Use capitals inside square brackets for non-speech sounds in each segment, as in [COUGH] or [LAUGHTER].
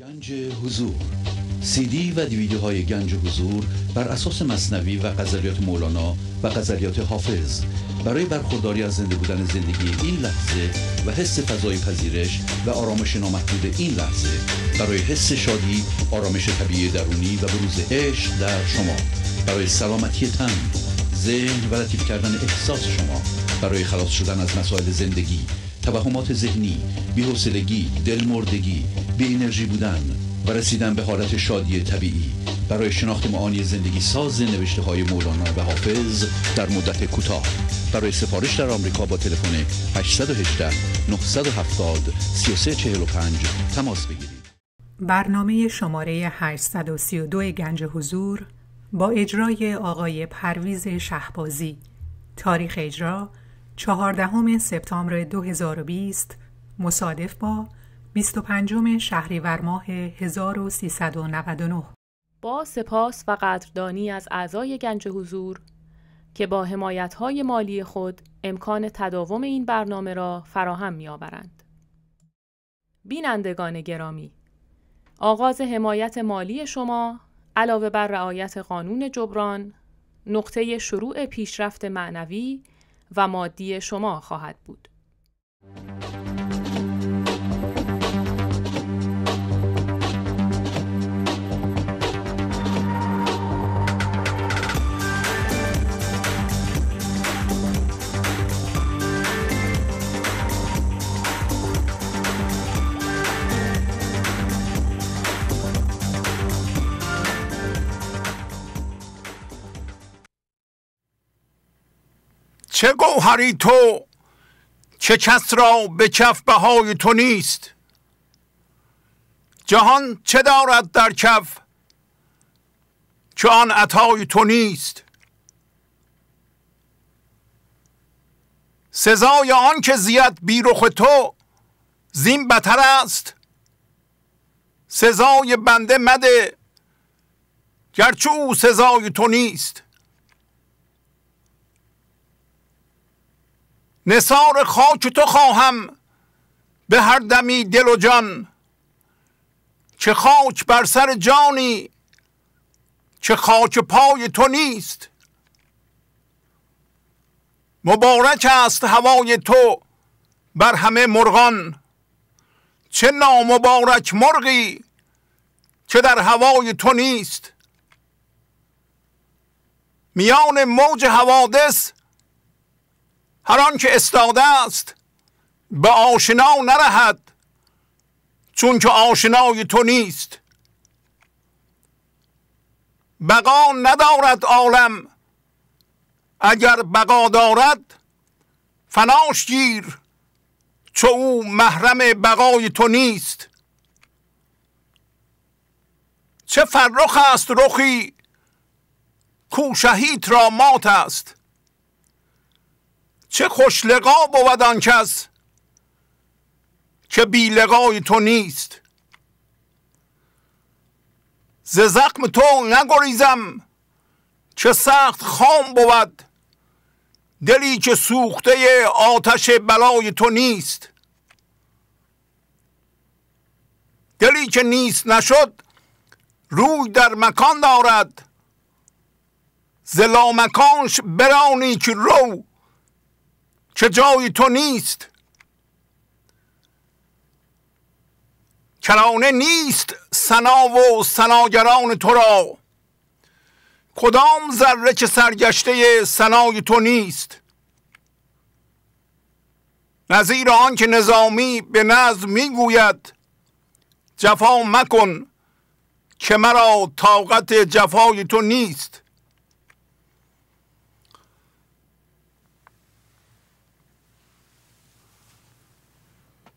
گنج حضور. سی دی و دیویدیو های گنج حضور بر اساس مصنوی و غزلیات مولانا و غزلیات حافظ. برای برخورداری از زنده بودن زندگی این لحظه و حس فضای پذیرش و آرامش نامحدود این لحظه برای حس شادی آرامش طبیعی درونی و بروز عشق در شما. برای سلامتی تن ذهن و لطیف کردن احساس شما. برای خلاص شدن از مسائل زندگی توهمات ذهنی بی‌حوصلگی دلمردگی بی انرژی بودن و رسیدن به حالت شادی طبیعی. برای شناخت معانی زندگی ساز نوشته های مولانا و حافظ در مدت کوتاه. برای سفارش در آمریکا با تلفن 818 970 3345 تماس بگیرید. برنامه شماره 832 گنج حضور با اجرای آقای پرویز شهبازی. تاریخ اجرا چهاردهم سپتامبر 2020 مصادف با 25 شهریور ماه 1399 با سپاس و قدردانی از اعضای گنج حضور که با حمایت‌های مالی خود امکان تداوم این برنامه را فراهم می‌آورند. بینندگان گرامی آغاز حمایت مالی شما علاوه بر رعایت قانون جبران نقطه شروع پیشرفت معنوی و مادی شما خواهد بود. چه گوهری تو چه کس را به کف بهای تو نیست؟ جهان چه دارد در کف چه آن عطای تو نیست؟ سزای آن که زیاد بیرخ تو زین بتر است. سزای بنده مده گرچه او سزای تو نیست. نثار خاک تو خواهم به هر دمی دل و جان. چه خاک بر سر جانی چه خاک پای تو نیست. مبارک است هوای تو بر همه مرغان. چه نامبارک مرغی که در هوای تو نیست. میان موج حوادث هر آن که استاده است به آشنا نرهد چون که آشنای تو نیست. بقا ندارد عالم اگر بقا دارد فناش گیر چو او محرم بقای تو نیست. چه فرخ است رخی کو شهید را مات است. چه خوش لقا بود آن کس که بی لقای تو نیست. ز زخم تو نگریزم چه سخت خام بود. دلی که سوخته آتش بلای تو نیست. دلی که نیست نشد روی در مکان دارد. زلا مکانش برانی که رو که جای تو نیست؟ کرانه نیست سنا و سناگران تو را. کدام ذره که سرگشته سنای تو نیست؟ نظیر آن که نظامی به نظم می‌گوید جفا مکن که مرا طاقت جفای تو نیست.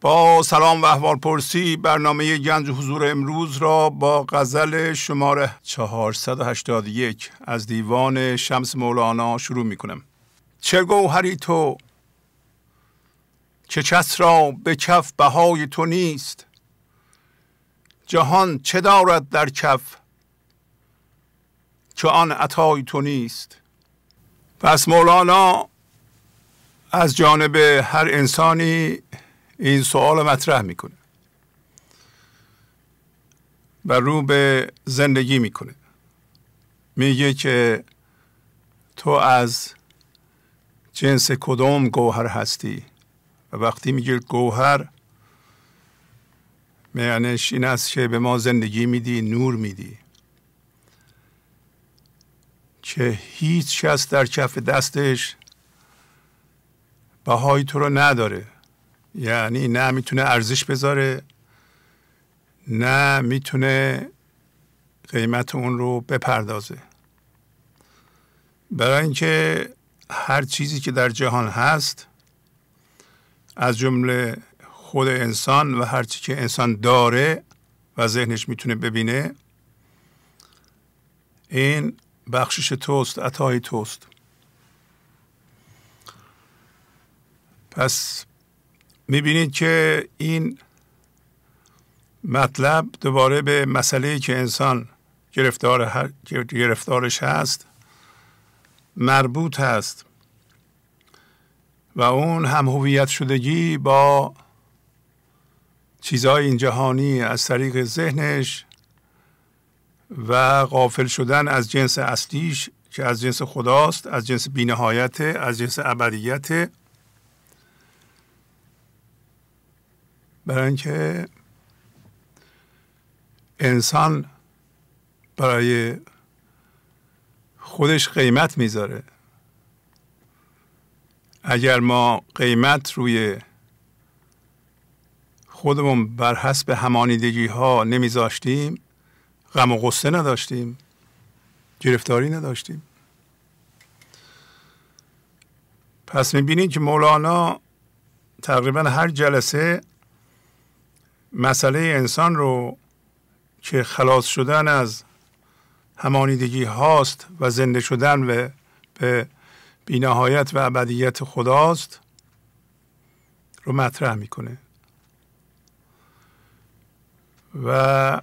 با سلام و احوال پرسی برنامه گنج حضور امروز را با غزل شماره 481 از دیوان شمس مولانا شروع می کنم چه گوهری تو؟ چه کس را به کف بهای تو نیست؟ جهان چه دارد در کف؟ که آن عطای تو نیست؟ پس مولانا از جانب هر انسانی این سوال مطرح می‌کنه و رو به زندگی می‌کنه. میگه که تو از جنس کدام گوهر هستی؟ و وقتی میگه گوهر معنیش این است که به ما زندگی میدی نور میدی. که هیچ کس در کف دستش بهای تو رو نداره. یعنی نه می‌تونه ارزش بذاره نه می‌تونه قیمت اون رو بپردازه. برای اینکه هر چیزی که در جهان هست از جمله خود انسان و هر چی که انسان داره و ذهنش می‌تونه ببینه این بخشش توست عطای توست. پس می‌بینید که این مطلب دوباره به مسئله که انسان گرفتار گرفتارش هست مربوط هست و اون هم هویت شدگی با چیزهای این جهانی از طریق ذهنش و غافل شدن از جنس اصلیش که از جنس خداست از جنس بینهایت از جنس ابدیت برای اینکه انسان برای خودش قیمت می‌ذاره. اگر ما قیمت روی خودمون بر حسب همانیدگی ها نمیذاشتیم غم و غصه نداشتیم گرفتاری نداشتیم. پس می‌بینید که مولانا تقریبا هر جلسه مسئله انسان رو که خلاص شدن از همانیدگی هاست و زنده شدن و به بینهایت و ابدیت خداست رو مطرح می‌کنه. و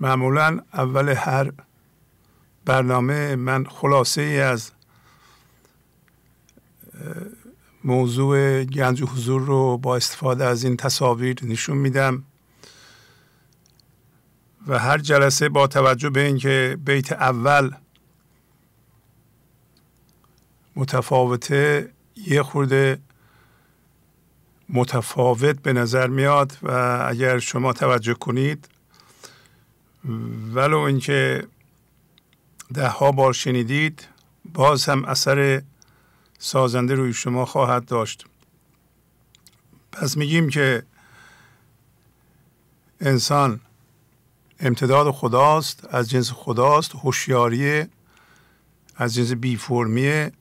معمولا اول هر برنامه من خلاصه ای از موضوع گنج و حضور رو با استفاده از این تصاویر نشون میدم. و هر جلسه با توجه به اینکه بیت اول متفاوته یه خورده متفاوت به نظر میاد و اگر شما توجه کنید ولو اینکه ده ها بار شنیدید باز هم اثر سازنده روی شما خواهد داشت. پس میگیم که انسان امتداد خداست از جنس خداست هوشیاری از جنس بی فرمیه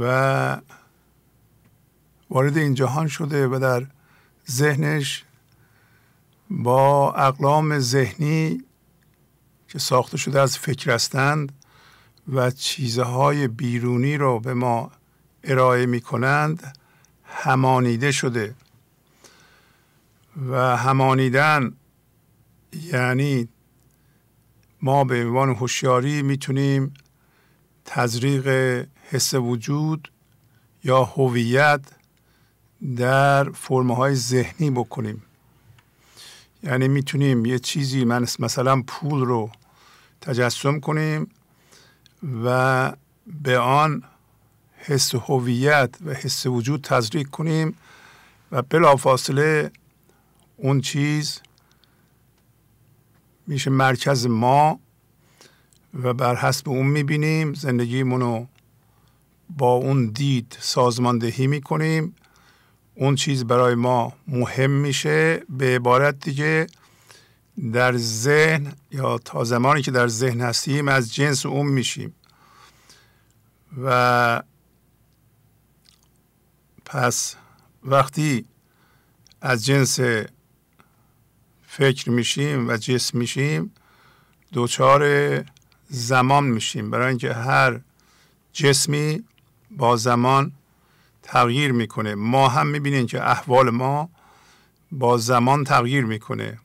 و وارد این جهان شده و در ذهنش با اقلام ذهنی که ساخته شده از فکر هستند و چیزهای بیرونی رو به ما ارائه می کنند همانیده شده. و همانیدن یعنی ما به عنوان هوشیاری می‌تونیم تزریق حس وجود یا هویت در فرمهای ذهنی بکنیم. یعنی می‌تونیم یه چیزی من مثلا پول رو تجسم کنیم و به آن حس هویت و حس وجود تزریق کنیم و بلافاصله اون چیز میشه مرکز ما و بر حسب اون می‌بینیم. زندگیمون رو با اون دید سازماندهی می‌کنیم. اون چیز برای ما مهم میشه. به عبارت دیگه در ذهن یا تا زمانی که در ذهن هستیم از جنس اون میشیم. و پس وقتی از جنس فکر میشیم و جسم میشیم دوچار زمان میشیم. برای اینکه هر جسمی با زمان تغییر می‌کنه. ما هم می‌بینیم که احوال ما با زمان تغییر می‌کنه.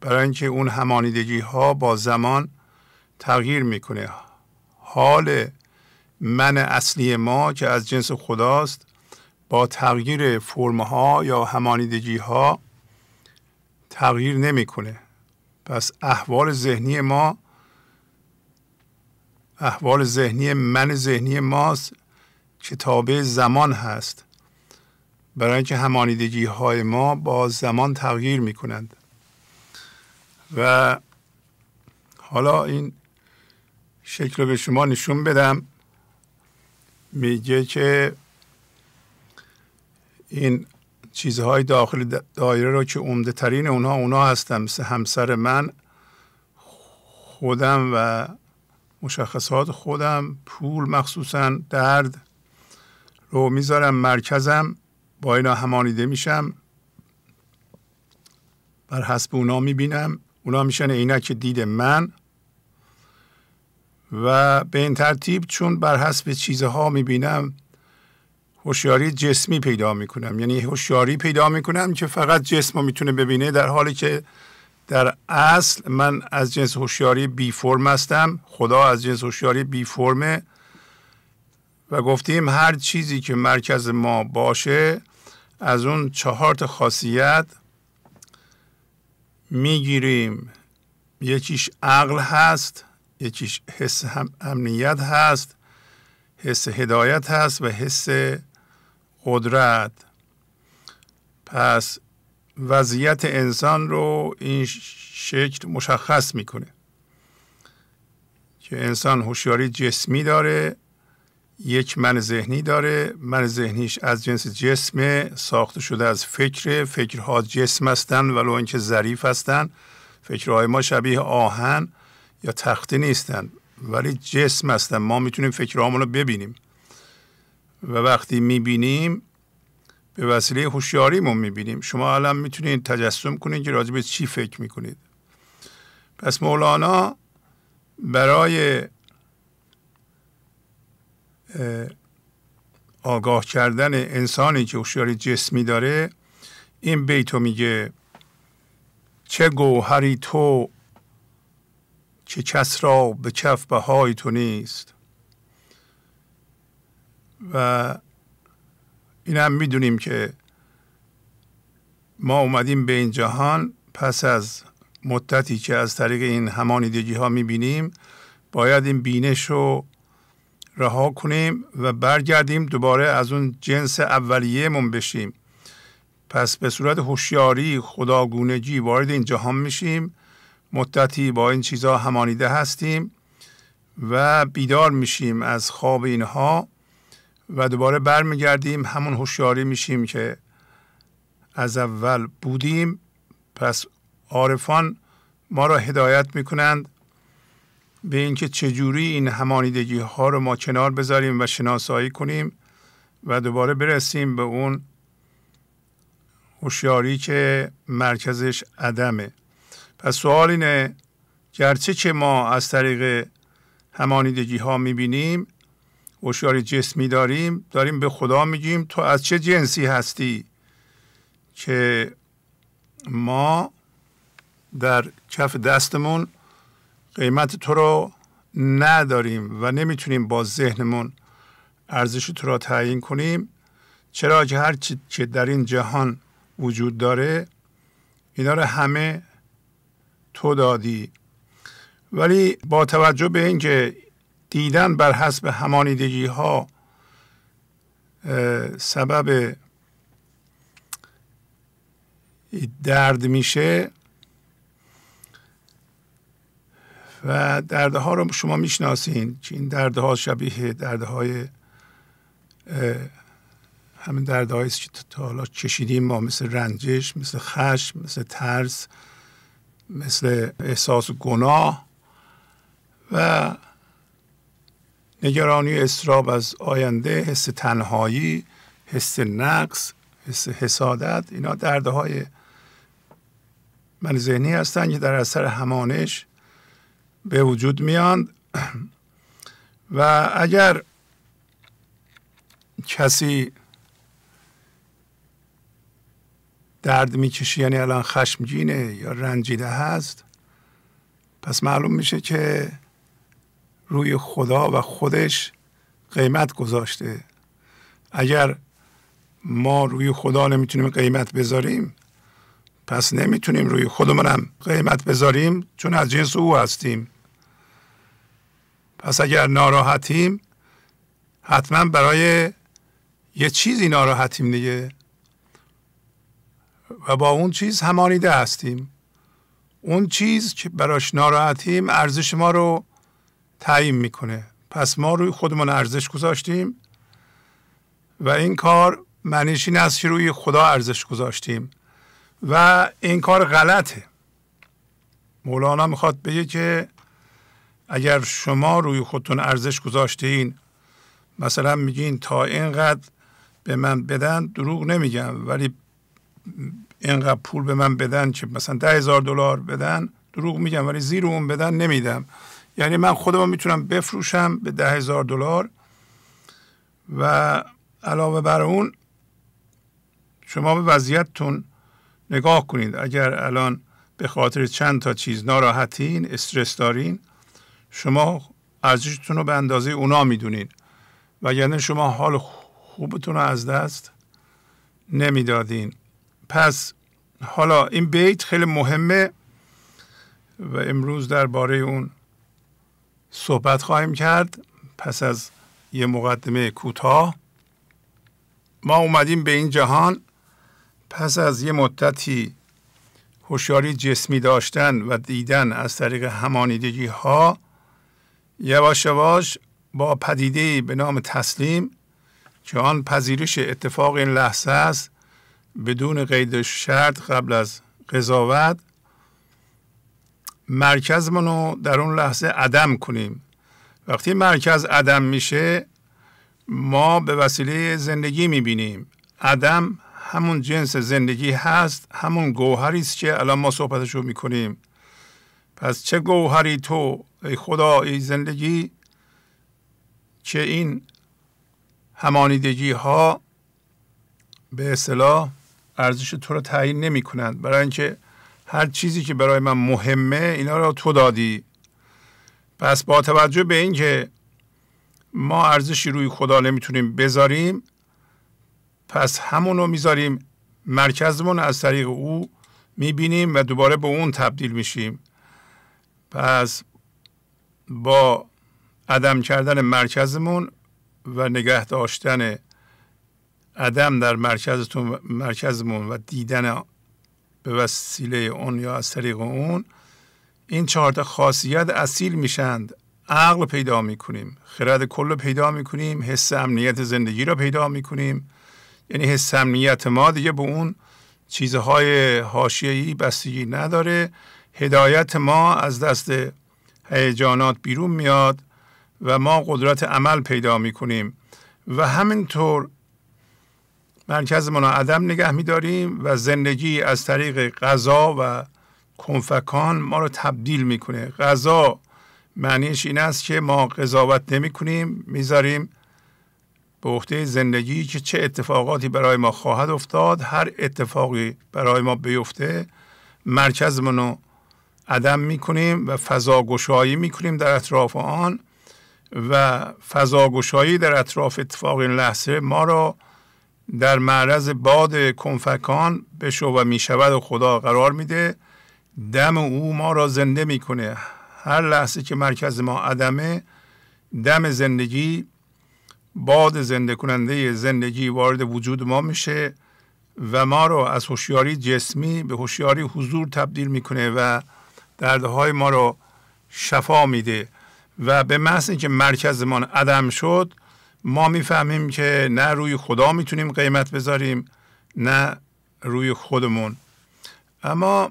برای اینکه اون همانیدگی ها با زمان تغییر می‌کنه. حال من اصلی ما که از جنس خداست با تغییر فرمها یا همانیدگی ها تغییر نمی‌کنه. پس احوال ذهنی ما احوال ذهنی من ذهنی ماست که تابع زمان هست. برای اینکه همانیدگی های ما با زمان تغییر می کنند و حالا این شکل رو به شما نشون بدم. میگه که این چیزهای داخل دایره رو که عمده ترین اونها اونها هستن مثل همسر من خودم و مشخصات خودم پول مخصوصا درد رو می‌ذارم مرکزم با اینا همانیده میشم بر حسب اونا می‌بینم. اونا میشن عینک دید من و به این ترتیب چون بر حسب چیزها می‌بینم هوشیاری جسمی پیدا می‌کنم. یعنی هوشیاری پیدا می‌کنم که فقط جسم رو می‌تونه ببینه در حالی که در اصل من از جنس هوشیاری بی فرم هستم خدا از جنس هوشیاری بی فرمه و گفتیم هر چیزی که مرکز ما باشه از اون چهار تا خاصیت می‌گیریم. یکیش عقل هست یکیش حس امنیت هست حس هدایت هست و حس قدرت. پس وضعیت انسان رو این شکل مشخص می‌کنه که انسان هوشیاری جسمی داره یک من ذهنی داره. من ذهنیش از جنس جسم ساخته شده از فکر فکرها جسم هستند ولو اینکه ظریف هستند فکرهای ما شبیه آهن یا تخته نیستند ولی جسم هستند ما می‌تونیم فکرهامون رو ببینیم. و وقتی می‌بینیم به وسیله هوشیاریمون می‌بینیم. شما الان می‌تونید تجسم کنید که راجع به چی فکر می‌کنید. پس مولانا برای آگاه کردن انسانی که هوشیاری جسمی داره این بیتو میگه چه گوهری تو که کس را به کف بهای تو نیست. و این هم می‌دونیم که ما اومدیم به این جهان پس از مدتی که از طریق این همانیدگی ها می‌بینیم باید این بینش رو رها کنیم و برگردیم دوباره از اون جنس اولیهمون بشیم. پس به صورت هوشیاری خداگونگی وارد این جهان میشیم. مدتی با این چیزها همانیده هستیم و بیدار میشیم از خواب اینها و دوباره برمیگردیم. همون هوشیاری میشیم که از اول بودیم. پس عارفان ما را هدایت می‌کنند. به اینکه چجوری این همانیدگی ها رو ما کنار بذاریم و شناسایی کنیم و دوباره برسیم به اون هوشیاری که مرکزش عدمه. پس سوال اینه گرچه که ما از طریق همانیدگی ها می‌بینیم هوشیاری جسمی داریم داریم به خدا میگیم تو از چه جنسی هستی که ما در کف دستمون قیمت تو رو نداریم و نمی‌تونیم با ذهنمون ارزش تو را تعیین کنیم. چرا که هر چی که در این جهان وجود داره اینا رو همه تو دادی. ولی با توجه به اینکه دیدن بر حسب همانیدگی ها سبب درد میشه و دردها رو شما می‌شناسین که این دردها شبیه دردهای همین دردهایی که تا حالا کشیدیم ما مثل رنجش مثل خشم مثل ترس مثل احساس گناه و نگرانی استراب از آینده حس تنهایی حس نقص حس حسادت. اینا دردهای من ذهنی هستن که در اثر همانش به وجود میاند و اگر کسی درد می‌کشه یعنی الان خشمگینه یا رنجیده هست پس معلوم میشه که روی خدا و خودش قیمت گذاشته. اگر ما روی خدا نمی‌تونیم قیمت بذاریم پس نمی‌تونیم روی خودمونم قیمت بذاریم چون از جنس او هستیم. پس اگر ناراحتیم حتما برای یه چیزی ناراحتیم دیگه. و با اون چیز همانیده هستیم. اون چیز که براش ناراحتیم ارزش ما رو تعیین می‌کنه. پس ما روی خودمون ارزش گذاشتیم و این کار معنیش این است که روی خدا ارزش گذاشتیم. و این کار غلطه. مولانا می‌خواد بگه که اگر شما روی خودتون ارزش گذاشتین مثلا میگین تا اینقدر به من بدن دروغ نمیگم ولی اینقدر پول به من بدن که مثلا ده هزار دلار بدن دروغ میگم ولی زیر اون بدن نمیدم. یعنی من خودم می‌تونم بفروشم به ده هزار دلار و علاوه بر اون شما به وضعیتتون نگاه کنید. اگر الان به خاطر چند تا چیز ناراحتین استرس دارین شما ارزشتون رو به اندازه اونا می‌دونید و یعنی شما حال خوبتون رو از دست نمی‌دادین. پس حالا این بیت خیلی مهمه و امروز درباره اون صحبت خواهیم کرد. پس از یه مقدمه کوتاه. ما اومدیم به این جهان. پس از یه مدتی هوشیاری جسمی داشتن و دیدن از طریق همانیدگی ها یواش یواش با پدیده به نام تسلیم که آن پذیرش اتفاق این لحظه است بدون قید شرط قبل از قضاوت مرکزمون رو در اون لحظه عدم کنیم. وقتی مرکز عدم میشه ما به وسیله زندگی می‌بینیم. عدم همون جنس زندگی هست همون گوهری است که الان ما صحبتش رو می‌کنیم. پس چه گوهری تو ای خدا ای زندگی که این همانیدگی ها به اصطلاح ارزش تو رو تعیین نمی کنند برای اینکه هر چیزی که برای من مهمه اینا رو تو دادی. پس با توجه به اینکه ما ارزشی روی خدا نمی‌تونیم بذاریم پس همون رو می‌ذاریم مرکزمون از طریق او می‌بینیم و دوباره به اون تبدیل میشیم. پس با عدم کردن مرکزمون و نگه داشتن عدم در مرکزتون مرکزمون و دیدن به وسیله اون یا از طریق اون این چهار خاصیت اصیل میشند. عقل پیدا می‌کنیم خرد کل پیدا می‌کنیم حس امنیت زندگی رو پیدا می‌کنیم. یعنی حس امنیت ما دیگه به اون چیزهای حاشیه‌ای بستگی نداره. هدایت ما از دست هیجانات بیرون میاد و ما قدرت عمل پیدا می‌کنیم. و همینطور مرکزمون رو عدم نگه میداریم و زندگی از طریق غذا و کنفکان ما رو تبدیل می‌کنه. غذا معنیش این است که ما قضاوت نمی کنیم می‌ذاریم به عهده زندگی که چه اتفاقاتی برای ما خواهد افتاد هر اتفاقی برای ما بیفته مرکزمون رو عدم می‌کنیم و فضا گشایی می‌کنیم در اطراف آن و فضا گشایی در اطراف اتفاق این لحظه ما را در معرض باد کنفکان بشو و می‌شود و خدا قرار میده. دم او ما را زنده می‌کنه. هر لحظه که مرکز ما عدمه دم زندگی باد زنده کننده زندگی وارد وجود ما میشه و ما رو از هوشیاری جسمی به هوشیاری حضور تبدیل می‌کنه و دردهای ما رو شفا میده. و به محض اینکه مرکزمان عدم شد ما می‌فهمیم که نه روی خدا می‌تونیم قیمت بذاریم نه روی خودمون. اما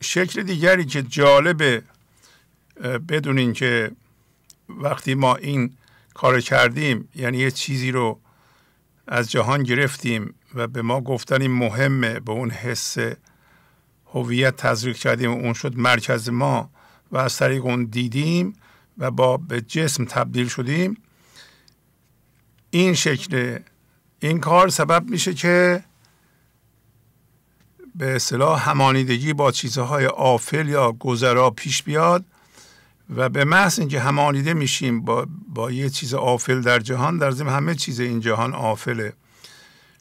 شکل دیگری که جالبه بدونین که وقتی ما این کار کردیم یعنی یه چیزی رو از جهان گرفتیم و به ما گفتن این مهمه به اون حس هویت تزریق کردیم. و اون شد مرکز ما و از طریق اون دیدیم و با به جسم تبدیل شدیم. این شکل این کار سبب میشه که به اصطلاح همانیدگی با چیزهای آفل یا گذرا پیش بیاد. و به محض اینکه همانیده میشیم با, با یه چیز آفل در جهان در ضمن همه چیز این جهان آفله.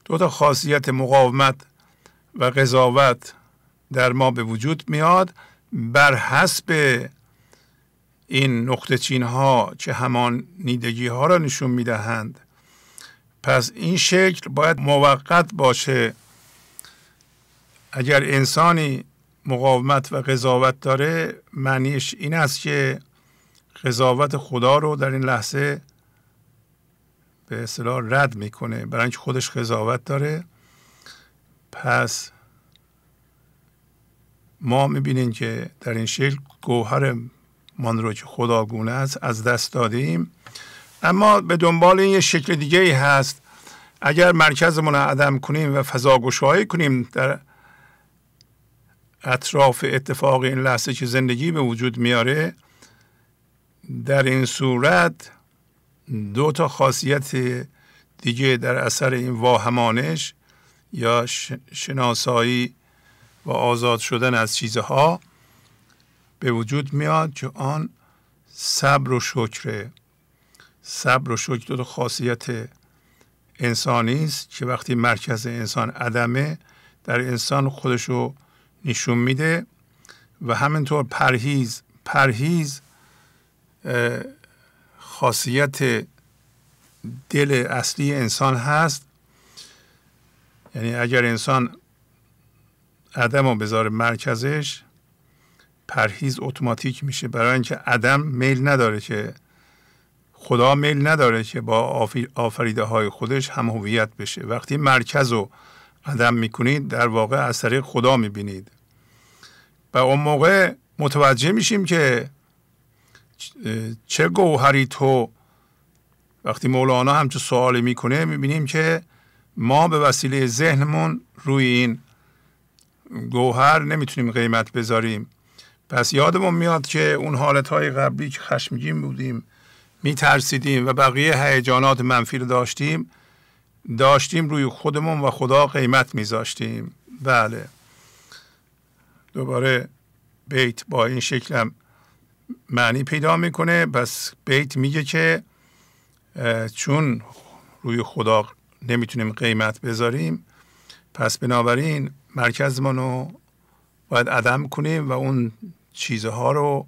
دو تا خاصیت مقاومت و قضاوت در ما به وجود میاد بر حسب این نقطه چین ها که همان نیدگی ها را نشون می‌دهند. پس این شکل باید موقت باشه. اگر انسانی مقاومت و قضاوت داره معنیش این است که قضاوت خدا رو در این لحظه به اصطلاح رد می‌کنه. برای اینکه خودش قضاوت داره پس ما می‌بینیم که در این شکل گوهر من رو که خداگونه است از دست دادیم. اما به دنبال این یه شکل دیگه ای هست. اگر مرکزمون رو عدم کنیم و فضا گشایی کنیم در اطراف اتفاق این لحظه که زندگی به وجود میاره در این صورت دو تا خاصیت دیگه در اثر این واهمانش یا شناسایی و آزاد شدن از چیزها به وجود میاد که آن صبر و شکره. صبر و شکر دو تا خاصیت انسانی است که وقتی مرکز انسان عدمه در انسان خودش رو نشون میده و همینطور پرهیز پرهیز خاصیت دل اصلی انسان هست. یعنی اگر انسان عدم رو بذاره مرکزش پرهیز اتوماتیک میشه. برای اینکه عدم میل نداره که خدا میل نداره که با آفریده های خودش هم هویت بشه. وقتی مرکز رو عدم می‌کنید در واقع از طریق خدا می‌بینید. و اون موقع متوجه میشیم که چه گوهری تو وقتی مولانا همچون سوالی می‌کنه می‌بینیم که ما به وسیله ذهنمون روی این گوهر نمی‌تونیم قیمت بذاریم. پس یادمون میاد که اون حالت های قبلی که خشمگین بودیم میترسیدیم و بقیه هیجانات منفی رو داشتیم. داشتیم روی خودمون و خدا قیمت میذاشتیم. بله. دوباره بیت با این شکلم معنی پیدا می‌کنه. پس بیت میگه که چون روی خدا نمی‌تونیم قیمت بذاریم پس بنابراین مرکزمون رو باید عدم کنیم و اون چیزها رو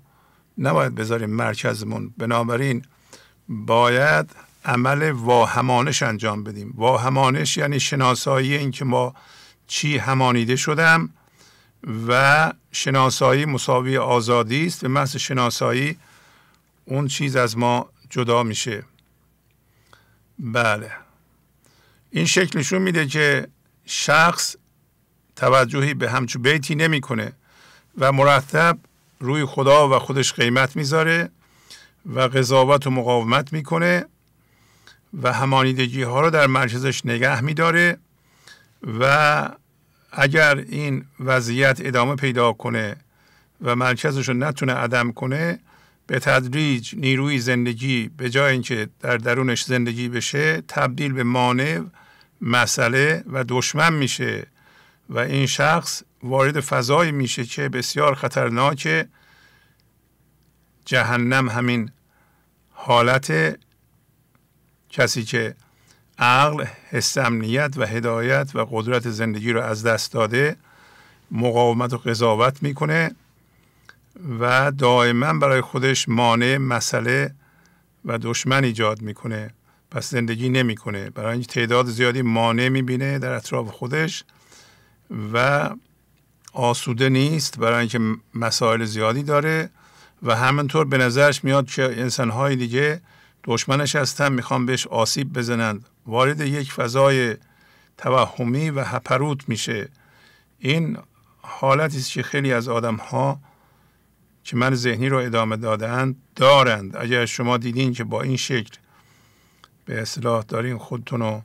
نباید بذاریم مرکزمون. بنابراین باید عمل واهمانش انجام بدیم. واهمانش یعنی شناسایی اینکه ما چی همانیده شدم و شناسایی مساوی آزادی است. و محض شناسایی اون چیز از ما جدا میشه. بله. این شکل نشون میده که شخص توجهی به همچون بیتی نمی‌کنه و مرتب روی خدا و خودش قیمت می‌ذاره و قضاوت و مقاومت می‌کنه. و همانیدگی ها رو در مرکزش نگه میداره و اگر این وضعیت ادامه پیدا کنه و مرکزش رو نتونه عدم کنه به تدریج نیروی زندگی به جای اینکه در درونش زندگی بشه تبدیل به مانع مسئله و دشمن میشه و این شخص وارد فضایی میشه که بسیار خطرناکه جهنم همین حالت کسی که عقل حس امنیت و هدایت و قدرت زندگی رو از دست داده مقاومت و قضاوت می‌کنه و دائما برای خودش مانع مسئله و دشمن ایجاد می‌کنه. پس زندگی نمی‌کنه. برای اینکه تعداد زیادی مانع می‌بینه در اطراف خودش و آسوده نیست برای اینکه مسائل زیادی داره و همینطور به نظرش میاد که انسانهای دیگه دشمنش هستن می‌خوان بهش آسیب بزنند. وارد یک فضای توهمی و هپروت میشه. این حالتی است که خیلی از آدم ها که من ذهنی رو ادامه دادن دارند. اگر شما دیدین که با این شکل به اصلاح دارین خودتون رو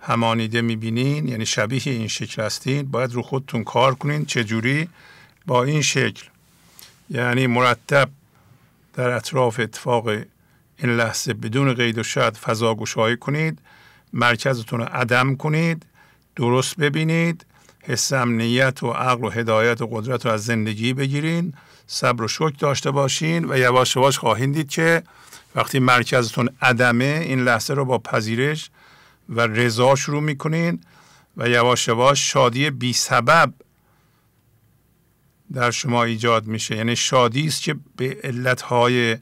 همانیده می‌بینین یعنی شبیه این شکل هستین باید رو خودتون کار کنین. چجوری؟ با این شکل. یعنی مرتب در اطراف اتفاق این لحظه بدون قید و شد فضا گشایی کنید مرکزتون رو عدم کنید درست ببینید حس امنیت و عقل و هدایت و قدرت رو از زندگی بگیرین صبر و شکر داشته باشین و یواش یواش خواهید دید که وقتی مرکزتون عدمه این لحظه رو با پذیرش و رضا شروع می‌کنین و یواش یواش شادی بی سبب در شما ایجاد میشه. یعنی شادی است که به علتهای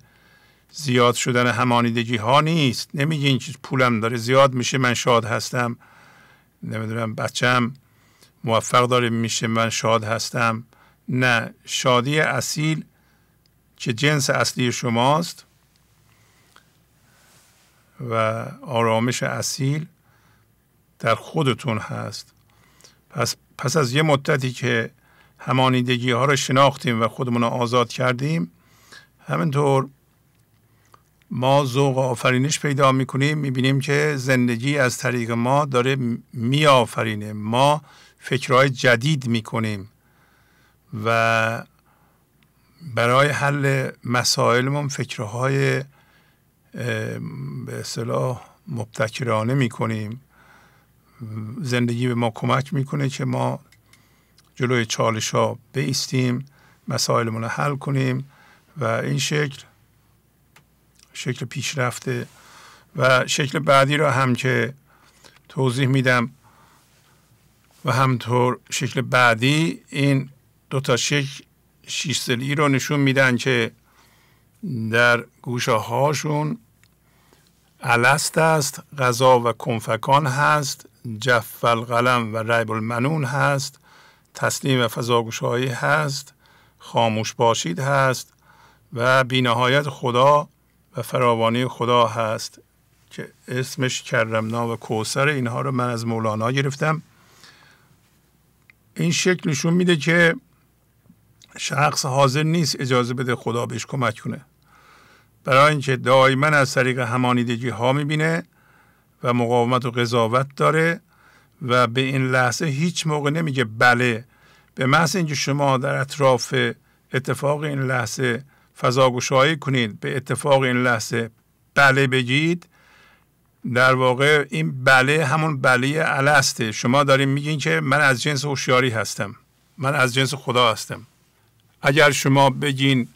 زیاد شدن همانیدگی ها نیست نمیگین که پولم داره زیاد میشه من شاد هستم. نمی‌دونم بچم موفق داره میشه من شاد هستم. نه شادی اصیل که جنس اصلی شماست و آرامش اصیل در خودتون هست. پس پس از یه مدتی که همانیدگی ها رو شناختیم و خودمون رو آزاد کردیم همینطور ما ذوق آفرینش پیدا می‌کنیم می‌بینیم که زندگی از طریق ما داره میآفرینه. ما فکرهای جدید می‌کنیم و برای حل مسائلمون فکرهای به اصطلاح مبتکرانه می‌کنیم. زندگی به ما کمک می‌کنه که ما جلوی چالش ها بیستیم مسائلمون رو حل کنیم و این شکل شکل پیشرفته و شکل بعدی رو هم که توضیح میدم و همطور شکل بعدی این دو تا شکل شیستلی رو نشون میدن که در گوشه هاشون الست است غذا و کنفکان هست جف القلم و ریب المنون هست تسلیم و فضاگوشایی هست خاموش باشید هست و بینهایت خدا فراوانی خدا هست که اسمش کرمنا و کوسر اینها رو من از مولانا گرفتم. این شکل نشون میده که شخص حاضر نیست اجازه بده خدا بهش کمک کنه. برای اینکه دائما از طریق همانیدگی ها می‌بینه و مقاومت و قضاوت داره و به این لحظه هیچ موقع نمیگه بله. به محض اینکه شما در اطراف اتفاق این لحظه فضاگوشایی کنید. به اتفاق این لحظه بله بگید. در واقع این بله همون بله السته شما داریم میگین که من از جنس هوشیاری هستم. من از جنس خدا هستم. اگر شما بگین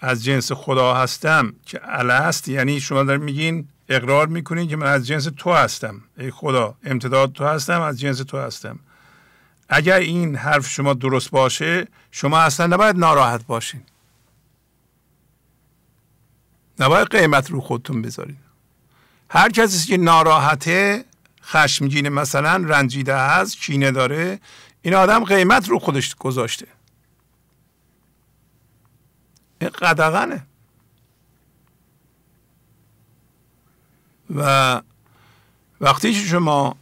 از جنس خدا هستم که الست یعنی شما داریم میگین اقرار می‌کنین که من از جنس تو هستم. ای خدا امتداد تو هستم از جنس تو هستم. اگر این حرف شما درست باشه شما اصلا نباید ناراحت باشین. نباید قیمت رو خودتون بذارین هر کسی که ناراحته خشمگینه مثلا رنجیده هست کینه داره این آدم قیمت رو خودش گذاشته. این قدغنه. و وقتی شما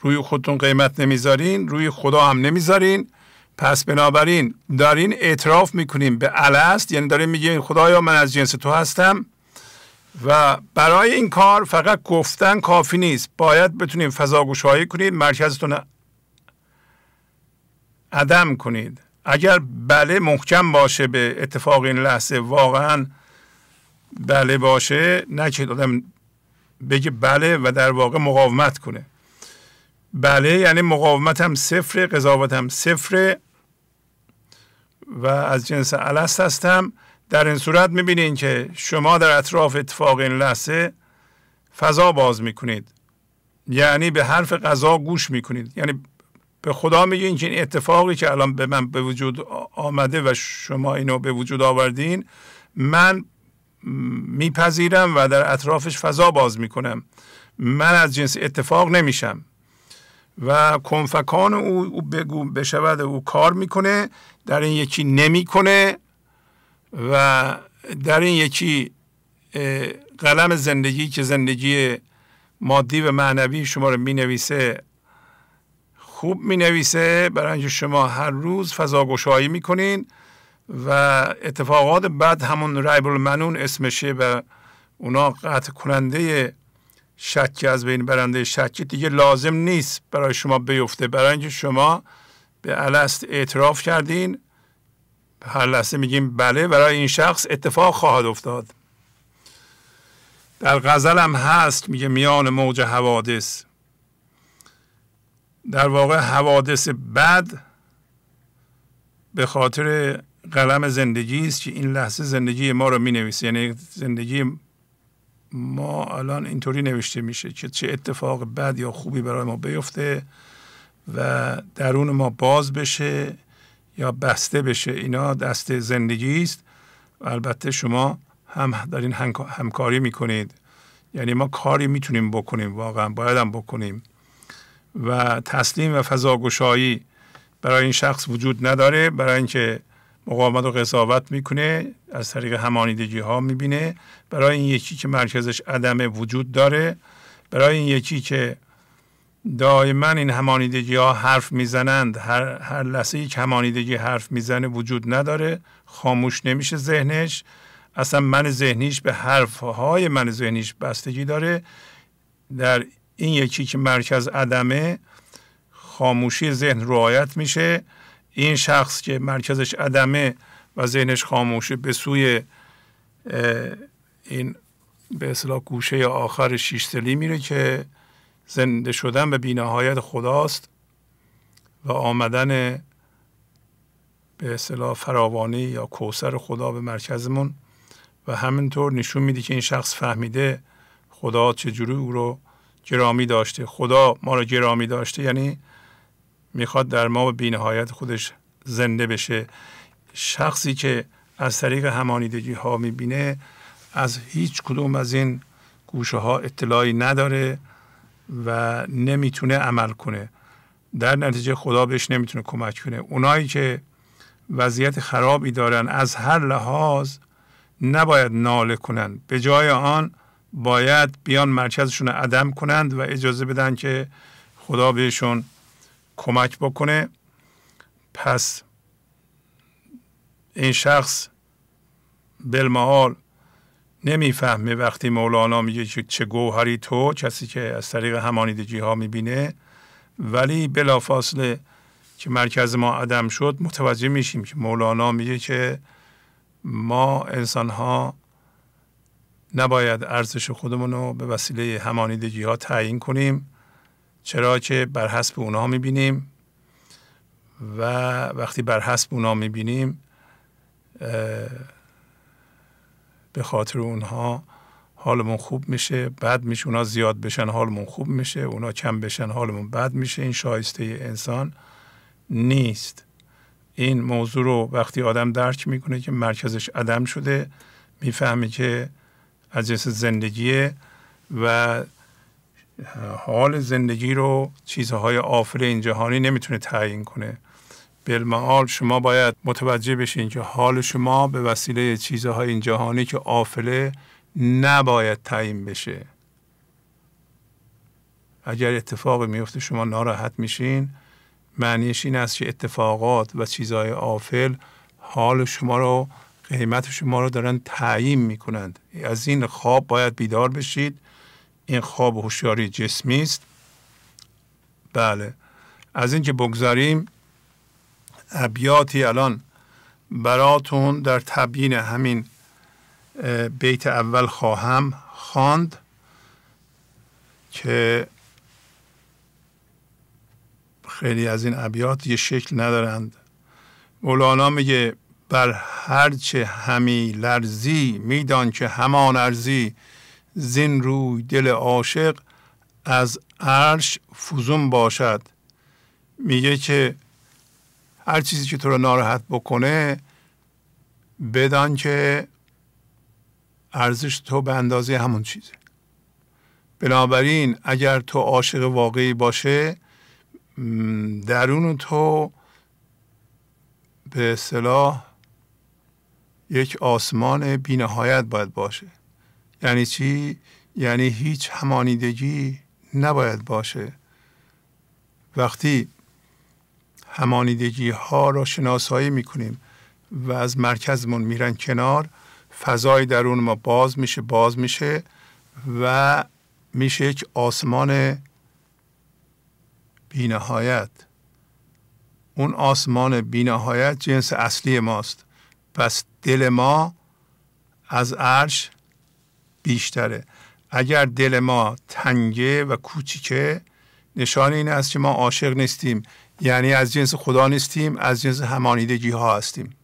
روی خودتون قیمت نمی‌ذارین روی خدا هم نمی‌ذارین پس بنابراین دارین اعتراف می‌کنیم به الست یعنی دارین میگین خدایا من از جنس تو هستم و برای این کار فقط گفتن کافی نیست. باید بتونیم فضا گوشایی کنید مرکزتون عدم کنید. اگر بله محکم باشه به اتفاق این لحظه واقعا بله باشه نه که آدم بگه بله و در واقع مقاومت کنه. بله یعنی مقاومت هم صفر قضاوت هم صفر و از جنس الست هستم. در این صورت می‌بینین که شما در اطراف اتفاق این لحظه فضا باز می‌کنید. یعنی به حرف قضا گوش می‌کنید. یعنی به خدا میگین که این اتفاقی که الان به من به وجود آمده و شما اینو به وجود آوردین من میپذیرم و در اطرافش فضا باز می‌کنم. من از جنس اتفاق نمیشم. و کنفکان او, او بگو بشود او کار می‌کنه در این یکی نمی‌کنه و در این یکی قلم زندگی که زندگی مادی و معنوی شما رو می نویسه خوب می نویسه برای اینکه شما هر روز فضا گشایی می کنین و اتفاقات بعد همون ریب المنون اسمشه و اونا قطع کننده شکی از بین برنده شکی دیگه لازم نیست برای شما بیفته. برای اینکه شما به الست اعتراف کردین هر لحظه میگیم بله برای این شخص اتفاق خواهد افتاد. در غزل هم هست میگه میان موج حوادث. در واقع حوادث بد به خاطر قلم زندگی است که این لحظه زندگی ما رو می نویسه یعنی زندگی ما الان اینطوری نوشته میشه که چه اتفاق بد یا خوبی برای ما بیفته و درون ما باز بشه یا بسته بشه. اینا دست زندگی است. و البته شما هم دارین همکاری می‌کنید. یعنی ما کاری می‌تونیم بکنیم واقعا باید هم بکنیم. و تسلیم و فضاگشایی برای این شخص وجود نداره. برای اینکه مقاومت و قضاوت می‌کنه از طریق همانیدگی ها می‌بینه. برای این یکی که مرکزش عدم وجود داره برای این یکی که دائما این همانیدگی ها حرف می‌زنند هر, هر لحظه یک همانیدگی حرف می‌زنه وجود نداره خاموش نمیشه ذهنش. اصلا من ذهنیش به حرف های من ذهنیش بستگی داره. در این یکی که مرکز عدمه خاموشی ذهن رعایت میشه. این شخص که مرکزش عدمه و ذهنش خاموشه به سوی این به اصطلاح گوشه آخر شیشتلی میره که زنده شدن به بینهایت خداست و آمدن به اصطلاح فراوانی یا کوسر خدا به مرکزمون و همینطور نشون میده که این شخص فهمیده خدا چجوری او رو گرامی داشته. خدا ما رو گرامی داشته یعنی می‌خواد در ما به بینهایت خودش زنده بشه. شخصی که از طریق همانیدگی ها می‌بینه از هیچ کدوم از این گوشه ها اطلاعی نداره و نمی‌تونه عمل کنه. در نتیجه خدا بهش نمی‌تونه کمک کنه. اونایی که وضعیت خرابی دارن از هر لحاظ نباید ناله کنند. به جای آن باید بیان مرکزشون عدم کنند و اجازه بدن که خدا بهشون کمک بکنه. پس این شخص بالمحال نمی‌فهمه وقتی مولانا میگه که چه گوهری تو کسی که از طریق همانیدگی ها می‌بینه. ولی بلافاصله که مرکز ما عدم شد متوجه میشیم که مولانا میگه که ما انسان ها نباید ارزش خودمون رو به وسیله همانیدگی ها تعیین کنیم. چرا که بر حسب اونها می‌بینیم و وقتی بر حسب اونها می‌بینیم به خاطر اونها حالمون خوب میشه بد میشه اونا زیاد بشن حالمون خوب میشه اونا کم بشن حالمون بد میشه این شایسته انسان نیست. این موضوع رو وقتی آدم درک می‌کنه که مرکزش عدم شده می‌فهمه که از جنس زندگیه و حال زندگی رو چیزهای آفر این جهانی نمی‌تونه تعیین کنه. بالمعال شما باید متوجه بشین که حال شما به وسیله چیزهای این جهانی که آفله نباید تعیین بشه. اگر اتفاقی میفته شما ناراحت میشین معنیش این است که اتفاقات و چیزهای آفل حال شما رو قیمت شما رو دارن تعیین می‌کنند. از این خواب باید بیدار بشید. این خواب هوشیاری جسمی است. بله. از اینکه بگذاریم ابیاتی الان براتون در تبیین همین بیت اول خواهم خواند که خیلی از این ابیات یه شکل ندارند. مولانا میگه بر هرچه همی لرزی میدان که همان ارزی زین روی دل عاشق از عرش فوزون باشد. میگه که هر چیزی که تو رو ناراحت بکنه بدان که ارزش تو به اندازه همون چیزه. بنابراین اگر تو عاشق واقعی باشه درون تو به اصطلاح یک آسمان بینهایت باید باشه. یعنی چی؟ یعنی هیچ همانیدگی نباید باشه. وقتی همانیدگی ها را شناسایی می‌کنیم و از مرکزمون میرن کنار فضای درون ما باز میشه باز میشه و میشه یک آسمان بینهایت. اون آسمان بینهایت جنس اصلی ماست. پس دل ما از عرش بیشتره. اگر دل ما تنگه و کوچیکه نشان این است که ما عاشق نیستیم. یعنی از جنس خدا نیستیم از جنس همانیدگی ها هستیم.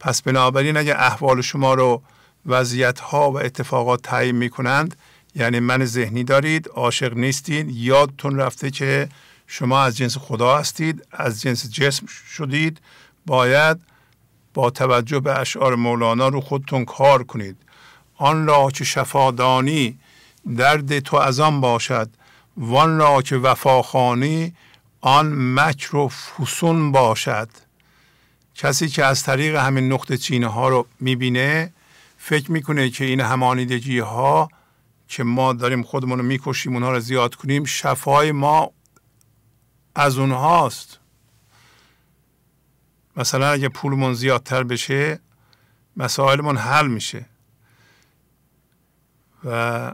پس بنابراین اگر احوال شما رو وضعیت ها و اتفاقات تعیین می کنند یعنی من ذهنی دارید عاشق نیستید یادتون رفته که شما از جنس خدا هستید از جنس جسم شدید باید با توجه به اشعار مولانا رو خودتون کار کنید. آن را که شفادانی درد تو از آن باشد وان را که وفاخانی آن مکر و فسون باشد. کسی که از طریق همین نقطه چینه ها رو می‌بینه فکر می‌کنه که این همانیدگی ها که ما داریم خودمون رو می‌کشیم اونها رو زیاد کنیم شفای ما از اونهاست. مثلا اگه پولمون زیادتر بشه مسائلمون حل میشه. و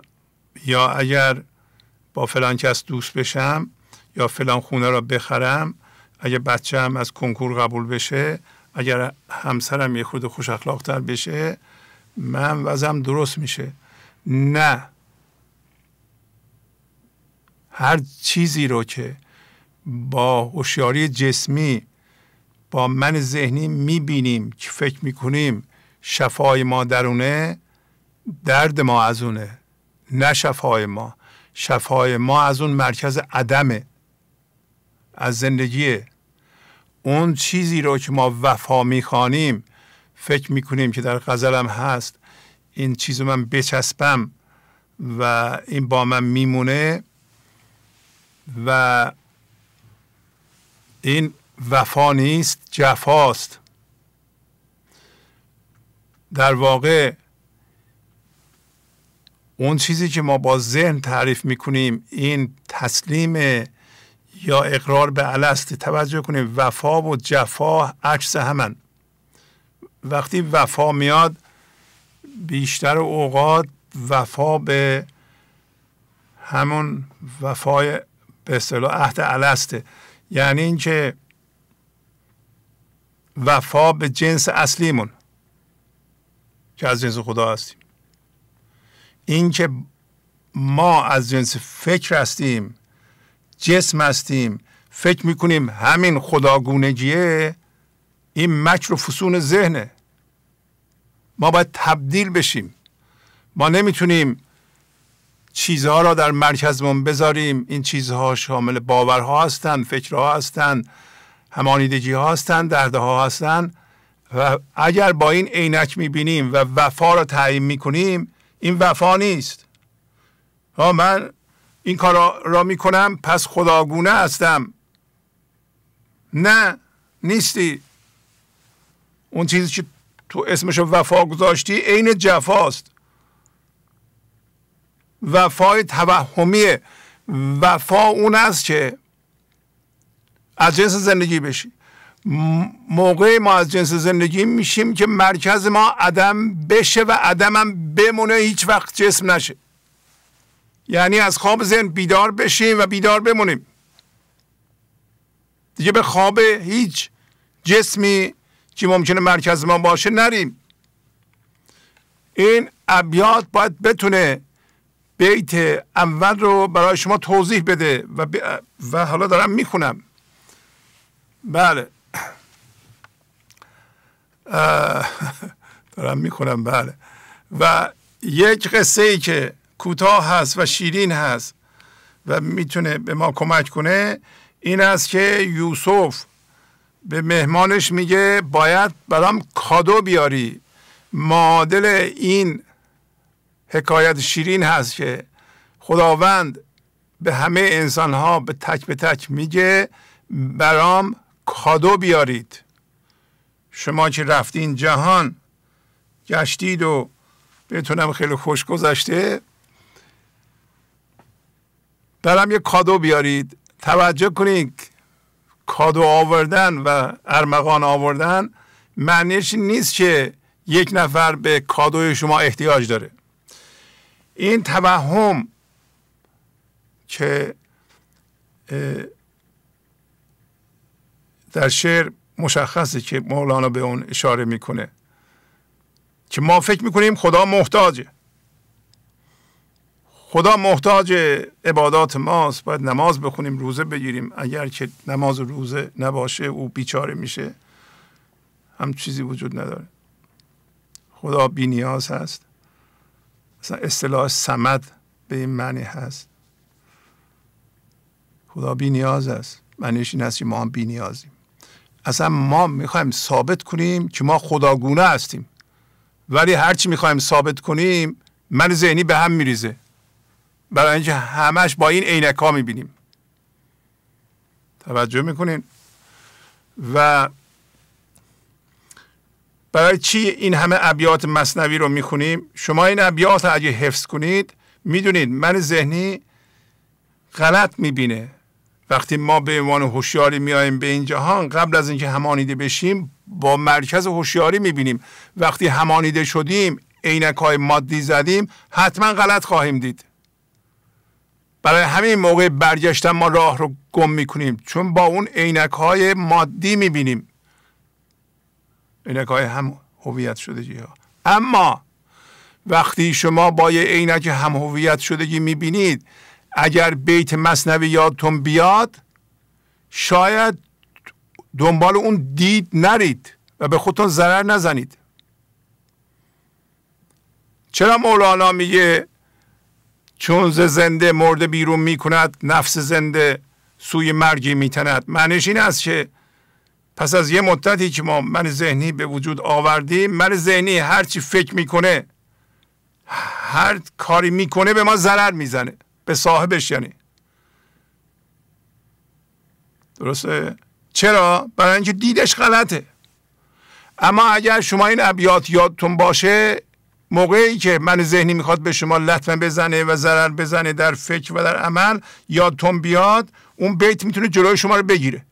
یا اگر با فلان کس دوست بشم یا فلان خونه را بخرم اگر بچه هم از کنکور قبول بشه اگر همسرم یه خود خوش اخلاقتر بشه من وضعم درست میشه. نه. هر چیزی رو که با هوشیاری جسمی با من ذهنی می‌بینیم که فکر می‌کنیم شفای ما درونه درد ما از اونه نه شفای ما. شفای ما از اون مرکز عدمه از زندگیه. اون چیزی رو که ما وفا می‌خوانیم فکر می‌کنیم که در غزلم هست این چیز رو من بچسبم و این با من میمونه و این وفا نیست جفاست. در واقع اون چیزی که ما با ذهن تعریف می‌کنیم این تسلیم یا اقرار به الست توجه کنیم وفا و جفا عکس همن. وقتی وفا میاد بیشتر اوقات وفا به همون وفای به اصطلاح عهد السته یعنی اینکه وفا به جنس اصلیمون که از جنس خدا هستیم اینکه ما از جنس فکر هستیم جسم هستیم فکر می‌کنیم همین خداگونگیه این مکر و فسون ذهنه. ما باید تبدیل بشیم. ما نمی‌تونیم چیزها را در مرکزمون بذاریم. این چیزها شامل باورها هستند فکرها هستند همانیدگی ها هستند درده ها هستند و اگر با این عینک می‌بینیم و وفا را تعیین می‌کنیم این وفا نیست. ها من این کار را می‌کنم پس خداگونه هستم. نه نیستی. اون چیزی که تو اسمشو وفا گذاشتی عین جفاست. وفای توهمیه. وفا اون است که از جنس زندگی بشی. موقع ما از جنس زندگی میشیم که مرکز ما عدم بشه و عدمم بمونه هیچ وقت جسم نشه. یعنی از خواب ذهن بیدار بشیم و بیدار بمونیم. دیگه به خواب هیچ جسمی که ممکنه مرکز ما باشه نریم. این ابیات باید بتونه بیت اول رو برای شما توضیح بده و, و حالا دارم می‌خونم. بله. [LAUGHS] دارم می‌خونم بله. و یک قصه ای که کوتاه هست و شیرین هست و می‌تونه به ما کمک کنه این است که یوسف به مهمانش میگه باید برام کادو بیاری. معادل این حکایت شیرین هست که خداوند به همه انسان ها به تک به تک میگه برام کادو بیارید. شما که رفتین جهان گشتید و بتونم خیلی خوش گذشته. برام یه کادو بیارید. توجه کنید. کادو آوردن و ارمغان آوردن معنیش نیست که یک نفر به کادوی شما احتیاج داره. این توهم که در شعر مشخصه که مولانا به اون اشاره می‌کنه. که ما فکر می‌کنیم خدا محتاجه. خدا محتاج عبادات ماست باید نماز بخونیم روزه بگیریم. اگر که نماز روزه نباشه او بیچاره میشه. هم چیزی وجود نداره. خدا بی نیاز هست. مثلا اصطلاح سمد به این معنی هست. خدا بی نیاز است. معنیش این است که ما هم بی نیازیم. اصلا ما می‌خوایم ثابت کنیم که ما خداگونه هستیم. ولی هرچی می‌خوایم ثابت کنیم من ذهنی به هم میریزه. برای اینکه همش با این عینک ها می‌بینیم. توجه می‌کنین؟ و برای چی این همه ابیات مصنوی رو می‌خونیم؟ شما این ابیات رو اگه حفظ کنید می‌دونید من ذهنی غلط می‌بینه. وقتی ما به عنوان هوشیاری میایم به این جهان قبل از اینکه همانیده بشیم با مرکز هوشیاری می‌بینیم. وقتی همانیده شدیم عینک های مادی زدیم حتما غلط خواهیم دید. برای همین موقع برگشتن ما راه رو گم می‌کنیم. چون با اون عینک های مادی می‌بینیم. عینک های هم هویت شدگی ها. اما وقتی شما با یه عینک هم هویت شدگی می‌بینید اگر بیت مصنوی یادتون بیاد شاید دنبال اون دید نرید و به خودتون ضرر نزنید. چرا مولانا میگه چون ز زنده مرده بیرون می‌کند نفس زنده سوی مرگی میتند؟ معنیش این است که پس از یه مدتی که ما من ذهنی به وجود آوردیم من ذهنی هرچی فکر می‌کنه هر کاری می‌کنه به ما ضرر می‌زنه. به صاحبش یعنی. درسته؟ چرا؟ برای اینکه دیدش غلطه. اما اگر شما این ابیات یادتون باشه موقعی که من ذهنی می‌خواد به شما لطمه بزنه و ضرر بزنه در فکر و در عمل یادتون بیاد اون بیت می‌تونه جلوی شما رو بگیره.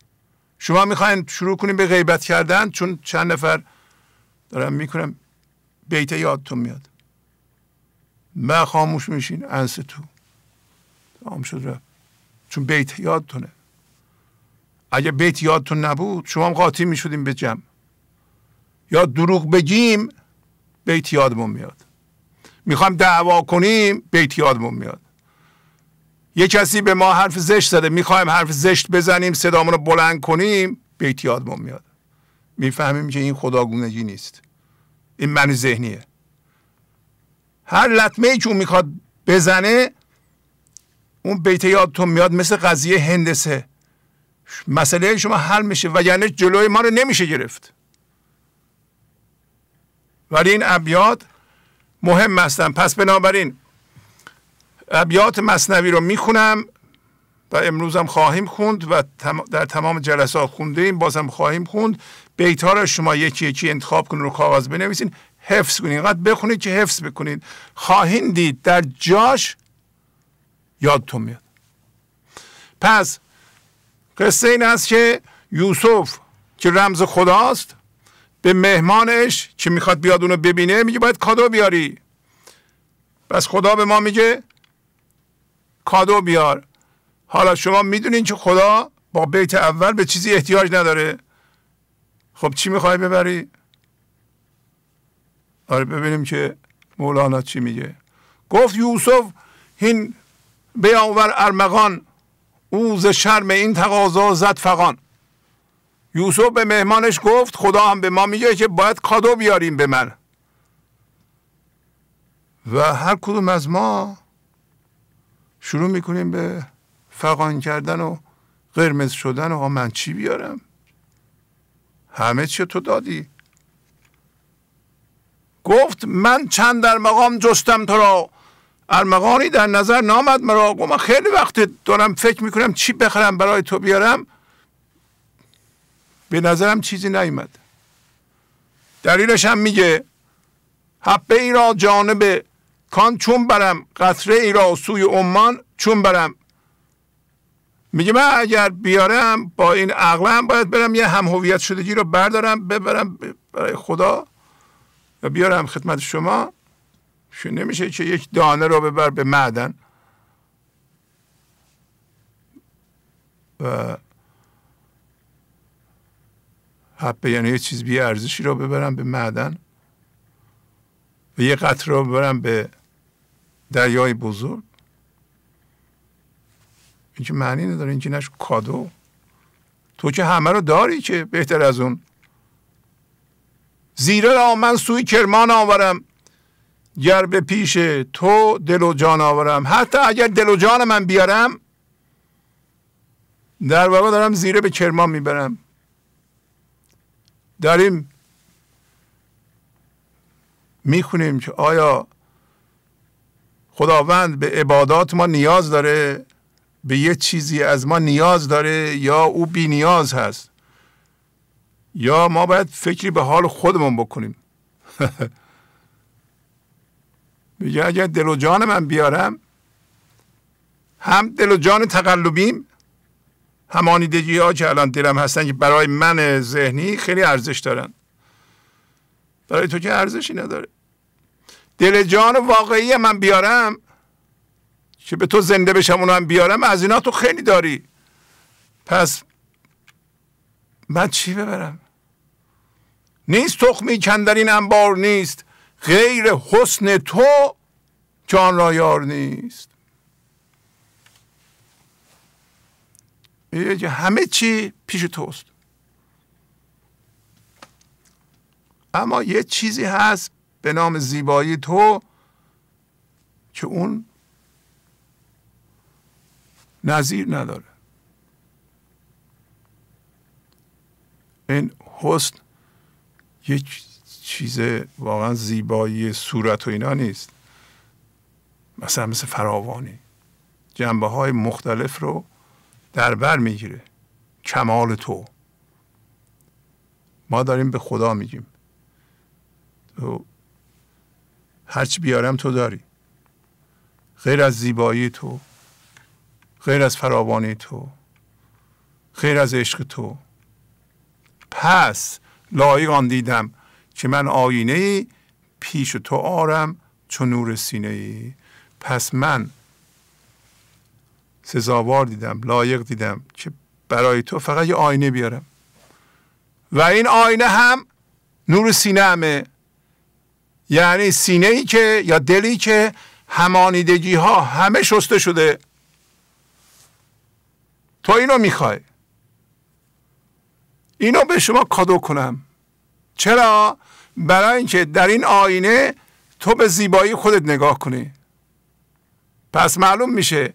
شما می‌خواین شروع کنیم به غیبت کردن چون چند نفر دارم می‌کنم بیت یادتون میاد. من خاموش میشین انس تو. تمام شد رفت چون بیت یادتونه. اگه بیت یادتون نبود شما هم قاطی می‌شدیم به جمع. یا دروغ بگیم بیت یادمون میاد. می‌خوایم دعوا کنیم بیت یادمون میاد. یه کسی به ما حرف زشت زده می‌خوایم حرف زشت بزنیم صدامون رو بلند کنیم بیت یادمون میاد. می‌فهمیم که این خداگونگی نیست. این من ذهنیه. هر لطمه ای که اون می‌خواد بزنه اون بیت یادتون میاد مثل قضیه هندسه. مسئله شما حل میشه و یعنی جلوی ما رو نمیشه گرفت. ولی این ابیات مهم هستن. پس بنابراین ابیات مصنوی رو می‌خونم و امروزم خواهیم خوند و در تمام جلسات خونده ایم بازم خواهیم خوند. بیت ها رو شما یکی یکی انتخاب کنید رو کاغذ بنویسین حفظ کنید. اینقدر بخونید که حفظ بکنید. خواهید دید در جاش یادتون میاد. پس قصه این است که یوسف که رمز خداست به مهمانش که می‌خواد بیاد اونو ببینه میگه باید کادو بیاری. پس خدا به ما میگه کادو بیار. حالا شما می‌دونین که خدا با بیت اول به چیزی احتیاج نداره. خب چی می‌خوای ببری؟ آره ببینیم که مولانا چی میگه. گفت یوسف این بیاور ارمغان او ز شرم این تقاضا زد فقان یوسف به مهمانش گفت خدا هم به ما میگه که باید کادو بیاریم به من. و هر کدوم از ما شروع می‌کنیم به فقان کردن و قرمز شدن و من چی بیارم؟ همه چی تو دادی. گفت من چند در مقام جستم تو را. ارمغانی در نظر نامد مرا. من خیلی وقت دارم فکر می‌کنم چی بخرم برای تو بیارم. به نظرم چیزی نیومد. دلیلش هم میگه حبه ای را جانب کان چون برم قطره ای را سوی عمان چون برم. میگه من اگر بیارم با این عقلم باید برم یه هم هویت شدگی رو بردارم ببرم برای خدا و بیارم خدمت شما. نمیشه که یک دانه رو ببر به معدن؟ و حبه یعنی یه چیز بی ارزشی رو ببرم به معدن و یه قطر رو ببرم به دریای بزرگ. این که معنی نداره این که نش کادو. تو که همه رو داری که بهتر از اون. زیره را من سوی کرمان آورم. گر به پیش تو دل و جان آورم. حتی اگر دل و جان من بیارم در واقع دارم زیره به کرمان می‌برم. داریم می‌خونیم که آیا خداوند به عبادات ما نیاز داره؟ به یه چیزی از ما نیاز داره یا او بی نیاز هست؟ یا ما باید فکری به حال خودمون بکنیم؟ [LAUGHS] میگه اگر دل و جان من بیارم هم دل و جان تقلبیم همانیدگی ها که الان دلم هستن که برای من ذهنی خیلی ارزش دارن. برای تو که ارزشی نداره. دل جان واقعی من بیارم که به تو زنده بشم اونو هم بیارم از اینا تو خیلی داری. پس من چی ببرم؟ نیست تخمی کندرین انبار نیست. غیر حسن تو جان را یار نیست. میگه همه چی پیش توست. اما یه چیزی هست به نام زیبایی تو که اون نظیر نداره. این حسن یک چیز واقعا زیبایی صورت و اینا نیست. مثلا مثل فراوانی. جنبه های مختلف رو در بر می‌گیره. کمال تو. ما داریم به خدا میگیم. تو هرچی بیارم تو داری. غیر از زیبایی تو غیر از فراوانی تو غیر از عشق تو. پس لایق آن دیدم. که من آینه ای پیش تو آرم چون نور سینه ای پس من سزاوار دیدم لایق دیدم که برای تو فقط یه آینه بیارم. و این آینه هم نور سینه همه یعنی سینه ای که یا دلی که همانیدگی ها همه شسته شده. تو اینو می‌خوای. اینو به شما کادو کنم. چرا؟ برای اینکه در این آینه تو به زیبایی خودت نگاه کنی. پس معلوم میشه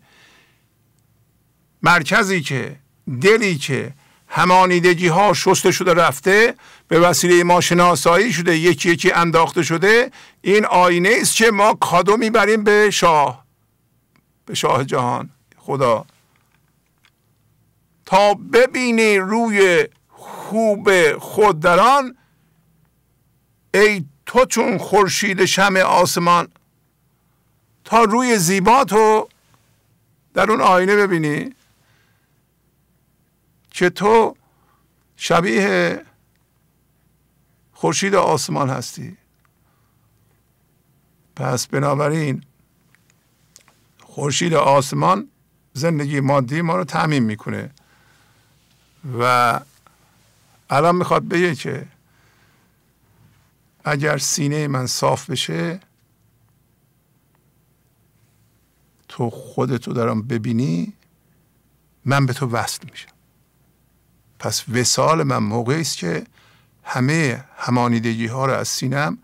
مرکزی که دلی که همانیدگی ها شسته شده رفته به وسیله ما شناسایی شده یکی یکی انداخته شده این آینه است که ما کادو می‌بریم به شاه به شاه جهان. خدا. تا ببینی روی خوب خود در آن ای تو چون خورشید شم آسمان تا روی زیبا تو در اون آینه ببینی که تو شبیه خورشید آسمان هستی. پس بنابراین خورشید آسمان زندگی مادی ما رو تعمین می‌کنه. و الان می‌خواد بگه که اگر سینه من صاف بشه تو خودتو دارم ببینی من به تو وصل میشم. پس وسال من موقعی است که همه همانیدگی ها رو از سینم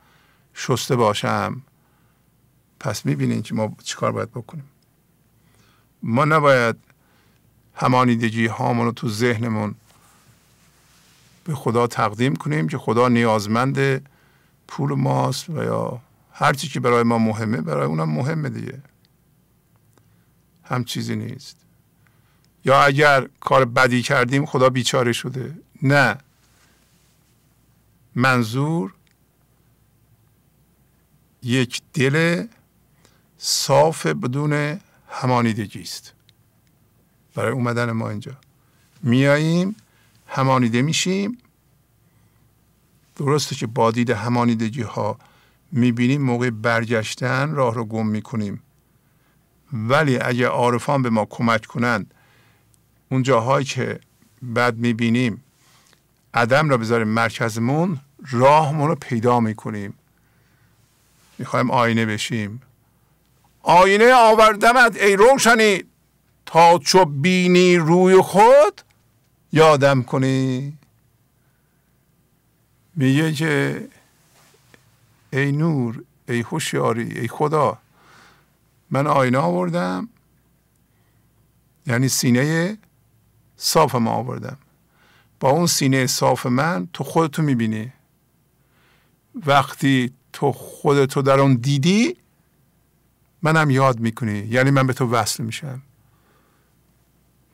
شسته باشم. پس می‌بینین که ما چیکار باید بکنیم. ما نباید همانیدگی هامون رو تو ذهنمون به خدا تقدیم کنیم که خدا نیازمند پول ماست و یا هر چی که برای ما مهمه برای اونم مهمه دیگه. هم چیزی نیست. یا اگر کار بدی کردیم خدا بیچاره شده. نه. منظور یک دل صاف بدون همانیدگی است برای اومدن ما اینجا. میاییم همانیده میشیم. درسته که با دید همانیدگی ها می‌بینیم موقع برگشتن راه رو گم می‌کنیم. ولی اگه عارفان به ما کمک کنند اون جاهایی که بد می‌بینیم عدم را بذاریم مرکزمون راهمون رو پیدا می‌کنیم. می‌خوایم آینه بشیم. آینه آوردمت ای روشنی! تا چو بینی روی خود یادم کنی. میگه که ای نور ای هوشیاری ای خدا من آینه آوردم یعنی سینه صافم آوردم. با اون سینه صاف من تو خودتو می‌بینی. وقتی تو خودتو در اون دیدی منم یاد می‌کنی. یعنی من به تو وصل میشم.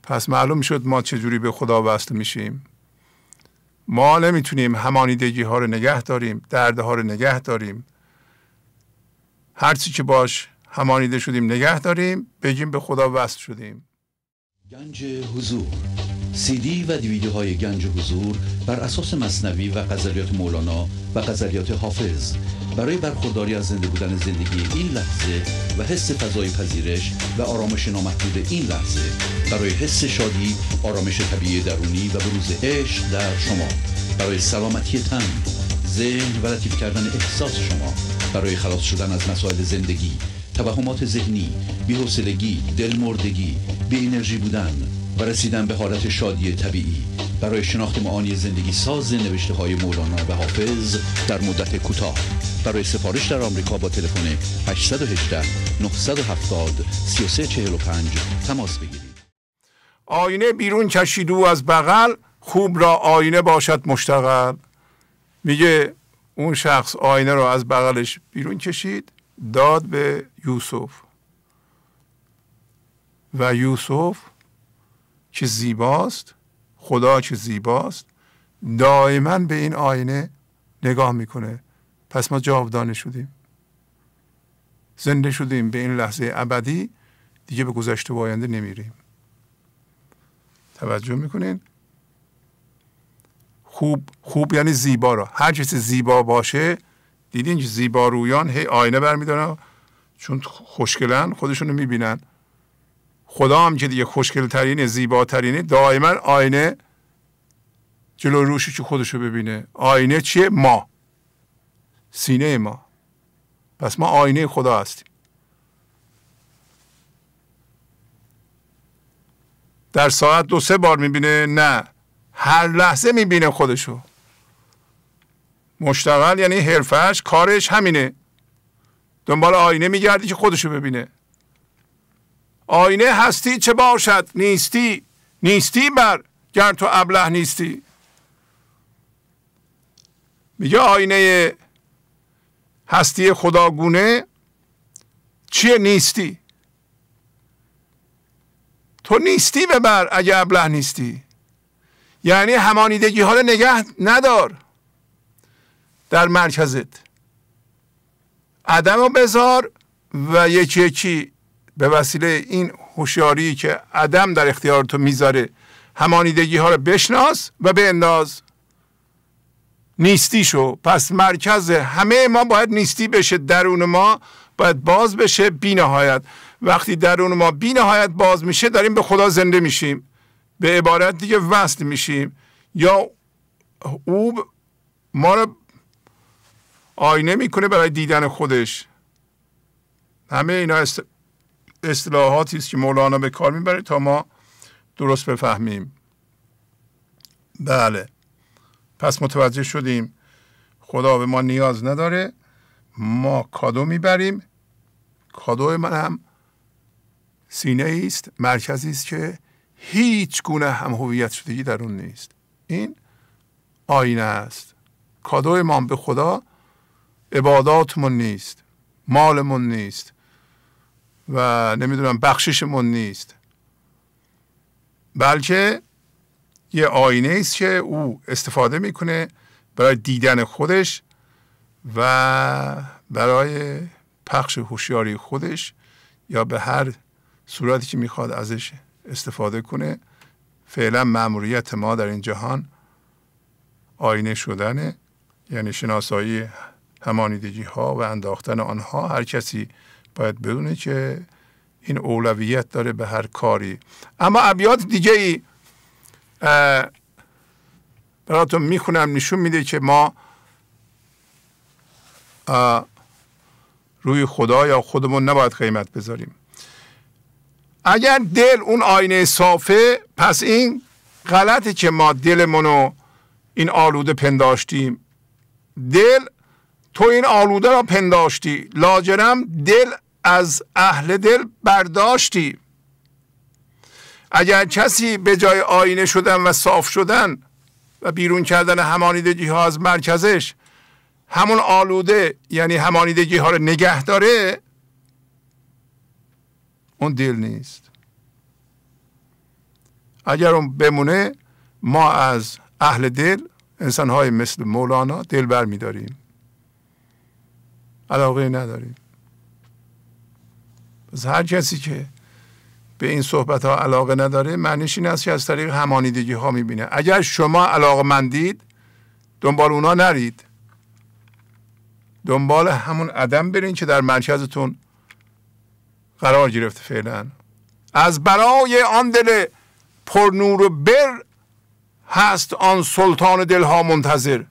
پس معلوم شد ما چجوری به خدا وصل میشیم. ما نمی‌تونیم همانیدگی ها رو نگه داریم ها رو نگه داریم. هرچی که باش همانیده شدیم نگه داریم بگیم به خدا وصل شدیم. گنج حضور. سی دی و دیویدیو های گنج حضور بر اساس مصنوی و قذریات مولانا و قذریات حافظ. برای برخورداری از زنده بودن زندگی این لحظه و حس فضای پذیرش و آرامش نامحدود این لحظه برای حس شادی آرامش طبیعی درونی و بروز عشق در شما. برای سلامتی تن ذهن و لطیف کردن احساس شما. برای خلاص شدن از مسائل زندگی توهمات ذهنی بی‌حوصلگی دلمردگی بی انرژی بودن. و رسیدن به حالت شادی طبیعی. برای شناخت معانی زندگی ساز نوشته های مولانا و حافظ در مدت کوتاه. برای سفارش در آمریکا با تلفن 818 970 3345 تماس بگیرید. آینه بیرون کشید او از بغل خوب را آینه باشد مشتغل. میگه اون شخص آینه رو از بغلش بیرون کشید داد به یوسف. و یوسف که زیباست خدا که زیباست دائما به این آینه نگاه می‌کنه. پس ما جاودانه شدیم. زنده شدیم به این لحظه ابدی دیگه به گذشته و آینده نمیریم. توجه می‌کنین؟ خوب خوب یعنی زیبا را. هر چیز زیبا باشه دیدین که زیبا رویان هی آینه برمیدارن چون خوشگلن خودشونو می‌بینن. خدا هم که دیگه خوشگل ترینه زیباترینه دائما آینه جلو روشی که خودشو ببینه. آینه چیه؟ ما. سینه ما. پس ما آینه خدا هستیم. در ساعت دو سه بار می‌بینه؟ نه. هر لحظه می‌بینه خودشو. مشتغل یعنی حرفش کارش همینه. دنبال آینه میگردی که خودشو ببینه. آینه هستی چه باشد؟ نیستی. نیستی بر گر تو ابله نیستی. میگه آینه هستی خداگونه چیه نیستی؟ تو نیستی ببر اگه ابله نیستی. یعنی همانیدگی ها رو نگه ندار. در مرکزت. عدم رو بذار و یکی یکی به وسیله این هوشیاری که عدم در اختیار تو می‌ذاره همانیدگی ها رو بشناس و به انداز نیستی شو پس مرکز همه ما باید نیستی بشه درون ما باید باز بشه بی نهایت وقتی درون ما بی نهایت باز میشه داریم به خدا زنده میشیم. به عبارت دیگه وصل میشیم. یا او ما رو آینه می‌کنه برای دیدن خودش. همه اینا اصطلاحاتی است که مولانا به کار می‌بره تا ما درست بفهمیم. بله. پس متوجه شدیم. خدا به ما نیاز نداره. ما کادو می‌بریم. کادو من هم سینه است. مرکزی است که هیچ گونه هم هویت شدگی در اون نیست. این آینه است. کادوی ما به خدا عباداتمون نیست. مالمون نیست. و نمی‌دونم بخششمون نیست. بلکه یه آینه است که او استفاده می‌کنه برای دیدن خودش و برای پخش هوشیاری خودش یا به هر صورتی که می‌خواد ازش استفاده کنه. فعلا مأموریت ما در این جهان آینه شدنه یعنی شناسایی همانیدگی ها و انداختن آنها. هر کسی باید بدونه که این اولویت داره به هر کاری. اما ابیات دیگه ای براتون می‌خونم نشون میده که ما روی خدا یا خودمون نباید قیمت بذاریم. اگر دل اون آینه صافه پس این غلطه که ما دلمونو این آلوده پنداشتیم. دل تو این آلوده را پنداشتی. لاجرم دل از اهل دل برداشتی. اگر کسی به جای آینه شدن و صاف شدن و بیرون کردن همانیدگی ها از مرکزش همون آلوده یعنی همانیدگی ها رو نگه داره اون دل نیست. اگر اون بمونه ما از اهل دل انسان های مثل مولانا دل بر می داریم علاقه نداریم. پس هر کسی که به این صحبت ها علاقه نداره معنیش این است که از طریق همانیدگی ها می‌بینه. اگر شما علاقه مندید دنبال اونا نرید. دنبال همون عدم برین که در مرکزتون قرار گرفته فعلا. از برای آن دل پر نور و بر هست آن سلطان دلها منتظر.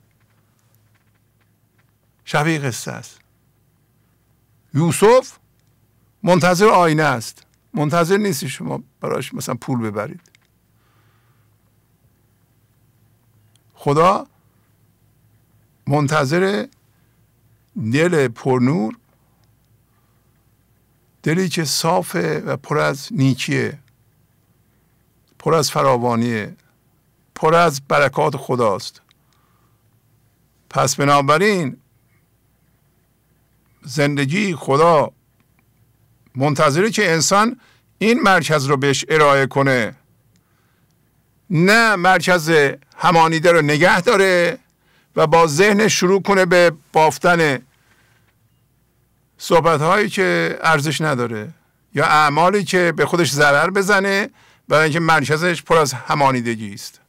شبیه قصه است. یوسف منتظر آینه است. منتظر نیستی شما براش مثلا پول ببرید. خدا منتظر دل پرنور دلی که صافه و پر از نیکیه پر از فراوانیه پر از برکات خداست. پس بنابراین زندگی خدا منتظره که انسان این مرکز رو بهش ارائه کنه. نه مرکز همانیده رو نگه داره و با ذهن شروع کنه به بافتن صحبت هایی که ارزش نداره یا اعمالی که به خودش ضرر بزنه برای اینکه مرکزش پر از همانیدگی است.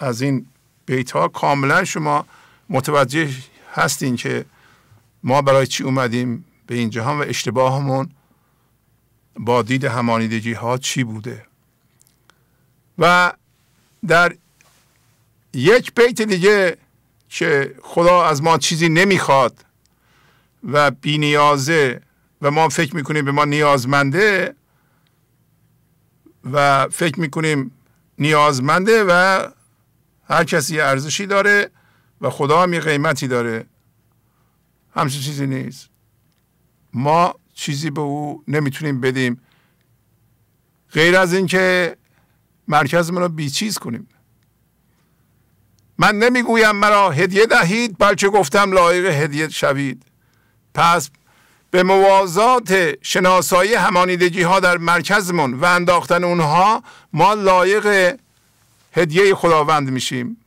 از این بیت ها کاملا شما متوجه هستین که ما برای چی اومدیم به این جهان و اشتباهمون با دید همانیدگی ها چی بوده؟ و در یک بیت دیگه که خدا از ما چیزی نمی‌خواد و بی نیازه و ما فکر می‌کنیم به ما نیازمنده و فکر می‌کنیم نیازمنده و هر کسی ارزشی داره و خدا هم یه قیمتی داره همچین چیزی نیست. ما چیزی به او نمی‌تونیم بدیم. غیر از اینکه مرکزمون رو بیچیز کنیم. من نمی‌گویم مرا هدیه دهید بلکه گفتم لایق هدیه شوید. پس به موازات شناسایی همانیدگی ها در مرکزمون و انداختن اونها ما لایق هدیه خداوند میشیم.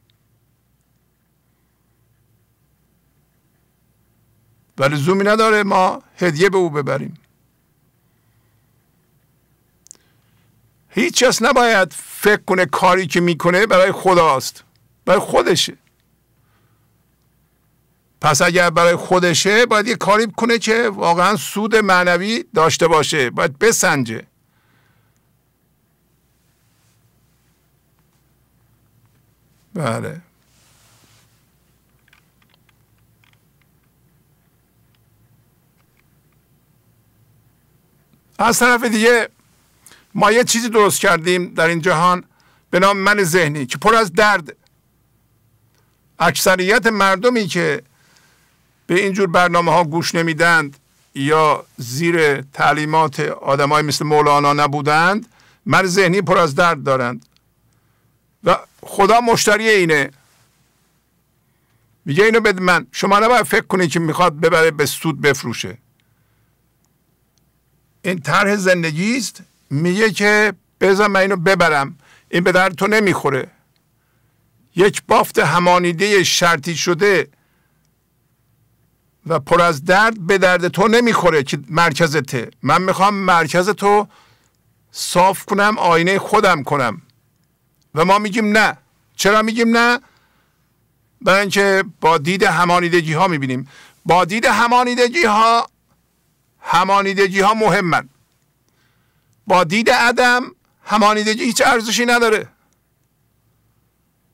و لزومی نداره ما هدیه به او ببریم. هیچ کس نباید فکر کنه کاری که می‌کنه برای خداست برای خودشه. پس اگر برای خودشه باید یه کاری کنه که واقعا سود معنوی داشته باشه باید بسنجه. بله. از طرف دیگه ما یه چیزی درست کردیم در این جهان به نام من ذهنی که پر از درد. اکثریت مردمی که به اینجور برنامه ها گوش نمیدند یا زیر تعلیمات آدمای مثل مولانا نبودند من ذهنی پر از درد دارند. و خدا مشتری اینه. میگه اینو بده من. شما نباید فکر کنید که می‌خواد ببره به سود بفروشه. این طرح زندگی است. میگه که بذار من اینو ببرم. این به درد تو نمی‌خوره. یک بافت همانیده شرطی شده و پر از درد به درد تو نمی‌خوره که مرکزته. من می‌خوام مرکز تو صاف کنم آینه خودم کنم. و ما میگیم نه. چرا میگیم نه؟ برای اینکه با دید همانیدگی ها می‌بینیم. با دید همانیدگی ها همانیدگی ها مهمن. با دید عدم همانیدگی هیچ ارزشی نداره.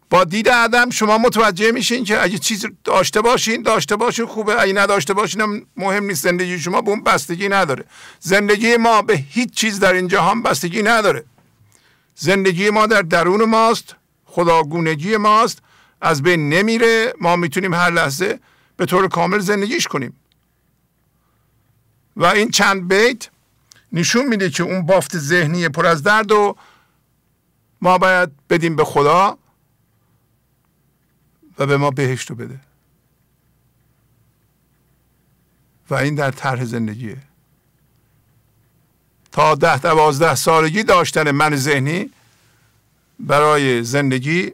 با دید عدم شما متوجه میشین که اگه چیز داشته باشین داشته باشین خوبه. اگه نداشته باشین هم مهم نیست. زندگی شما به اون بستگی نداره. زندگی ما به هیچ چیز در این جهان بستگی نداره. زندگی ما در درون ماست. خداگونگی ماست. از بین نمیره. ما می‌تونیم هر لحظه به طور کامل زندگیش کنیم. و این چند بیت نشون میده که اون بافت ذهنی پر از درد و ما باید بدیم به خدا و به ما بهشت رو بده. و این در طرح زندگیه. تا ده دوازده سالگی داشتن من ذهنی برای زندگی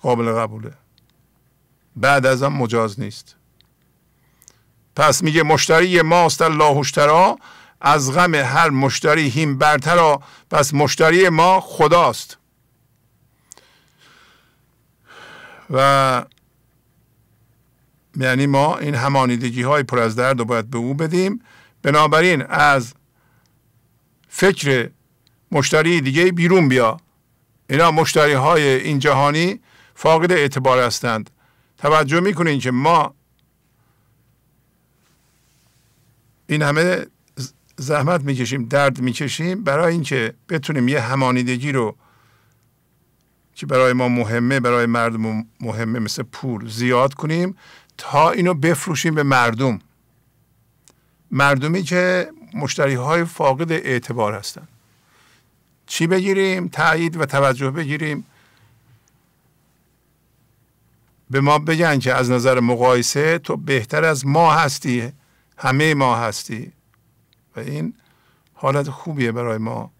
قابل قبوله. بعد از آن مجاز نیست. پس میگه مشتری ماست الله اشترا از غم هر مشتری هیم برترا پس مشتری ما خداست. و یعنی ما این همانیدگی های پر از درد رو باید به او بدیم. بنابراین از فکر مشتری دیگه بیرون بیا. اینا مشتری های این جهانی فاقد اعتبار هستند. توجه می‌کنین که ما این همه زحمت می‌کشیم درد می‌کشیم. برای اینکه بتونیم یه همانیدگی رو که برای ما مهمه برای مردم مهمه مثل پول زیاد کنیم تا اینو بفروشیم به مردم. مردمی که مشتری های فاقد اعتبار هستن. چی بگیریم؟ تایید و توجه بگیریم. به ما بگن که از نظر مقایسه تو بهتر از ما هستی. همه ما هستی. و این حالت خوبیه برای ما.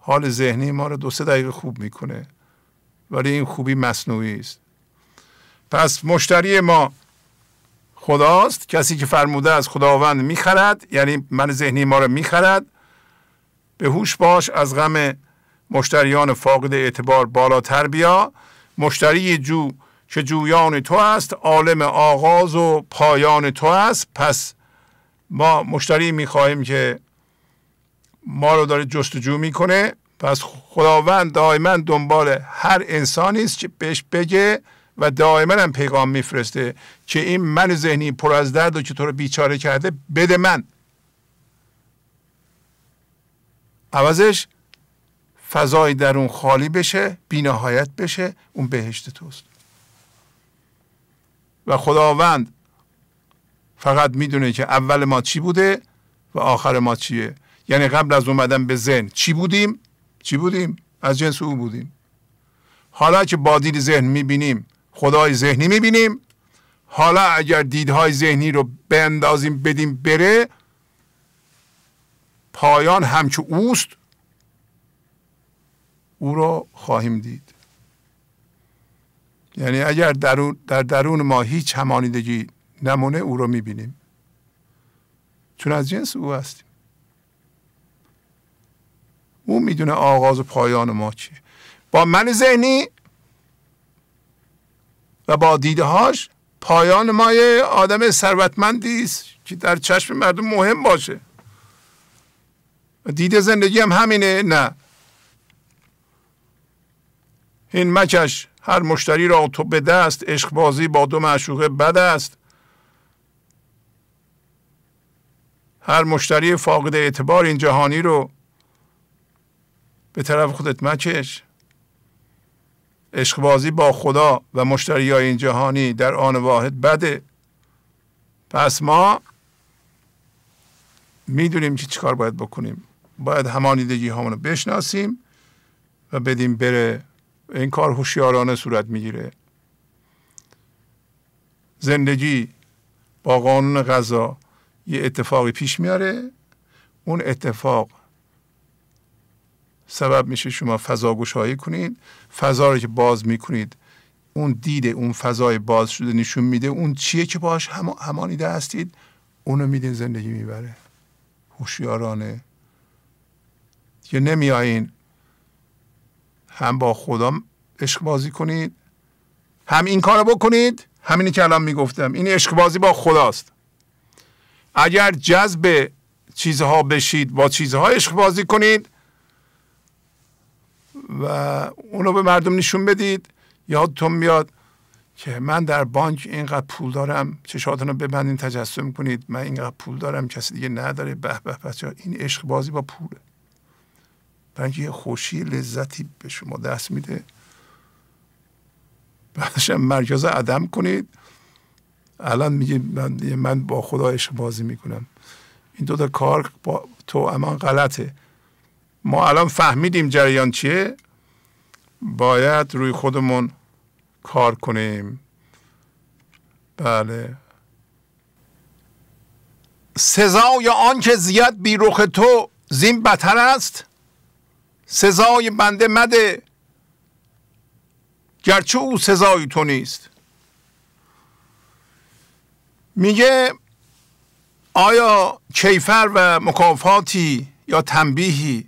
حال ذهنی ما رو دو سه دقیقه خوب می‌کنه. ولی این خوبی مصنوعی است. پس مشتری ما خداست. کسی که فرموده از خداوند می‌خرد یعنی من ذهنی ما رو می‌خرد به هوش باش از غم مشتریان فاقد اعتبار بالاتر بیا. مشتری جو که جویان تو است عالم آغاز و پایان تو است. پس ما مشتری می‌خواهیم که ما رو داره جستجو می‌کنه. پس خداوند دائما دنبال هر انسانی است که بهش بگه و دائما هم پیغام میفرسته که این من ذهنی پر از درد و که تو رو بیچاره کرده بده من. عوضش فضای درون خالی بشه بینهایت بشه اون بهشت توست. و خداوند فقط می‌دونه که اول ما چی بوده و آخر ما چیه. یعنی قبل از اومدن به ذهن چی بودیم؟ چی بودیم؟ از جنس او بودیم. حالا که با دید ذهن می‌بینیم خدای ذهنی می‌بینیم حالا اگر دیدهای ذهنی رو بندازیم بدیم بره پایان همچو اوست او رو خواهیم دید. یعنی اگر درون در درون ما هیچ همانیدگی نمونه او رو می‌بینیم. چون از جنس او هستیم. او می‌دونه آغاز و پایان ما چیه. با من ذهنی و با دیده هاش پایان ما یه آدم ثروتمندی است که در چشم مردم مهم باشه. دید زندگی هم همینه نه. این مکش هر مشتری را تو به دست عشق بازی با دو معشوقه بد است. هر مشتری فاقد اعتبار این جهانی رو به طرف خودت مکش. عشق بازی با خدا و مشتری های این جهانی در آن واحد بده. پس ما می‌دونیم که چیکار باید بکنیم. باید همانیدگی همون رو بشناسیم و بدیم بره این کار هوشیارانه صورت می‌گیره. زندگی با قانون غذا یه اتفاقی پیش میاره. اون اتفاق سبب میشه شما فضا گشایی کنید. فضا رو که باز می‌کنید اون دید اون فضای باز شده نشون میده اون چیه که باش هم همانیده هستید. اونو میدین زندگی می‌بره. هوشیارانه. که نمیایین هم با خدا عشق بازی کنید هم این کارو بکنید. همینی که الان می‌گفتم این عشق بازی با خداست. اگر جذب چیزها بشید با چیزها عشق بازی کنید و اونو به مردم نشون بدید. یادتون میاد که من در بانک اینقدر پول دارم. چشاتون رو ببندین تجسم کنید. من اینقدر پول دارم کسی دیگه نداره. به به بچه این عشق بازی با پوله. برای یه خوشی لذتی به شما دست میده. بعدش مرکز عدم کنید. الان میگه من, من با خدا بازی می‌کنم. این دو تا کار با تو امان غلطه. ما الان فهمیدیم جریان چیه. باید روی خودمون کار کنیم. بله. آن که زیاد بی رخ تو زین بتر است. سزای بنده مده. گرچه او سزای تو نیست. میگه آیا کیفر و مکافاتی یا تنبیهی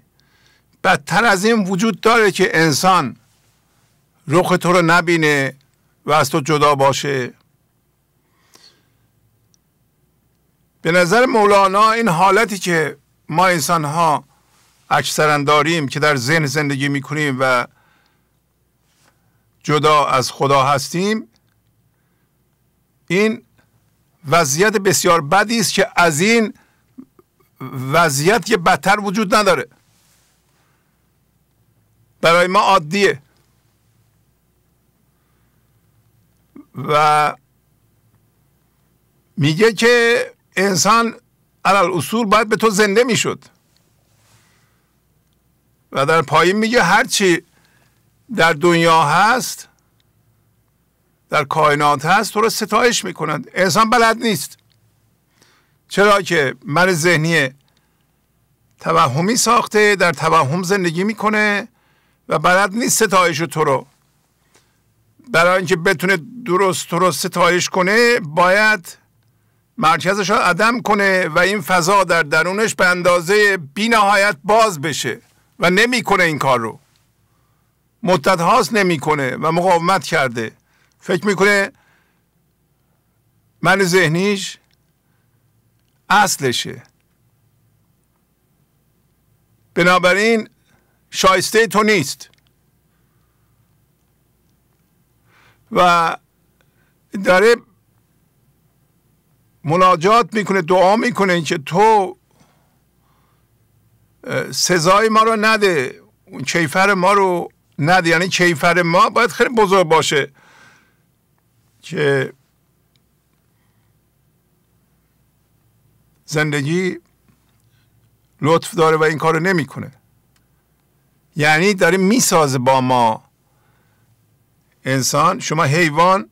بدتر از این وجود داره که انسان رخ تو رو نبینه و از تو جدا باشه؟ به نظر مولانا این حالتی که ما انسان ها اکثرا داریم که در ذهن زندگی می‌کنیم و جدا از خدا هستیم این وضعیت بسیار بدی است که از این وضعیت یه بدتر وجود نداره. برای ما عادیه. و میگه که انسان علال اصول باید به تو زنده می‌شد. و در پایین میگه هرچی در دنیا هست در کائنات هست تو رو ستایش می‌کنند. انسان بلد نیست. چرا که من ذهنی توهمی ساخته در توهم زندگی می‌کنه و بلد نیست ستایش تو رو. برای اینکه بتونه درست تو رو ستایش کنه باید مرکزش رو عدم کنه و این فضا در درونش به اندازه بی نهایت باز بشه. و نمی‌کنه این کار رو. مدت هاست نمی‌کنه و مقاومت کرده. فکر می‌کنه من ذهنیش اصلشه. بنابراین شایسته تو نیست. و داره مناجات می‌کنه دعا می‌کنه که تو سزای ما رو نده. اون کیفر ما رو نده. یعنی کیفر ما باید خیلی بزرگ باشه. که زندگی لطف داره و این کارو نمی‌کنه. یعنی داره می‌سازه با ما. انسان شما حیوان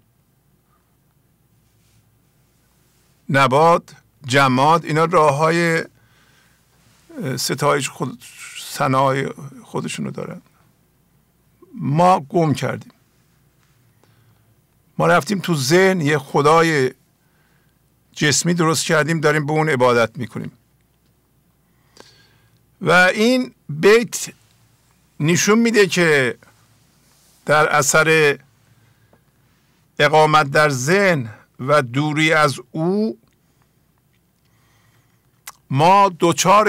نبات جماد اینا راه های ستایش خود سنای خودشونو دارن ما گم کردیم. ما رفتیم تو ذهن یه خدای جسمی درست کردیم داریم به اون عبادت می‌کنیم. و این بیت نشون میده که در اثر اقامت در ذهن و دوری از او ما دوچار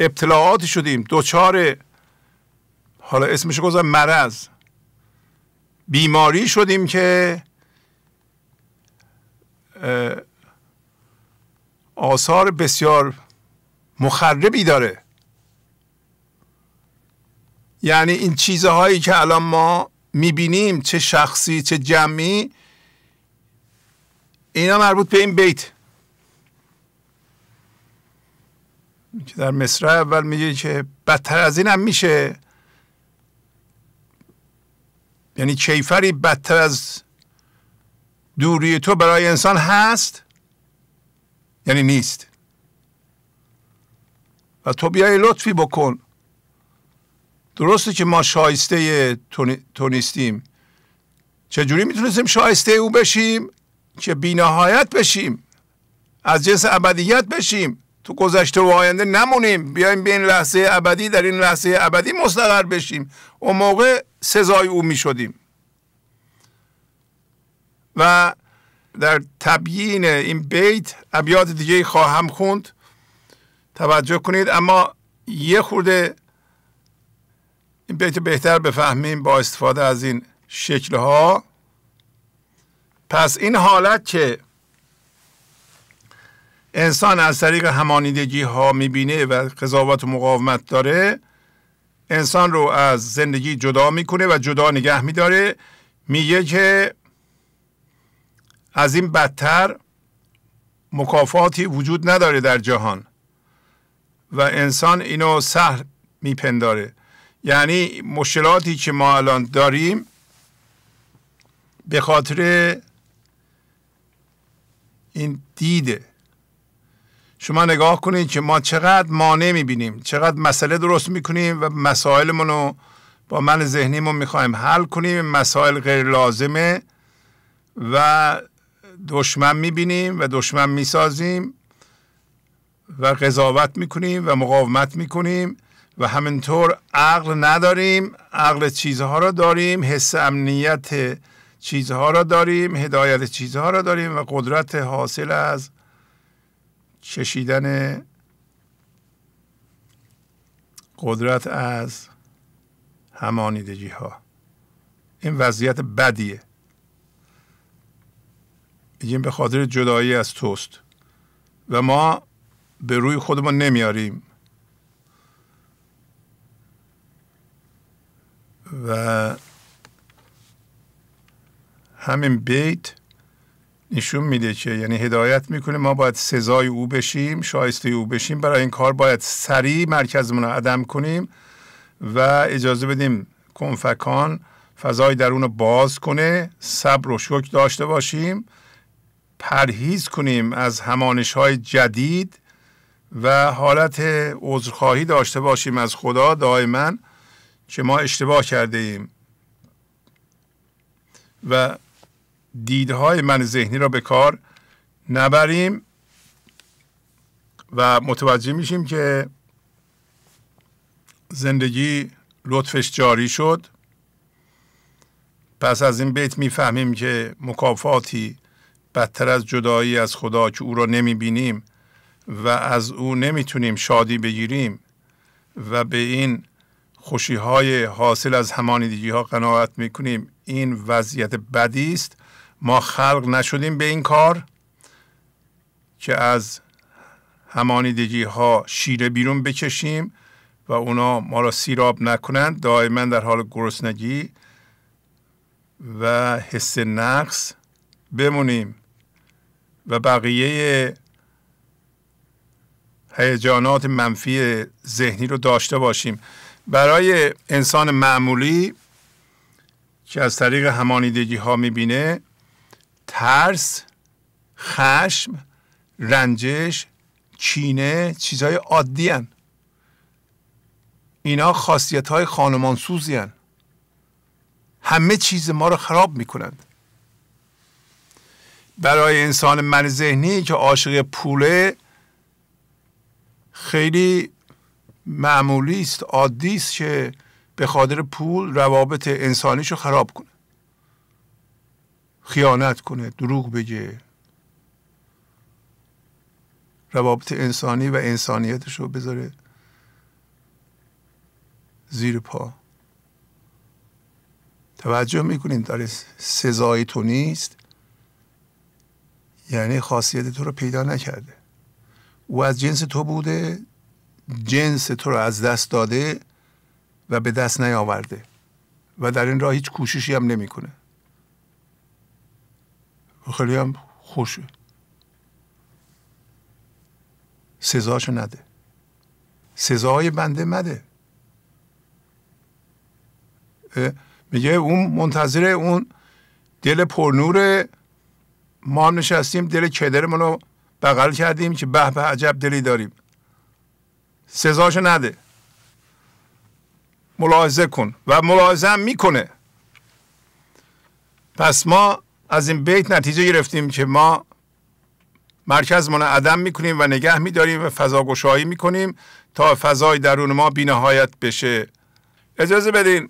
ابتلاعاتی شدیم دوچار حالا اسمش گذار مرض. بیماری شدیم که آثار بسیار مخربی داره. یعنی این چیزهایی که الان ما می‌بینیم چه شخصی چه جمعی اینا مربوط به این بیت. که در مصر اول میگه که بدتر از این هم میشه. یعنی کیفری بدتر از دوری تو برای انسان هست؟ یعنی نیست. و تو بیای لطفی بکن. درسته که ما شایسته تو نیستیم چجوری می‌تونستیم شایسته او بشیم؟ که بینهایت بشیم. از جنس ابدیت بشیم. تو گذشته و آینده نمونیم. بیایم به این لحظه ابدی در این لحظه ابدی مستقر بشیم. اون موقع سزای او می شدیم و در تبیین این بیت ابیات دیگه خواهم خوند. توجه کنید. اما یه خورده این بیت بهتر بفهمیم با استفاده از این شکلها. پس این حالت که انسان از طریق همانیدگی ها می‌بینه و قضاوت و مقاومت داره. انسان رو از زندگی جدا می‌کنه و جدا نگه میداره. میگه که از این بدتر مکافاتی وجود نداره در جهان و انسان اینو سهل میپنداره. یعنی مشکلاتی که ما الان داریم به خاطر این دیده. شما نگاه کنید که ما چقدر مانع می‌بینیم چقدر مسئله درست می‌کنیم و مسائلمون رو با من ذهنیمون می‌خوایم حل کنیم مسائل غیر لازمه و دشمن می‌بینیم و دشمن می‌سازیم و قضاوت می‌کنیم و مقاومت می‌کنیم و همینطور عقل نداریم عقل چیزها را داریم حس امنیت چیزها را داریم هدایت چیزها را داریم و قدرت حاصل از چشیدن قدرت از همانیدگی ها. این وضعیت بدیه. میگیم به خاطر جدایی از توست. و ما به روی خودمان نمیاریم. و همین بیت نشون میده که یعنی هدایت می‌کنه. ما باید سزای او بشیم شایسته او بشیم. برای این کار باید سریع مرکزمون رو عدم کنیم و اجازه بدیم کنفکان فضای درون رو باز کنه صبر و شکر داشته باشیم پرهیز کنیم از همانش های جدید و حالت عذرخواهی داشته باشیم از خدا دائما که ما اشتباه کرده ایم. و دیدهای من ذهنی را به کار نبریم و متوجه میشیم که زندگی لطفش جاری شد. پس از این بیت می‌فهمیم که مکافاتی بدتر از جدایی از خدا که او را نمی‌بینیم و از او نمی‌تونیم شادی بگیریم و به این خوشی های حاصل از همانیدگی ها قناعت می‌کنیم. این وضعیت بدی است ما خلق نشدیم به این کار که از همانیدگی ها شیره بیرون بکشیم و اونا ما را سیراب نکنند دائما در حال گرسنگی و حس نقص بمونیم و بقیه هیجانات منفی ذهنی رو داشته باشیم. برای انسان معمولی که از طریق همانیدگی ها می‌بینه ترس خشم رنجش چینه چیزهای عادی هن. اینا خاصیت های خانمان سوزی هن. همه چیز ما رو خراب می‌کنند برای انسان من ذهنی که عاشق پوله خیلی معمولی است عادی است که به خاطر پول روابط انسانیشو خراب کنه خیانت کنه دروغ بگه. روابط انسانی و انسانیتش رو بذاره زیر پا. توجه می‌کنین داره سزایی تو نیست؟ یعنی خاصیت تو رو پیدا نکرده. او از جنس تو بوده جنس تو رو از دست داده و به دست نیاورده. و در این راه هیچ کوششی هم نمی‌کنه. خیلی هم خوشه سزاشو نده. سزای بنده مده. میگه اون منتظر اون دل پرنور ما هم نشستیم دل کدرمون بغل کردیم که به به عجب دلی داریم. سزاشو نده. ملاحظه کن و ملاحظه هم می‌کنه. پس ما از این بیت نتیجه گرفتیم که ما مرکزمون عدم می‌کنیم و نگه میداریم و فضا گشایی می‌کنیم تا فضای درون ما بینهایت بشه. اجازه بدین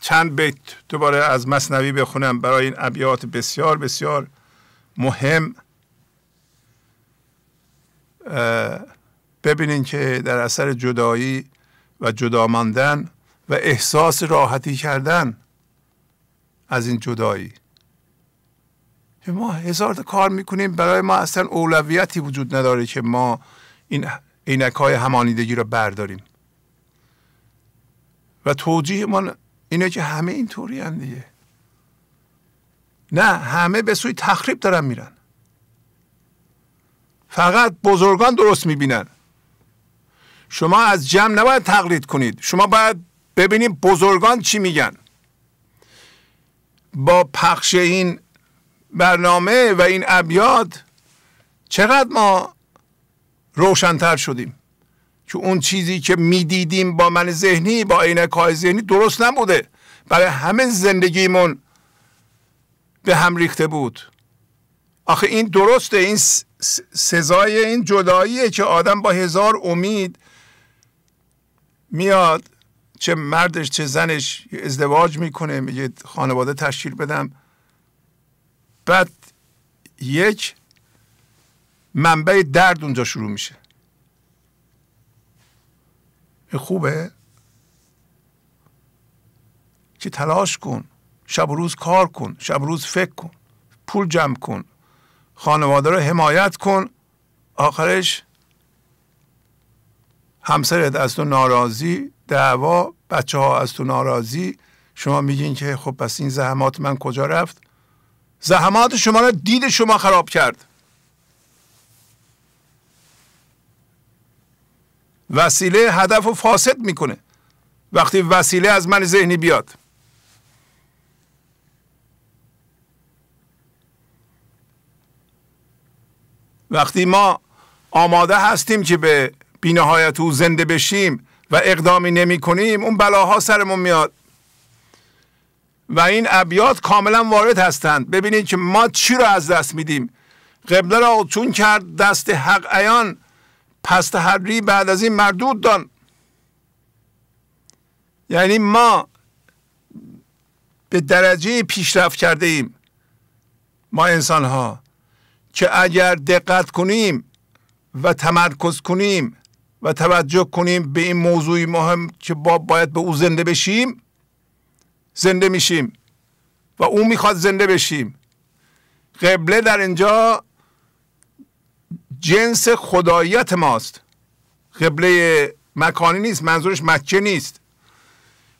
چند بیت دوباره از مصنوی بخونم برای این ابیات بسیار بسیار مهم. ببینین که در اثر جدایی و جدا ماندن و احساس راحتی کردن از این جدایی. ما هزار تا کار می‌کنیم برای ما اصلا اولویتی وجود نداره که ما این عینک های همانیدگی رو برداریم. و توجیه ما اینه که همه اینطوری دیگه. نه همه به سوی تخریب دارن میرن. فقط بزرگان درست می‌بینن. شما از جمع نباید تقلید کنید. شما باید ببینید بزرگان چی میگن. با پخش این برنامه و این ابیات چقدر ما روشنتر شدیم. که اون چیزی که می‌دیدیم با من ذهنی با عینک های ذهنی درست نبوده. برای همه زندگیمون به هم ریخته بود. آخه این درسته این سزای این جداییه که آدم با هزار امید میاد چه مردش چه زنش ازدواج می‌کنه میگه خانواده تشکیل بدم. بعد یک منبع درد اونجا شروع میشه. خوبه؟ که تلاش کن. شب و روز کار کن. شب و روز فکر کن. پول جمع کن. خانواده رو حمایت کن. آخرش همسرت از تو ناراضی دعوا بچه ها از تو ناراضی. شما میگین که خب پس این زحمات من کجا رفت؟ زحمات شما رو دید شما خراب کرد. وسیله هدف و فاسد می‌کنه. وقتی وسیله از من ذهنی بیاد. وقتی ما آماده هستیم که به بینهایت او زنده بشیم و اقدامی نمی کنیم اون بلاها سرمون میاد. و این ابیات کاملا وارد هستند. ببینید که ما چی رو از دست میدیم. قبله را چون کرد دست حق ایان پس تحری بعد از این مردود دان. یعنی ما به درجه پیشرفت کرده ایم. ما انسان ها که اگر دقت کنیم و تمرکز کنیم و توجه کنیم به این موضوعی مهم که با باید به او زنده بشیم زنده میشیم و او می‌خواد زنده بشیم. قبله در اینجا جنس خداییت ماست. قبله مکانی نیست منظورش مکه نیست.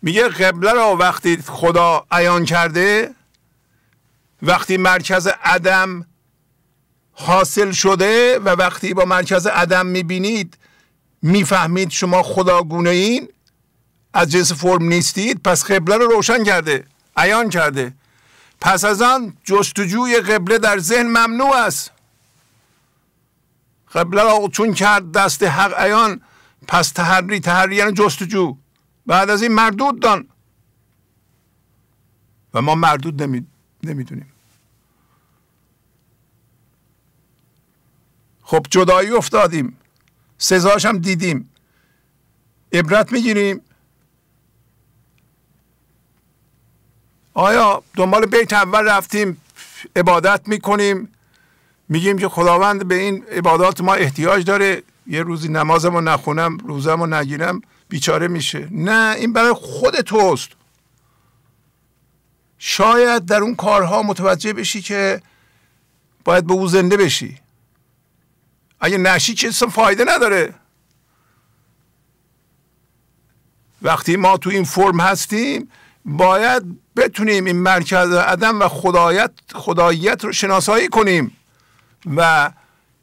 میگه قبله را وقتی خدا عیان کرده وقتی مرکز عدم حاصل شده و وقتی با مرکز عدم می‌بینید می‌فهمید شما خداگونه این؟ از جنس فرم نیستید پس قبله رو روشن کرده عیان کرده. پس از آن جستجوی قبله در ذهن ممنوع است. قبله را چون کرد دست حق عیان پس تحری تحری یعنی جستجو. بعد از این مردود دان. و ما مردود نمی‌دونیم. خب جدایی افتادیم. سزاش هم دیدیم. عبرت می‌گیریم. آیا دنبال بیت اول رفتیم؟ عبادت می‌کنیم. میگیم که خداوند به این عبادات ما احتیاج داره. یه روزی نمازمو نخونم روزمو نگیرم بیچاره میشه. نه این برای خود توست. شاید در اون کارها متوجه بشی که باید به او زنده بشی. اگه نشی که فایده نداره. وقتی ما تو این فرم هستیم باید بتونیم این مرکز عدم و خدایت خداییت رو شناسایی کنیم و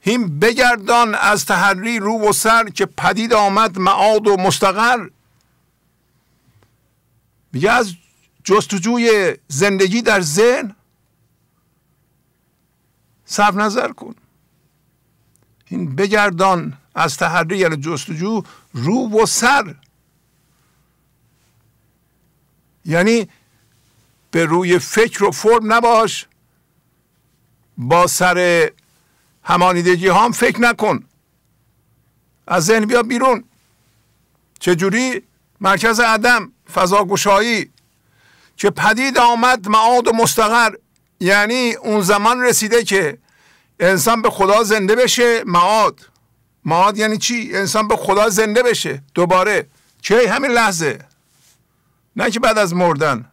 هیم بگردان از تحری رو و سر که پدید آمد معاد و مستقر. میگه از جستجوی زندگی در ذهن صرف نظر کن. این بگردان از تحری یعنی جستجو رو و سر یعنی به روی فکر و فرم نباش. با سر همانیدگی ها هم فکر نکن. از ذهن بیا بیرون. چجوری؟ مرکز عدم فضا گشایی که پدید آمد معاد و مستقر. یعنی اون زمان رسیده که انسان به خدا زنده بشه. معاد. معاد یعنی چی؟ انسان به خدا زنده بشه. دوباره. چه؟ همین لحظه. نه که بعد از مردن.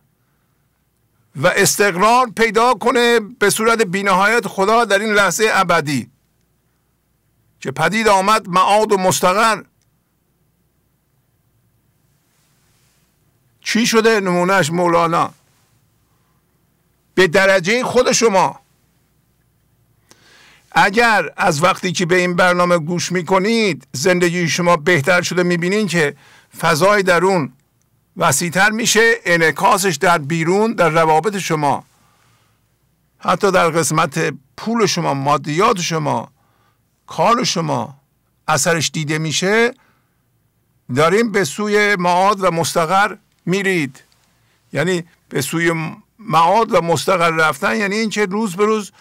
و استقرار پیدا کنه به صورت بینهایت خدا در این لحظه ابدی. که پدید آمد معاد و مستقر. چی شده نمونهش مولانا؟ به درجه خود شما. اگر از وقتی که به این برنامه گوش می‌کنید زندگی شما بهتر شده می‌بینین که فضای درون وسیعتر میشه انعکاسش در بیرون در روابط شما. حتی در قسمت پول شما مادیات شما کار شما اثرش دیده میشه داریم به سوی معاد و مستقر میرید. یعنی به سوی معاد و مستقر رفتن یعنی اینکه روز به روز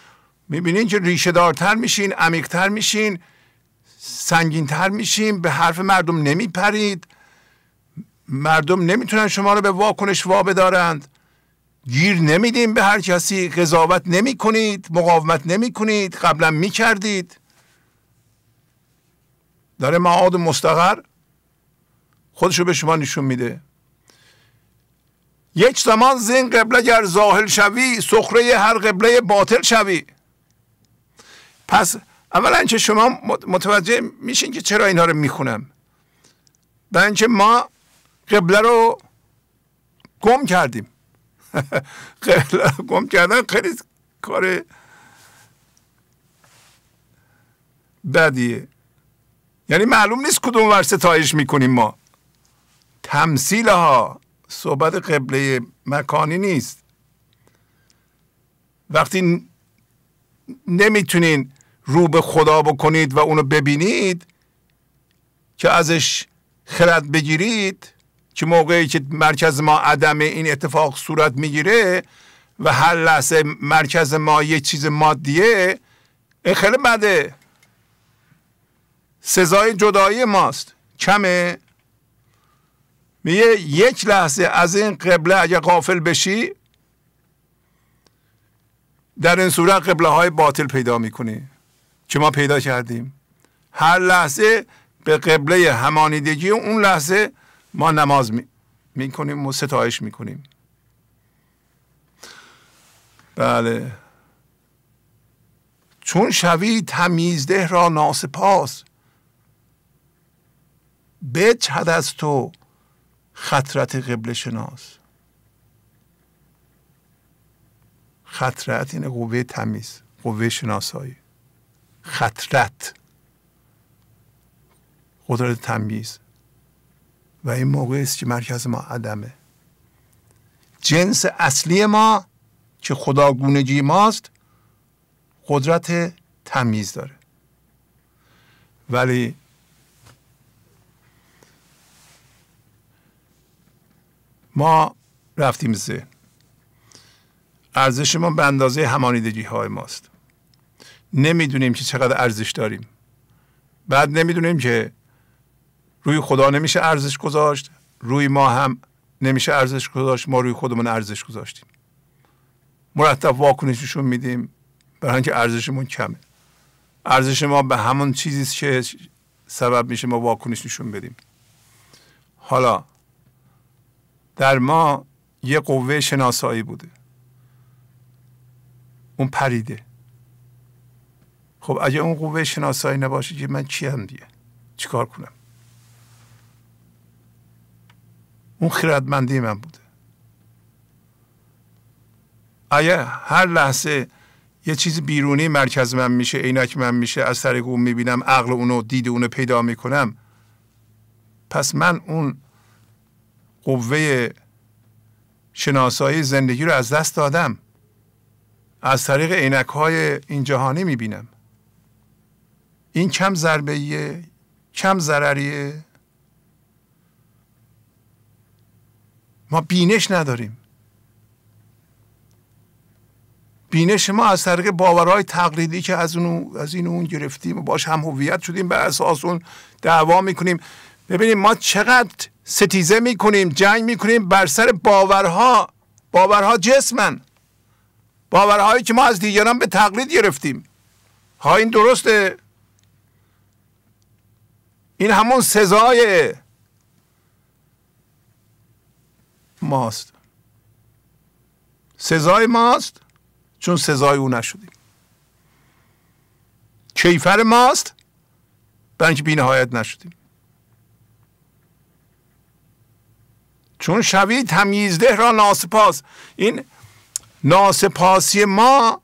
می‌بینین که ریشه دارتر میشین عمیقتر میشین سنگینتر میشین به حرف مردم نمیپرید. مردم نمی‌تونن شما رو به واکنش وا بدارند. گیر نمیدیم به هر کسی قضاوت نمی کنید مقاومت نمی کنید قبلا می کردید داره معاد مستقر خودشو به شما نشون میده. یک زمان زین قبله گر زاهل شوی سخره هر قبله باطل شوی. پس اولا که شما متوجه میشین که چرا اینها رو می‌خونم. به اینکه ما قبله رو گم کردیم. [LAUGHS] قبله رو گم کردن خیلی کار بدیه. یعنی معلوم نیست کدوم ور ستایش می‌کنیم ما. تمثیل ها صحبت قبله مکانی نیست. وقتی نمی‌تونین رو به خدا بکنید و اونو ببینید که ازش خرد بگیرید که موقعی که مرکز ما عدم این اتفاق صورت می‌گیره و هر لحظه مرکز ما یه چیز مادیه این خیلی بده. سزای جدایی ماست. کمه. میگه یک لحظه از این قبله اگه قافل بشی در این صورت قبله های باطل پیدا می‌کنی که ما پیدا کردیم. هر لحظه به قبله همانیدگی اون لحظه ما نماز می‌کنیم و ستایش می‌کنیم. بله. چون شوی تمیزده را ناسپاس بچهد از تو خطرت قبل شناس. خطرت این قوه تمیز قوه شناسایی. خطرت. قدرت تمیز. و این موقع است که مرکز ما عدمه. جنس اصلی ما که خداگونگی ماست قدرت تمیز داره. ولی ما رفتیم ذهن. ارزش ما به اندازه همانیدگی های ماست. نمی‌دونیم که چقدر ارزش داریم. بعد نمی‌دونیم که روی خدا نمیشه ارزش گذاشت روی ما هم نمیشه ارزش گذاشت ما روی خودمون ارزش گذاشتیم. مرتب واکنششون میدیم برای اینکه ارزشمون کمه. ارزش ما به همون چیزی که سبب میشه ما واکنش نشون بدیم. حالا در ما یه قوه شناسایی بوده. اون پریده. خب اگه اون قوه شناسایی نباشه که من چی هم دیگه؟ چیکار کنم؟ اون خیردمندی من بوده. اگه هر لحظه یه چیز بیرونی مرکز من میشه عینک من میشه از طریق اون می‌بینم عقل اونو دید اونو پیدا می‌کنم پس من اون قوه شناسایی زندگی رو از دست دادم. از طریق عینک های این جهانی می‌بینم. این کم ضربه کم ضرریه. ما بینش نداریم. بینش ما از طریق باورهای تقلیدی که از اون از این اون گرفتیم و باش هم هویت شدیم بر اساس اون دعوا می‌کنیم. ببینیم ما چقدر ستیزه می‌کنیم جنگ می‌کنیم بر سر باورها. باورها جسمن. باورهایی که ما از دیگران به تقلید گرفتیم. ها این درسته. این همون سزای ماست. سزای ماست چون سزای او نشدیم. کیفر ماست برای اینکه بینهایت نشدیم. چون شوی تمیزده را ناسپاس این ناسپاسی ما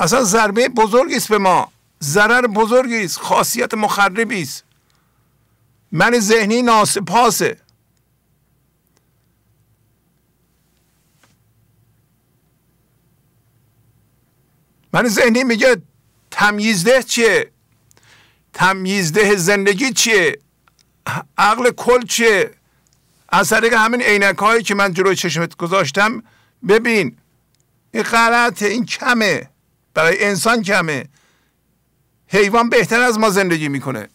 اصلا ضربه بزرگی است به ما ضرر بزرگی است خاصیت مخربی است. من ذهنی ناسپاسه. من ذهنی میگه تمیزده چیه؟ تمیزده زندگی چیه؟ عقل کل چیه؟ از طریق همین عینک هایی که من جلوی چشمت گذاشتم ببین این غلطه این کمه. برای انسان کمه. حیوان بهتر از ما زندگی می‌کنه.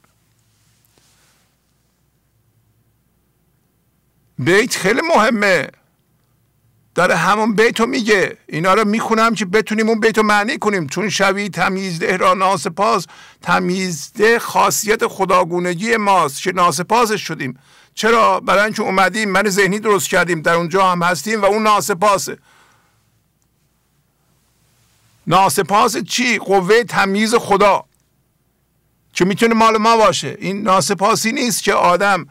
بیت خیلی مهمه. داره همون بیت رو میگه. اینا رو می‌خونم که بتونیم اون بیت رو معنی کنیم. چون شوی تمیزده را ناسپاس تمیزده خاصیت خداگونگی ماست. که ناسپاسش شدیم. چرا؟ برای اینکه اومدیم من ذهنی درست کردیم. در اونجا هم هستیم و اون ناسپاسه. ناسپاس چی؟ قوه تمیز خدا. که می‌تونه مال ما باشه؟ این ناسپاسی نیست که آدم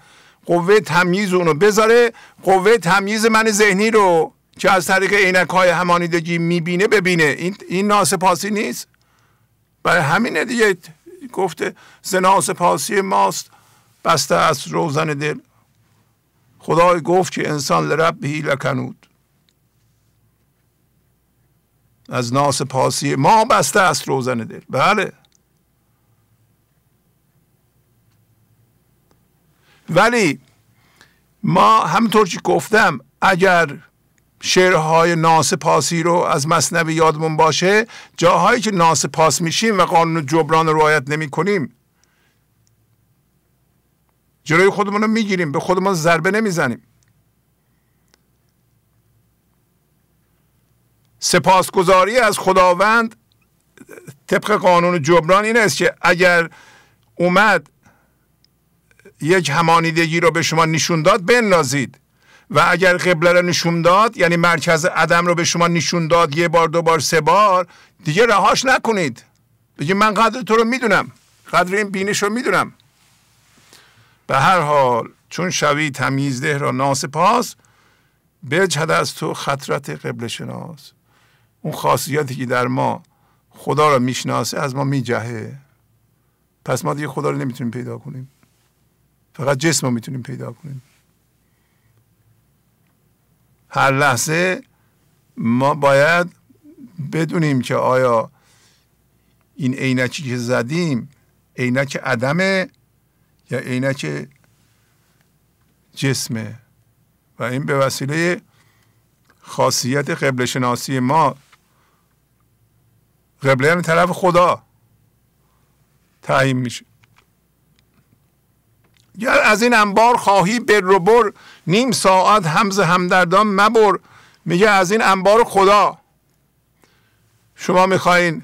قوه تمیز اونو بذاره. قوه تمیز من ذهنی رو که از طریق عینک های همانیدگی می‌بینه ببینه. این, این ناسپاسی نیست. برای همینه دیگه گفته زناسپاسی ماست. بسته از روزن دل. خدای گفت که انسان لربهی لکنود. از ناسپاسی ما بسته است روزن دل. بله. ولی ما همطور که گفتم اگر شعرهای ناسپاسی رو از مصنوی یادمون باشه. جاهایی که ناسپاس میشیم و قانون جبران رو رعایت نمی کنیم جلوی خودمون رو می‌گیریم به خودمون ضربه نمی‌زنیم. سپاسگزاری از خداوند طبق قانون جبران این است که اگر اومد یک همانیدگی رو به شما نشون داد بنازید و اگر قبله رو نشون داد یعنی مرکز عدم رو به شما نشون داد یه بار دو بار سه بار دیگه رهاش نکنید. بگید من قدر تو رو می‌دونم. قدر این بینش رو می‌دونم. به هر حال چون شوی تمیزده را ناسپاس بجهد از تو خطرت قبل شناس. اون خاصیتی که در ما خدا را می‌شناسه از ما میجهه. پس ما دیگه خدا رو نمی‌تونیم پیدا کنیم. فقط جسم رو می‌تونیم پیدا کنیم. هر لحظه ما باید بدونیم که آیا این عینکی که زدیم عینک عدمه یا عینک جسمه؟ و این به وسیله خاصیت قبل شناسی ما. قبله یعنی طرف خدا تعیین میشه. گر از این انبار خواهی بر و بر نیم ساعت همز همدردان مبر. میگه از این انبار خدا. شما می‌خواین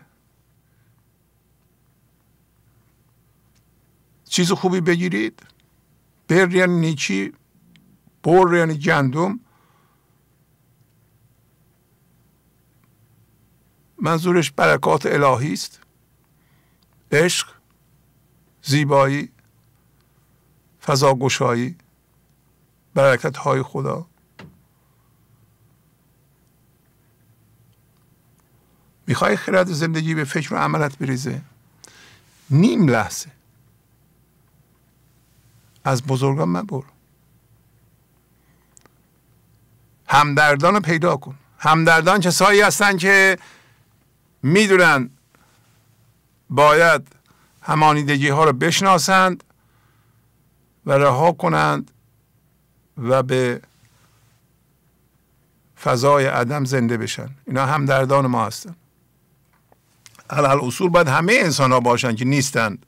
چیز خوبی بگیرید؟ بر یعنی نیچی بر یعنی گندم. منظورش برکات الهی است. عشق زیبایی فضا گشایی برکت های خدا. می‌خوای خرد زندگی به فکر و عملت بریزه؟ نیم لحظه. از بزرگان مبر. همدردان رو پیدا کن. همدردان کسایی هستن که می‌دونن باید همانیدگی ها رو بشناسند و رها کنند و به فضای عدم زنده بشن. اینا هم دردان ما هستن. علال اصول باید همه انسان ها باشن که نیستند.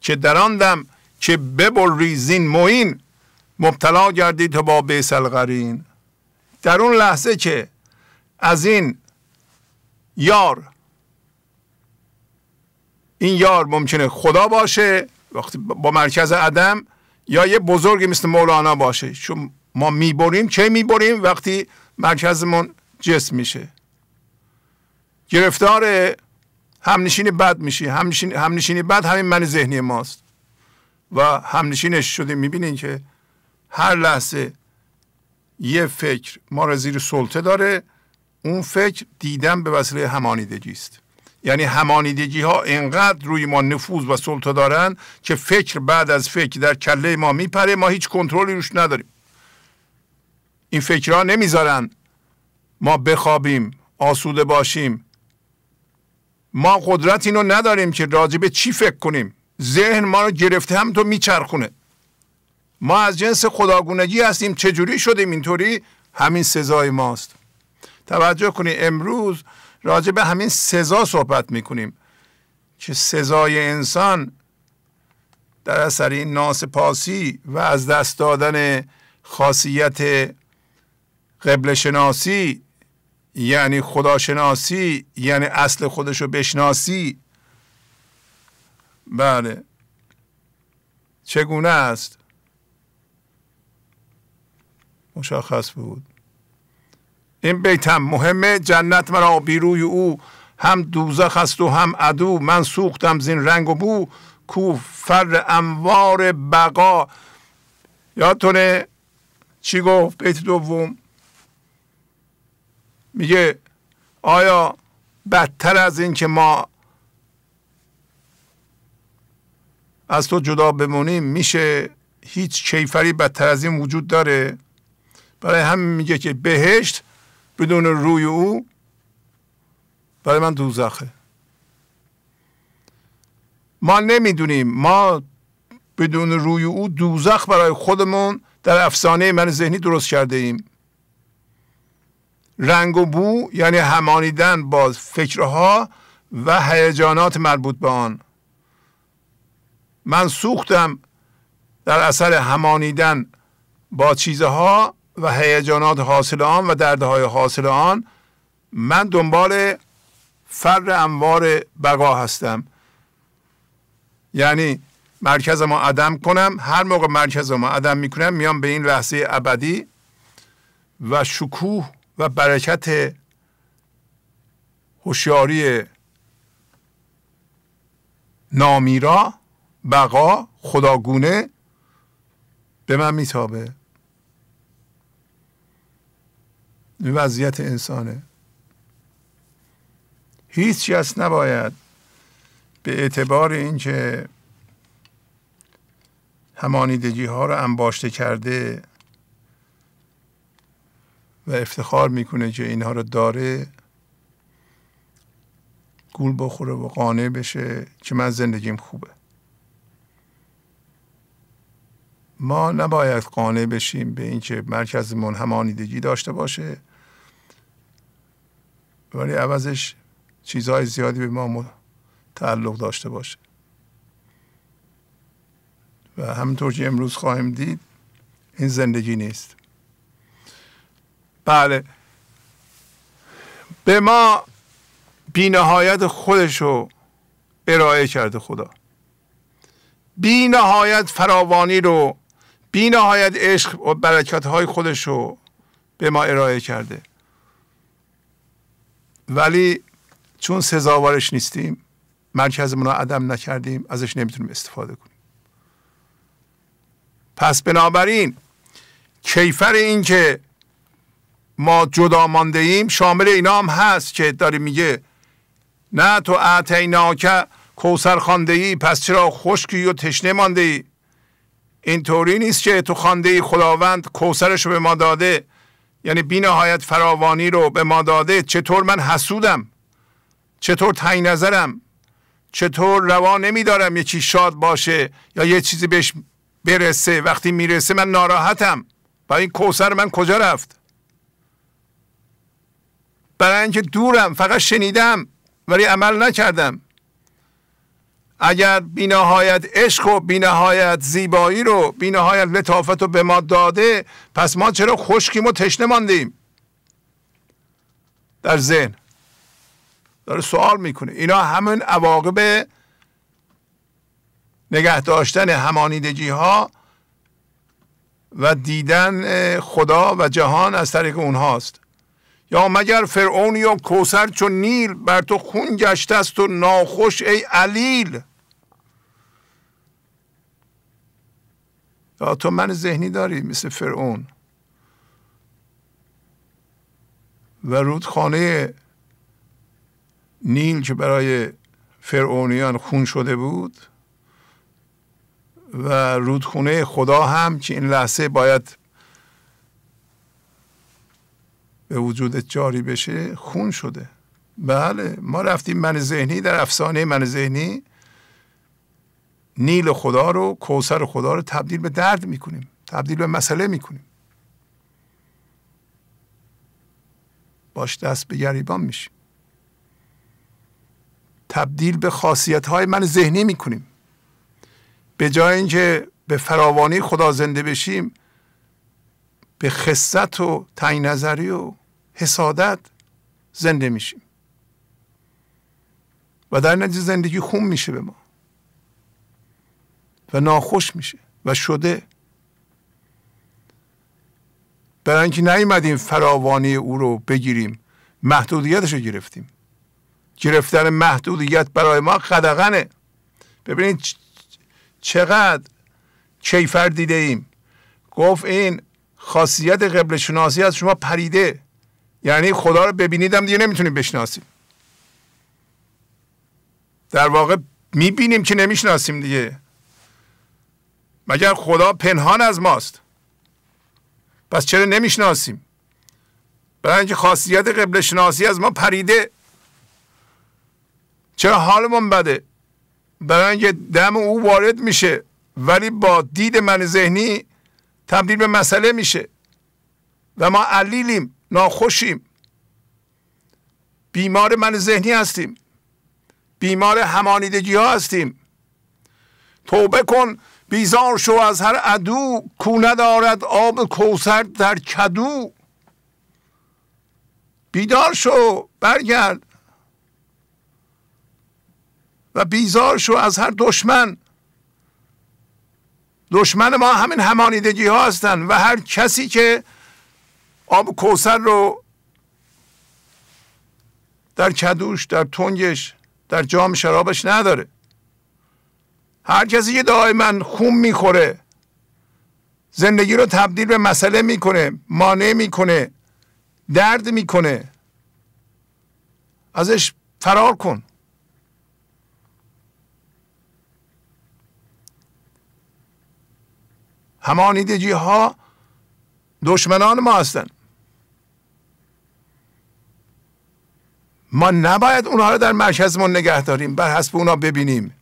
که در آن دم که ببر ریزین موین مبتلا گردی تا با بیسل غرین در اون لحظه که از این یار این یار ممکنه خدا باشه وقتی با مرکز عدم یا یه بزرگی مثل مولانا باشه. چون ما می‌بریم چه می‌بریم؟ وقتی مرکزمون جسم میشه. گرفتار همنشینی بد میشی. همنشین همنشینی بد همین من ذهنی ماست. و همنشینش شده می‌بینین که هر لحظه یه فکر ما را زیر سلطه داره. اون فکر دیدن به وسیله همانیدگی است. یعنی همانیدگی ها اینقدر روی ما نفوذ و سلطه دارن که فکر بعد از فکر در کله ما میپره ما هیچ کنترلی روش نداریم. این فکرها نمی‌ذارن ما بخوابیم آسوده باشیم. ما قدرت اینو نداریم که راجع به چی فکر کنیم. ذهن ما رو گرفته هم تو میچرخونه. ما از جنس خداگونگی هستیم چجوری شدیم اینطوری؟ همین سزای ماست. توجه کنید امروز راجع به همین سزا صحبت می‌کنیم. که سزای انسان در اثر این ناسپاسی و از دست دادن خاصیت قبل شناسی یعنی خداشناسی یعنی اصل خودشو بشناسی. بله. چگونه است؟ مشخص بود. این بیتم مهمه. جنت مرا بیروی او هم دوزخ است و هم عدو. من سوختم زین رنگ و بو کو فر انوار بقا. یادتونه چی گفت بیت دوم؟ میگه آیا بدتر از این که ما از تو جدا بمونیم میشه هیچ کیفری بدتر از این وجود داره؟ برای همین میگه که بهشت بدون روی او برای من دوزخه. ما نمی‌دونیم. ما بدون روی او دوزخ برای خودمون در افسانه من ذهنی درست کرده ایم رنگ و بو یعنی همانیدن با فکرها و هیجانات مربوط به آن. من سوختم در اثر همانیدن با چیزها و هیجانات حاصل آن و دردهای حاصل آن من دنبال فر انوار بقا هستم. یعنی مرکز ما عدم کنم هر موقع مرکز ما عدم می‌کنم میام به این لحظه ابدی و شکوه و برکت هوشیاری نامیرا بقا خداگونه به من میتابه. این وضعیت انسانه. هیچ کس نباید به اعتبار اینکه همانیدگی ها رو انباشته کرده و افتخار می‌کنه که اینها رو داره گول بخوره و قانع بشه که من زندگیم خوبه. ما نباید قانع بشیم به اینکه مرکزمون همانیدگی داشته باشه. ولی عوضش چیزهای زیادی به ما تعلق داشته باشه. و همینطور که امروز خواهیم دید این زندگی نیست. بله. به ما بینهایت خودش رو ارائه کرده خدا. بینهایت فراوانی رو بینهایت عشق و برکت های خودش رو به ما ارائه کرده. ولی چون سزاوارش نیستیم مرکزمون رو عدم نکردیم ازش نمی‌تونیم استفاده کنیم. پس بنابراین کیفر این که ما جدا مانده ایم شامل اینا هم هست که داری میگه نه تو اعتینا که کوسر خانده ای پس چرا خشکی و تشنه مانده ای اینطوری نیست که تو خانده ای خداوند کوسرش رو به ما داده یعنی بی نهایت فراوانی رو به ما داده چطور من حسودم؟ چطور تنگ نظرم؟ چطور روا نمیدارم یه چیز شاد باشه یا یه چیزی بهش برسه؟ وقتی می‌رسه من ناراحتم. با این کوسر من کجا رفت؟ برای اینکه دورم فقط شنیدم ولی عمل نکردم. اگر بینهایت عشق و بینهایت زیبایی رو بینهایت لطافت رو به ما داده پس ما چرا خشکیم و تشنه ماندیم؟ در ذهن. داره سوال می‌کنه. اینا همون عواقب نگه داشتن همانیدگی ها و دیدن خدا و جهان از طریق اونهاست. یا مگر فرعون یا کوسر چون نیل بر تو خون گشته است و ناخوش ای علیل؟ تو من ذهنی داری مثل فرعون. و رودخانه نیل که برای فرعونیان خون شده بود و رودخونه خدا هم که این لحظه باید به وجودت جاری بشه خون شده. بله ما رفتیم من ذهنی در افسانه من ذهنی. نیل خدا رو کوسر خدا رو تبدیل به درد می‌کنیم تبدیل به مسئله می‌کنیم. باش دست به گریبان میشیم. تبدیل به خاصیت های من ذهنی می‌کنیم. به جای اینکه به فراوانی خدا زنده بشیم به خصت و تنگ نظری و حسادت زنده میشیم. و در نتیجه زندگی خون میشه به ما. و ناخوش میشه و شده. برای اینکه نیومدیم فراوانی او رو بگیریم محدودیتش رو گرفتیم. گرفتن محدودیت برای ما قدغنه. ببینید چقدر کیفر دیده ایم. گفت این خاصیت قبل شناسی از شما پریده. یعنی خدا رو ببینیدم دیگه نمی‌تونیم بشناسیم. در واقع می‌بینیم که نمی‌شناسیم دیگه. مگر خدا پنهان از ماست؟ پس چرا نمی‌شناسیم؟ برای اینکه خاصیت قبل شناسی از ما پریده. چرا حالمون بده؟ برای اینکه دم او وارد میشه ولی با دید من ذهنی تبدیل به مسئله میشه. و ما علیلیم ناخوشیم. بیمار من ذهنی هستیم. بیمار همانیدگی ها هستیم. توبه کن بیزار شو از هر عدو کو ندارد آب کوسر در کدو. بیدار شو برگرد. و بیزار شو از هر دشمن. دشمن ما همین همانیدگی ها هستن و هر کسی که آب کوسر رو در کدوش در تنگش در جام شرابش نداره. هر کسی که دائما خون می‌خوره زندگی رو تبدیل به مسئله می‌کنه مانع می‌کنه درد می‌کنه. ازش فرار کن. همانیدگی ها دشمنان ما هستند ما نباید اونها رو در مرکزمون نگه داریم بر حسب اونا ببینیم.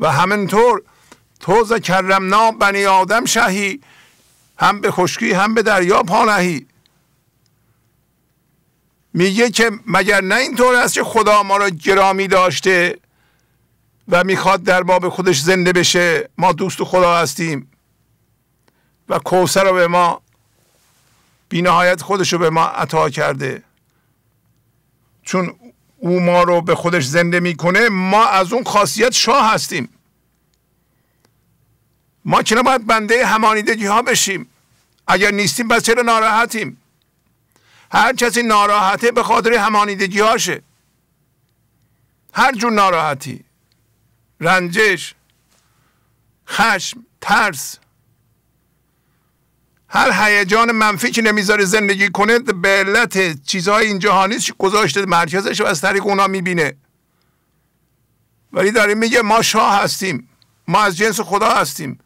و همینطور تو کرمنا بنی آدم شهی هم به خشکی هم به دریا پانهی میگه که مگر نه اینطور است که خدا ما را گرامی داشته و می‌خواد در ما به خودش زنده بشه؟ ما دوست خدا هستیم و کوسر رو به ما بینهایت خودش رو به ما عطا کرده. چون او ما رو به خودش زنده می‌کنه ما از اون خاصیت شاه هستیم. ما چرا باید بنده همانیدگی ها بشیم. اگر نیستیم پس چرا ناراحتیم؟ هر کسی ناراحته به خاطر همانیدگی هاشه هر جور ناراحتی. رنجش خشم ترس. هر هیجان منفی که نمی‌ذاره زندگی کنه به علت چیزهای این جهانی گذاشته مرکزش و از طریق اونا می‌بینه. ولی داره میگه ما شاه هستیم ما از جنس خدا هستیم.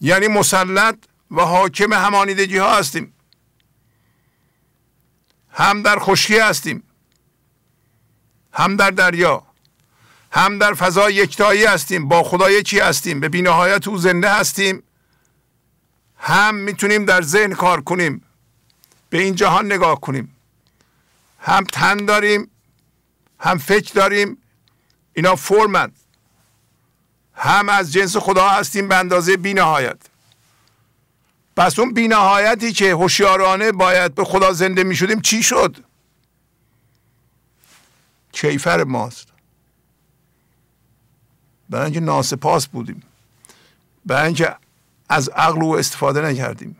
یعنی مسلط و حاکم همانیدگی ها هستیم. هم در خشکی هستیم هم در دریا هم در فضای یکتایی هستیم با خدا یکی هستیم به بینهایت او زنده هستیم. هم می‌تونیم در ذهن کار کنیم به این جهان نگاه کنیم. هم تن داریم هم فکر داریم اینا فرمن. هم از جنس خدا هستیم به اندازه بینهایت. پس اون بینهایتی که هوشیارانه باید به خدا زنده می شدیم چی شد؟ کیفر ماست. برای اینکه ناسپاس بودیم. برای اینکه از عقل او استفاده نکردیم.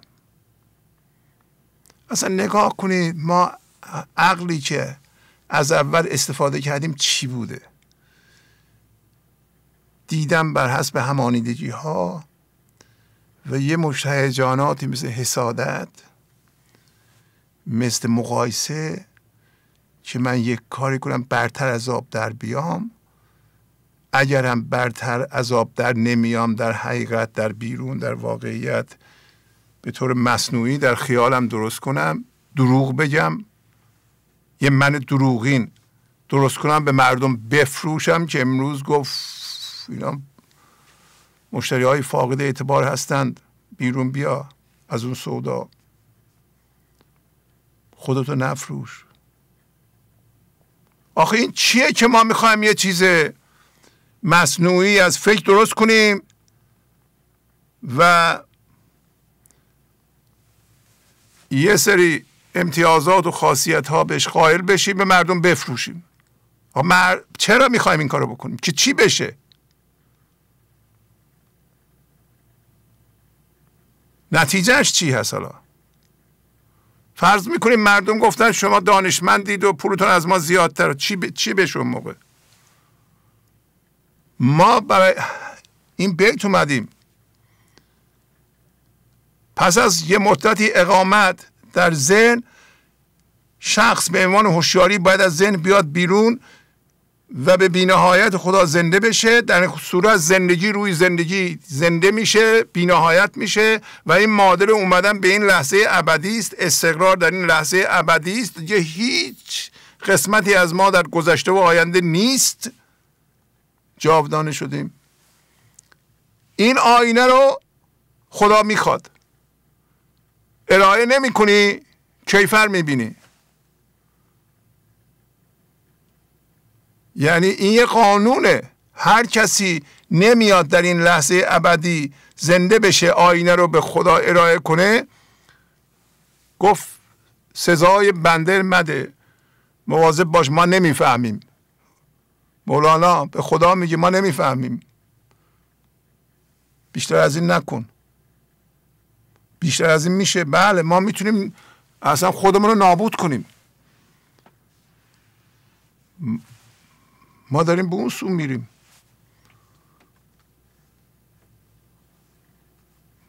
اصلا نگاه کنید ما عقلی که از اول استفاده کردیم چی بوده؟ دیدم بر حسب همانیدگی ها و یه مشت هیجاناتی مثل حسادت مثل مقایسه که من یک کاری کنم برتر از آب در بیام. اگرم برتر از آب در نمیام در حقیقت در بیرون در واقعیت به طور مصنوعی در خیالم درست کنم دروغ بگم یه من دروغین درست کنم به مردم بفروشم که امروز گفت اینا مشتری های فاقد اعتبار هستند بیرون بیا از اون سودا. خودتو نفروش. آخه این چیه که ما می‌خوایم یه چیز مصنوعی از فکر درست کنیم و یه سری امتیازات و خاصیت ها بهش قائل بشیم به مردم بفروشیم. مر... چرا می‌خوایم این کارو بکنیم؟ که چی بشه؟ نتیجهش چی هست حالا؟ فرض می‌کنیم مردم گفتن شما دانشمندید و پولتون از ما زیادتر چی, ب... چی بشه اون موقع؟ ما برای این بیت اومدیم. پس از یه مدتی اقامت در ذهن شخص به عنوان هوشیاری باید از ذهن بیاد بیرون و به بینهایت خدا زنده بشه. در صورت زندگی روی زندگی زنده میشه بینهایت میشه و این مادر اومدن به این لحظه ابدی است. استقرار در این لحظه ابدی است. یه هیچ قسمتی از ما در گذشته و آینده نیست. جاودانه شدیم. این آینه رو خدا می‌خواد. ارائه نمی کنی کیفر می‌بینی. یعنی این یه قانونه. هر کسی نمیاد در این لحظه ابدی زنده بشه آینه رو به خدا ارائه کنه گفت سزای بنده مده. مواظب باش ما نمی‌فهمیم. مولانا به خدا میگه ما نمی‌فهمیم. بیشتر از این نکن. بیشتر از این میشه. بله ما می‌تونیم اصلا خودمون رو نابود کنیم. ما داریم به اون سو میریم.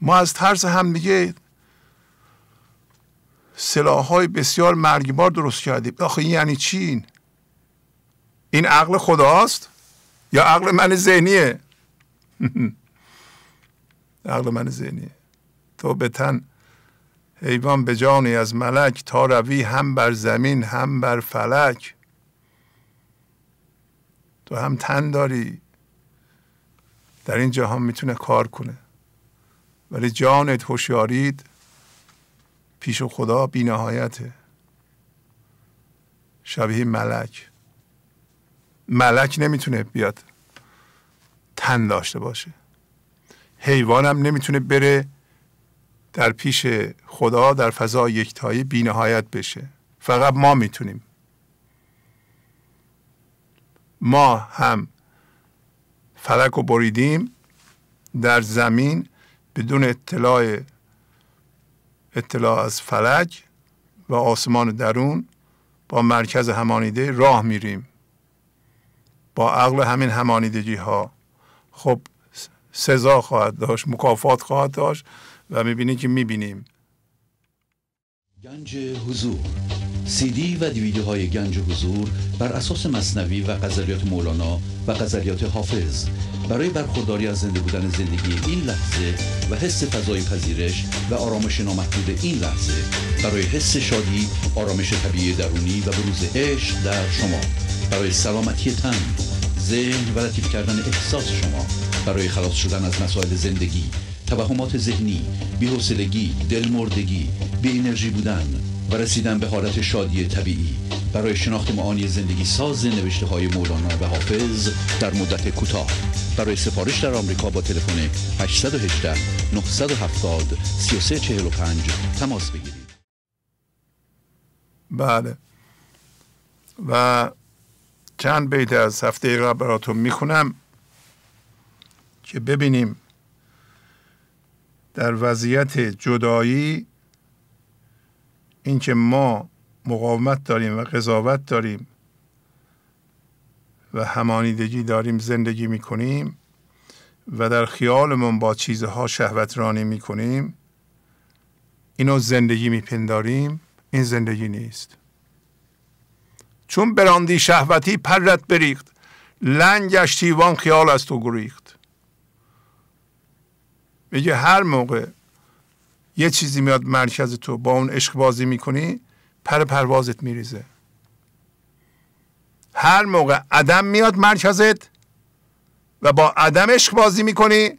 ما از ترس هم دیگه سلاح های بسیار مرگبار درست کردیم. آخه یعنی چی این؟ این عقل خداست؟ یا عقل من ذهنیه؟ [LAUGHS] عقل من ذهنیه. تو به تن حیوان به جانی از ملک تا روی هم بر زمین هم بر فلک. تو هم تن داری. در این جهان می‌تونه کار کنه. ولی جانت هوشیارید پیش خدا بینهایته. شبیه ملک. ملک نمی‌تونه بیاد. تن داشته باشه. حیوانم نمی‌تونه بره در پیش خدا در فضا یکتایی بینهایت بشه. فقط ما می‌تونیم. ما هم فلک رو بریدیم در زمین بدون اطلاع اطلاع از فلک و آسمان درون با مرکز همانیده راه میریم. با عقل همین همانیدگی ها خب سزا خواهد داشت مکافات خواهد داشت و می‌بینی که می‌بینیم. گنج حضور. سی دی و دیویدیو های گنج حضور بر اساس مصنوی و قذریات مولانا و قذریات حافظ. برای برخورداری از زنده بودن زندگی این لحظه و حس فضای پذیرش و آرامش نامحدود این لحظه برای حس شادی آرامش طبیعی درونی و بروز عشق در شما. برای سلامتی تن ذهن و لطیف کردن احساس شما. برای خلاص شدن از مسائل زندگی توهمات ذهنی بی‌حوصلگی دلمردگی بی انرژی بودن و رسیدن به حالت شادی طبیعی. برای شناخت معانی زندگی ساز نوشته های مولانا و حافظ در مدت کوتاه. برای سفارش در آمریکا با تلفن 818 970 3345 تماس بگیرید. بله. و چند بیت از هفته قبل براتون می‌خونم که ببینیم در وضعیت جدایی اینکه ما مقاومت داریم و قضاوت داریم و همانیدگی داریم زندگی می‌کنیم و در خیالمون با چیزها شهوت رانی می‌کنیم اینو زندگی میپنداریم این زندگی نیست. چون براندی شهوتی پرت بریخت. لنگش تیوان خیال از تو گریخت. میگه هر موقع یه چیزی میاد مرکز تو با اون عشق بازی می‌کنی پر پروازت میریزه. هر موقع عدم میاد مرکزت و با عدم عشق بازی می‌کنی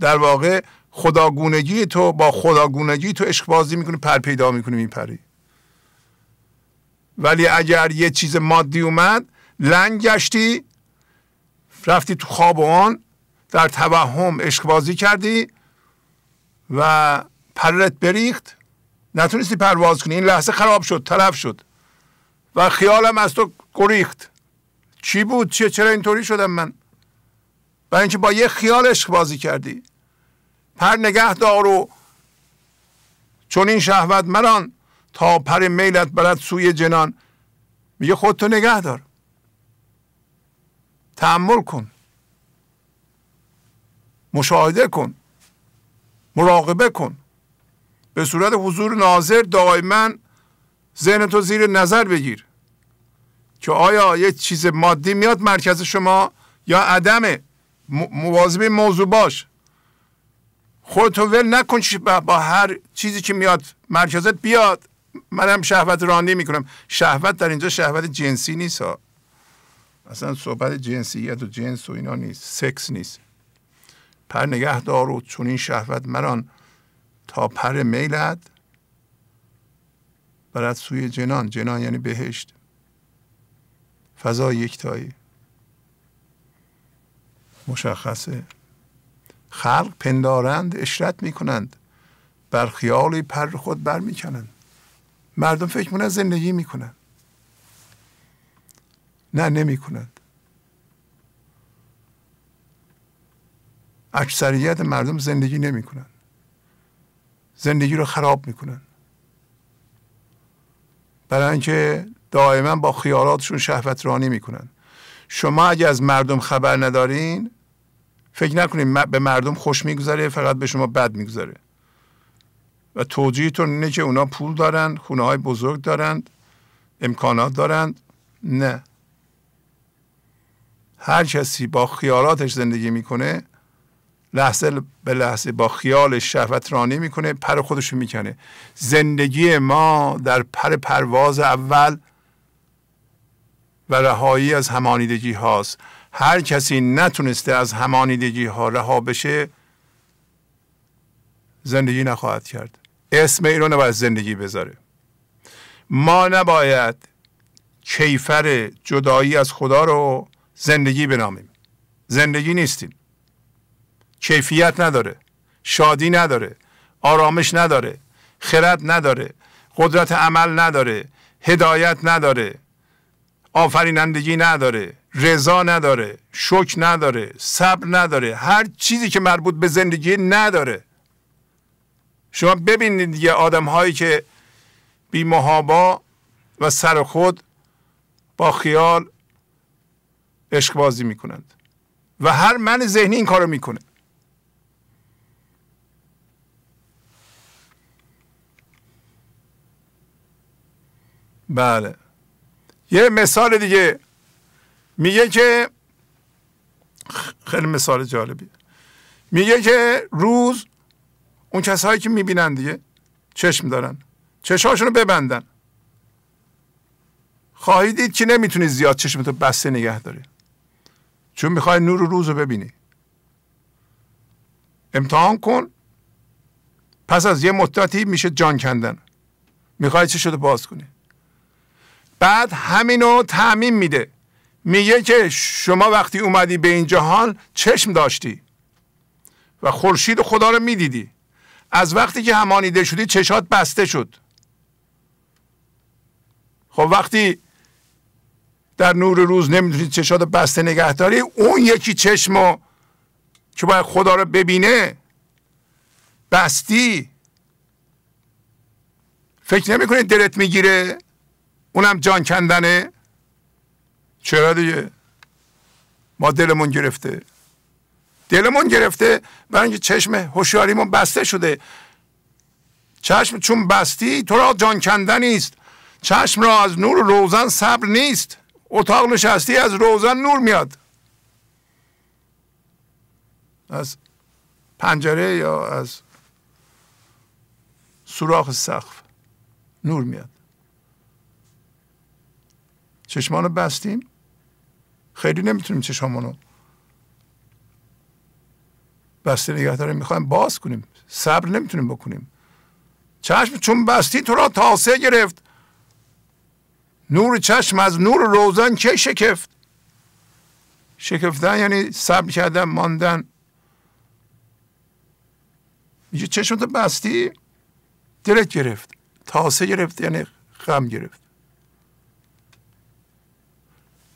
در واقع خداگونگی تو با خداگونگی تو عشق بازی می‌کنی پر پیدا می‌کنی میپری. ولی اگر یه چیز مادی اومد لنگ گشتی رفتی تو خواب آن در توهم عشق بازی کردی و پرت بریخت. نتونستی پرواز کنی. این لحظه خراب شد تلف شد. و خیالم از تو گریخت. چی بود؟ چیه چرا اینطوری شدم من؟ و اینکه با یه خیال عشق بازی کردی. پر نگه دار و چون این شهوت مران. تا پر میلت برد سوی جنان. میگه خودتو نگه دار. تحمل کن. مشاهده کن. مراقبه کن. به صورت حضور ناظر دائما ذهن تو زیر نظر بگیر. که آیا یه چیز مادی میاد مرکز شما یا عدمه مواظب موضوع باش. خودتو ول نکن با هر چیزی که میاد مرکزت بیاد. منم شهوت رانی می‌کنم. شهوت در اینجا شهوت جنسی نیست ها. اصلا صحبت جنسیت و جنس و اینا نیست. سکس نیست. پر نگه دار و چون این شهوت مران تا پر میلت برد سوی جنان. جنان یعنی بهشت. فضا یکتایی. مشخصه. خلق پندارند اشرت می‌کنند. بر خیالی پر خود بر می‌کنند مردم فکر می‌کنن زندگی می‌کنن. نه نمی‌کنند اکثریت مردم زندگی نمی‌کنن. زندگی رو خراب می‌کنن. برای اینکه دائما با خیالاتشون شهوت رانی می‌کنن. شما اگه از مردم خبر ندارین فکر نکنید به مردم خوش میگذره فقط به شما بد میگذره. و توجیهتون اینه که اونا پول دارند خونه های بزرگ دارند امکانات دارند. نه. هر کسی با خیالاتش زندگی می‌کنه لحظه به لحظه با خیالش شهوت رانی می‌کنه پر خودش می‌کنه. زندگی ما در پر پرواز اول و رهایی از همانیدگی هاست. هر کسی نتونسته از همانیدگی ها رها بشه زندگی نخواهد کرد. اسم این رو نباید زندگی بذاره. ما نباید کیفر جدایی از خدا رو زندگی بنامیم. زندگی نیستیم. کیفیت نداره. شادی نداره. آرامش نداره. خرد نداره. قدرت عمل نداره. هدایت نداره. آفرینندگی نداره. رضا نداره. شک نداره. صبر نداره. هر چیزی که مربوط به زندگی نداره. شما ببینید یه آدم هایی که بی محابا و سر خود با خیال عشق بازی می‌کنند. و هر من ذهنی این کارو می‌کنه. بله. یه مثال دیگه. میگه که خیلی مثال جالبی میگه که روز اون کسایی که می‌بینن دیگه چشم دارن. چشماشون رو ببندن. خواهید دید که نمی‌تونی زیاد چشمتو بسته نگه داری. چون می‌خوای نور روز رو ببینی. امتحان کن. پس از یه مدتی میشه جان کندن. می‌خوای چه شده باز کنی. بعد همینو تعمین میده. میگه که شما وقتی اومدی به این جهان چشم داشتی. و خورشید خدا رو می‌دیدی. از وقتی که همانیده شدی چشات بسته شد. خب وقتی در نور روز نمی‌تونی چشات بسته نگه داری اون یکی چشمو که باید خدا رو ببینه بستی. فکر نمی‌کنی دلت می‌گیره؟ اونم جان کندنه؟ چرا دیگه؟ ما دلمون گرفته. دلمون گرفته برای اینکه چشم هوشیاریمون بسته شده. چشم چون بستی تو را جان کندن نیست. چشم را از نور روزن صبر نیست. اتاق نشستی از روزن نور میاد. از پنجره یا از سوراخ سقف نور میاد. چشمانو بستیم. خیلی نمی‌تونیم چشمانو بسته نگه داریم می‌خوایم باز کنیم. صبر نمی‌تونیم بکنیم. چشم چون بستی تو را تاسه گرفت. نور چشم از نور روزن چه شکفت؟ شکفتن یعنی صبر کردن ماندن. میگه چشم تو بستی؟ دلت گرفت. تاسه گرفت یعنی غم گرفت.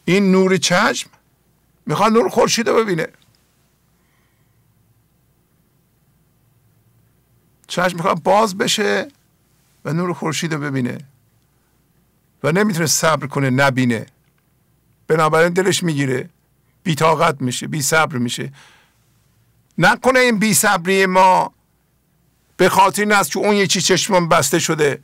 این نور چشم می‌خواد نور خورشید رو ببینه. چشم می‌خواد باز بشه و نور خورشید رو ببینه و نمی‌تونه صبر کنه نبینه. بنابراین دلش می‌گیره. بیتاقت میشه بی صبر میشه. نکنه این بی صبری ما به خاطر این است که اون یکی چشمم بسته شده.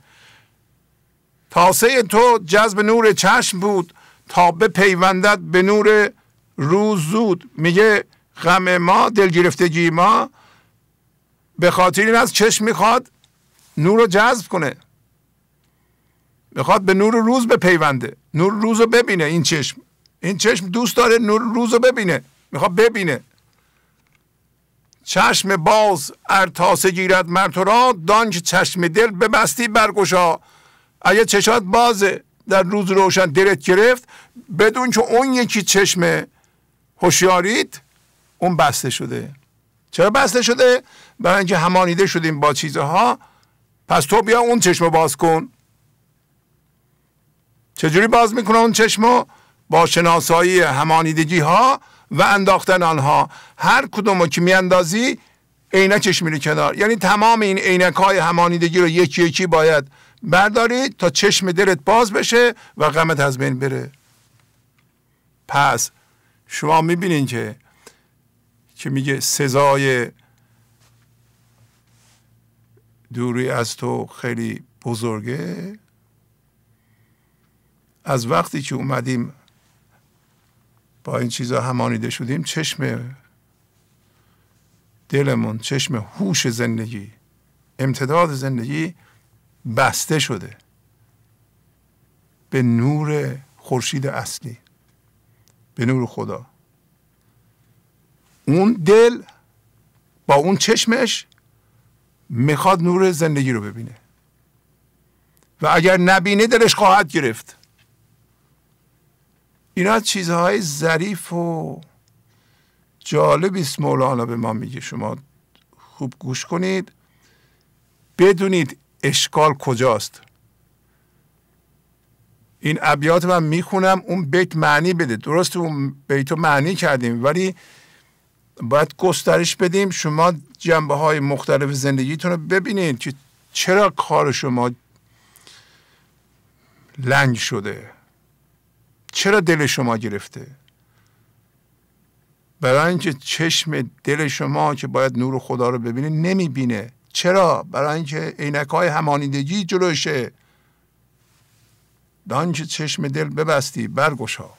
تاسه تو جذب نور چشم بود تا به پیوندت به نور روز زود. میگه غم ما دلگرفتگی ما به خاطر این از چشم می‌خواد نور رو جذب کنه. می‌خواد به نور روز بپیونده. نور روز رو ببینه این چشم. این چشم دوست داره نور روز رو ببینه. می‌خواد ببینه. چشم باز ارتاسه گیرد مرد را. دانج چشم دل ببستی برگشا. اگه چشات بازه در روز روشن دلت گرفت بدون که اون یکی چشم هوشیاریت اون بسته شده. چرا بسته شده؟ برای اینکه همانیده شدیم با چیزها پس تو بیا اون چشم باز کن. چجوری باز می‌کنه اون چشم با شناسایی همانیدگی ها و انداختن آنها. هر کدوم که میاندازی عینکش میره کنار. یعنی تمام این عینک های همانیدگی رو یکی یکی باید برداری تا چشم دلت باز بشه و غمت از بین بره. پس شما می‌بینین که که میگه سزای دوری از تو خیلی بزرگه؟ از وقتی که اومدیم با این چیزا همانیده شدیم چشم دلمون چشم هوش زندگی امتداد زندگی بسته شده به نور خورشید اصلی به نور خدا. اون دل با اون چشمش می‌خواد نور زندگی رو ببینه. و اگر نبینه دلش خواهد گرفت. اینا چیزهای ظریف و جالبی است مولانا به ما میگه. شما خوب گوش کنید. بدونید اشکال کجاست. این ابیات من می‌خونم اون بیت معنی بده. درست اون بیت معنی کردیم ولی باید گسترش بدیم. شما جنبه های مختلف زندگیتون رو ببینید که چرا کار شما لنگ شده. چرا دل شما گرفته. برای اینکه چشم دل شما که باید نور خدا رو ببینه نمی‌بینه. چرا؟ برای اینکه عینک های همانیدگی جلوشه. دانچه چشم دل ببستی برگشا.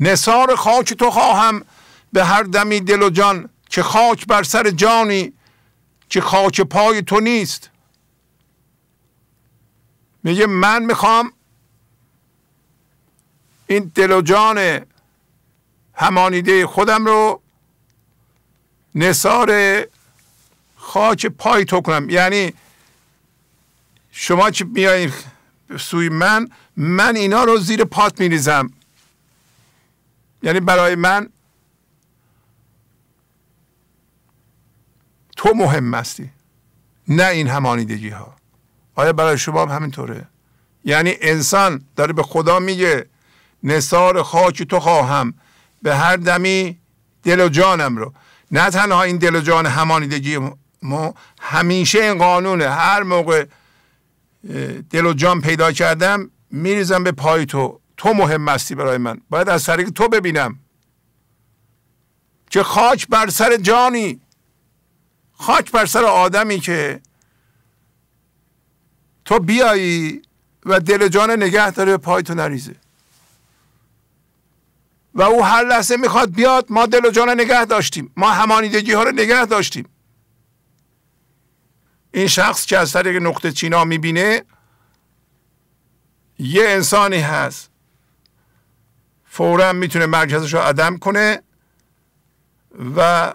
نصار خاک تو خواهم به هر دمی دل و جان که خاک بر سر جانی که خاک پای تو نیست. میگه من می‌خوام این دل و جان همانیده خودم رو نصار خاک پای تو کنم. یعنی شما که میایین سوی من؟ من اینا رو زیر پات میریزم. یعنی برای من تو مهم هستی نه این همانیدگی ها آیا برای شما هم همینطوره؟ یعنی انسان داره به خدا میگه نصار خاک تو خواهم به هر دمی دل و جانم رو. نه تنها این دل و جان همانیدگی ما همیشه این قانونه. هر موقع دل و جان پیدا کردم میریزم به پای تو. تو مهم هستی برای من. باید از طریق تو ببینم. که خاک بر سر جانی. خاک بر سر آدمی که تو بیایی و دل جان نگه داره پای تو نریزه. و او هر لحظه می‌خواد بیاد ما دل و جان نگه داشتیم. ما همانیدگی ها رو نگه داشتیم. این شخص که از طریق نقطه چینا می‌بینه یه انسانی هست. فورا می‌تونه مرکزش رو عدم کنه و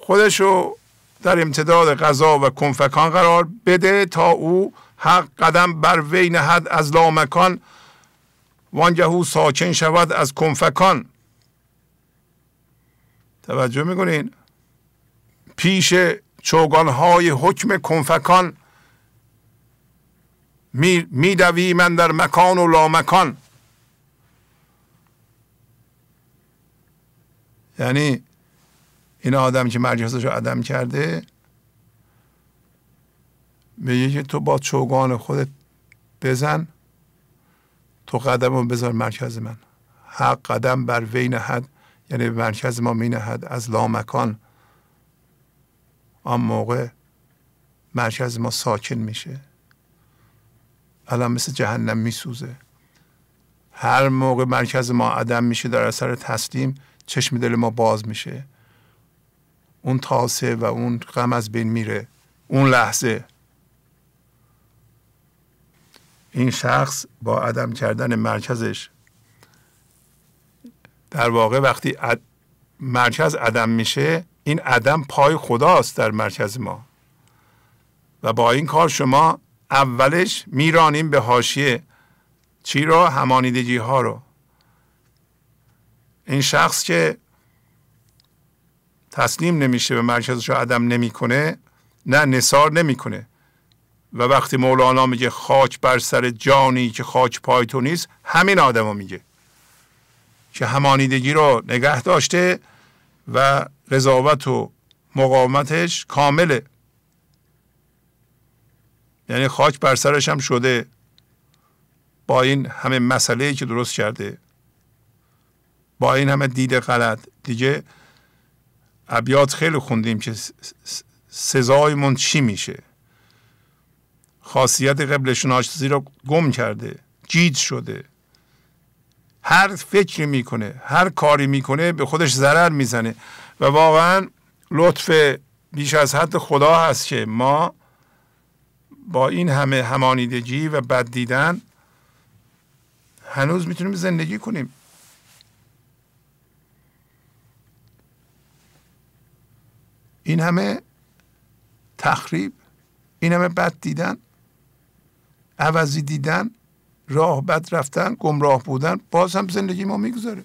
خودش رو در امتداد غذا و کنفکان قرار بده تا او حق قدم بر وی نهد. از لامکان وانگهو ساکن شود از کنفکان. توجه می‌کنین؟ پیش چوگان های حکم کنفکان میدوی من در مکان و لامکان. یعنی این آدم که مرکزش رو عدم کرده میگه که تو با چوگان خودت بزن تو قدم رو بذار مرکز من. حق قدم بر وی نهد یعنی مرکز ما می نهد. از لامکان آن موقع مرکز ما ساکن میشه. الان مثل جهنم میسوزه. هر موقع مرکز ما عدم میشه در اثر تسلیم چشم دل ما باز میشه. اون تاسه و اون غم از بین میره. اون لحظه. این شخص با عدم کردن مرکزش در واقع وقتی مرکز عدم میشه این عدم پای خداست در مرکز ما. و با این کار شما اولش میرانیم به حاشیه. چی رو همانیدگی ها رو این شخص که تسلیم نمیشه به مرکزش رو عدم نمی‌کنه نه نصار نمی‌کنه. و وقتی مولانا میگه خاک بر سر جانی که خاک پای تو نیست همین آدمو میگه. که همانیدگی رو نگه داشته و قضاوت و مقاومتش کامله. یعنی خاک بر سرش هم شده با این همه مسئله که درست کرده. با این همه دید غلط. دیگه ابیات خیلی خوندیم که سزایمون چی میشه؟ خاصیت قبل شناسایی رو گم کرده جید شده. هر فکری می‌کنه هر کاری می‌کنه به خودش ضرر می‌زنه. و واقعا لطف بیش از حد خدا هست که ما با این همه همانیدگی و بد دیدن هنوز می‌تونیم زندگی کنیم. این همه تخریب این همه بد دیدن عوضی دیدن راه بد رفتن گمراه بودن باز هم زندگی ما می‌گذاره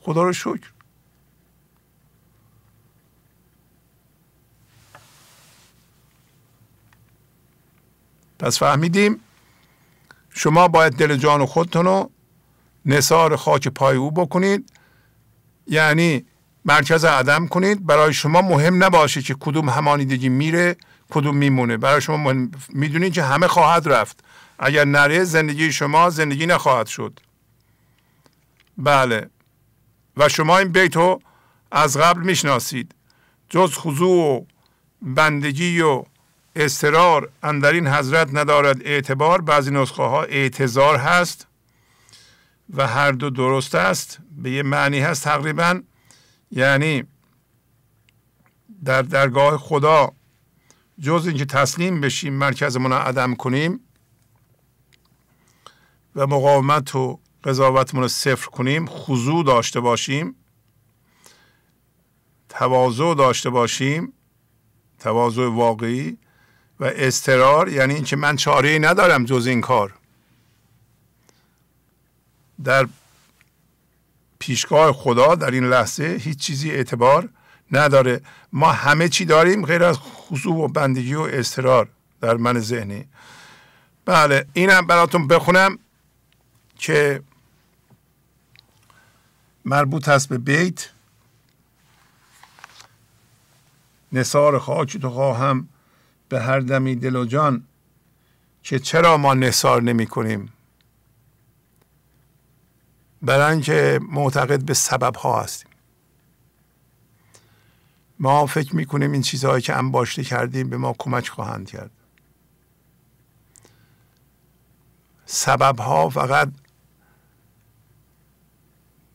خدا رو شکر. پس فهمیدیم شما باید دل جان خودتون رو نصار خاک پای او بکنید. یعنی مرکز عدم کنید. برای شما مهم نباشه که کدوم همانیدگی میره کدوم میمونه. برای شما می‌دونید که همه خواهد رفت. اگر نره زندگی شما زندگی نخواهد شد. بله. و شما این بیت رو از قبل می‌شناسید. جز خضوع و بندگی و استرار اندر این حضرت ندارد اعتبار. بعضی نسخه ها اعتظار هست و هر دو درست است. به یه معنی هست تقریبا. یعنی در درگاه خدا جز اینکه تسلیم بشیم مرکزمون رو عدم کنیم و مقاومت و قضاوتمون رو صفر کنیم خضوع داشته باشیم تواضع داشته باشیم تواضع واقعی و استرار یعنی اینکه من چاره ندارم جز این کار. در پیشگاه خدا در این لحظه هیچ چیزی اعتبار نداره. ما همه چی داریم غیر از خضوع و بندگی و استرار در من ذهنی. بله اینم براتون بخونم که مربوط هست به بیت. نصار خاک تو خواهم به هر دمی دل و جان که چرا ما نصار نمی کنیم؟ برای اینکه معتقد به سبب ها هستیم. ما فکر می‌کنیم این چیزهایی که انباشته کردیم به ما کمک خواهند کرد. سبب ها فقط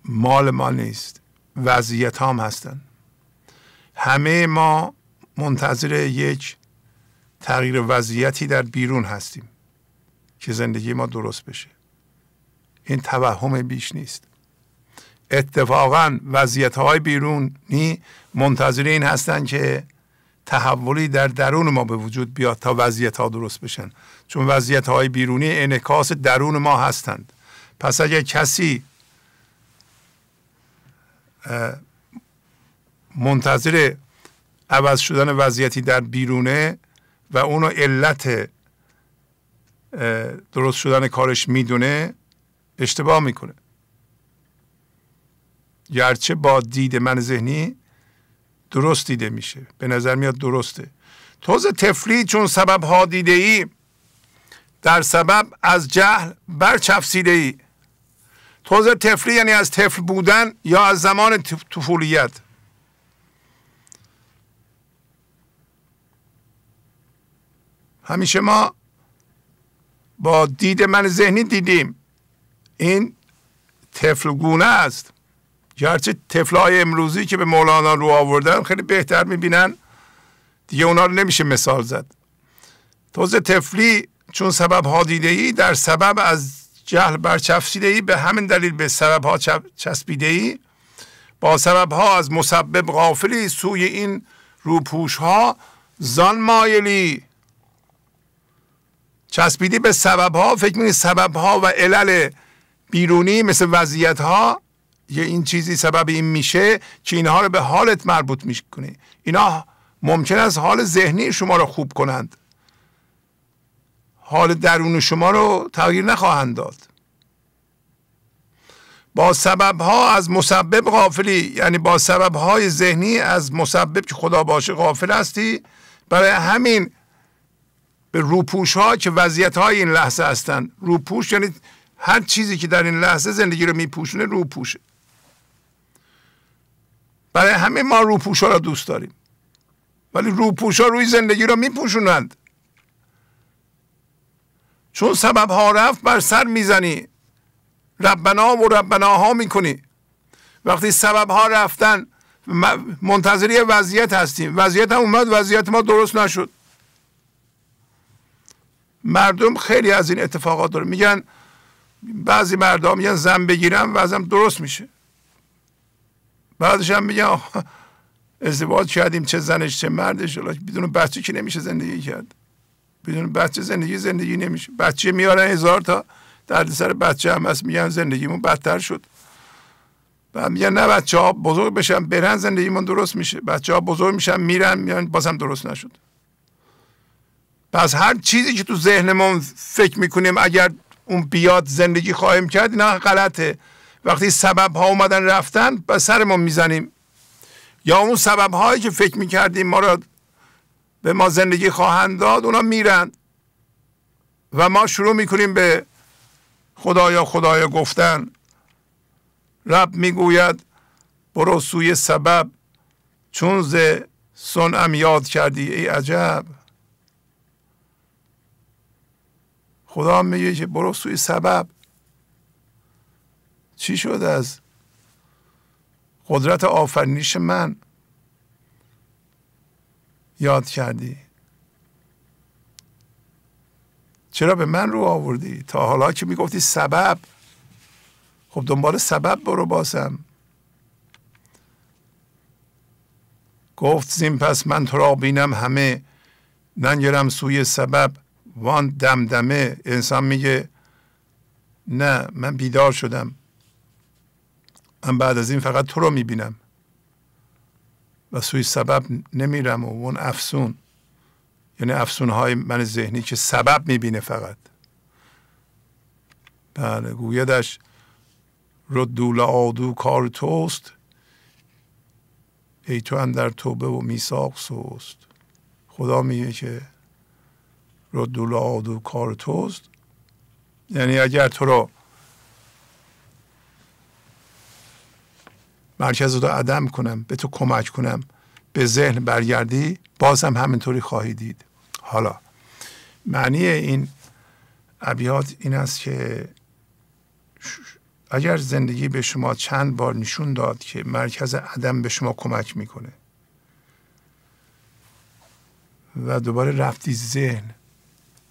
مال ما نیست وضعیت هم هستن. همه ما منتظر یک تغییر وضعیتی در بیرون هستیم که زندگی ما درست بشه. این توهم بیش نیست. اتفاقا وضعیت های بیرونی منتظر این هستند که تحولی در درون ما به وجود بیاد تا وضعیت ها درست بشن. چون وضعیت های بیرونی انعکاس درون ما هستند. پس اگر کسی منتظر عوض شدن وضعیتی در بیرونه و اونو علت درست شدن کارش می‌دونه اشتباه می‌کنه. گرچه با دید من ذهنی درست دیده میشه. به نظر میاد درسته. توز تفلی چون سبب ها دیده ای در سبب از جهل برچفسیده ای توز تفلی یعنی از طفل بودن یا از زمان طفولیت. همیشه ما با دید من ذهنی دیدیم. این طفلگونه است. گرچه های امروزی که به مولانا رو آوردن خیلی بهتر می‌بینن. دیگه اونا رو نمیشه مثال زد. توز تفلی چون سبب ها دیده ای در سبب از جهل برچفسیده ای به همین دلیل به سبب ها چسبیده ای با سبب ها از مسبب غافلی سوی این روپوش ها زان مایلی چسبیدی به سبب ها. فکر می‌کنی سبب ها و علل بیرونی مثل وضعیت ها یه این چیزی سبب این میشه که اینها رو به حالت مربوط می‌کنی. اینا ممکن است حال ذهنی شما رو خوب کنند. حال درون شما رو تغییر نخواهند داد. با سبب ها از مسبب غافلی یعنی با سبب های ذهنی از مسبب که خدا باشه غافل هستی برای همین به روپوش ها که وضعیت های این لحظه هستند روپوش یعنی هر چیزی که در این لحظه زندگی رو میپوشونه روپوشه برای همه ما روپوش ها رو دوست داریم. ولی روپوش ها روی زندگی رو میپوشونند. چون سبب ها رفت بر سر می‌زنی. ربنا و ربناها می‌کنی. وقتی سبب ها رفتن منتظری وضعیت هستیم. وضعیت هم اومد وضعیت ما درست نشد. مردم خیلی از این اتفاقات داره. میگن بعضی مردم میگن زن بگیرم وضعم درست میشه. بعدش هم میگن ازدواج کردیم چه زنش چه مردش بدون بچه که نمیشه زندگی کرد؟ بدون بچه زندگی زندگی نمیشه. بچه میارن هزار تا درد سر بچه هم هست میگن زندگیمون بدتر شد. بعد میگن نه بچه ها بزرگ بشن برن زندگیمون درست میشه. بچه ها بزرگ میشن میرن میان بازم درست نشد. پس هر چیزی که تو ذهنمون فکر می‌کنیم اگر اون بیاد زندگی خواهیم کرد نه غلطه. وقتی سبب ها اومدن رفتن به سرمون می‌زنیم. یا اون سبب هایی که فکر می‌کردیم ما را به ما زندگی خواهند داد اونا میرن. و ما شروع می‌کنیم به خدایا خدایا گفتن. رب می‌گوید برو سوی سبب چون ز سنم یاد کردی ای عجب. خدا میگه که برو سوی سبب. چی شد از قدرت آفرینش من یاد کردی؟ چرا به من رو آوردی؟ تا حالا که می‌گفتی سبب. خب دنبال سبب برو باسم گفت زین پس من تو را بینم همه ننگرم سوی سبب. وان دمدمه انسان میگه نه من بیدار شدم. من بعد از این فقط تو رو می‌بینم. و سوی سبب نمیرم و اون افسون یعنی افسون های من ذهنی که سبب می‌بینه فقط. بله گویدش ردول آدو کار توست ای تو اندر توبه و میساق سوست خدا میگه که ردول آدو کار توست یعنی اگر تو رو مرکز رو عدم کنم به تو کمک کنم به ذهن برگردی باز هم همینطوری خواهی دید حالا معنی این ابیات این است که اگر زندگی به شما چند بار نشون داد که مرکز عدم به شما کمک می‌کنه و دوباره رفتی ذهن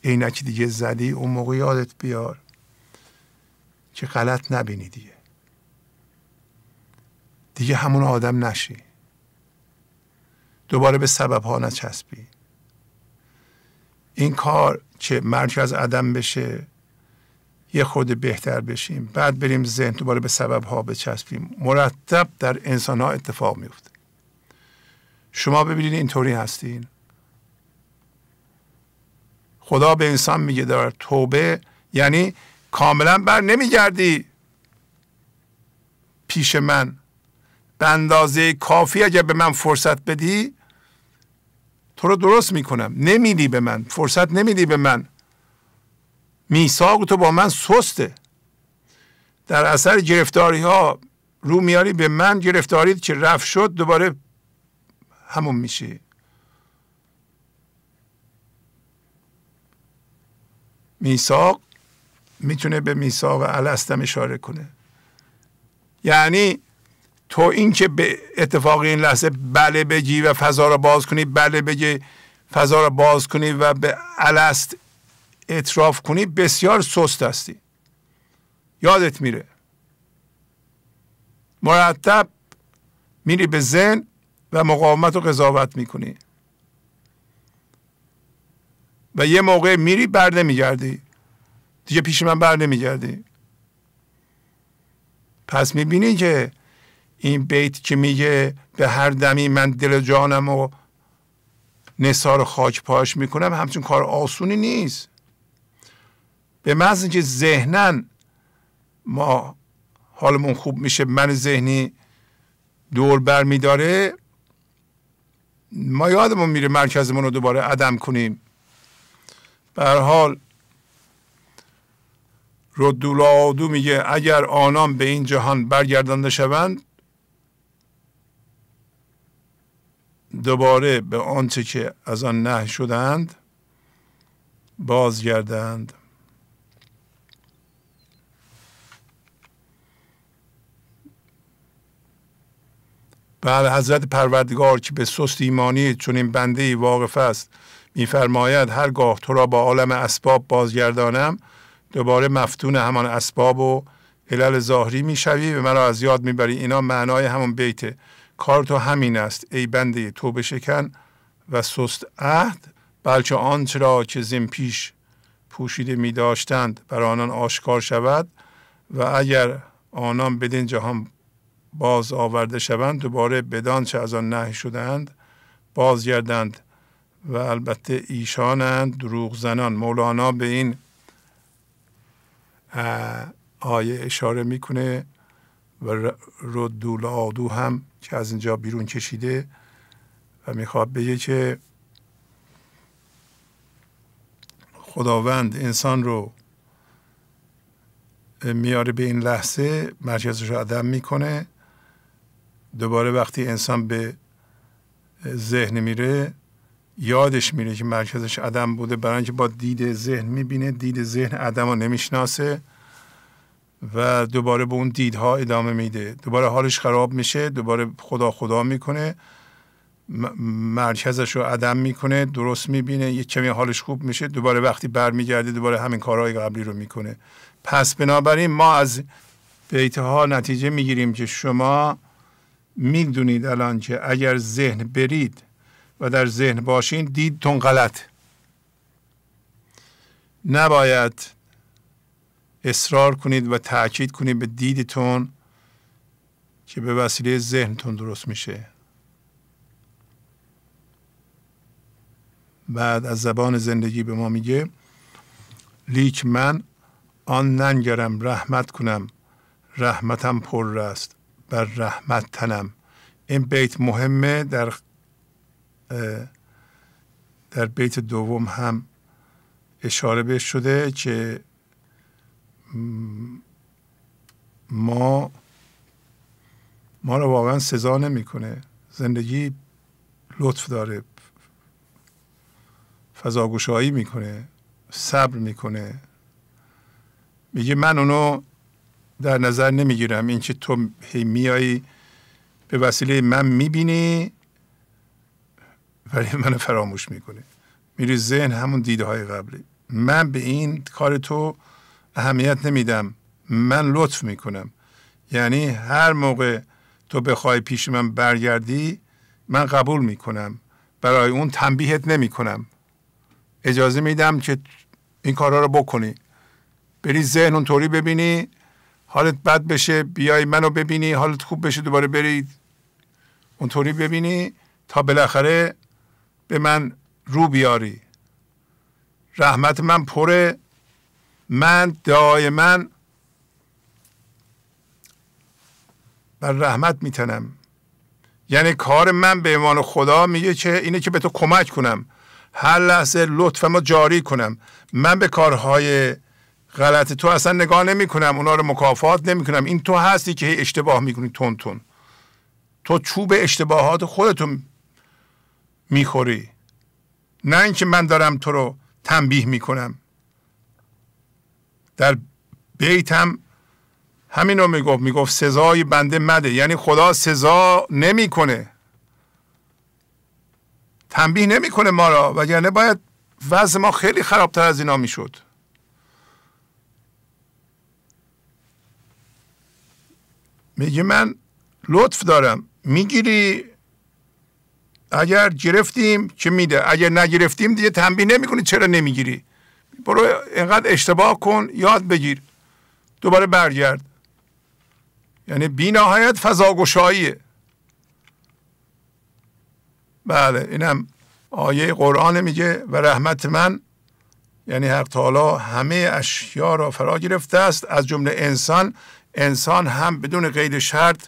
عینک دیگه زدی اون موقع یادت بیار که غلط نبینی دیگه. دیگه همون آدم نشی. دوباره به سبب ها نچسبی. این کار که مرکز عدم بشه یه خود بهتر بشیم. بعد بریم ذهن دوباره به سبب ها بچسبیم. مرتب در انسان ها اتفاق میفته شما ببینید اینطوری هستین. خدا به انسان میگه در توبه یعنی کاملا بر نمیگردی پیش من. به اندازه کافی اگر به من فرصت بدی تو رو درست می‌کنم. نمیدی به من. فرصت نمیدی به من. میثاق تو با من سسته. در اثر گرفتاری ها رو میاری به من گرفتاری که رفت شد دوباره همون میشه میثاق می‌تونه به میثاق الستم اشاره کنه. یعنی تو این که به اتفاق این لحظه بله بگی و فضا را باز کنی بله بگی فضا را باز کنی و به الست اعتراف کنی بسیار سست هستی. یادت میره. مرتب میری به زن و مقاومت و قضاوت می‌کنی. و یه موقع میری بر نمیگردی. دیگه پیش من بر نمیگردی. پس می‌بینی که این بیت که میگه به هر دمی من دل جانم و نثار خاک پاش می‌کنم همچون کار آسونی نیست. به محض که ذهنا ما حالمون خوب میشه من ذهنی دور بر میداره ما یادمون میره مرکزمون رو دوباره عدم کنیم. به حال ردولادو میگه اگر آنان به این جهان برگردانده شوند دوباره به آنچه که از آن نه شدند بازگردند. بله حضرت پروردگار که به سست ایمانی چون این بنده ای واقف است میفرماید هرگاه تو را با عالم اسباب بازگردانم دوباره مفتون همان اسباب و علل ظاهری می‌شوی و مرا از یاد می‌بری. اینا معنای همون بیته کار تو همین است ای بنده تو بشکن و سست عهد بلکه آنچه را که زین پیش پوشیده می داشتند بر آنان آشکار شود و اگر آنان بدین جهان باز آورده شوند دوباره بدان چه از آن نه شدند بازگردند و البته ایشانند دروغ زنان. مولانا به این آیه اشاره می‌کنه و ردولادو هم که از اینجا بیرون کشیده و می‌خواد بگه که خداوند انسان رو میاره به این لحظه مرکزش رو عدم می‌کنه. دوباره وقتی انسان به ذهن میره یادش میره که مرکزش عدم بوده برای اینکه با دید ذهن می‌بینه دید ذهن عدم رو نمی‌شناسه و دوباره به اون دیدها ادامه میده. دوباره حالش خراب میشه دوباره خدا خدا می‌کنه مرکزش رو عدم می‌کنه درست می‌بینه یه کمی حالش خوب میشه دوباره وقتی برمیگرده دوباره همین کارهای قبلی رو می‌کنه. پس بنابراین ما از بیتها نتیجه می‌گیریم که شما می‌دونید الان که اگر ذهن برید و در ذهن باشین دیدتون غلط. نباید اصرار کنید و تاکید کنید به دیدتون که به وسیله ذهنتون درست میشه. بعد از زبان زندگی به ما میگه لیک من آن ننگرم رحمت کنم. رحمتم پر است. بر رحمت تنم. این بیت مهمه در در بیت دوم هم اشاره به شده که ما ما رو واقعا سزا نمی‌کنه. زندگی لطف داره فضاگشایی می‌کنه صبر می‌کنه. میگه من اونو در نظر نمی‌گیرم. این که تو هی میایی به وسیله من می‌بینی ولی منو فراموش می‌کنه میری ذهن همون دیده های قبلی. من به این کار تو اهمیت نمیدم. من لطف می‌کنم. یعنی هر موقع تو بخوای پیش من برگردی من قبول می‌کنم. برای اون تنبیهت نمی‌کنم. اجازه میدم که این کارها رو بکنی. بری ذهن اونطوری ببینی. حالت بد بشه بیای منو ببینی. حالت خوب بشه دوباره بری اونطوری ببینی تا بالاخره به من رو بیاری. رحمت من پره من دائما بر رحمت میتنم. یعنی کار من به ایمان خدا میگه که اینه که به تو کمک کنم. هر لحظه لطفم جاری کنم. من به کارهای غلط تو اصلا نگاه نمی کنم اونا رو مکافات نمی کنم این تو هستی که اشتباه می‌کنی تون تون. تو چوب اشتباهات خودتون می‌خوری. نه اینکه من دارم تو رو تنبیه می‌کنم. در بیتم همین رو می‌گفت می‌گفت سزای بنده مده. یعنی خدا سزا نمی‌کنه. تنبیه نمی‌کنه ما را وگرنه باید وضع ما خیلی خرابتر از اینا می‌شد. میگه من لطف دارم. می‌گیری اگر گرفتیم که میده؟ اگر نگرفتیم دیگه تنبیه نمی‌کنی چرا نمی‌گیری؟ برو اینقدر اشتباه کن یاد بگیر. دوباره برگرد. یعنی بی نهایت فضا گشاییه بله اینم آیه قرآن میگه و رحمت من یعنی حق تعالی همه اشیا را فرا گرفته است. از جمله انسان انسان هم بدون قید شرط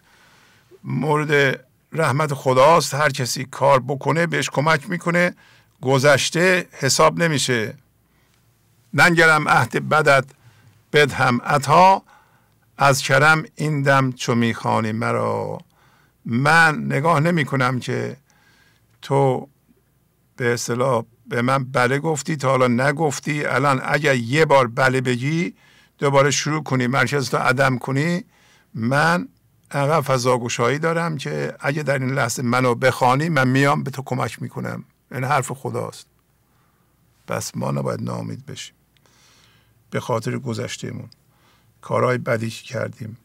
مورد رحمت خداست هر کسی کار بکنه بهش کمک می‌کنه گذشته حساب نمیشه. ننگرم عهد بدت بد هم عطا از کرم این دم چو می‌خوانی مرا. من نگاه نمی کنم که تو به اصطلاح به من بله گفتی تا حالا نگفتی. الان اگر یه بار بله بگی دوباره شروع کنی مرکز تو عدم کنی من انقدر فضاگوشایی دارم که اگه در این لحظه منو بخوانی من میام به تو کمک می‌کنم. این حرف خداست. بس ما نباید نامید بشیم. به خاطر گذشتهمون. کارهای بدی کردیم.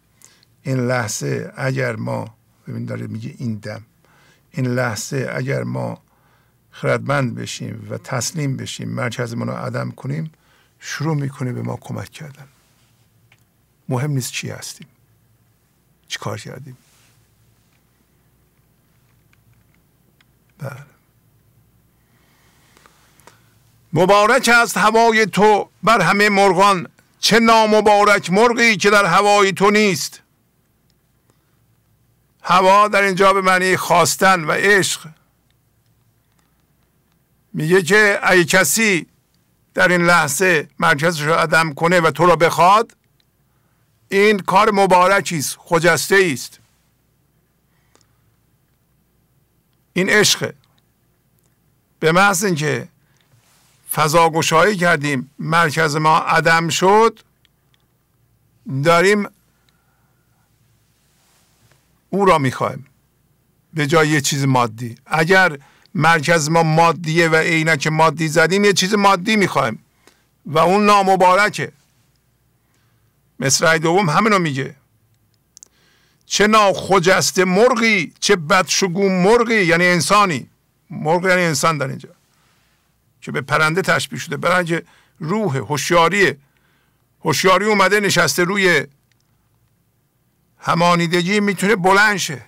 این لحظه اگر ما ببین داره میگه این دم. این لحظه اگر ما خردمند بشیم و تسلیم بشیم مرکزمون رو عدم کنیم شروع می‌کنه به ما کمک کردن. مهم نیست چی هستیم. چی کار کردیم؟ بله. مبارک است هوای تو بر همه مرغان. چه نامبارک مرغی که در هوای تو نیست. هوا در اینجا به معنی خواستن و عشق. میگه که ای کسی در این لحظه مرکزش رو عدم کنه و تو را بخواد این کار مبارکی است خجسته است. این عشقه به محض اینکه فضا گشایی کردیم مرکز ما عدم شد داریم او را می‌خوایم. به جای یه چیز مادی. اگر مرکز ما مادیه و عینک مادی زدیم یه چیز مادی می‌خوایم. و اون نامبارکه. مصرع دوم همینو میگه. چه ناخجسته مرغی چه بدشگو مرغی یعنی انسانی. مرغ یعنی انسان در اینجا. که به پرنده تشبیه شده. برای روح هوشیاری هوشیاری اومده نشسته روی همانیدگی می‌تونه بلند شه.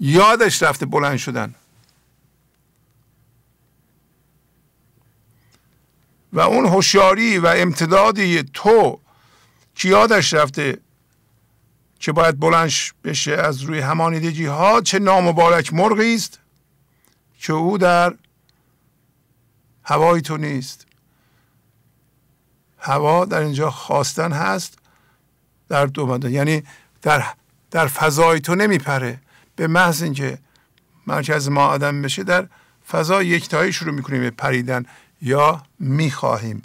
یادش رفته بلند شدن. و اون هوشیاری و امتدادی تو که یادش رفته که باید بلند بشه از روی همانیدگی ها؟ چه نامبارک مرغی است که او در هوای تو نیست. هوا در اینجا خواستن هست در دو یعنی در در فضای تو نمیپره. به محض اینکه مرکز ما آدم بشه در فضا یکتایی شروع می‌کنیم به پریدن. یا می‌خواهیم.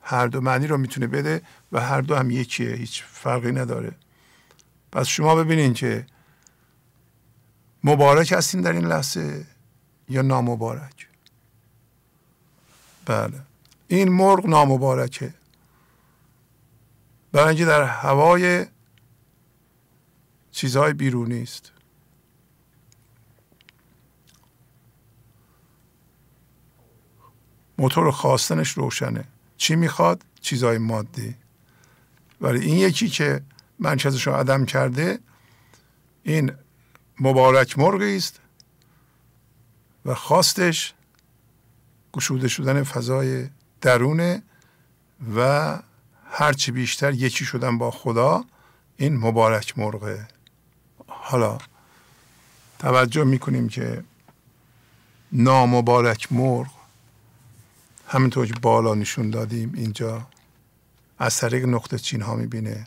هر دو معنی رو می‌تونه بده و هر دو هم یکیه هیچ فرقی نداره. پس شما ببینین که مبارک هستین در این لحظه یا نامبارک؟ بله. این مرغ نامبارکه. برای اینکه در هوای چیزهای بیرونی است. موتور خواستنش روشنه. چی می‌خواد؟ چیزهای مادی. ولی این یکی که منشزش رو عدم کرده این مبارک مرغی است و خواستش گشوده شدن فضای درونه و هرچی بیشتر یکی شدن با خدا این مبارک مرغه. حالا توجه می‌کنیم که نامبارک مرغ همینطور که بالا نشون دادیم اینجا از طریق نقطه چین ها می‌بینه.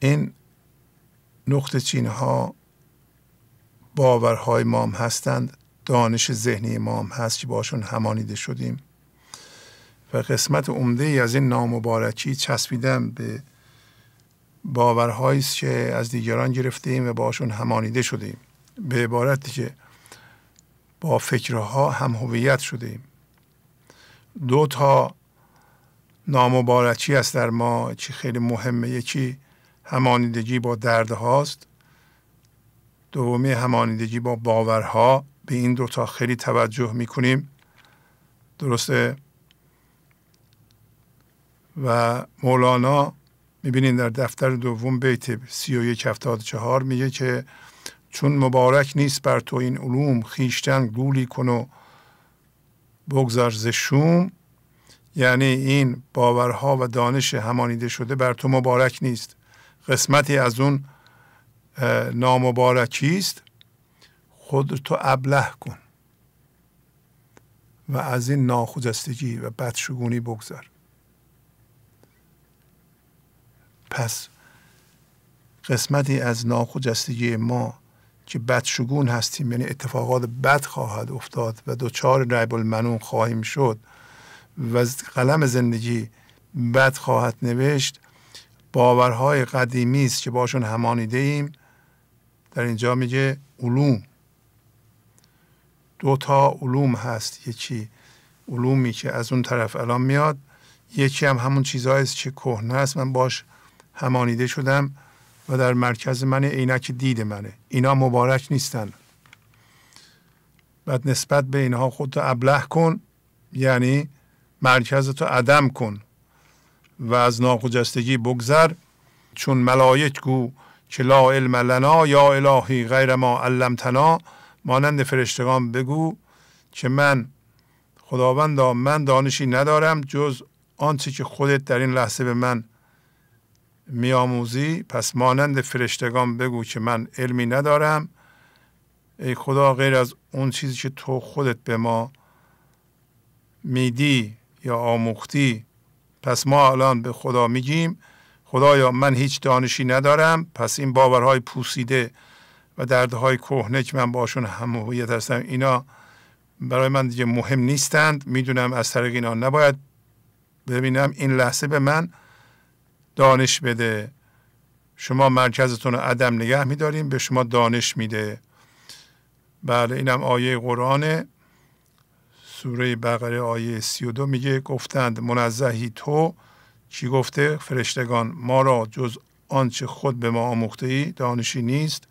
این نقطه چین ها باورهای ما هم هستند دانش ذهنی ما هم هست که باشون همانیده شدیم. و قسمت عمده ای از این نامبارکی چسبیدم به باورهایی است که از دیگران گرفتیم و باشون همانیده شدیم. به عبارتی که با فکرها هم هویت شدیم. دو تا نامبارکی است در ما که خیلی مهمه یکی همانیدگی با درد هاست دومی همانیدگی با باورها به این دوتا خیلی توجه می‌کنیم. درسته؟ و مولانا می‌بینین در دفتر دوم بیت سی و یک هفتاد چهار میگه که چون مبارک نیست بر تو این علوم خیشتن گولی کن و بگذار ز شوم. یعنی این باورها و دانش همانیده شده بر تو مبارک نیست. قسمتی از اون نامبارکی است. خود تو ابله کن و از این ناخوزستگی و بدشگونی بگذر. پس قسمتی از ناخوجستگی ما که بدشگون هستیم یعنی اتفاقات بد خواهد افتاد و دوچار ریب المنون خواهیم شد و قلم زندگی بد خواهد نوشت. باورهای قدیمی است که باشون همانیده ایم در اینجا میگه علوم. دو تا علوم هست. یکی علومی که از اون طرف الان میاد یکی هم همون چیزهایی است که کهنه است. من باش همانیده شدم. و در مرکز من عینک دید منه. اینا مبارک نیستن. بعد نسبت به اینها خودتو ابله کن یعنی مرکز تو عدم کن و از ناخجستگی بگذر چون ملایک گو که لا علم لنا یا الهی غیر ما علمتنا مانند فرشتگان بگو که من خداوندا من دانشی ندارم جز آنچه که خودت در این لحظه به من میآموزی؟ پس مانند فرشتگان بگو که من علمی ندارم. ای خدا غیر از اون چیزی که تو خودت به ما میدی یا آموختی پس ما الان به خدا میگیم خدایا من هیچ دانشی ندارم. پس این باورهای پوسیده و دردهای کهنه که من باشون هم هویت هستم اینا برای من دیگه مهم نیستند. می‌دونم از طریق اینا نباید ببینم. این لحظه به من دانش بده. شما مرکزتون رو عدم نگه میداریم به شما دانش میده. بله اینم آیه قرآن. سوره بقره آیه سی و دو میگه گفتند منزهی تو؟ چی گفته؟ فرشتگان ما را جز آنچه خود به ما آموخته ای دانشی نیست.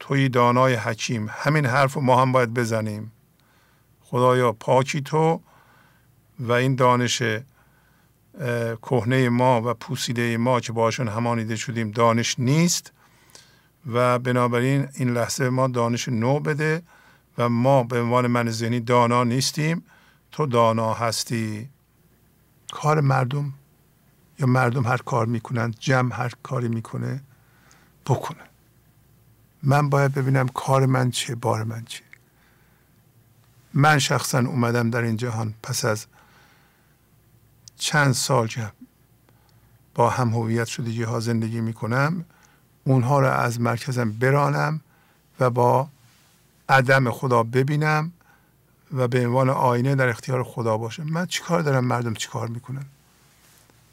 توی دانای حکیم. همین حرف ما هم باید بزنیم. خدایا پاکی تو و این دانش کهنه ما و پوسیده ما که باشون همانیده شدیم دانش نیست و بنابراین این لحظه ما دانش نو بده و ما به عنوان من ذهنی دانا نیستیم. تو دانا هستی. کار مردم یا مردم هر کار می‌کنند جمع هر کاری می‌کنه بکنه. من باید ببینم کار من چیه بار من چیه. من شخصا اومدم در این جهان پس از چند سال که با هم هویت شدگی ها زندگی می‌کنم اونها رو از مرکزم برانم و با عدم خدا ببینم و به عنوان آینه در اختیار خدا باشم. من چیکار دارم؟ مردم چیکار می‌کنن؟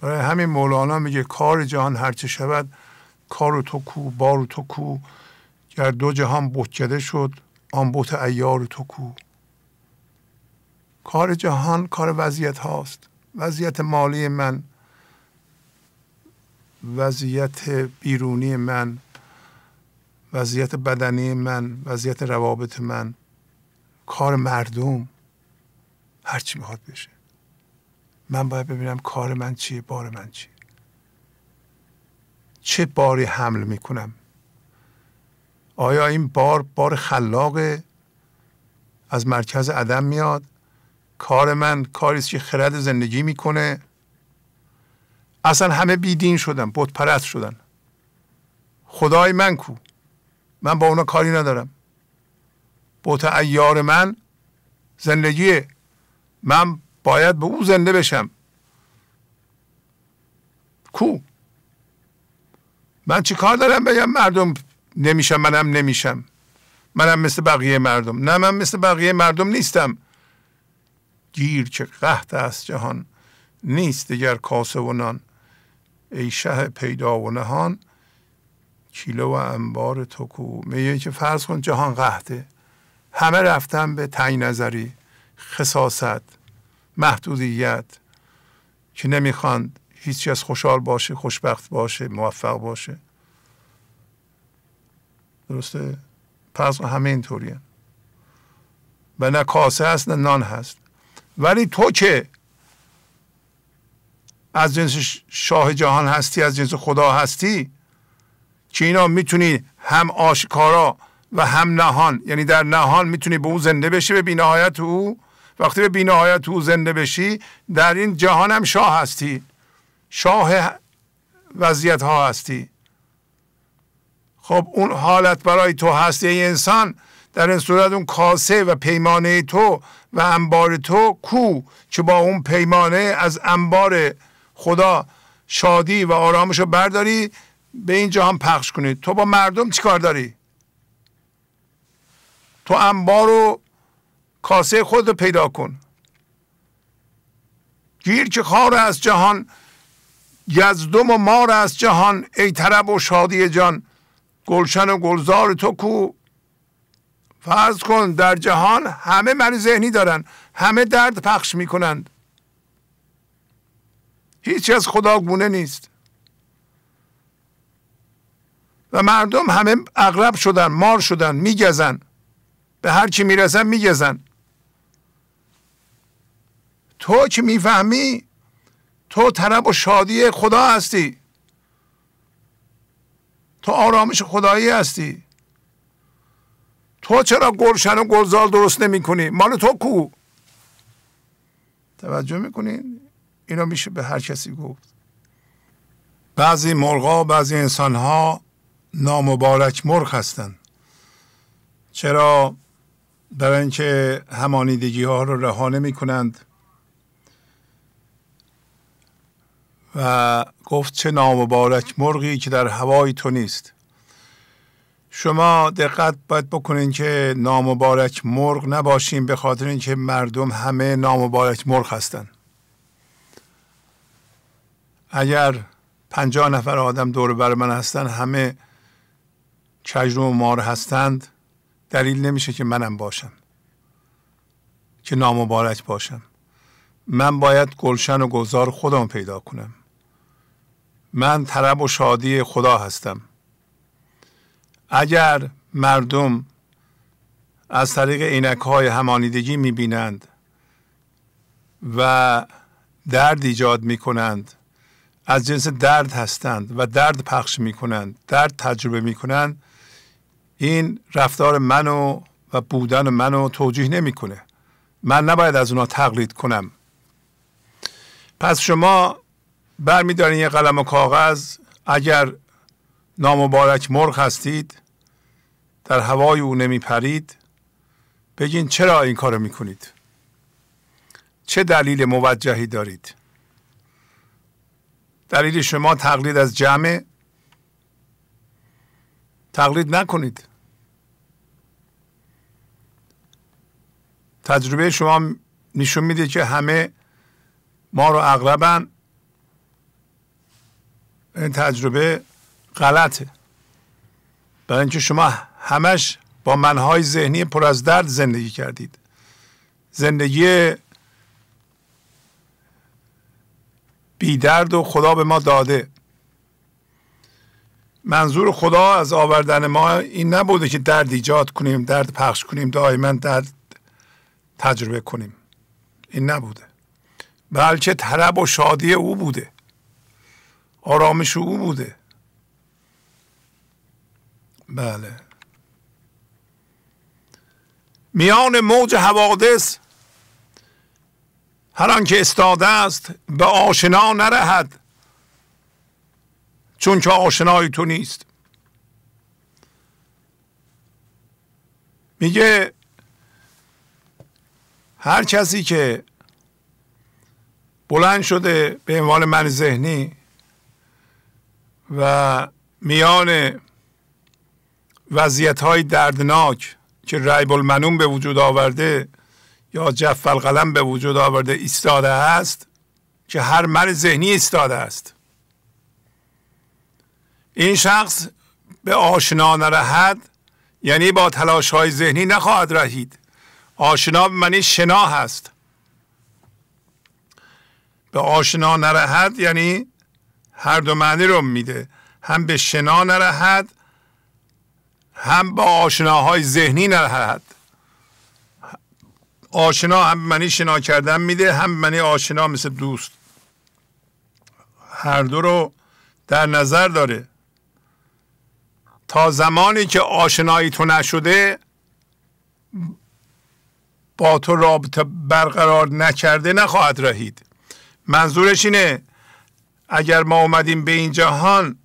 برای همین مولانا میگه کار جهان هرچه شود کار تو کو بار تو کو. گر دو جهان بکده شد آن بوت ایار تو کو. کار جهان کار وضعیت هاست. وضعیت مالی من وضعیت بیرونی من وضعیت بدنی من وضعیت روابط من کار مردم هرچی می‌خواد بشه. من باید ببینم کار من چیه بار من چیه. چه باری حمل می‌کنم؟ آیا این بار بار خلاق از مرکز عدم میاد؟ کار من کاری که خرد زندگی می‌کنه. اصلا همه بیدین شدن بت پرست شدن. خدای من کو؟ من با اونا کاری ندارم. بوت ایار من زندگیه من باید به او زنده بشم. کو؟ من چی کار دارم بگم؟ مردم نمیشم منم نمیشم. منم مثل بقیه مردم. نه من مثل بقیه مردم نیستم. گیر که قهد است جهان. نیست دیگر کاسه و نان. ای شه پیدا و نهان کیلو و انبار تو کو. میگه که فرض کن جهان قهده همه رفتن به تنگ نظری خصاصت محدودیت. که نمی‌خوان هیچ از خوشحال باشه خوشبخت باشه موفق باشه. درسته؟ پس همه اینطوری و نه کاسه هست نه نان هست. ولی تو که از جنس شاه جهان هستی از جنس خدا هستی که اینا می‌تونی هم آشکارا و هم نهان یعنی در نهان می‌تونی به او زنده بشی به بینهایت او. وقتی به بینهایت او زنده بشی در این جهان هم شاه هستی. شاه وضعیت ها هستی. خب اون حالت برای تو هستی ای انسان. در این صورت اون کاسه و پیمانه تو و انبار تو کو که با اون پیمانه از انبار خدا شادی و آرامش رو برداری به این جهان پخش کنید تو با مردم چیکار داری؟ تو انبار و کاسه خود رو پیدا کن. گیر که خار از جهان یزدم و مار از جهان ای طرب و شادی جان گلشن و گلزار تو کو. فرض کن در جهان همه من ذهنی دارن همه درد پخش می‌کنند. هیچی از خدا گونه نیست. و مردم همه اغرب شدن مار شدن میگزن. به هر چی می‌رسن میگزن. تو که می‌فهمی تو طرب و شادی خدا هستی. تو آرامش خدایی هستی. تو چرا گلشن و گلزار درست نمی کنی مال تو کو؟ توجه می‌کنین اینا میشه به هر کسی گفت. بعضی مرغا بعضی انسان ها نامبارک مرغ هستند چرا؟ برای اینکه همانیدگی ها رو رها نمی کنند و گفت چه نامبارک مرغی که در هوای تو نیست. شما دقت باید بکنین که نامبارک مرغ نباشین به خاطر اینکه مردم همه نامبارک مرغ هستند اگر پنجاه نفر آدم دور بر من هستن همه کجرو و مار هستند دلیل نمیشه که منم باشم که نامبارک باشم. من باید گلشن و گلزار خودم پیدا کنم. من طرب و شادی خدا هستم. اگر مردم از طریق عینک های همانیدگی می‌بینند و درد ایجاد می کنند از جنس درد هستند و درد پخش می کنند درد تجربه می کنند این رفتار منو و بودن منو توجیه نمی‌کنه. من نباید از اونا تقلید کنم. پس شما برمیدارین یه قلم و کاغذ اگر نامبارک مرغ هستید در هوای او نمی پرید بگین چرا این کارو می‌کنید؟ چه دلیل موجهی دارید؟ دلیل شما تقلید از جمع؟ تقلید نکنید. تجربه شما نشون میده که همه ما رو اغلبا این تجربه غلطه. برای اینکه شما همش با منهای ذهنی پر از درد زندگی کردید. زندگی بی درد و خدا به ما داده. منظور خدا از آوردن ما این نبوده که درد ایجاد کنیم درد پخش کنیم دائما درد تجربه کنیم. این نبوده. بلکه طرب و شادی او بوده. آرامش او بوده. بله. میان موج حوادث. هر آنکه استاده است به آشنا نرهد چون که آشنای تو نیست. میگه هر کسی که بلند شده به عنوان من ذهنی و میان وضعیت های دردناک که ریب المنون به وجود آورده یا جف القلم به وجود آورده ایستاده است که هر من ذهنی ایستاده است. این شخص به آشنا نرهد یعنی با تلاش های ذهنی نخواهد رهید. آشنا به معنی شنا هست به آشنا نرهد یعنی هر دو معنی رو میده. هم به شنا نرهد هم با آشناهای ذهنی نرهد. آشنا هم منی شنا کردن میده هم منی آشنا مثل دوست. هر دو رو در نظر داره. تا زمانی که آشنایی تو نشده با تو رابطه برقرار نکرده نخواهد رهید. منظورش اینه اگر ما اومدیم به این جهان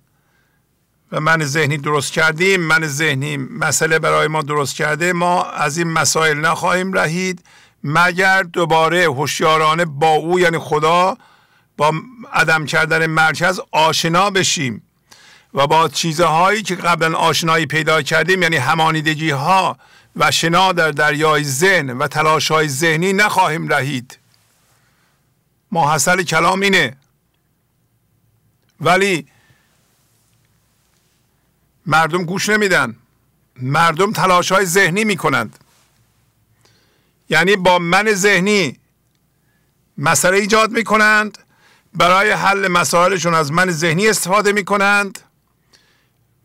و من ذهنی درست کردیم من ذهنی مسئله برای ما درست کرده ما از این مسائل نخواهیم رهید مگر دوباره هوشیارانه با او یعنی خدا با عدم کردن مرکز آشنا بشیم و با چیزهایی که قبلا آشنایی پیدا کردیم یعنی همانیدگی ها و شنا در دریای ذهن و تلاش های ذهنی نخواهیم رهید. محصل کلام اینه. ولی مردم گوش نمیدن. مردم تلاش های ذهنی می‌کنند. یعنی با من ذهنی مسئله ایجاد می‌کنند. برای حل مسائلشون از من ذهنی استفاده می‌کنند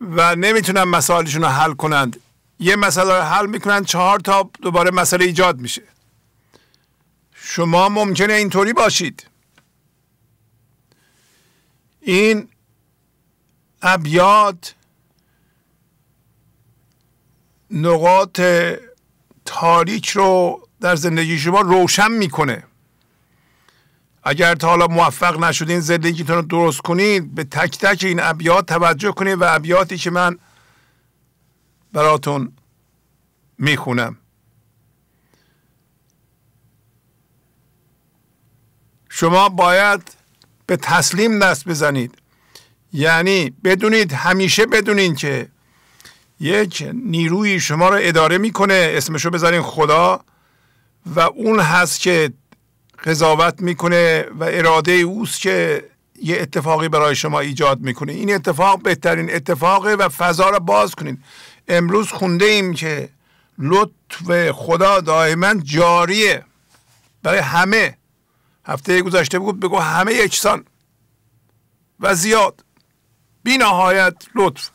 و نمی‌تونن مسائلشون رو حل کنند. یه مسئله رو حل می‌کنن چهار تا دوباره مسئله ایجاد میشه. شما ممکنه اینطوری باشید. این ابیات نقاط تاریک رو در زندگی شما روشن می‌کنه. اگر تا حالا موفق نشدین زندگیتون رو درست کنید به تک تک این ابیات توجه کنید و ابیاتی که من براتون می‌خونم. شما باید به تسلیم دست بزنید. یعنی بدونید همیشه بدونید که یک نیروی شما رو اداره می‌کنه اسمشو بذارین خدا و اون هست که قضاوت می‌کنه و اراده اوست که یه اتفاقی برای شما ایجاد می‌کنه. این اتفاق بهترین اتفاقه و فضا رو باز کنید امروز خونده ایم که لطف خدا دائما جاریه. برای همه. هفته گذشته بود بگو همه یکسان. و زیاد. بی نهایت لطف.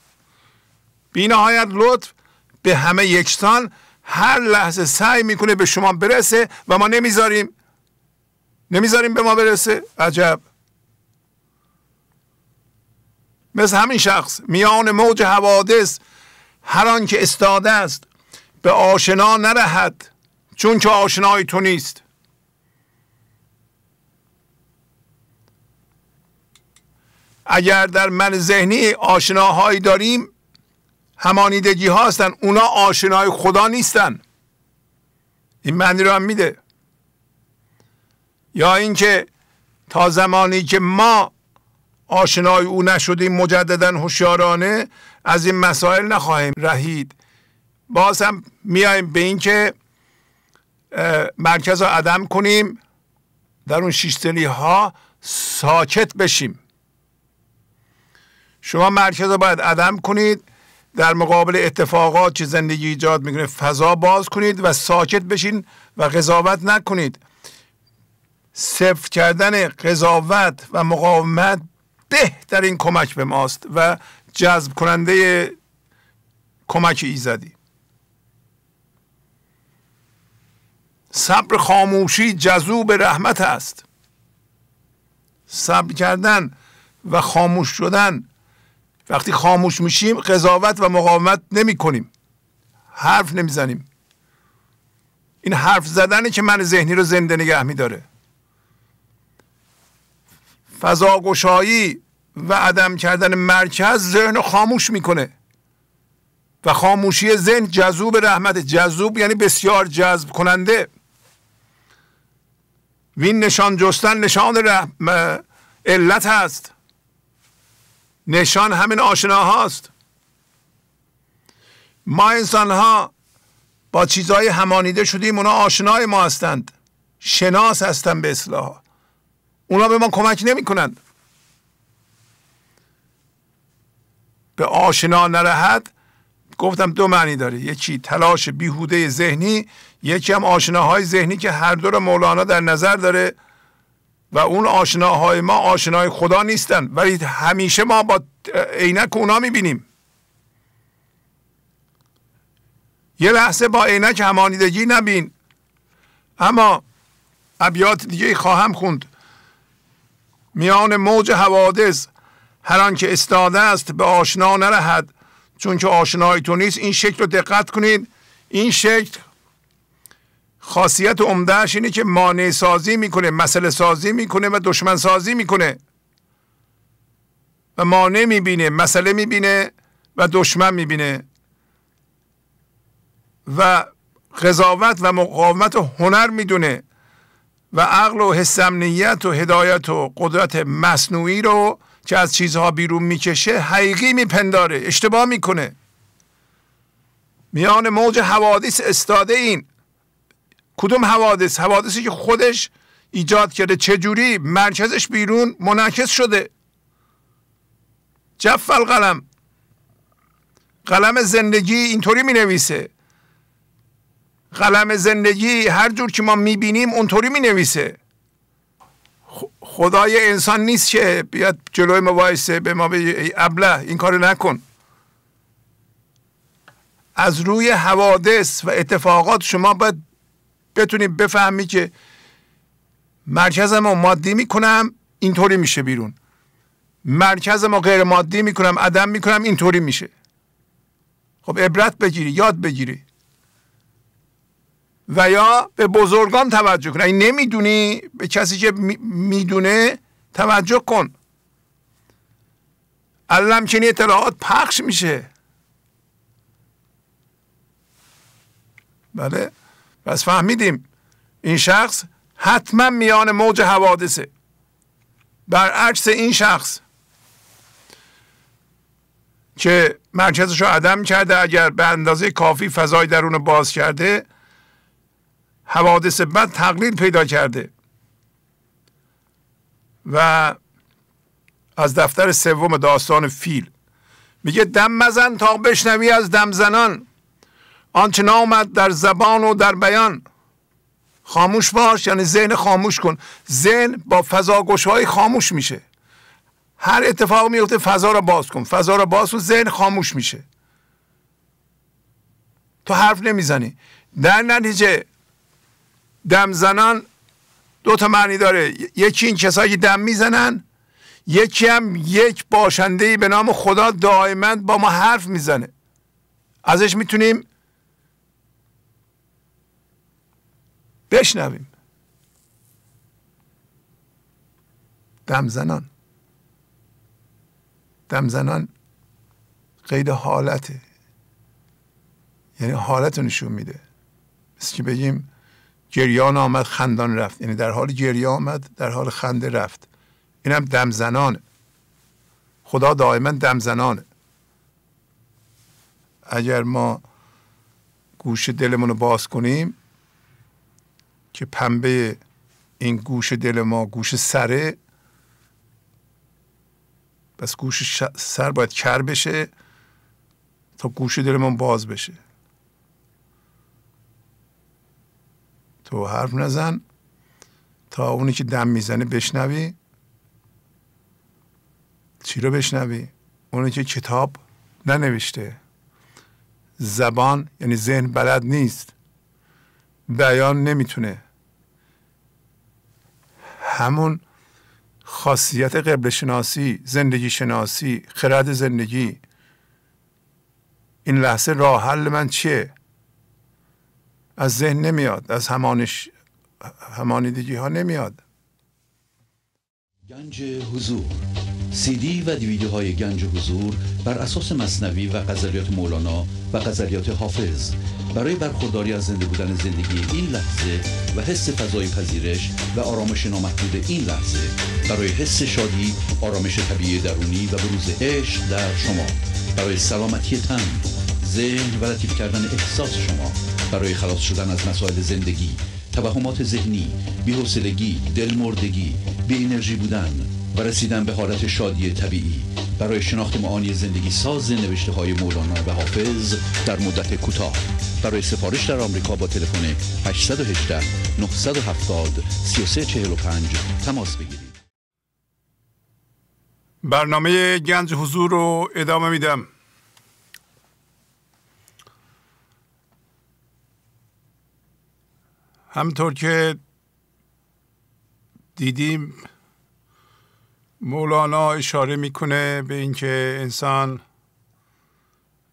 بی نهایت لطف به همه یکسان هر لحظه سعی می‌کنه به شما برسه و ما نمی‌ذاریم. نمی‌ذاریم به ما برسه. عجب. مثل همین شخص میان موج حوادث هر آن که استاده است به آشنا نرهد چون که آشنای تو نیست. اگر در من ذهنی آشناهایی داریم همانیدگی هستن. اونا آشنای خدا نیستن. این معنی رو هم میده. یا اینکه تا زمانی که ما آشنای او نشدیم مجددا هوشیارانه از این مسائل نخواهیم رهید. باز هم میایم به اینکه مرکز رو عدم کنیم در اون شیشتلی ها ساکت بشیم. شما مرکز رو باید عدم کنید. در مقابل اتفاقات که زندگی ایجاد می‌کنه فضا باز کنید و ساکت بشین و قضاوت نکنید. صفر کردن قضاوت و مقاومت بهترین کمک به ماست و جذب کننده کمک ایزدی. صبر خاموشی جذوب رحمت است. صبر کردن و خاموش شدن وقتی خاموش میشیم قضاوت و مقاومت نمی کنیم. حرف نمی‌زنیم این حرف زدنه که من ذهنی رو زنده نگه میداره فضا گشایی و عدم کردن مرکز ذهن رو خاموش می‌کنه و خاموشی ذهن جذوب رحمت. جذوب یعنی بسیار جذب کننده. وین نشان جستن نشان رحم... علت هست. نشان همین آشناهاست ما انسان ها با چیزهای همانیده شدیم اونا آشنای ما هستند. شناس هستند به اصلاح. اونا به ما کمک نمی کنند به آشنا نرهد گفتم دو معنی داره. یکی تلاش بیهوده ذهنی یکی هم آشناهای ذهنی که هر دو رو مولانا در نظر داره. و اون آشناهای ما آشنای خدا نیستن. ولی همیشه ما با عینک اونا می‌بینیم. یه لحظه با عینک همانیدگی نبین. اما ابیات دیگه خواهم خوند. میان موج حوادث هر آن که استاده است به آشنا نرهد. چون که آشنای تو نیست این شکل رو دقت کنید. این شکل خاصیت عمدهش اینه که مانع سازی می‌کنه مسئله سازی می‌کنه و دشمن سازی می‌کنه. و مانع می‌بینه مسئله می‌بینه و دشمن می‌بینه. و قضاوت و مقاومت و هنر می‌دونه. و عقل و حس امنیت و هدایت و قدرت مصنوعی رو که از چیزها بیرون می‌کشه حقیقی میپنداره اشتباه می‌کنه. میان موج حوادث استاده این. کدوم حوادث؟ حوادثی که خودش ایجاد کرده. چجوری؟ مرکزش بیرون منعکس شده. جف القلم قلم زندگی اینطوری می نویسه قلم زندگی هر جور که ما می‌بینیم اونطوری می نویسه خدای انسان نیست که بیاد جلوی ما وایسه به ما به ابله این کارو نکن. از روی حوادث و اتفاقات شما باید بتونیم بفهمی که مرکز ما مادی می‌کنم اینطوری میشه بیرون. مرکز ما غیر مادی می‌کنم عدم می‌کنم اینطوری میشه. خب عبرت بگیری یاد بگیری. و یا به بزرگان توجه کن. اگه نمی‌دونی به کسی که می‌دونه توجه کن. الان که اطلاعات پخش میشه. بله؟ پس فهمیدیم این شخص حتما میان موج حوادثه. برعکس این شخص که مرکزش رو عدم کرده اگر به اندازه کافی فضای درون باز کرده حوادث بد تقلیل پیدا کرده. و از دفتر سوم داستان فیل میگه دم مزن تا بشنوی از دم زنان. آنچه نامد در زبان و در بیان. خاموش باش یعنی ذهن خاموش کن. ذهن با فضا گشایی خاموش میشه. هر اتفاق میفته فضا را باز کن. فضا را باز کن ذهن خاموش میشه. تو حرف نمی‌زنی. در نتیجه دم زنان دو تا معنی داره. یکی این کسایی که دم می‌زنن یکی هم یک باشنده به نام خدا دائما با ما حرف می‌زنه. ازش می‌تونیم بشنویم. دمزنان. دمزنان قید حالته. یعنی حالت رو نشون میده. مثل که بگیم گریان آمد خندان رفت. یعنی در حال گریه آمد در حال خنده رفت. این هم دمزنانه. خدا دائما دمزنانه. اگر ما گوش دلمون رو باز کنیم که پنبه این گوش دل ما گوش سره پس گوش سر باید کر بشه تا گوش دلمون باز بشه. تو حرف نزن تا اونی که دم می‌زنه بشنوی. چی رو بشنوی؟ اونی که کتاب ننوشته. زبان یعنی ذهن بلد نیست. بیان نمی‌تونه. همون خاصیت قبل شناسی زندگی شناسی خرد زندگی. این لحظه راه حل من چیه؟ از ذهن نمیاد از همانش همانیدگی ها نمیاد. گنج حضور. سی دی و دیویدیو های گنج حضور بر اساس مصنوی و غزلیات مولانا و غزلیات حافظ. برای برخورداری از زنده بودن زندگی این لحظه و حس فضای پذیرش و آرامش نامحدود این لحظه برای حس شادی آرامش طبیعی درونی و بروز عشق در شما. برای سلامتی تن ذهن و لطیف کردن احساس شما. برای خلاص شدن از مسائل زندگی توهمات ذهنی بی‌حوصلگی دلمردگی بی انرژی بودن و رسیدن به حالت شادی طبیعی. برای شناخت معانی زندگی ساز نوشته های مولانا و حافظ در مدت کوتاه. برای سفارش در آمریکا با تلفن 818 970 3345 تماس بگیرید. برنامه گنج حضور رو ادامه میدم. همطور که دیدیم. مولانا اشاره می‌کنه به اینکه انسان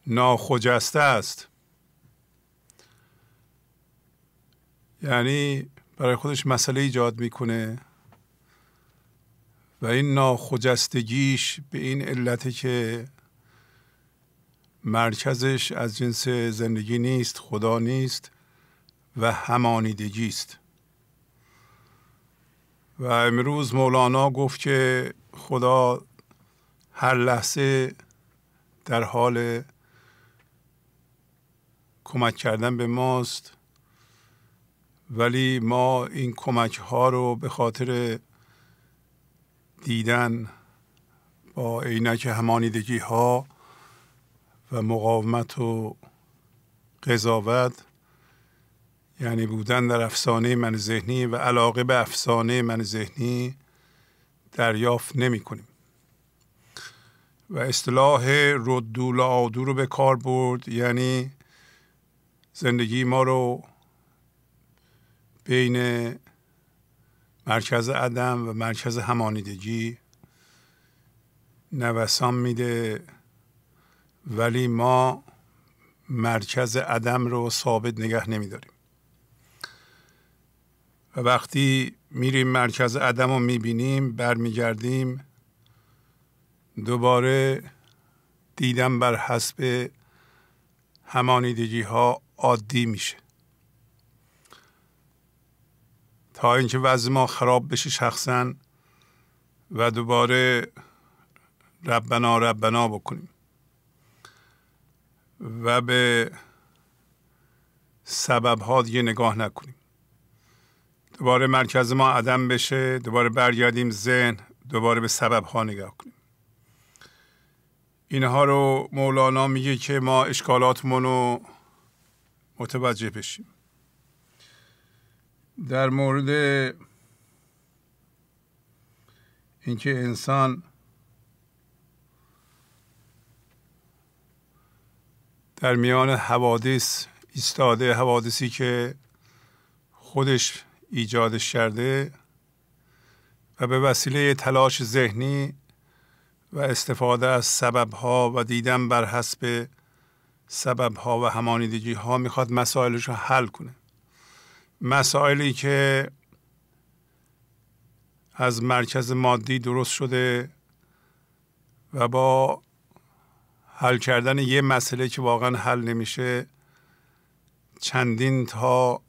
ناخجسته است. یعنی برای خودش مسئله ایجاد می‌کنه و این ناخجستگیش به این علته که مرکزش از جنس زندگی نیست خدا نیست و همانیدگی است. و امروز مولانا گفت که خدا هر لحظه در حال کمک کردن به ماست. ولی ما این کمک ها رو به خاطر دیدن با عینک همانیدگی ها و مقاومت و قضاوت یعنی بودن در افسانه من ذهنی و علاقه به افسانه من ذهنی دریافت نمی کنیم. و اصطلاح ردول آدو رو به کار برد یعنی زندگی ما رو بین مرکز عدم و مرکز همانیدگی نوسان میده ولی ما مرکز عدم رو ثابت نگه نمیداریم. و وقتی میریم مرکز عدم رو می‌بینیم برمیگردیم دوباره دیدن بر حسب همانیدگی ها عادی میشه. تا اینکه وضع ما خراب بشه شخصا و دوباره ربنا ربنا بکنیم. و به سبب ها دیگه نگاه نکنیم. دوباره مرکز ما عدم بشه دوباره برگردیم ذهن دوباره به سبب ها نگاه کنیم. اینها رو مولانا میگه که ما اشکالاتمون رو متوجه بشیم. در مورد اینکه انسان در میان حوادث ایستاده حوادثی که خودش ایجادش کرده و به وسیله تلاش ذهنی و استفاده از سبب ها و دیدن بر حسب سبب ها و همانیدگی ها می‌خواد مسائلش رو حل کنه. مسائلی که از مرکز مادی درست شده و با حل کردن یه مسئله که واقعا حل نمیشه چندین تا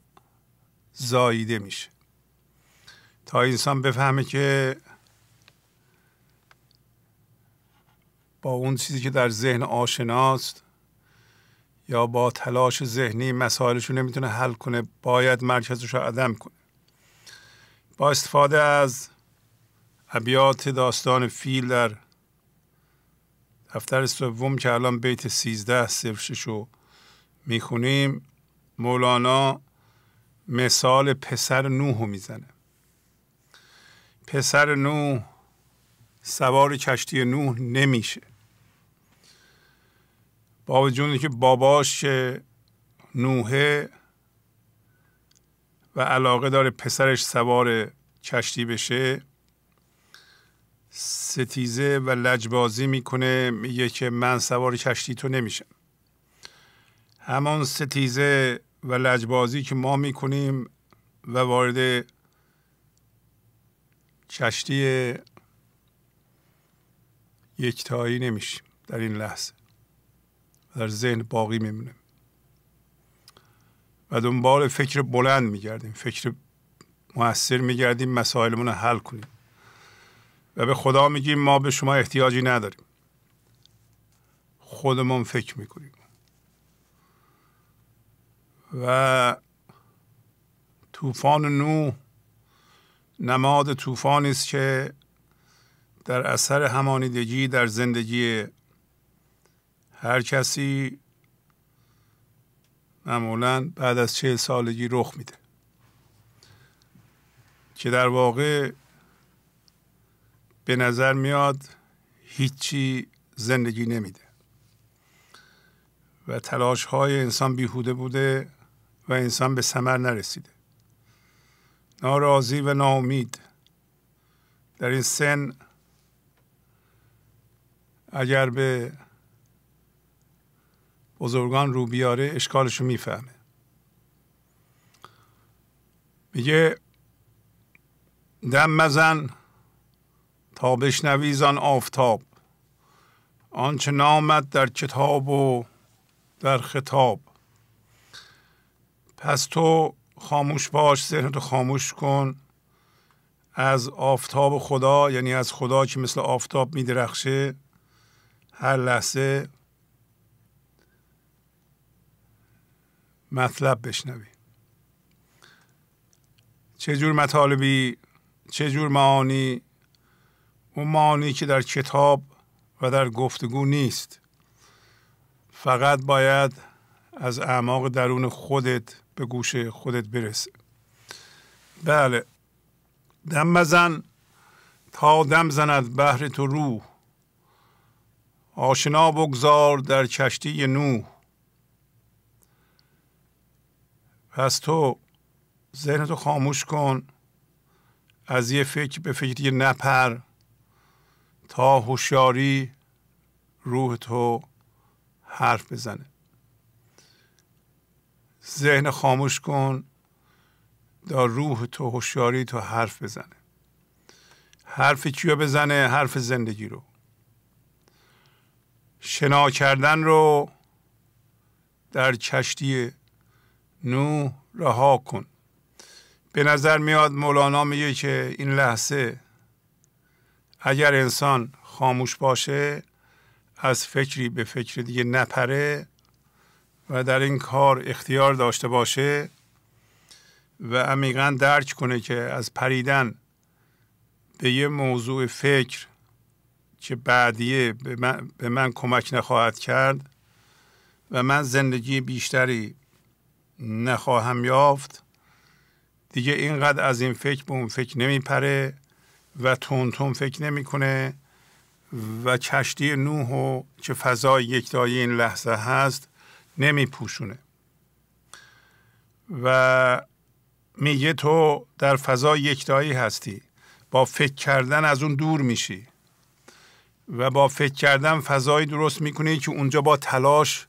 زاییده میشه. تا انسان بفهمه که با اون چیزی که در ذهن آشناست یا با تلاش ذهنی مسائلش رو نمی‌تونه حل کنه باید مرکزش رو عدم کنه. با استفاده از ابیات داستان فیل در دفتر سوم که الان بیت سیزده صفر رو می‌خونیم مولانا مثال پسر نوح می‌زنه. پسر نوح سوار کشتی نوح نمیشه. با وجودی که باباش نوحه و علاقه داره پسرش سوار کشتی بشه ستیزه و لجبازی می‌کنه میگه که من سوار کشتی تو نمیشم. همان ستیزه و لجبازی که ما می‌کنیم و وارد کشتی یکتایی نمیشیم در این لحظه. در ذهن باقی میمونه و دنبال فکر بلند میگردیم فکر موثر میگردیم مسائلمون رو حل کنیم. و به خدا میگیم ما به شما احتیاجی نداریم. خودمون فکر می‌کنیم. و طوفان نو نماد طوفانی است که در اثر همانیدگی در زندگی هر کسی معمولا بعد از چهل سالگی رخ میده. که در واقع به نظر میاد هیچی زندگی نمیده. و تلاش های انسان بیهوده بوده و انسان به ثمر نرسیده. ناراضی و ناامید. در این سن اگر به بزرگان رو بیاره اشکالش رو می‌فهمه. میگه دم مزن تا بشنوی آفتاب. آنچه نامد در کتاب و در خطاب. پس تو خاموش باش ذهنتو خاموش کن. از آفتاب خدا یعنی از خدا که مثل آفتاب میدرخشه هر لحظه مطلب بشنوی. چه جور مطالبی چه جور معانی؟ اون معانی که در کتاب و در گفتگو نیست. فقط باید از اعماق درون خودت به گوش خودت برسه بله دم بزن تا دم زند بهر تو روح. آشنا بگذار در کشتی نوح. پس تو ذهنتو خاموش کن از یه فکر به فکری نپر. تا هوشیاری روح تو حرف بزنه. ذهن خاموش کن. دا روح تو هوشیاری تو حرف بزنه. حرف کیو بزنه؟ حرف زندگی رو. شنا کردن رو در کشتی نو رها کن. به نظر میاد مولانا میگه که این لحظه اگر انسان خاموش باشه از فکری به فکر دیگه نپره. و در این کار اختیار داشته باشه و عمیقا درک کنه که از پریدن به یه موضوع فکر که بعدیه به من, به من کمک نخواهد کرد و من زندگی بیشتری نخواهم یافت. دیگه اینقدر از این فکر به اون فکر نمیپره و تون فکر نمی‌کنه و کشتی نوح و که فضای یکتایی این لحظه هست نمیپوشونه. و میگه تو در فضای یکتایی هستی. با فکر کردن از اون دور میشی. و با فکر کردن فضایی درست می‌کنی که اونجا با تلاش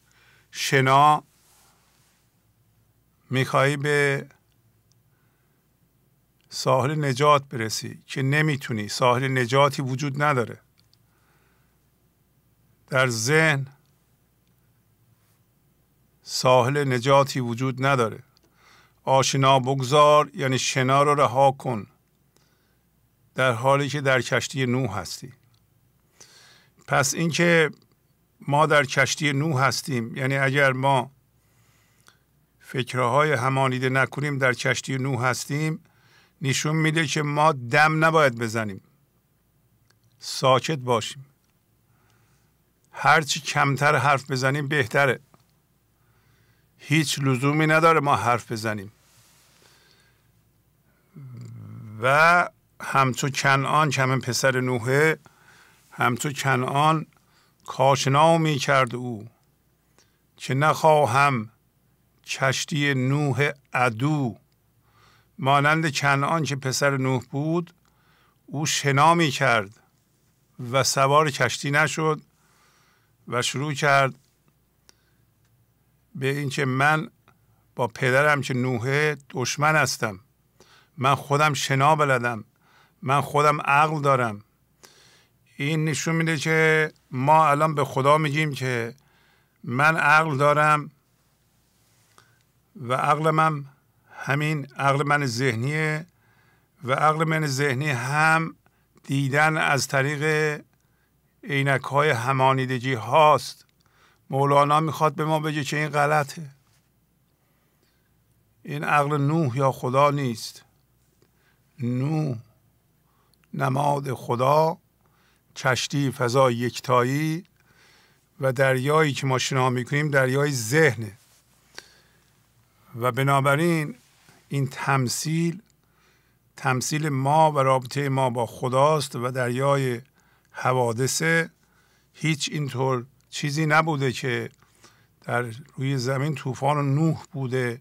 شنا میخوایی به ساحل نجات برسی که نمی‌تونی. ساحل نجاتی وجود نداره. در ذهن ساحل نجاتی وجود نداره. آشنا بگذار یعنی شنا رو رها کن. در حالی که در کشتی نوح هستی. پس اینکه ما در کشتی نو هستیم یعنی اگر ما فکرهای همانیده نکنیم در کشتی نو هستیم نشون میده که ما دم نباید بزنیم. ساکت باشیم. هرچی کمتر حرف بزنیم بهتره. هیچ لزومی نداره ما حرف بزنیم. و همچو کنعان که همین پسر نوحه همچو کنعان کاشنا می کرد او که نخواهم کشتی نوح عدو مانند کنعان که پسر نوح بود او شنا می کرد و سوار کشتی نشد و شروع کرد به اینکه من با پدرم که نوحه دشمن هستم. من خودم شنا بلدم. من خودم عقل دارم. این نشون میده که ما الان به خدا میگیم که من عقل دارم و عقل من همین عقل من ذهنیه و عقل من ذهنی هم دیدن از طریق عینک های همانیدگی هاست. مولانا می‌خواد به ما بگه که این غلطه. این عقل نوح یا خدا نیست. نوح نماد خدا کشتی فضا یکتایی و دریایی که ما شنا می‌کنیم دریای ذهنه. و بنابراین این تمثیل تمثیل ما و رابطه ما با خداست و دریای حوادثه هیچ اینطور چیزی نبوده که در روی زمین طوفان نوح بوده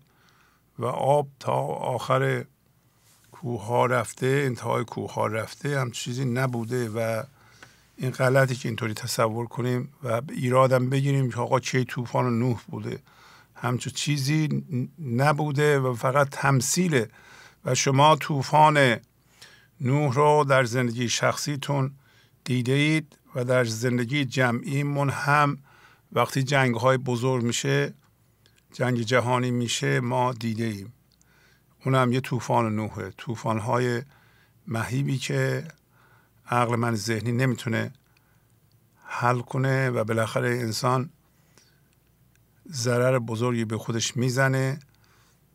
و آب تا آخر کوه ها رفته انتهای کوه ها رفته هم چیزی نبوده و این غلطی که اینطوری تصور کنیم و ایرادم بگیریم که آقا چه طوفان نوح بوده. همچو چیزی نبوده و فقط تمثیله. و شما طوفان نوح رو در زندگی شخصیتون دیده اید و در زندگی جمعیمون هم وقتی جنگ های بزرگ میشه جنگ جهانی میشه ما دیده ایم. اون هم یه طوفان نوحه طوفان های مهیبی که عقل من ذهنی نمی‌تونه حل کنه و بالاخره انسان ضرر بزرگی به خودش می‌زنه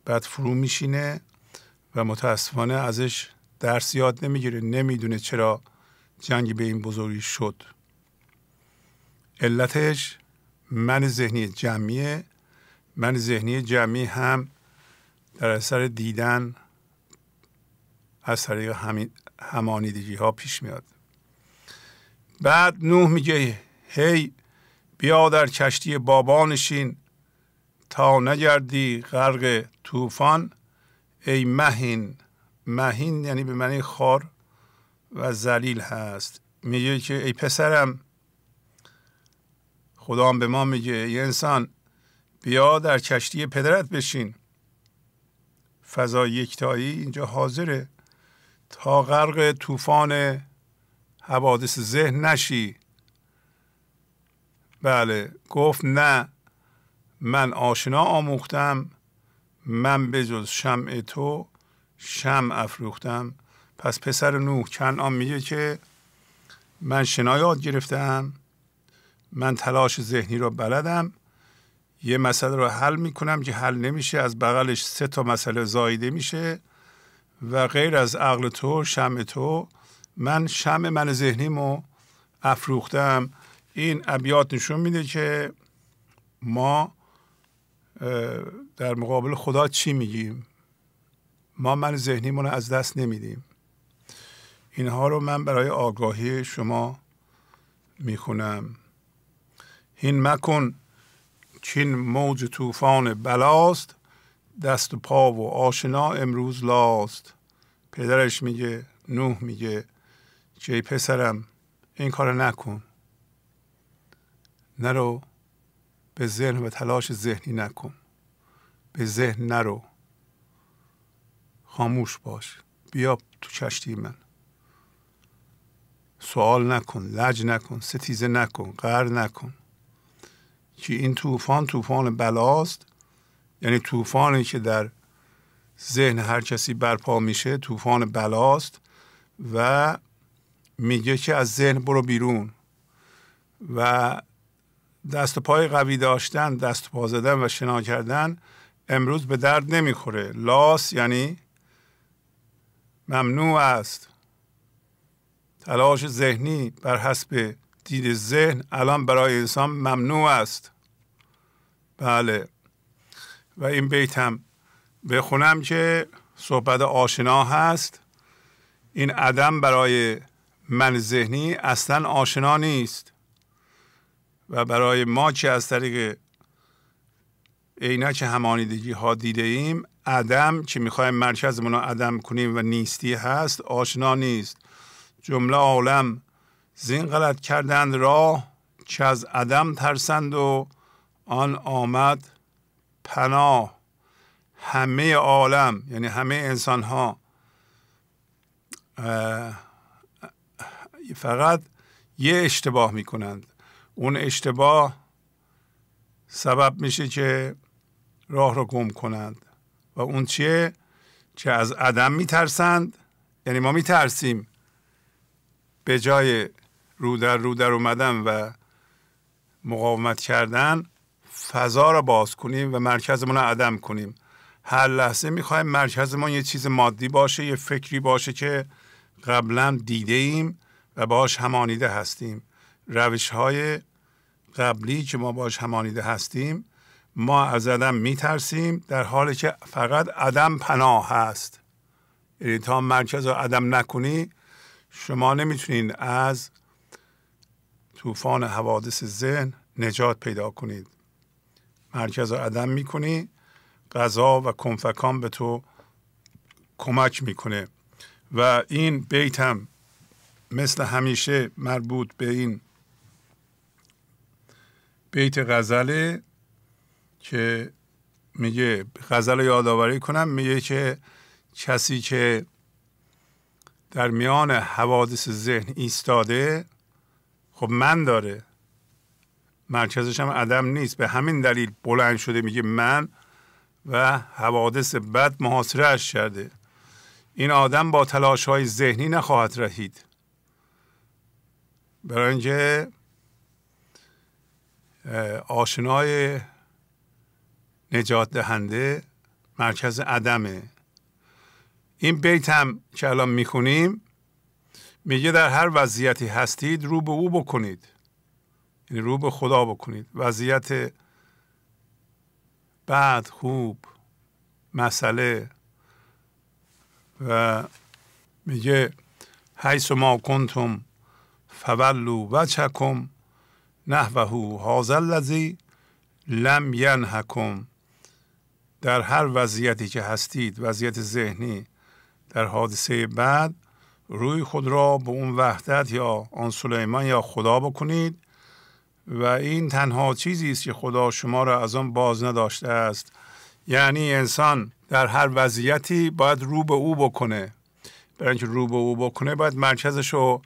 بعد فرو میشینه و متاسفانه ازش درس یاد نمی‌گیره نمی‌دونه چرا جنگی به این بزرگی شد. علتش من ذهنی جمعیه من ذهنی جمعی هم در اثر دیدن از طریق همانیدگی ها پیش میاد. بعد نوح میگه هی بیا در کشتی بابانشین تا نگردی غرق طوفان ای مهین. مهین یعنی به معنی خار. و زلیل هست. میگه که ای پسرم خدا هم به ما میگه یه انسان بیا در کشتی پدرت بشین. فضا یکتایی اینجا حاضره. تا غرق طوفان حوادث ذهن نشی. بله گفت نه من آشنا آموختم من به جز شمع تو شم افروختم. پس پسر نوح کنعان میگه که من شنا یاد گرفتم من تلاش ذهنی رو بلدم یه مسئله رو حل می‌کنم که حل نمیشه از بغلش سه تا مسئله زایده میشه و غیر از عقل تو شم تو من شم من ذهنیمو افروختم. این ابیات نشون میده که ما در مقابل خدا چی میگیم؟ ما من ذهنیمون از دست نمیدیم. اینها رو من برای آگاهی شما می‌خونم. هین مکن چین موج طوفان بلاست دست و پا و آشنا امروز لاست. پدرش میگه نوح میگه که پسرم این کار نکن. نرو به ذهن و تلاش ذهنی نکن. به ذهن نرو. خاموش باش. بیا تو کشتی من. سوال نکن لج نکن ستیزه نکن قهر نکن. که این طوفان طوفان بلاست؟ یعنی طوفانی که در ذهن هر کسی برپا میشه طوفان بلاست و میگه که از ذهن برو بیرون. و دست و پای قوی داشتن دست و پا زدن و شنا کردن امروز به درد نمی‌خوره. لاس یعنی ممنوع است. تلاش ذهنی بر حسب دید ذهن الان برای انسان ممنوع است. بله. و این بیت هم بخونم که صحبت آشنا هست. این عدم برای من ذهنی اصلا آشنا نیست. و برای ما که از طریق عینک همانیدگی ها دیده ایم عدم که می‌خوایم مرکزمون رو عدم کنیم و نیستی هست آشنا نیست. جمله عالم. زین غلط کردند راه که از عدم ترسند و آن آمد پناه. همه عالم یعنی همه انسان ها فقط یه اشتباه می‌کنند. اون اشتباه سبب میشه که راه رو گم کنند. و اون چیه؟ که از عدم میترسند یعنی ما میترسیم. به جای رو در رو در اومدن و مقاومت کردن فضا را باز کنیم و مرکزمون رو عدم کنیم. هر لحظه می‌خوایم مرکزمون یه چیز مادی باشه یه فکری باشه که قبلا دیده ایم و باش همانیده هستیم. روش های قبلی که ما باش همانیده هستیم ما از عدم میترسیم در حالی که فقط عدم پناه هست. یعنی تا مرکز رو عدم نکنی شما نمی‌تونید از طوفان حوادث ذهن نجات پیدا کنید. مرکز رو عدم می‌کنی غذا و کنفکان به تو کمک می‌کنه. و این بیت هم مثل همیشه مربوط به این بیت غزله که میگه غزل یادآوری کنم میگه که کسی که در میان حوادث ذهن ایستاده خب من داره. مرکزش هم عدم نیست. به همین دلیل بلند شده میگه من و حوادث بد محاصرهش کرده. این آدم با تلاش های ذهنی نخواهد رهید. برای اینکه آشنای نجات دهنده مرکز عدمه. این بیت هم که الان می‌خونیم میگه در هر وضعیتی هستید رو به او بکنید. یعنی رو به خدا بکنید. وضعیت بعد خوب مسئله. و میگه حیث ما کنتم فولو وچکم نحوه هذا الذی لم ینهکم. در هر وضعیتی که هستید وضعیت ذهنی در حادثه بعد روی خود را به اون وحدت یا آن سلیمان یا خدا بکنید و این تنها چیزی است که خدا شما را از آن باز نداشته است. یعنی انسان در هر وضعیتی باید رو به او بکنه. برای اینکه رو به او بکنه باید مرکزش رو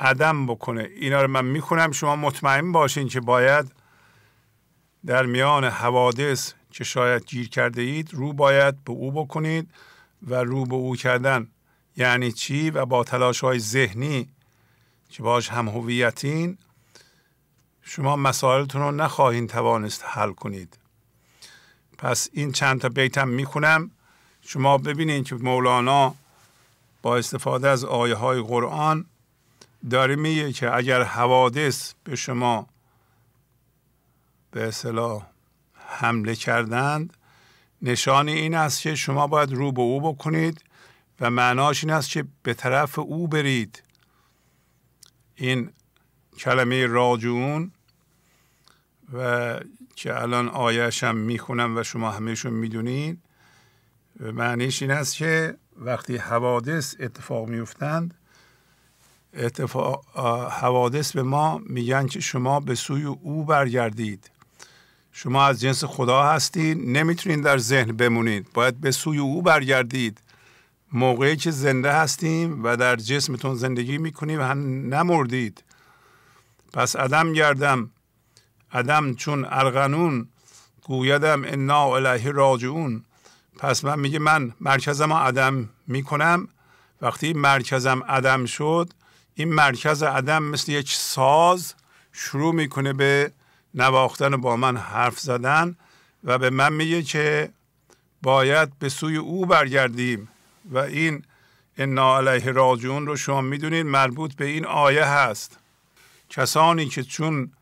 عدم بکنه. اینا رو من می‌خونم. شما مطمئن باشین که باید در میان حوادث که شاید گیر کرده اید رو باید به او بکنید. و رو به او کردن یعنی چی و با تلاش های ذهنی که باش هم هویتین شما مسائلتون رو نخواهید توانست حل کنید. پس این چند تا بیتم می‌خونم. شما ببینید که مولانا با استفاده از آیه های قرآن داره میگه که اگر حوادث به شما به اصطلاح حمله کردند نشان این است که شما باید رو به او بکنید و معناش این است که به طرف او برید. این کلمه راجون و که الان آیهش هم می‌خونم و شما همهشون می‌دونید. معنیش این است که وقتی حوادث اتفاق میفتند اتفاق حوادث به ما میگن که شما به سوی او برگردید. شما از جنس خدا هستید نمی‌تونید در ذهن بمونید. باید به سوی او برگردید. موقعی که زنده هستیم و در جسمتون زندگی می‌کنیم و هم نمردید. پس عدم گردم. عدم چون ارغنون گویدم انا الیه راجعون. پس من میگه من مرکزم عدم می‌کنم. وقتی مرکزم عدم شد این مرکز عدم مثل یک ساز شروع می‌کنه به نواختن با من حرف زدن و به من میگه که باید به سوی او برگردیم و این انا علیه راجعون رو شما می‌دونید مربوط به این آیه هست. کسانی که چون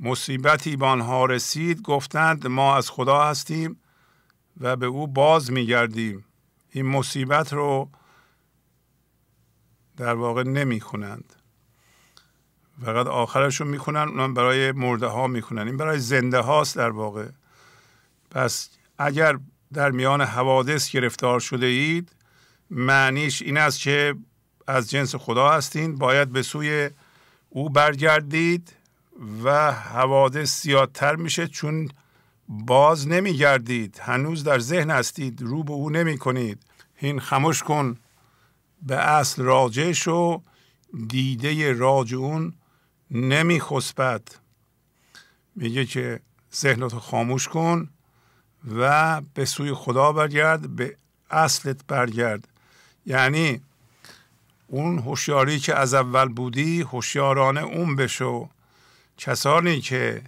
مصیبتی به آنها رسید گفتند ما از خدا هستیم و به او باز میگردیم. این مصیبت رو در واقع نمی فقط آخرش رو می‌کنن اونم برای مرده ها می‌کنن. این برای زنده هاست در واقع. پس اگر در میان حوادث گرفتار شده اید معنیش این است که از جنس خدا هستین. باید به سوی او برگردید و حوادث زیادتر میشه چون باز نمیگردید. هنوز در ذهن هستید رو به او نمی کنید این خموش کن به اصل راجع شو. دیده راجعون نمی خسبد. میگه که ذهنتو خاموش کن و به سوی خدا برگرد به اصلت برگرد. یعنی اون هوشیاری که از اول بودی هوشیارانه اون بشو. کسانی که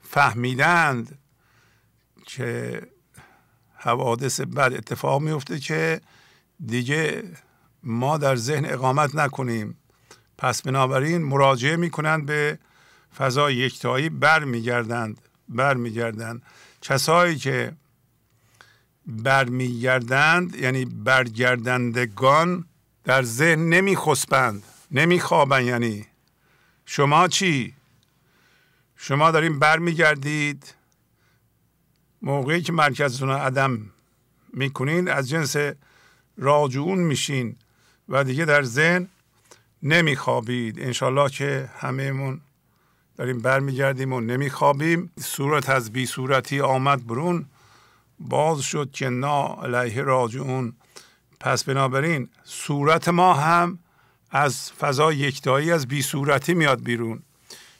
فهمیدند که حوادث بد اتفاق میفته که دیگه ما در ذهن اقامت نکنیم. پس بنابراین مراجعه می‌کنند به فضای یکتایی برمیگردند برمیگردند. کسایی که برمیگردند یعنی برگردندگان در ذهن نمیخسبند نمیخوابند. یعنی شما چی؟ شما دارین برمیگردید. موقعی که مرکزتون عدم می‌کنین از جنس راجعون میشین و دیگه در ذهن نمیخوابید. انشالله که همهمون داریم برمیگردیم و نمیخوابیم. صورت از بی صورتی آمد برون. باز شد که نا علیه راجعون. پس بنابراین صورت ما هم از فضا یکتایی از بی صورتی میاد بیرون.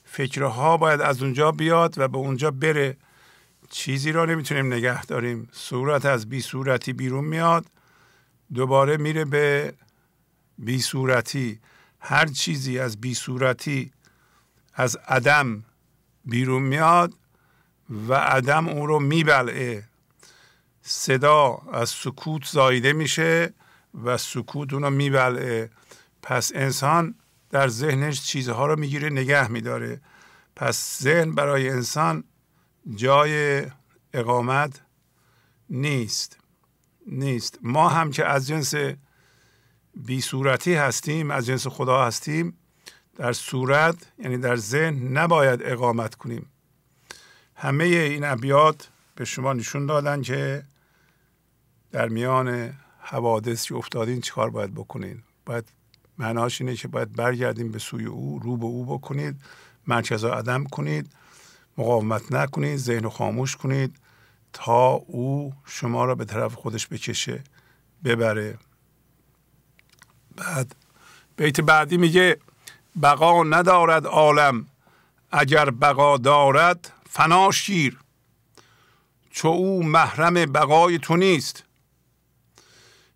فکرها باید از اونجا بیاد و به اونجا بره. چیزی را نمی‌تونیم نگه داریم. صورت از بی صورتی بیرون میاد. دوباره میره به بی صورتی. هر چیزی از بی صورتی از عدم بیرون میاد و عدم اون رو میبلعه. صدا از سکوت زایده میشه و سکوت اون رو میبلعه. پس انسان در ذهنش چیزها رو می‌گیره نگه میداره. پس ذهن برای انسان جای اقامت نیست. نیست. ما هم که از جنس بی صورتی هستیم از جنس خدا هستیم در صورت یعنی در ذهن نباید اقامت کنیم. همه این ابیات به شما نشون دادن که در میان حوادث که افتادین چیکار باید بکنین؟ باید معناش اینه که باید برگردیم به سوی او رو به او بکنید مرکز عدم کنید مقاومت نکنید ذهن خاموش کنید تا او شما را به طرف خودش بکشه ببره. بعد. بیت بعدی میگه بقا ندارد عالم اگر بقا دارد فنا شیر چو او محرم بقای تو نیست.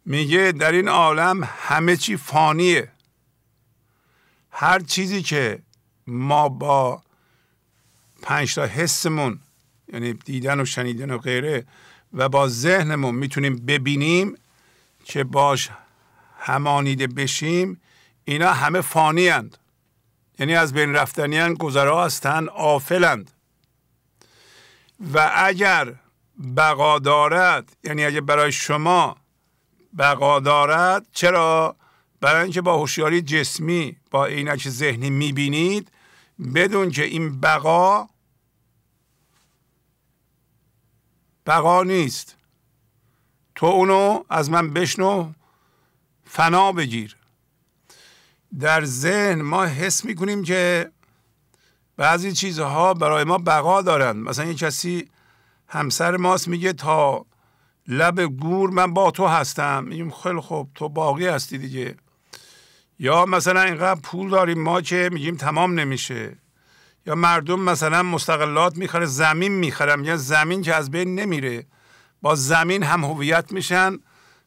میگه در این عالم همه چی فانیه. هر چیزی که ما با پنج تا حسمون یعنی دیدن و شنیدن و غیره و با ذهنمون می‌تونیم ببینیم که باش همانیده بشیم اینا همه فانی هند. یعنی از بین رفتنی هند گذرا هستند آفلند و اگر بقا دارد یعنی اگر برای شما بقا دارد چرا؟ برای اینکه با هوشیاری جسمی با عینک ذهنی می‌بینید بدون که این بقا بقا نیست. تو اونو از من بشنو فنا بگیر. در ذهن ما حس می‌کنیم که بعضی چیزها برای ما بقا دارند مثلا یه کسی همسر ماست میگه تا لب گور من با تو هستم. میگیم خیلی خوب تو باقی هستی دیگه. یا مثلا اینقدر پول داریم ما که میگیم تمام نمیشه. یا مردم مثلا مستقلات می‌خره زمین می‌خرم. یا زمین که از بین نمیره. با زمین هم هویت میشن.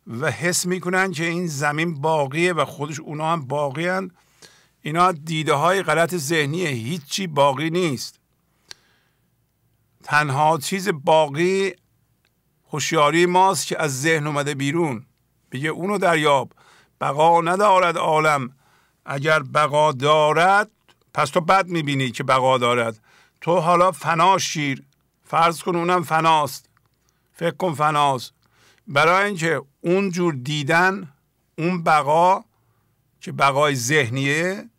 و حس می‌کنن که این زمین باقیه و خودش اونا هم باقی هن. اینا دیده های غلط ذهنیه. هیچی باقی نیست. تنها چیز باقی هوشیاری ماست که از ذهن اومده بیرون. میگه اونو دریاب. بقا ندارد عالم. اگر بقا دارد پس تو بد می‌بینی که بقا دارد. تو حالا فنا شیر. فرض کن اونم فناست. فکر کن فناست. برای اینکه اونجور دیدن اون بقا که بقای ذهنیه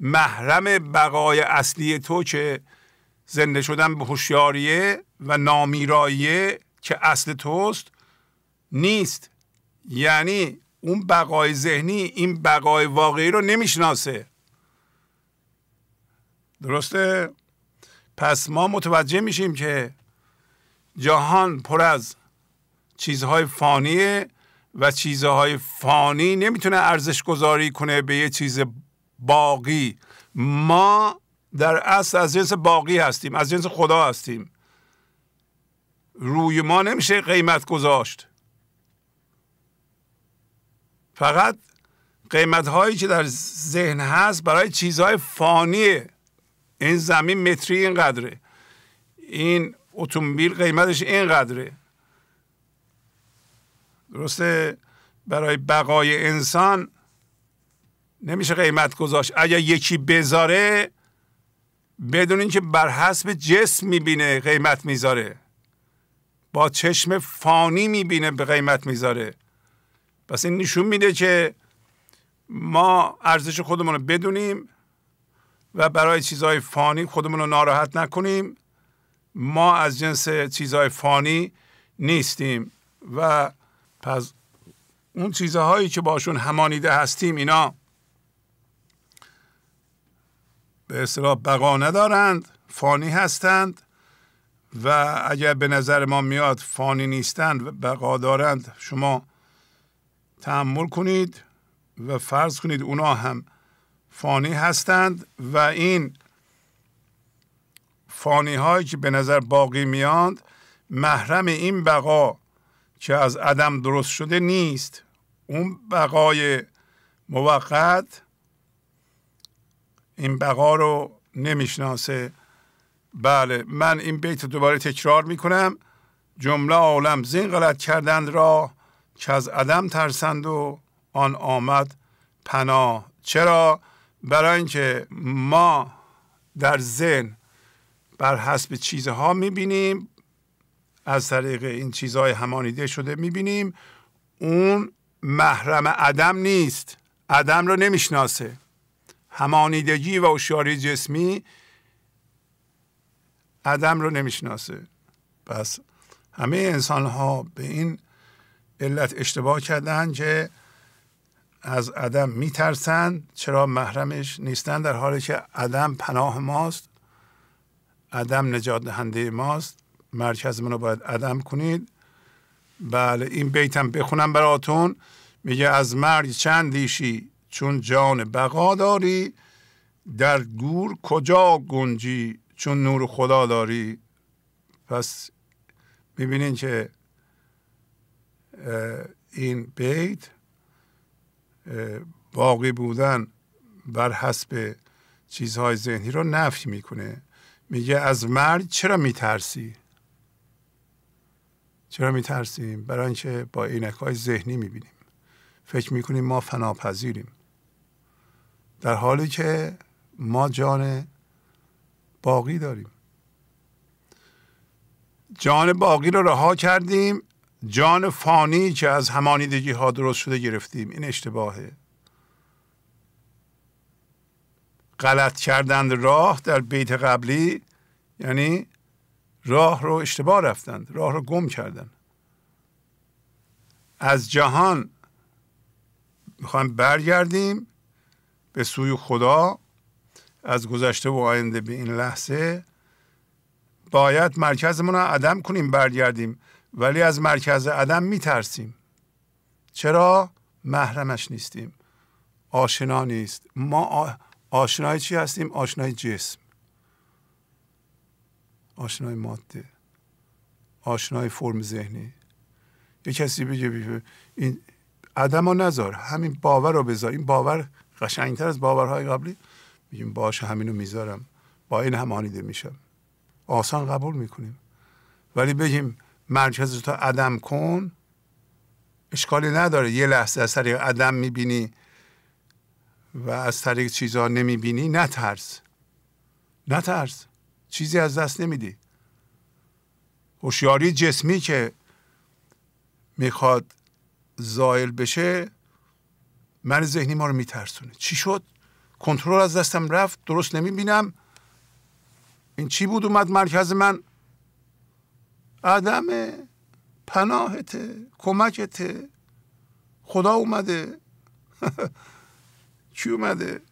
محرم بقای اصلی تو که زنده شدن به هوشیاریه و نامیراییه که اصل توست نیست. یعنی اون بقای ذهنی این بقای واقعی رو نمی‌شناسه. درسته؟ پس ما متوجه میشیم که جهان پر از چیزهای فانیه و چیزهای فانی نمی‌تونه ارزش گذاری کنه به یه چیز باقی. ما در اصل از جنس باقی هستیم از جنس خدا هستیم. روی ما نمیشه قیمت گذاشت. فقط قیمت هایی که در ذهن هست برای چیزهای فانیه این زمین متری اینقدره. این اتومبیل قیمتش اینقدره. درسته؟ برای بقای انسان نمیشه قیمت گذاشت. اگر یکی بذاره بدون اینکه بر حسب جسم می‌بینه قیمت می‌ذاره. با چشم فانی می‌بینه به قیمت می‌ذاره. پس این نشون میده که ما ارزش خودمون رو بدونیم و برای چیزهای فانی خودمون رو ناراحت نکنیم. ما از جنس چیزهای فانی نیستیم و پس اون چیزهایی که باشون همانیده هستیم اینا به اصطلاح بقا ندارند فانی هستند و اگر به نظر ما میاد فانی نیستند و بقا دارند شما تحمل کنید و فرض کنید اونا هم فانی هستند و این فانی هایی که به نظر باقی میاند محرم این بقا که از عدم درست شده نیست. اون بقای موقت این بقا رو نمی‌شناسه. بله من این بیت دوباره تکرار می‌کنم. جمله عالم زین غلط کردند را که از عدم ترسند و آن آمد پناه. چرا؟ برای اینکه ما در ذهن بر حسب چیزها می‌بینیم. از طریق این چیزهای همانیده شده می‌بینیم اون محرم عدم نیست. عدم رو نمی‌شناسه. همانیدگی و هوشیاری جسمی عدم رو نمی‌شناسه. پس همه انسان ها به این علت اشتباه کردن که از عدم میترسند چرا محرمش نیستن؟ در حالی که عدم پناه ماست. عدم نجات دهنده ماست. مرکز منو باید عدم کنید. بله این بیتم بخونم براتون. میگه از مرگ چند دیشی چون جان بقا داری؟ در گور کجا گنجی چون نور خدا داری؟ پس می‌بینین که این بیت باقی بودن بر حسب چیزهای ذهنی رو نفی می‌کنه. میگه از مرگ چرا میترسی؟ چرا میترسیم؟ برای اینکه با عینک های ذهنی می‌بینیم. فکر می‌کنیم ما فناپذیریم. در حالی که ما جان باقی داریم. جان باقی رو رها کردیم. جان فانی که از همانیدگی ها درست شده گرفتیم. این اشتباهه. غلط کردند راه در بیت قبلی یعنی راه رو اشتباه رفتند راه رو گم کردند. از جهان می‌خوایم برگردیم به سوی خدا از گذشته و آینده به این لحظه. باید مرکزمون رو عدم کنیم برگردیم. ولی از مرکز عدم میترسیم. چرا؟ محرمش نیستیم. آشنا نیست. ما آشنای چی هستیم؟ آشنای جسم. آشنای ماده آشنای فرم ذهنی. یه کسی بگه این عدم رو نذار همین باور رو بذار. این باور قشنگتر از باورهای قبلی. میگیم باشه همینو می‌ذارم. با این هم آنیده میشم. آسان قبول می‌کنیم. ولی بگیم مرکز تو عدم کن. اشکالی نداره. یه لحظه از طریق عدم می‌بینی و از طریق چیزها نمی‌بینی. نترس. نترس. چیزی از دست نمیدی. هوشیاری جسمی که می‌خواد زائل بشه من ذهنی ما رو میترسونه. چی شد؟ کنترل از دستم رفت درست نمی‌بینم. این چی بود اومد مرکز من؟ عدم پناهته کمکته خدا اومده. [LAUGHS] کی اومده؟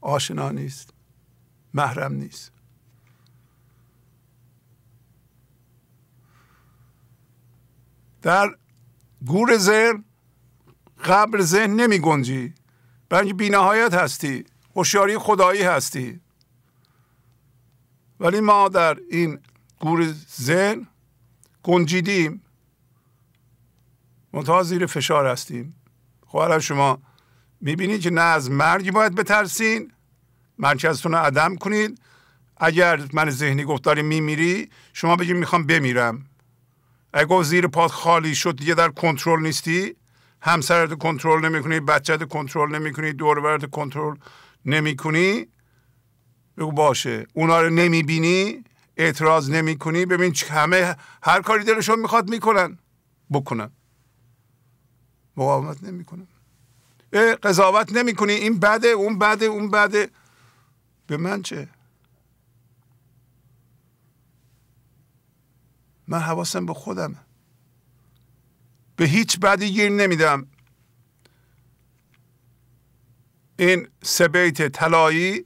آشنا نیست. محرم نیست. در گور ذهن قبر ذهن نمی گنجی. برای بینهایت هستی هوشیاری خدایی هستی. ولی ما در این گور ذهن گنجیدیم. منتها زیر فشار هستیم. خب الان شما می‌بینید که نه از مرگ باید بترسین مرکزتون رو عدم کنید اگر من ذهنی گفت داری میمیری شما بگید می‌خوام بمیرم. اگه زیر پاد خالی شد دیگه در کنترل نیستی؟ همسرت کنترل نمی‌کنی بچت کنترل نمی‌کنی دور کنترل نمی‌کنی؟ بگو باشه. اونا رو نمی‌بینی؟ اعتراض نمی‌کنی؟ ببین همه هر کاری دلشون می‌خواد می‌کنن. بکنن. مقاومت نمی‌کنن. قضاوت نمی‌کنی. این بده اون بده اون بده. به من چه؟ من حواسم به خودم به هیچ بدی گیر نمیدم. این سه بیت طلایی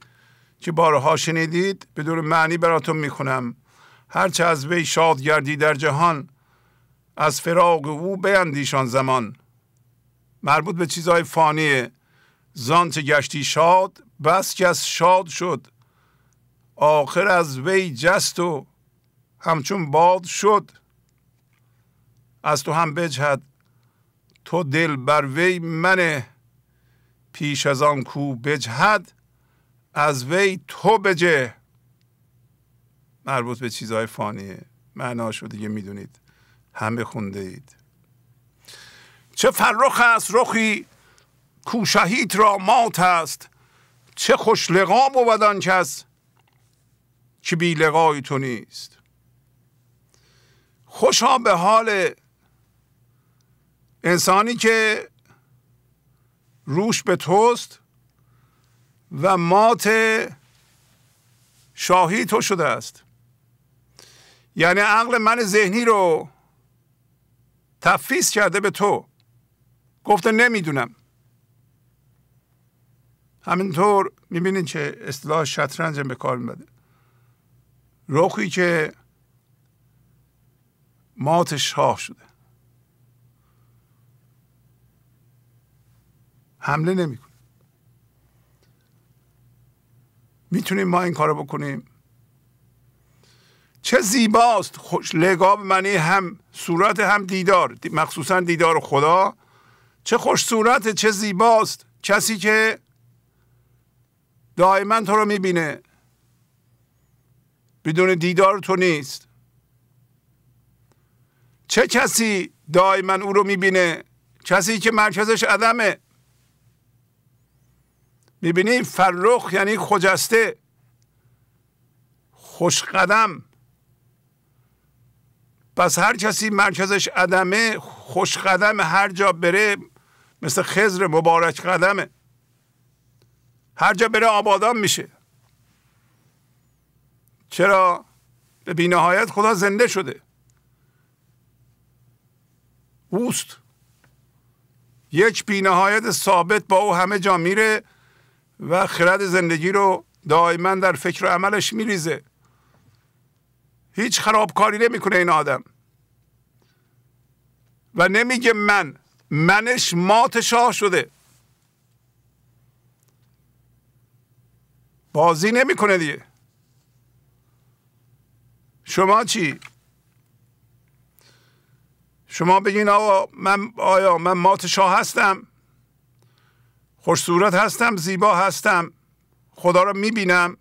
که بارها شنیدید بدون معنی براتون می‌خونم. هرچه از وی شاد گردی در جهان از فراغ او بیندیشان زمان. مربوط به چیزهای فانیه. زانچه گشتی شاد بس کس شاد شد. آخر از وی جست و همچون باد شد. از تو هم بجهد. تو دل بر وی منه. پیش از آن کو بجهد از وی تو بجه. مربوط به چیزهای فانیه. معناشو دیگه می‌دونید. همه خونده اید. چه فرخ است رخی؟ کو شهید را مات است. چه خوش لقا بود کس؟ که بی لقای تو نیست. خوشا به حال انسانی که روش به توست و مات شاهی تو شده است. یعنی عقل من ذهنی رو تفیز کرده به تو. گفته نمی‌دونم. همینطور می‌بینید که اصطلاح شطرنج به کار میبده رخی که مات شاه شده. حمله نمی‌کنه می‌تونیم ما این کارو بکنیم؟ چه زیباست. خوش لگاب منی هم صورت هم دیدار. مخصوصا دیدار خدا. چه خوش صورت چه زیباست. کسی که دائما تو رو می‌بینه. بدون دیدار تو نیست. چه کسی دائما او رو می‌بینه؟ کسی که مرکزش عدمه. می‌بینی فرخ یعنی خجسته. خوشقدم پس هر کسی مرکزش عدمه خوشقدم هر جا بره مثل خزر مبارک قدمه. هر جا بره آبادان میشه. چرا؟ به بینهایت خدا زنده شده. اوست. یک بینهایت ثابت با او همه جا میره و خرد زندگی رو دائما در فکر و عملش میریزه. هیچ خرابکاری نمی‌کنه این آدم. و نمیگه من. منش مات شاه شده. بازی نمی‌کنه دیگه. شما چی؟ شما بگین آقا من آیا من مات شاه هستم؟ خوش صورت هستم زیبا هستم خدا رو می‌بینم.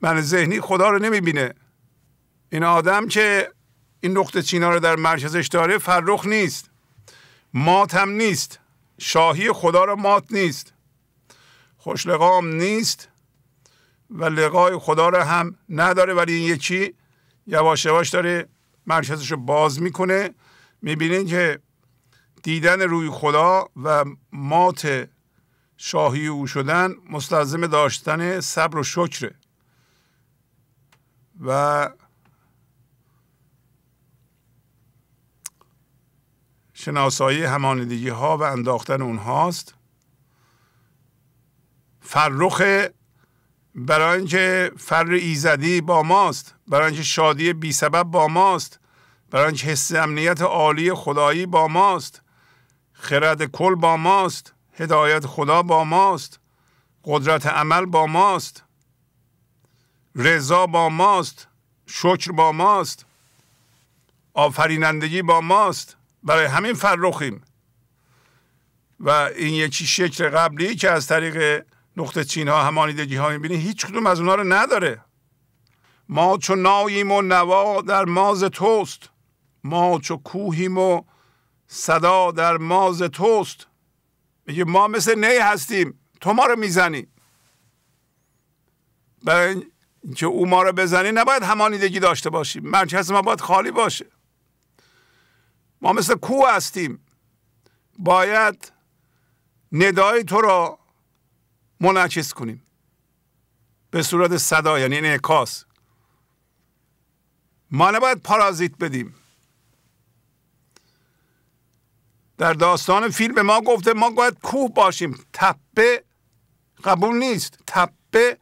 من ذهنی خدا رو نمی‌بینه. این آدم که این نقطه چینا رو در مرکزش داره فرخ نیست. مات هم نیست. شاهی خدا رو مات نیست. خوشلقام نیست و لقای خدا رو هم نداره. ولی این یکی یواش یواش داره مرکزش رو باز می‌کنه. می‌بینین که دیدن روی خدا و مات شاهی او شدن مستلزم داشتن صبر و شکره. و شناسایی همانیدگی ها و انداختن اونهاست. فرخ برای اینکه فر ایزدی با ماست برای اینکه شادی بی سبب با ماست برای اینکه حس امنیت عالی خدایی با ماست خرد کل با ماست هدایت خدا با ماست قدرت عمل با ماست رضا با ماست شکر با ماست آفرینندگی با ماست. برای همین فرخیم. و این یکی شکل قبلی که از طریق نقطه چین ها همانیدگی ها می‌بینی هیچ کدوم از اونها رو نداره. ما چو ناییم و نوا در ماز توست. ما چو کوهیم و صدا در ماز توست. میگه ما مثل نی هستیم تو ما رو می‌زنی. برای اینکه او ما رو بزنی نباید همانیدگی داشته باشیم. مرکز ما باید خالی باشه. ما مثل کوه هستیم. باید ندای تو را منعکس کنیم. به صورت صدا یعنی انعکاس ما نباید پارازیت بدیم. در داستان فیلم ما گفته ما باید کوه باشیم. تپه قبول نیست. تپه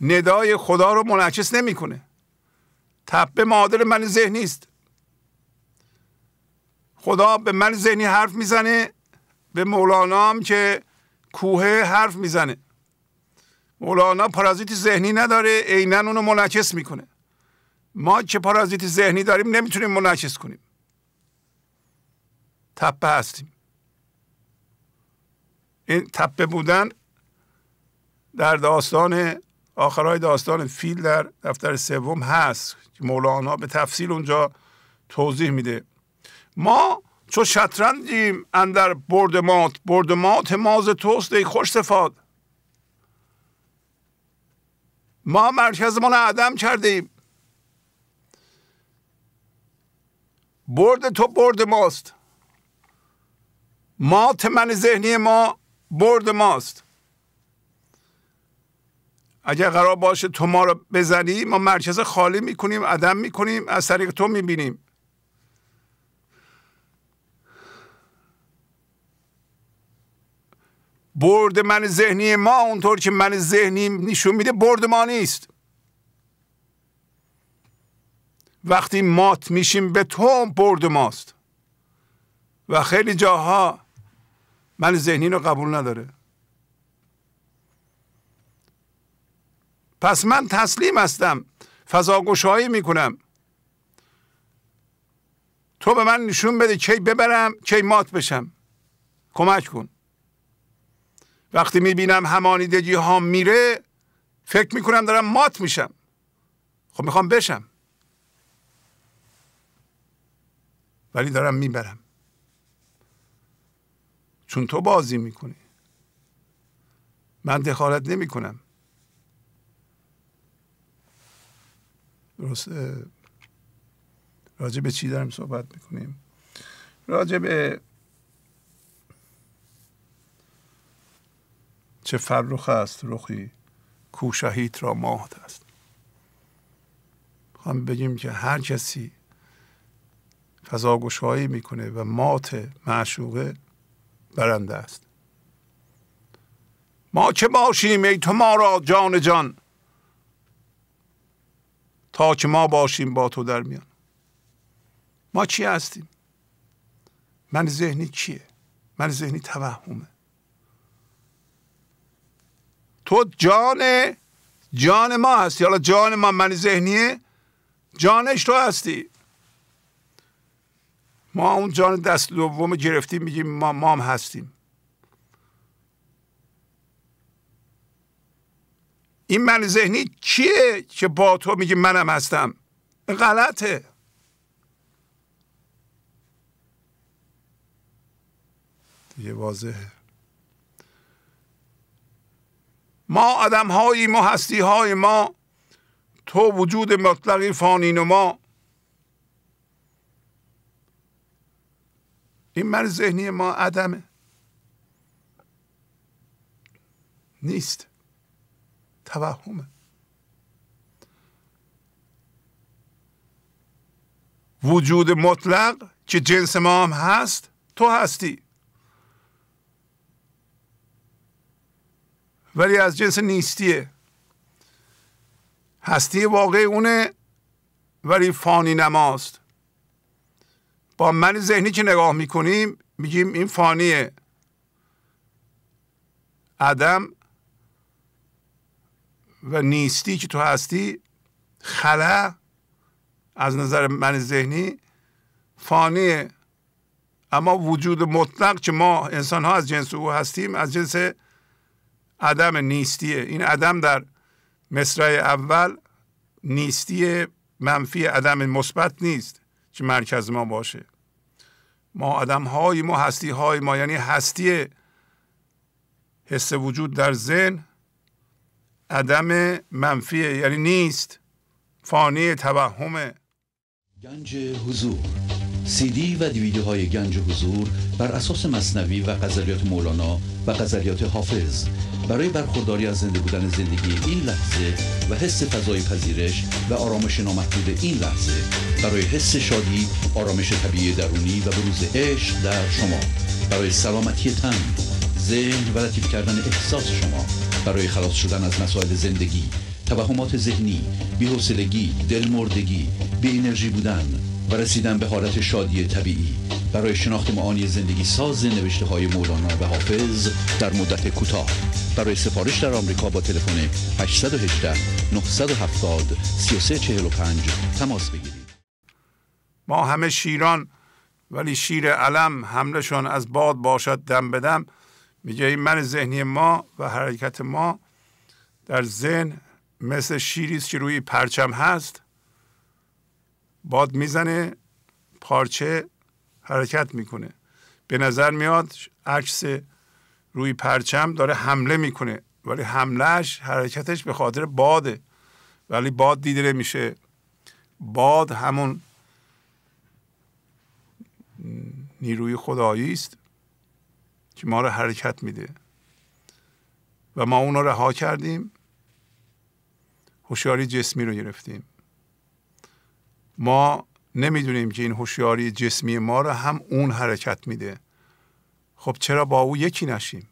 ندای خدا رو منعکس نمی‌کنه. تپه معادل من ذهنی است. خدا به من ذهنی حرف می‌زنه به مولانا هم که کوه حرف می‌زنه. مولانا پارازیت ذهنی نداره عینا اونو منعکس می‌کنه. ما که پارازیت ذهنی داریم نمی‌تونیم منعکس کنیم. تپه هستیم. این تپه بودن در داستان آخرای داستان فیل در دفتر سوم هست که مولانا به تفصیل اونجا توضیح میده. ما چو شطرنجیم اندر برد مات برد مات ماز توست ای خوش صفات. ما مرکزمان عدم کردیم. برد تو برد ماست. مات من ذهنی ما برد ماست. اگر قرار باشه تو ما رو بزنی ما مرکز خالی می‌کنیم عدم می‌کنیم از طریق تو می‌بینیم. برد من ذهنی ما اونطور که من ذهنی نشون میده برد ما نیست. وقتی مات میشیم به تو برد ماست. و خیلی جاها من ذهنی رو قبول نداره. پس من تسلیم هستم فضاگشایی می‌کنم. تو به من نشون بده کی ببرم کی مات بشم. کمک کن. وقتی می‌بینم همانیدگی ها میره فکر می‌کنم دارم مات میشم. خب می‌خوام بشم. ولی دارم می‌برم. چون تو بازی می‌کنی. من دخالت نمی کنم درست راجع به چی داریم صحبت می‌کنیم؟ راجع به چه فرخ است رخی کو شهید را ماهد است. خواهم بگیم که هر کسی فضاگشایی می‌کنه و مات معشوقه برنده است. ما چه باشیم ای تو ما را جان جان؟ تا که ما باشیم با تو در میان. ما چی هستیم؟ من ذهنی کیه؟ من ذهنی توهمه. تو جان جان ما هستی. حالا جان ما من ذهنیه؟ جانش تو هستی. ما اون جان دست دوم گرفتیم میگیم ما ما هم هستیم. این من ذهنی کیه که با تو میگه منم هستم؟ غلطه. دیگه واضحه. ما آدم هایی ما هستی های ما تو وجود مطلقی فانی ما. این من ذهنی ما عدمه. نیست. توهمه. وجود مطلق که جنس ما هم هست تو هستی. ولی از جنس نیستیه. هستی واقعی اونه ولی فانی نماست. با من ذهنی که نگاه می‌کنیم میگیم این فانیه. عدم و نیستی که تو هستی خلا از نظر من ذهنی فانیه. اما وجود مطلق که ما انسان ها از جنس او هستیم از جنس عدم نیستیه. این عدم در مصرع اول نیستی منفی عدم مثبت نیست که مرکز ما باشه. ما آدم های ما هستی های ما یعنی هستی حس وجود در ذهن عدم منفیه یعنی نیست فانی توهمه. گنج حضور. سی دی و دیویدیو های گنج حضور بر اساس مصنوی و غزلیات مولانا و غزلیات حافظ. برای برخورداری از زنده بودن زندگی این لحظه و حس فضای پذیرش و آرامش نامحدود این لحظه برای حس شادی آرامش طبیعی درونی و بروز عشق در شما. برای سلامتی تن ذهن و لطیف کردن احساس شما. برای خلاص شدن از مسائل زندگی توهمات ذهنی بی‌حوصلگی دلمردگی بی انرژی بودن. و رسیدن به حالت شادی طبیعی. برای شناخت معانی زندگی ساز نوشته های مولانا و حافظ در مدت کوتاه. برای سفارش در آمریکا با تلفن 818 970 3345 تماس بگیرید. ما همه شیران ولی شیر علم حملشون از باد باشد دم بدم میگه این من ذهنی ما و حرکت ما در ذهن مثل شیری که روی پرچم هست. باد می‌زنه پارچه حرکت می‌کنه. به نظر میاد عکس روی پرچم داره حمله می‌کنه ولی حملهش حرکتش به خاطر باده. ولی باد دیده نمیشه. باد همون نیروی خدایی است که ما رو حرکت میده. و ما اون رو رها کردیم. هوشیاری جسمی رو گرفتیم. ما نمی‌دونیم که این هوشیاری جسمی ما رو هم اون حرکت میده. خب چرا با او یکی نشیم؟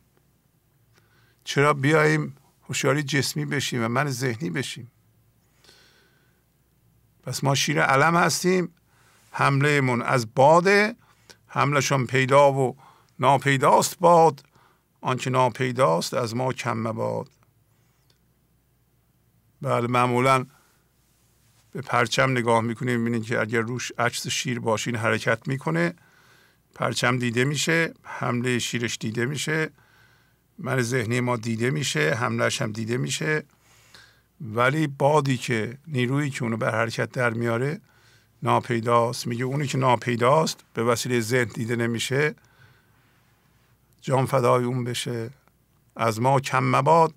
چرا بیاییم هوشیاری جسمی بشیم و من ذهنی بشیم؟ پس ما شیر علم هستیم حمله من از باده حملشون پیدا و ناپیداست باد آنچه ناپیداست از ما کم مباد. بله معمولا به پرچم نگاه می‌کنیم می‌بینید که اگر روش عکس شیر باشین حرکت می‌کنه پرچم دیده میشه حمله شیرش دیده میشه من ذهنی ما دیده میشه حملهش هم دیده میشه. ولی بادی که نیرویی که اونو به حرکت در میاره ناپیداست. میگه اونی که ناپیداست به وسیله ذهن دیده نمیشه. جان فدای اون بشه. از ما کم مباد.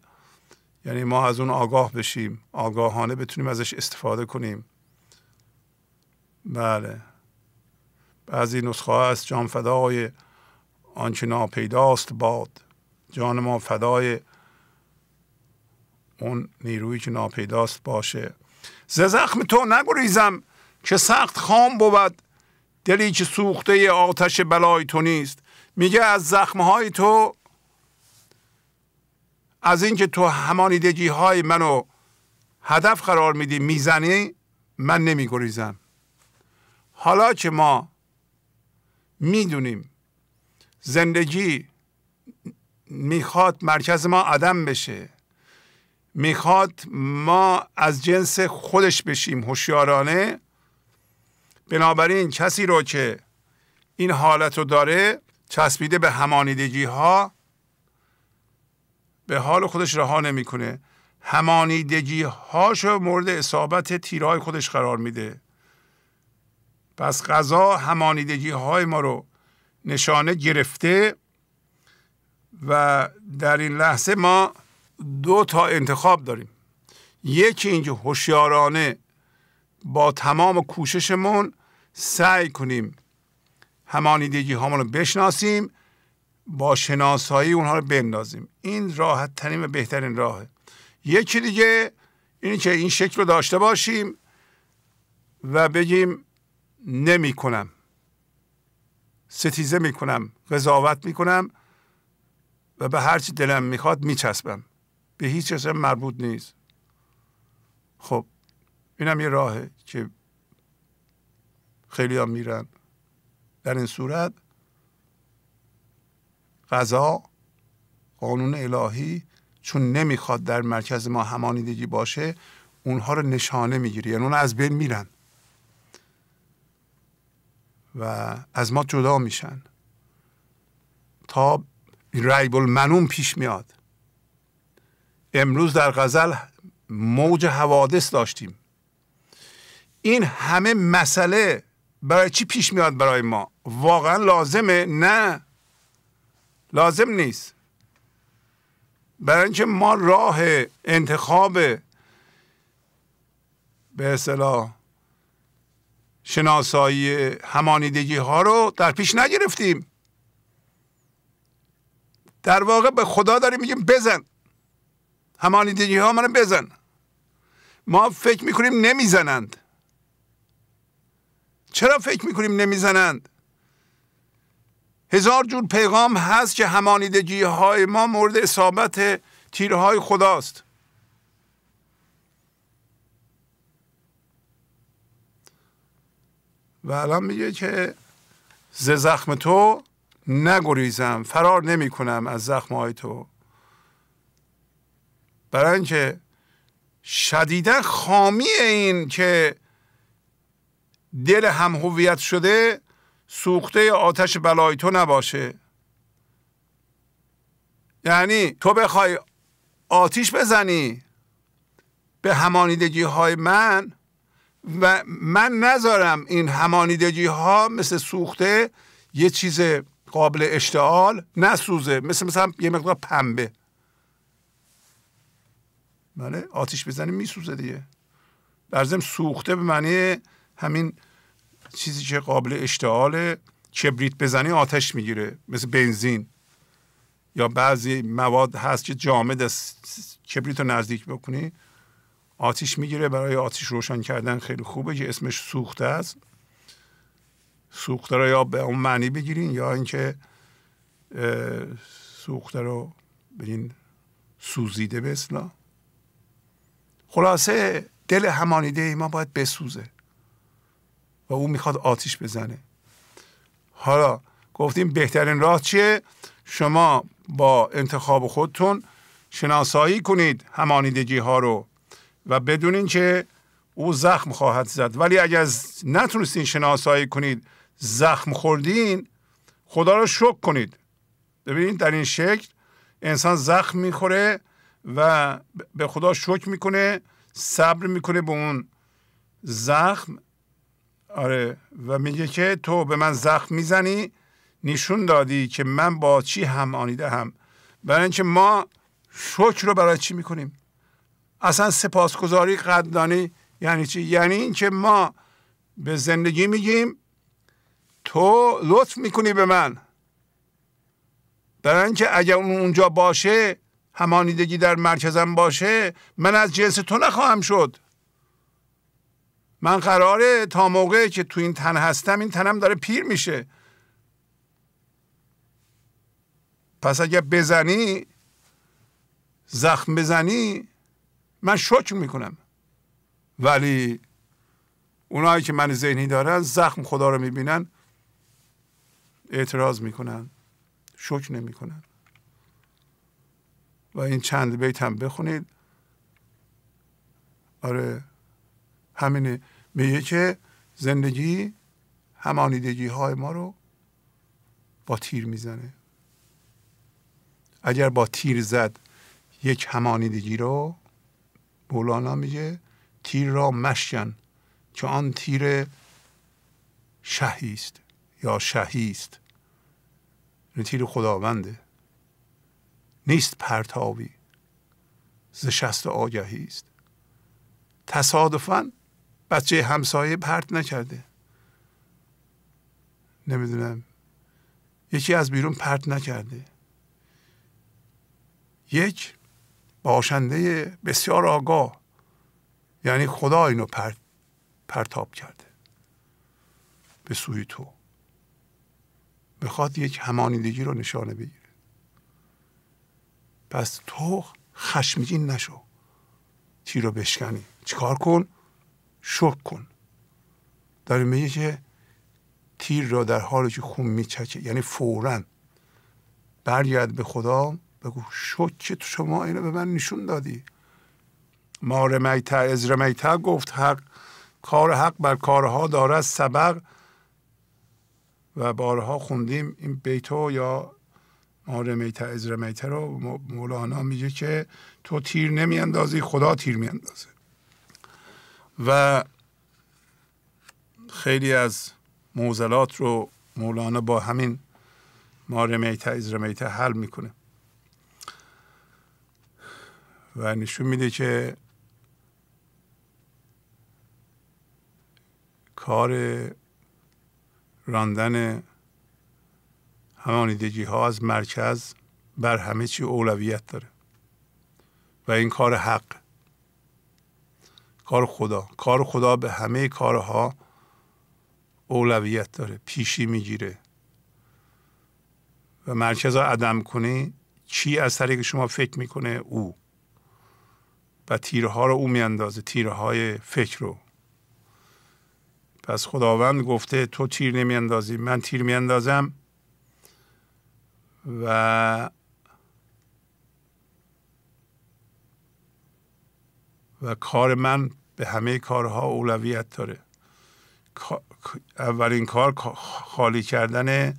یعنی ما از اون آگاه بشیم آگاهانه بتونیم ازش استفاده کنیم. بله. بعضی نسخه هست جان فدای آنچه ناپیداست باد. جان ما فدای اون نیرویی که ناپیداست باشه. ز زخم تو نگریزم که سخت خام بود. دلی که سوخته آتش بلای تو نیست. میگه از زخمهای تو از اینکه تو همانیدگی های منو هدف قرار میدی می‌زنی من نمیگریزم. حالا که ما می‌دونیم زندگی می‌خواد مرکز ما عدم بشه می‌خواد ما از جنس خودش بشیم هوشیارانه بنابراین کسی رو که این حالت رو داره چسبیده به همانیدگی ها به حال خودش رها نمی‌کنه. همانیدگی هاشو مورد اصابت تیرهای خودش قرار میده. پس غذا همانیدگی های ما رو نشانه گرفته و در این لحظه ما دو تا انتخاب داریم. یکی اینکه هوشیارانه با تمام کوششمون سعی کنیم همانیدگی هامون رو بشناسیم. با شناسایی اونها رو بندازیم. این راحت ترین و بهترین راهه. یکی دیگه اینی که این شکل رو داشته باشیم و بگیم نمی کنم ستیزه می کنم قضاوت می کنم و به هرچی دلم می‌خواد میچسبم. به هیچ کس مربوط نیست. خب اینم یه راهه که خیلی هم میرن در این صورت. قضا قانون الهی چون نمی‌خواد در مرکز ما همانیدگی باشه اونها رو نشانه می‌گیره. یعنی اون از بین میرن. و از ما جدا میشن. تا ریب المنون پیش میاد. امروز در غزل موج حوادث داشتیم. این همه مسئله برای چی پیش میاد برای ما؟ واقعا لازمه؟ نه. لازم نیست. برای اینکه ما راه انتخاب به اصطلاح شناسایی همانیدگی ها رو در پیش نگرفتیم. در واقع به خدا داریم میگیم بزن. همانیدگی ها منو بزن. ما فکر می‌کنیم نمی‌زنند. چرا فکر می‌کنیم نمی‌زنند؟ هزار جور پیغام هست که همانیدگی های ما مورد اصابت تیرهای خداست. و الان میگه که ز زخم تو نگریزم فرار نمی کنم از زخم های تو. برای اینکه شدیدا خامی این که دل هم هویت شده سوخته آتش بلای تو نباشه. یعنی تو بخوای آتیش بزنی به همانیدگی های من و من نذارم این همانیدگی ها مثل سوخته یه چیز قابل اشتعال نسوزه مثل مثلا یه مقدار پنبه. بله آتیش بزنی میسوزه دیگه. در سوخته به معنی همین چیزی که قابل اشتعال کبریت بزنی آتش می‌گیره مثل بنزین. یا بعضی مواد هست که جامد است. کبریت رو نزدیک بکنی آتیش می‌گیره. برای آتیش روشن کردن خیلی خوبه که اسمش سوخته است. سوخته رو یا به اون معنی بگیرین یا اینکه سوخته رو بگین سوزیده به اصلا خلاصه دل همانیده ای ما باید بسوزه. و او می‌خواد آتیش بزنه. حالا گفتیم بهترین راه چیه؟ شما با انتخاب خودتون شناسایی کنید همانیدگی ها رو و بدونین که او زخم خواهد زد. ولی اگر نتونستین شناسایی کنید زخم خوردین خدا رو شک کنید. ببینید در این شکل انسان زخم می‌خوره و به خدا شک می‌کنه صبر می‌کنه به اون زخم آره و میگه که تو به من زخم می‌زنی نشون دادی که من با چی هم آنیده هم. برای اینکه ما شکر رو برای چی می‌کنیم؟ اصلا سپاسگزاری قدردانی یعنی چی؟ یعنی اینکه ما به زندگی میگیم تو لطف می‌کنی به من. برای اینکه اگر اون اونجا باشه همانیدگی در مرکزم باشه من از جنس تو نخواهم شد. من قراره تا موقعی که تو این تن هستم این تنم داره پیر میشه. پس اگر بزنی زخم بزنی من شکر می‌کنم. ولی اونایی که من ذهنی دارن زخم خدا رو می‌بینن اعتراض می‌کنن شکر نمی‌کنن. و این چند بیت هم بخونید. آره همینه. میگه که زندگی همانیدگی های ما رو با تیر می‌زنه. اگر با تیر زد یک همانیدگی رو مولانا میگه تیر را مشکن که آن تیر شهی است یا شهی است این تیر خداونده. نیست پرتاوی ز شست آگهی است تصادفا بچه همسایه پرت نکرده. نمی‌دونم. یکی از بیرون پرت نکرده. یک باشنده بسیار آگاه یعنی خدا اینو پرت پرتاب کرده. به سوی تو. می‌خواد یک همانیدگی رو نشانه بگیره. پس تو خشمگین نشو. تیر رو بشکنی؟ چیکار کن؟ شک کن. داره میگه که تیر را در حالی که خون میچکه یعنی فورا برگرد به خدا بگو شک تو شما اینو به من نشون دادی. ما رمیت از رمیت گفت حق کار حق بر کارها دارد سبق. و بارها خوندیم این بیتو یا ما رمیت از رمیت رو مولانا میگه که تو تیر نمیاندازی خدا تیر میاندازه. و خیلی از موزلات رو مولانا با همین ما رمیت از رمیت حل می‌کنه. و نشون میده که کار راندن همانیدگی ها از مرکز بر همه چی اولویت داره. و این کار حق. کار خدا. کار خدا به همه کارها اولویت داره پیشی می‌گیره. و مرکز ها عدم کنی چی از طریق شما فکر می‌کنه؟ او. و تیرها رو او میاندازه تیرهای فکر رو. پس خداوند گفته تو تیر نمیاندازی من تیر میاندازم. و و کار من به همه کارها اولویت داره. اولین کار خالی کردن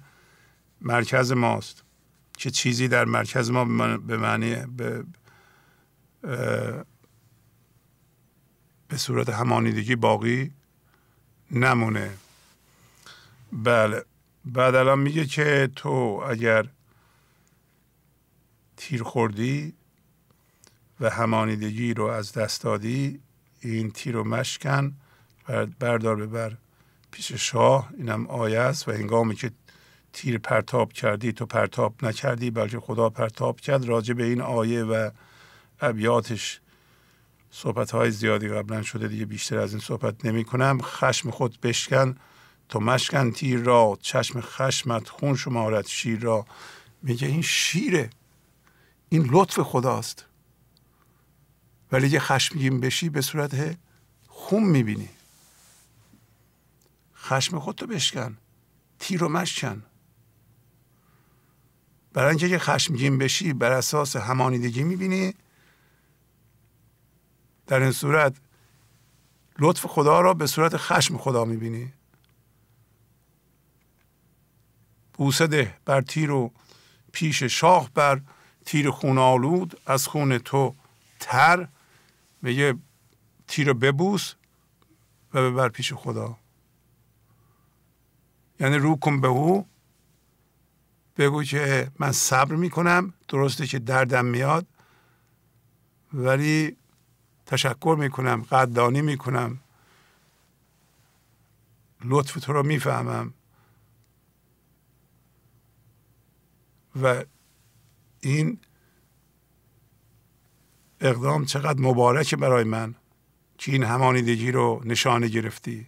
مرکز ماست. که چیزی در مرکز ما به معنی به به صورت همانیدگی باقی نمونه. بله. بعد الان میگه که تو اگر تیر خوردی و همانیدگی رو از دست دادی این تیر رو مشکن بردار ببر پیش شاه. اینم آیه است و هنگامی که تیر پرتاب کردی تو پرتاب نکردی بلکه خدا پرتاب کرد. راجع به این آیه و ابیاتش صحبت های زیادی قبلا شده دیگه بیشتر از این صحبت نمی کنم خشم خود بشکن تو مشکن تیر را. چشم خشمت خون شمارت شیر را. میگه این شیره. این لطف خداست. ولی یه خشمگین بشی به صورت خون می‌بینی. خشم خودتو بشکن تیر رو مشکن. برای اینکه که خشمگین بشی بر اساس همانیدگی می‌بینی. در این صورت لطف خدا را به صورت خشم خدا می‌بینی. بوسه ده بر تیر و پیش شاه بر تیر خون آلود از خون تو تر. میگه تیر ببوس و ببر پیش خدا. یعنی رو کن به او بگو که من صبر می‌کنم درسته که دردم میاد ولی تشکر می‌کنم قدردانی می‌کنم. لطف تو رو می‌فهمم. و این اقدام چقدر مبارکه برای من که این همانیدگی رو نشانه گرفتی.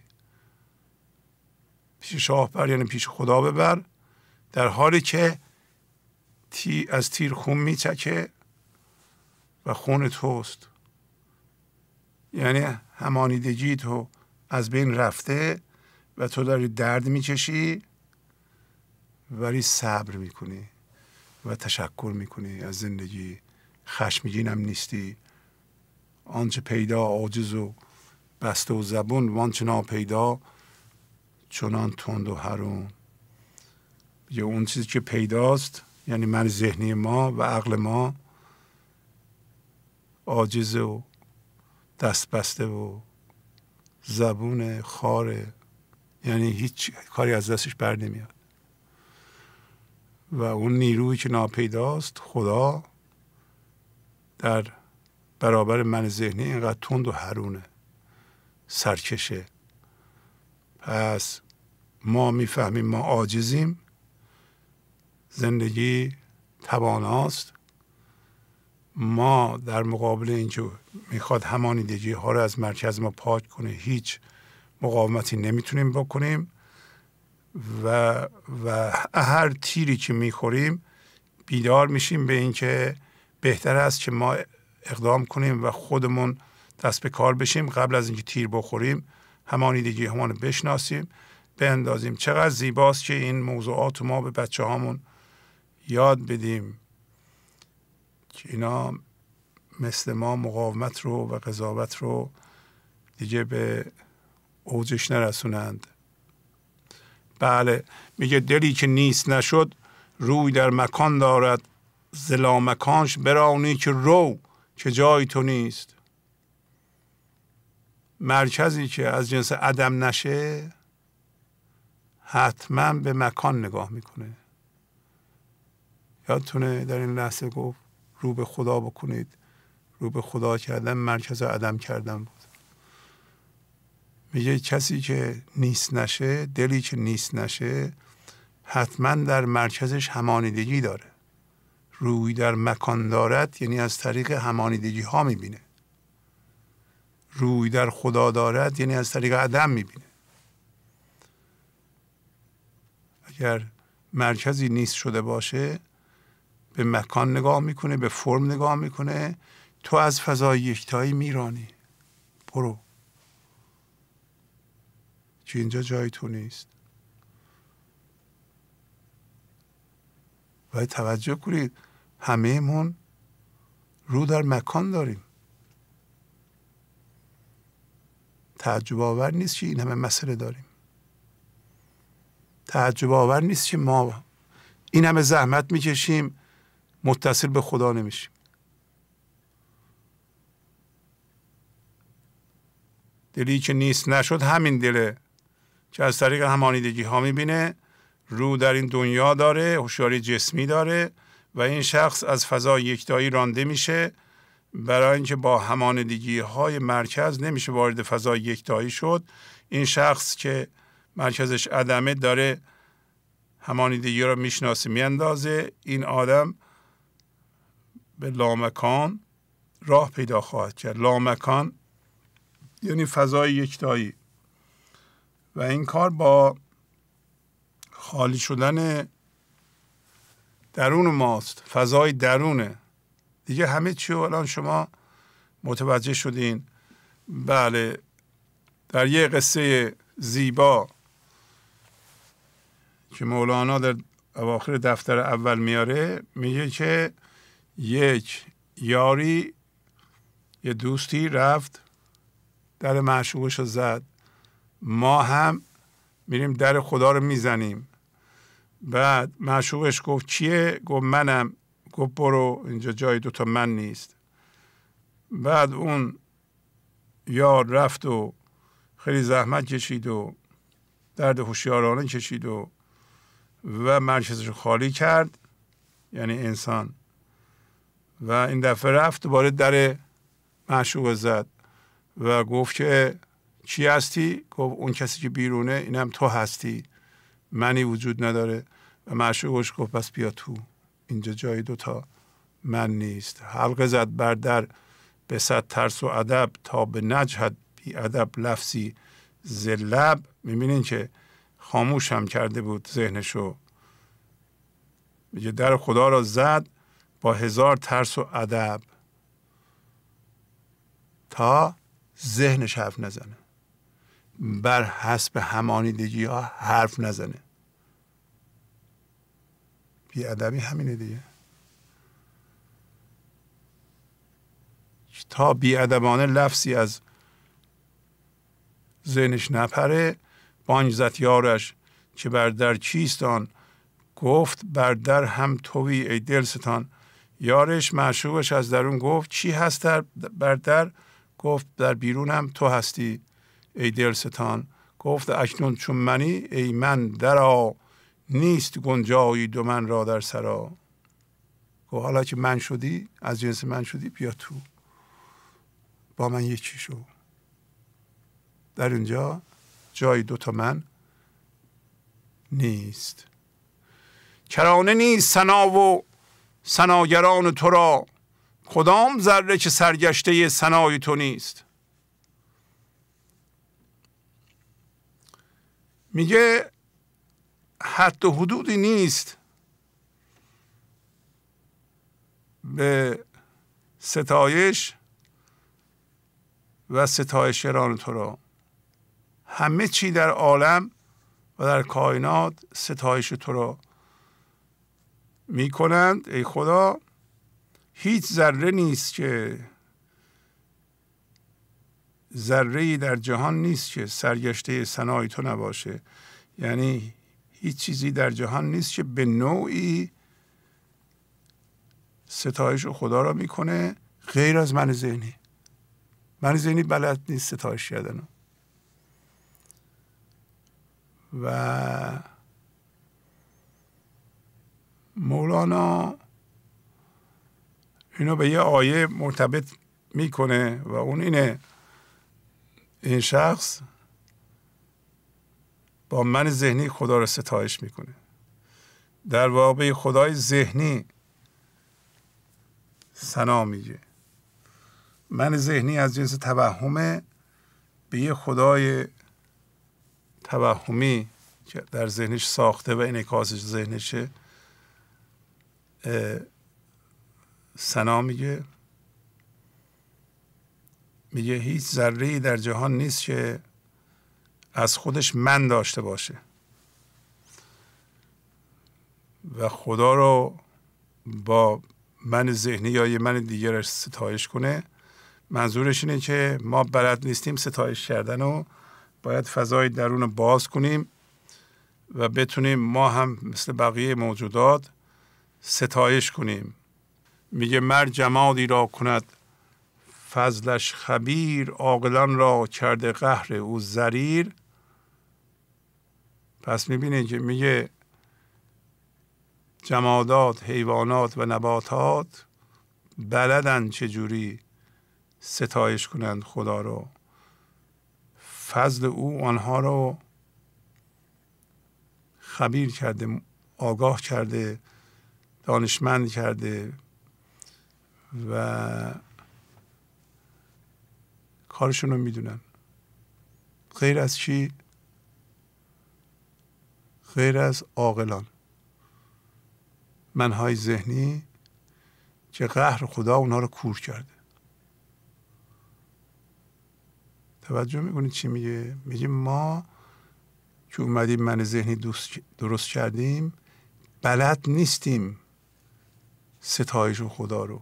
پیش شاه بر یعنی پیش خدا ببر در حالی که تی از تیر خون میچکه و خون توست. یعنی همانیدگی تو از بین رفته و تو داری درد می‌کشی ولی صبر می‌کنی و تشکر می‌کنی از زندگی خشمگینم نیستی. آنچه پیدا عاجز و بسته و زبون وانچه پیدا چنان تند و هرون یه اون چیزی که پیداست یعنی من ذهنی ما و عقل ما عاجز و دست بسته و زبون خاره یعنی هیچ کاری از دستش بر نمیاد. و اون نیرویی که ناپیداست خدا در برابر من ذهنی اینقدر تند و حرونه سرکشه. پس ما می‌فهمیم ما عاجزیم. زندگی تواناست. ما در مقابل اینکه می‌خواد همانیدگی ها رو از مرکز ما پاک کنه هیچ مقاومتی نمی‌تونیم بکنیم. و و هر تیری که می‌خوریم بیدار میشیم به اینکه بهتر است که ما اقدام کنیم و خودمون دست به کار بشیم. قبل از اینکه تیر بخوریم همانیدگی همان بشناسیم. بندازیم. چقدر زیباست که این موضوعات ما به بچه هامون یاد بدیم که اینا مثل ما مقاومت رو و قضاوت رو دیگه به اوجش نرسونند. بله میگه دلی که نیست نشد روی در مکان دارد. زلا مکانش برانی که رو که جای تو نیست. مرکزی که از جنس عدم نشه حتما به مکان نگاه می‌کنه. یادتونه در این لحظه گفت رو به خدا بکنید. رو به خدا کردن مرکز عدم کردن بود. میگه کسی که نیست نشه دلی که نیست نشه حتما در مرکزش همانیدگی داره. روی در مکان دارد یعنی از طریق همانیدگی ها می‌بینه. روی در خدا دارد یعنی از طریق عدم می‌بینه. اگر مرکزی نیست شده باشه به مکان نگاه می‌کنه به فرم نگاه می‌کنه تو از فضای یکتایی میرانی. برو. که اینجا جای تو نیست؟ باید توجه کنید. همه من رو در مکان داریم. تعجب آور نیست که این همه مسئله داریم. تعجب آور نیست که ما این همه زحمت می‌کشیم متصل به خدا نمیشیم. دلی که نیست نشد همین دله که از طریق همانیدگی ها می‌بینه رو در این دنیا داره هوشیاری جسمی داره و این شخص از فضا یکتایی رانده میشه برای اینکه با همانیدگی های مرکز نمیشه وارد فضا یکتایی شد. این شخص که مرکزش عدمه داره همانیدگی رو می‌شناسه میاندازه. این آدم به لامکان راه پیدا خواهد کرد. لامکان یعنی فضای یکتایی. و این کار با خالی شدن درون ماست فضای درونه. دیگه همه چی الان شما متوجه شدین. بله در یه قصه زیبا که مولانا در اواخر دفتر اول میاره میگه که یک یاری یه دوستی رفت در معشوقش رو زد. ما هم میریم در خدا رو می‌زنیم. بعد معشوقش گفت چیه؟ گفت منم. گفت برو. اینجا جای دوتا من نیست. بعد اون یار رفت و خیلی زحمت کشید و درد هوشیارانه کشید و و مرکزش خالی کرد. یعنی انسان. و این دفعه رفت دوباره در معشوق زد. و گفت که چی هستی؟ گفت اون کسی که بیرونه اینم تو هستی. منی وجود نداره. و معشوقش گفت پس بیا تو اینجا جای دوتا. من نیست. حلقه زد بر در به صد ترس و ادب تا به نجهد بی ادب لفظی زلب می‌بینین که خاموش هم کرده بود ذهنشو. میگه در خدا را زد با هزار ترس و ادب. تا ذهنش حرف نزنه. بر حسب همانیدگی ها حرف نزنه. ادبی همینه دیگه. تا ادبانه لفظی از ذهنش نپره بانج زد یارش که بر در چیست آن؟ گفت بر در هم توی ای دلستان. یارش معشوقش از درون گفت چی هست در بر در؟ گفت در بیرونم تو هستی ای دلستان. گفت اکنون چون منی ای من درا نیست گنجایی دو من را در سرا. گفت حالا که من شدی از جنس من شدی بیا تو. با من یکی شو. در اینجا جای دوتا من نیست. کرانه نیست سنا و سناگران تو را. کدام ذره که سرگشته سنای تو نیست؟ میگه حد و حدودی نیست. به ستایش و ستایشگران تو را. همه چی در عالم و در کائنات ستایش تو را می کنند ای خدا هیچ ذره نیست که ذره در جهان نیست که سرگشته سنای تو نباشه. یعنی هیچ چیزی در جهان نیست که به نوعی ستایش خدا را می‌کنه غیر از من ذهنی. من ذهنی بلد نیست ستایش کردن و مولانا اینو به یه آیه مرتبط می‌کنه و اون اینه این شخص با من ذهنی خدا رو ستایش می‌کنه. در واقع خدای ذهنی سنا میگه. من ذهنی از جنس توهمه به یه خدای توهمی که در ذهنش ساخته و انعکاسش ذهنشه سنا میگه. میگه هیچ ذره در جهان نیست که از خودش من داشته باشه. و خدا رو با من ذهنی یا یه من دیگرش ستایش کنه منظورش اینه که ما بلد نیستیم ستایش کردن و باید فضای درون رو باز کنیم و بتونیم ما هم مثل بقیه موجودات ستایش کنیم. میگه مرد جمادی را کند فضلش خبیر عاقلان را کرده قهر او زریر. پس می‌بینید که میگه جمادات حیوانات و نباتات بلدن چجوری ستایش کنند خدا رو. فضل او آنها رو خبیر کرده آگاه کرده دانشمند کرده و کارشون رو می‌دونن. غیر از چی؟ غیر از عاقلان. منهای ذهنی که قهر خدا اونها رو کور کرده. توجه می‌کنید چی میگه؟ میگه ما که اومدیم من ذهنی درست کردیم بلد نیستیم ستایش خدا رو.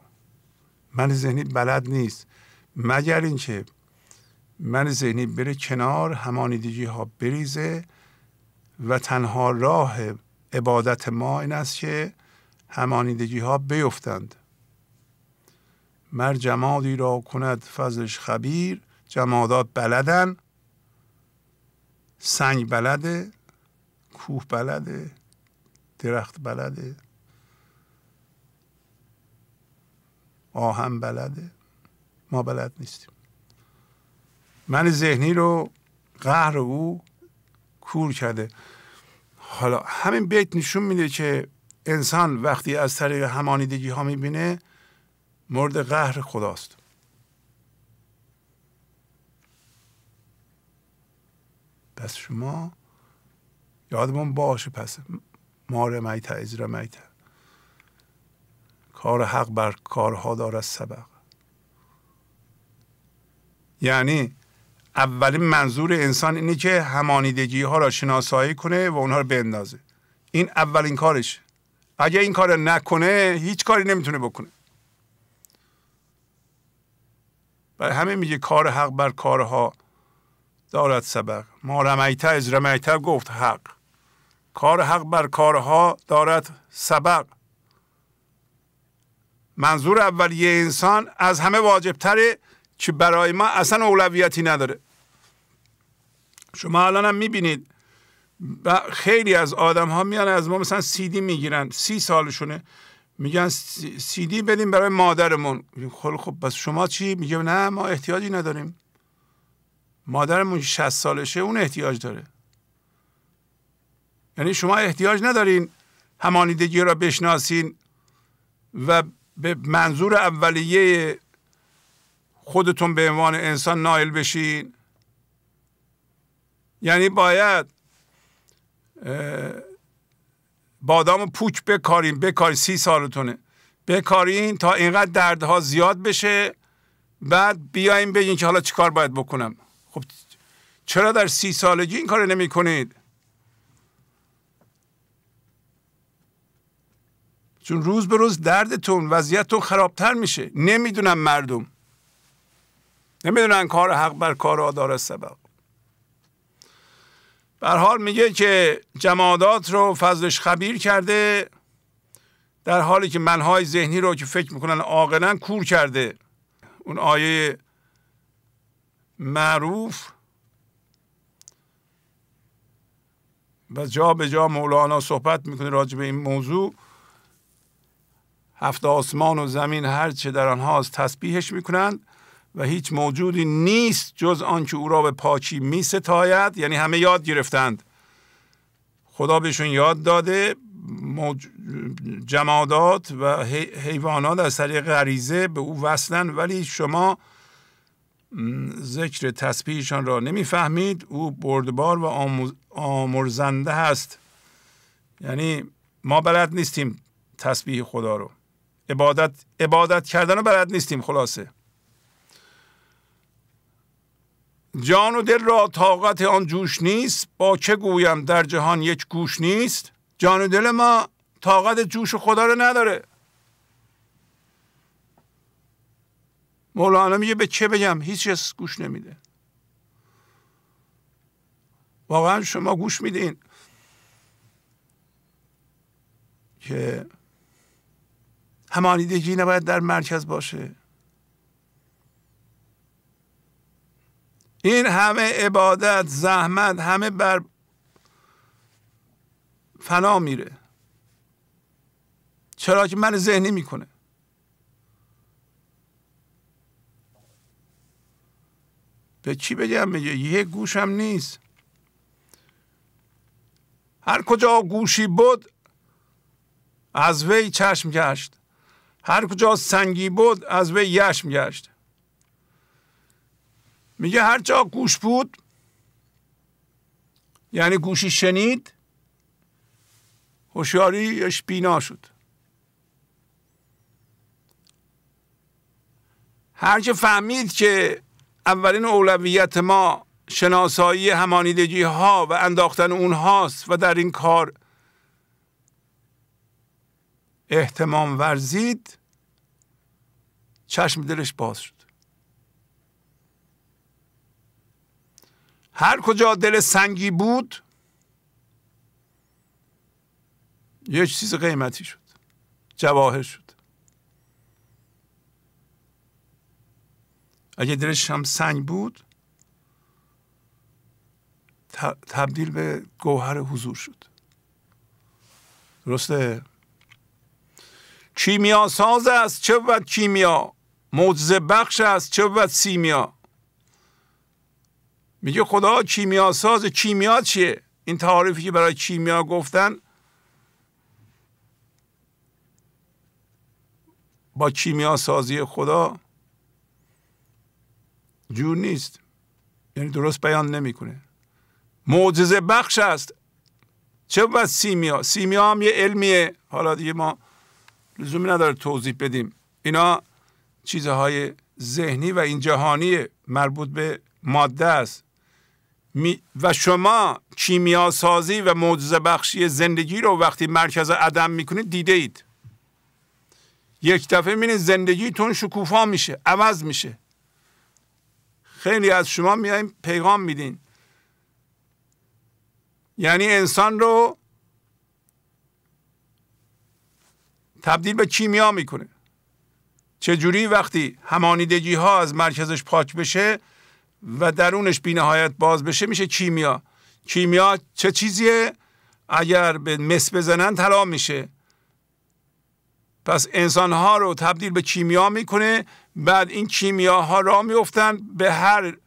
من ذهنی بلد نیست. مگر اینکه من ذهنی بره کنار همانیدگی ها بریزه و تنها راه عبادت ما این است که همانیدگی ها بیفتند. مر جمادی را کند فضلش خبیر جمادات بلدن. سنگ بلده کوه بلده درخت بلده. آهن بلده. ما بلد نیستیم. من ذهنی رو قهر او کور کرده. حالا همین بیت نشون میده که انسان وقتی از طریق همانیدگی ها می‌بینه مورد قهر خداست. پس شما یادمون باشه پس ما رمیت از رمیت کار حق بر کارها دارد سبق. یعنی اولین منظور انسان اینه که همانیدگی ها را شناسایی کنه و اونها رو بندازه. این اولین کارش. اگه این کار نکنه هیچ کاری نمی‌تونه بکنه. برای همه میگه کار حق بر کارها دارد سبق. ما رمیته از رمیته گفت حق. کار حق بر کارها دارد سبق. منظور اولیه انسان از همه واجبتره که برای ما اصلا اولویتی نداره. شما الان هم می‌بینید خیلی از آدم ها میان از ما مثلا سیدی می‌گیرن سی سالشونه. میگن سیدی بدیم برای مادرمون. خب خب بس شما چی؟ میگه نه ما احتیاجی نداریم. مادرمون 60 سالشه اون احتیاج داره. یعنی شما احتیاج ندارین همانیدگی را بشناسین و به منظور اولیه خودتون به عنوان انسان نایل بشین. یعنی باید بادام پوک بکارین بکارین سی سالتونه. بکارین تا اینقدر دردها زیاد بشه بعد بیاین بگین که حالا چیکار باید بکنم. خب چرا در سی سالگی این کار نمی کنید چون روز به روز دردتون وضعیتتون خرابتر میشه. نمی‌دونم مردم. نمی‌دونن کار حق بر کار آدار سبب بر حال میگه که جمادات رو فضلش خبیر کرده در حالی که منهای ذهنی رو که فکر می‌کنن عاقلا کور کرده. اون آیه معروف و جا به جا مولانا صحبت می‌کنه راجع به این موضوع. هفت آسمان و زمین هر چه در آنهاست تسبیحش می‌کنند. و هیچ موجودی نیست جز آنکه او را به پاکی می ستاید یعنی همه یاد گرفتند. خدا بهشون یاد داده جمادات و حیوانات از طریق غریزه به او وصلن. ولی شما ذکر تسبیحشان را نمی‌فهمید. او بردبار و آمرزنده هست یعنی ما بلد نیستیم تسبیح خدا رو. عبادت عبادت کردن رو بلد نیستیم خلاصه. جان و دل را طاقت آن جوش نیست با چه گویم در جهان یک گوش نیست؟ جان و دل ما طاقت جوش خدا رو نداره. مولانا میگه به چه بگم؟ هیچ کس گوش نمیده. واقعا شما گوش میدین. که همانیدگی نباید در مرکز باشه. این همه عبادت زحمت همه بر فنا میره. چرا که من ذهنی می‌کنه. به چی بگم؟ میگه یه گوشم نیست. هر کجا گوشی بود از وی چشم گشت. هر کجا سنگی بود از وی یشم گشت. میگه هر جا گوش بود یعنی گوشی شنید هوشیاریش بینا شد. هر که فهمید که اولین اولویت ما شناسایی همانیدگی ها و انداختن اونهاست و در این کار احتمام ورزید چشم دلش باز شد. هر کجا دل سنگی بود یه چیز قیمتی شد جواهر شد. اگه دلش هم سنگ بود تبدیل به گوهر حضور شد. درسته؟ کیمیا ساز است چه بود کیمیا؟ معجزه بخش است چه بود سیمیا؟ میگه خدا کیمیا ساز کیمیا چیه؟ این تعریفی که برای کیمیا گفتن با کیمیا سازی خدا جور نیست. یعنی درست بیان نمی‌کنه. معجزه بخش است. چه بود سیمیا؟ سیمیا هم یه علمیه. حالا دیگه ما لزومی نداره توضیح بدیم. اینا چیزهای ذهنی و این جهانی مربوط به ماده است. و شما کیمیاسازی و معجزه بخشی زندگی رو وقتی مرکز عدم می‌کنید دیده اید یک دفعه می‌بینید زندگیتون شکوفا میشه عوض میشه. خیلی از شما میایین پیغام میدین. یعنی انسان رو تبدیل به کیمیا می‌کنه. چجوری وقتی همانیدگی ها از مرکزش پاک بشه و درونش بینهایت باز بشه میشه کیمیا. کیمیا چه چیزیه؟ اگر به مس بزنن طلا میشه. پس انسان ها رو تبدیل به کیمیا می‌کنه. بعد این کیمیا ها را میفتن به هر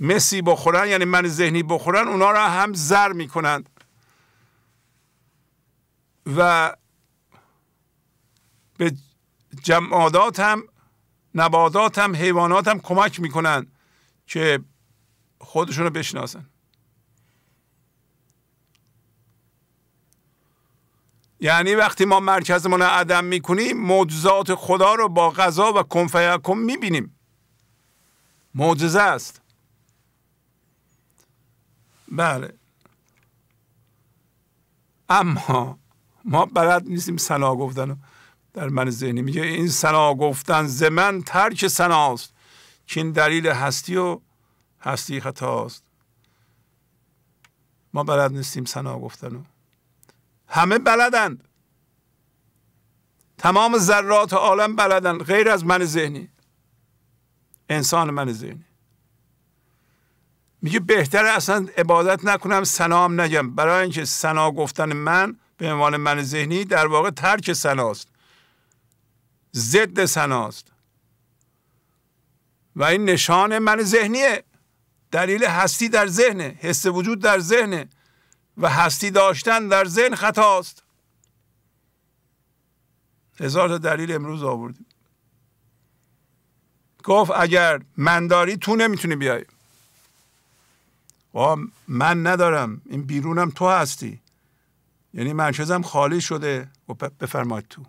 مسی بخورن یعنی من ذهنی بخورن اونا را هم زر می‌کنند و به جمادات هم نبادات هم حیوانات هم کمک می‌کنن. که خودشون رو بشناسن. یعنی وقتی ما مرکزمون رو عدم می‌کنیم معجزات خدا رو با غذا و کنفیکم می‌بینیم. معجزه است. بله. اما ما بلد نیستیم سنا گفتن در من ذهنی. میگه این سنا گفتن ز من ترک سناست. که این دلیل هستی و هستی خطاست. ما بلد نیستیم سنا گفتن همه بلدند. تمام ذرات عالم بلدن غیر از من ذهنی. انسان من ذهنی. میگه بهتره اصلا عبادت نکنم سنام نگم. برای اینکه سنا گفتن من به عنوان من ذهنی در واقع ترک سناست ضد سناست و این نشان من ذهنیه. دلیل هستی در ذهنه حس وجود در ذهنه و هستی داشتن در ذهن خطاست. هزار تا دلیل امروز آوردیم. گفت اگر من داری تو نمی‌تونی بیای. من ندارم این بیرونم تو هستی. یعنی مرکزم خالی شده. و بفرمایید تو.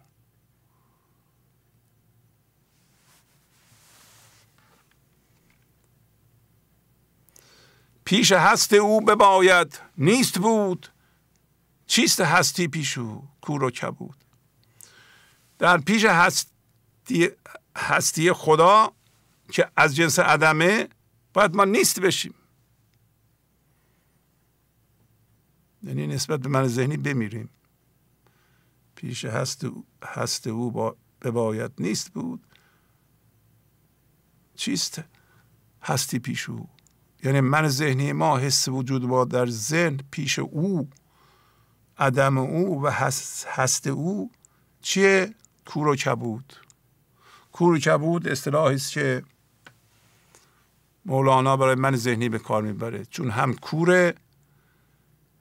پیش هست او بباید. نیست بود. چیست هستی پیشو کور و کبود. در پیش هستی, هستی خدا که از جنس عدمه باید ما نیست بشیم. یعنی نسبت به من ذهنی بمیریم. پیش هست, هست او با بباید. نیست بود. چیست هستی پیش او؟ یعنی من ذهنی ما حس وجود با در ذهن پیش او عدم او و هست, هست او چیه؟ کور و کبود کور و کبود اصطلاحی است که مولانا برای من ذهنی به کار می‌بره. چون هم کوره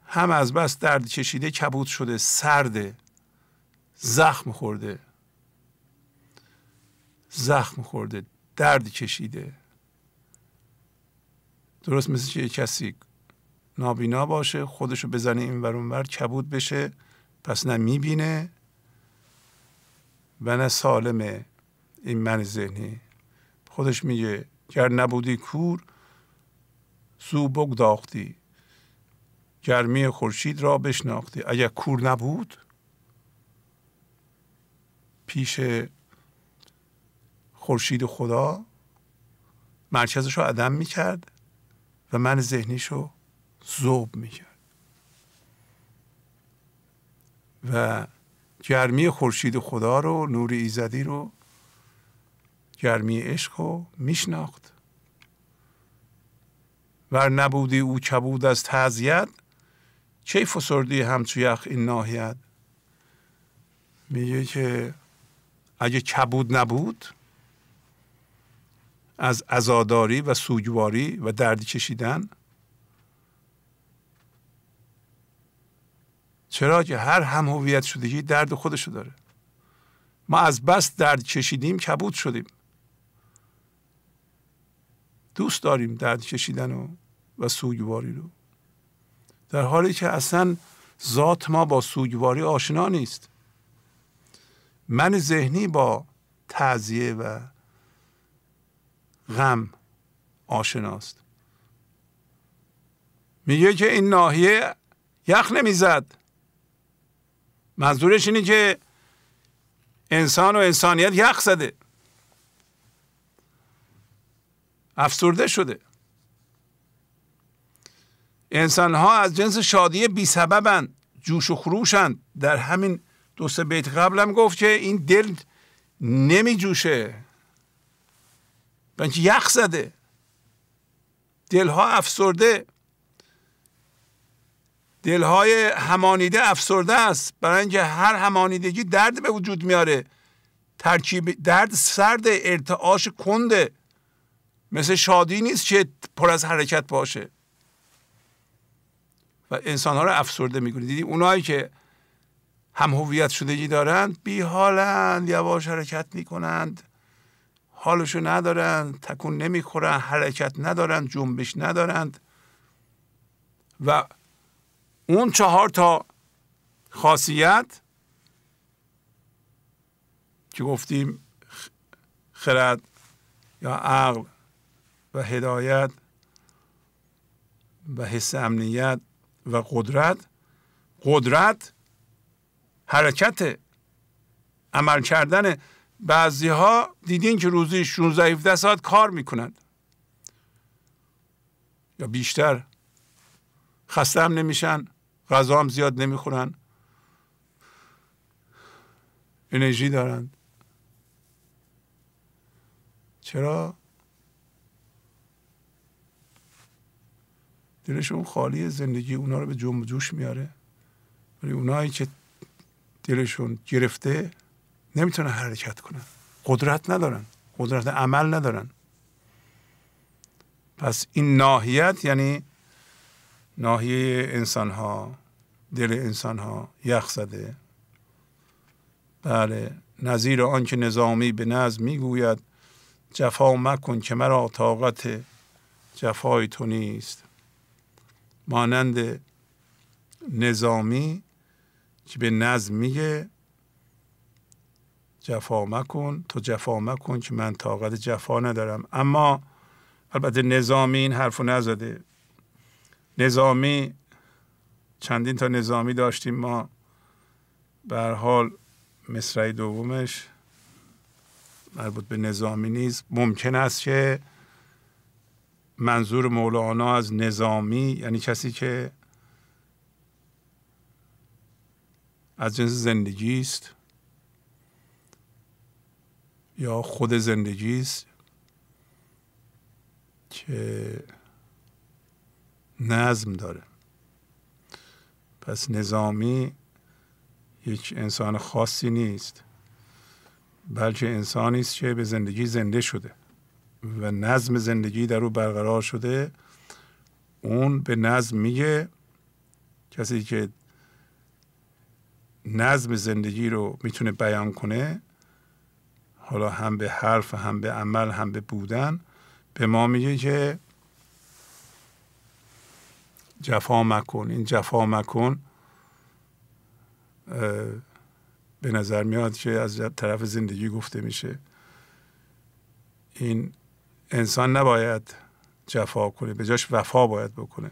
هم از بس درد کشیده کبود شده سرده زخم خورده زخم خورده درد کشیده. درست مثل که کسی نابینا باشه خودشو بزنه این ور کبود بشه پس نه می‌بینه و نه سالمه این من ذهنی. خودش میگه گر نبودی کور زو بگداختی. گرمی خورشید را بشناختی. اگر کور نبود پیش خورشید خدا مرکزش رو عدم می‌کرد. و من ذهنیش رو زوب می‌کرد. و گرمی خورشید خدا رو نور ایزدی رو گرمی عشق رو میشناخت. ور نبودی او کبود از تعذیت چه فسردی همچو یخ این ناحیت؟ میگه که اگه کبود نبود از ازاداری و سوگواری و دردی کشیدن؟ چرا که هر هم هویت شدگی درد خودشو داره. ما از بس درد کشیدیم کبود شدیم. دوست داریم درد کشیدن و, و سوگواری رو. در حالی که اصلا ذات ما با سوگواری آشنا نیست. من ذهنی با تعذیه و غم آشناست. میگه که این ناحیه یخ نمی‌زد. منظورش اینه که انسان و انسانیت یخ زده. افسرده شده. انسان ها از جنس شادی بی سببن جوش و خروشند در همین دو سه بیت قبلم گفت که این دل نمی جوشه اینکه یخ زده. دلها افسرده. دلهای همانیده افسرده است. برای اینکه هر همانیدگی درد به وجود میاره. ترکیب درد سرد ارتعاش کنده مثل شادی نیست که پر از حرکت باشه. و انسان ها رو افسرده می‌کنه. دیدی اونایی که هم هویت شدگی دارند بی حالند یواش حرکت می‌کنند. حالشو ندارند تکون نمی‌خورن حرکت ندارند جنبش ندارند. و اون چهار تا خاصیت که گفتیم خرد یا عقل و هدایت و حس امنیت و قدرت. قدرت حرکت عمل کردن بعضی ها دیدین که روزی 16 17 ساعت کار می‌کنند یا بیشتر. خسته هم نمیشن غذا هم زیاد نمی‌خورن. انرژی دارند چرا؟ دلشون خالی زندگی اونا رو به جنب جوش میاره. ولی اونایی که دلشون گرفته نمی‌تونن حرکت کنن. قدرت ندارن. قدرت عمل ندارن. پس این ناحیت یعنی ناحیه انسان ها دل انسان ها یخ زده. بله نظیر آنکه نظامی به نظم می‌گوید جفا مکن که مرا طاقت جفای تو نیست. مانند نظامی که به نظم میگه جفا مکن تو جفا مکن که من طاقت جفا ندارم. اما البته نظامی این حرفو نزده. نظامی چندین تا نظامی داشتیم ما. به حال مصرعی دومش مربوط به نظامی نیست. ممکن است که منظور مولانا از نظامی یعنی کسی که از جنس زندگی است. یا خود زندگی است که نظم داره. پس نظامی یک انسان خاصی نیست بلکه انسانی است که به زندگی زنده شده و نظم زندگی در او برقرار شده. اون به نظم میگه کسی که نظم زندگی رو می‌تونه بیان کنه حالا هم به حرف هم به عمل هم به بودن به ما میگه که جفا مکن. این جفا مکن به نظر میاد که از طرف زندگی گفته میشه. این انسان نباید جفا کنه به جاش وفا باید بکنه.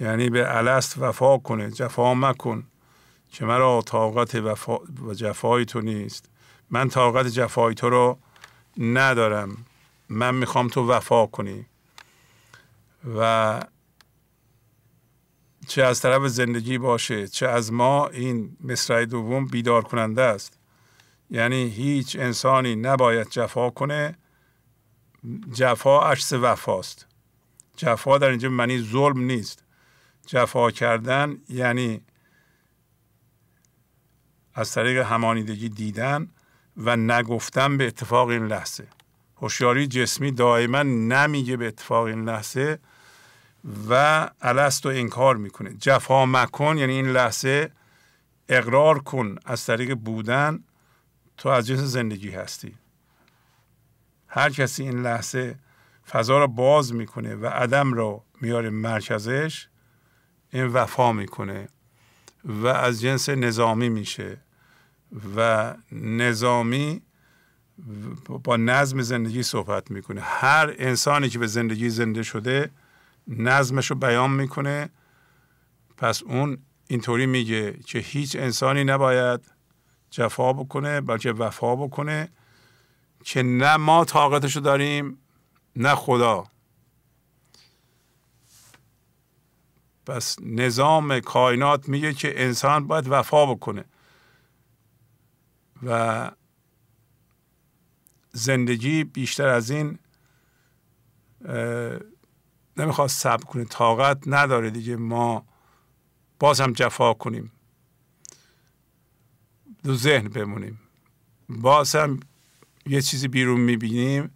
یعنی به الست وفا کنه جفا مکن که مرا طاقت وفا و جفای تو نیست. من طاقت جفای تو رو ندارم. من می‌خوام تو وفا کنی. و چه از طرف زندگی باشه چه از ما این مصرع دوم بیدار کننده است. یعنی هیچ انسانی نباید جفا کنه. جفا عکس وفاست جفا در اینجا معنی ظلم نیست. جفا کردن یعنی از طریق همانیدگی دیدن و نگفتن به اتفاق این لحظه. هوشیاری جسمی دائما نمیگه به اتفاق این لحظه و الست رو انکار می‌کنه. جفا مکن یعنی این لحظه اقرار کن از طریق بودن تو از جنس زندگی هستی. هر کسی این لحظه فضا رو باز می‌کنه و عدم رو میاره مرکزش این وفا می‌کنه و از جنس نظامی میشه. و نظامی با نظم زندگی صحبت می‌کنه. هر انسانی که به زندگی زنده شده نظمش رو بیان می‌کنه. پس اون اینطوری میگه که هیچ انسانی نباید جفا بکنه بلکه وفا بکنه که نه ما طاقتشو داریم نه خدا. پس نظام کائنات میگه که انسان باید وفا بکنه. و زندگی بیشتر از این نمی‌خواد صبر کنه طاقت نداره دیگه ما باز هم جفا کنیم. دو ذهن بمونیم. باز هم یه چیزی بیرون می‌بینیم.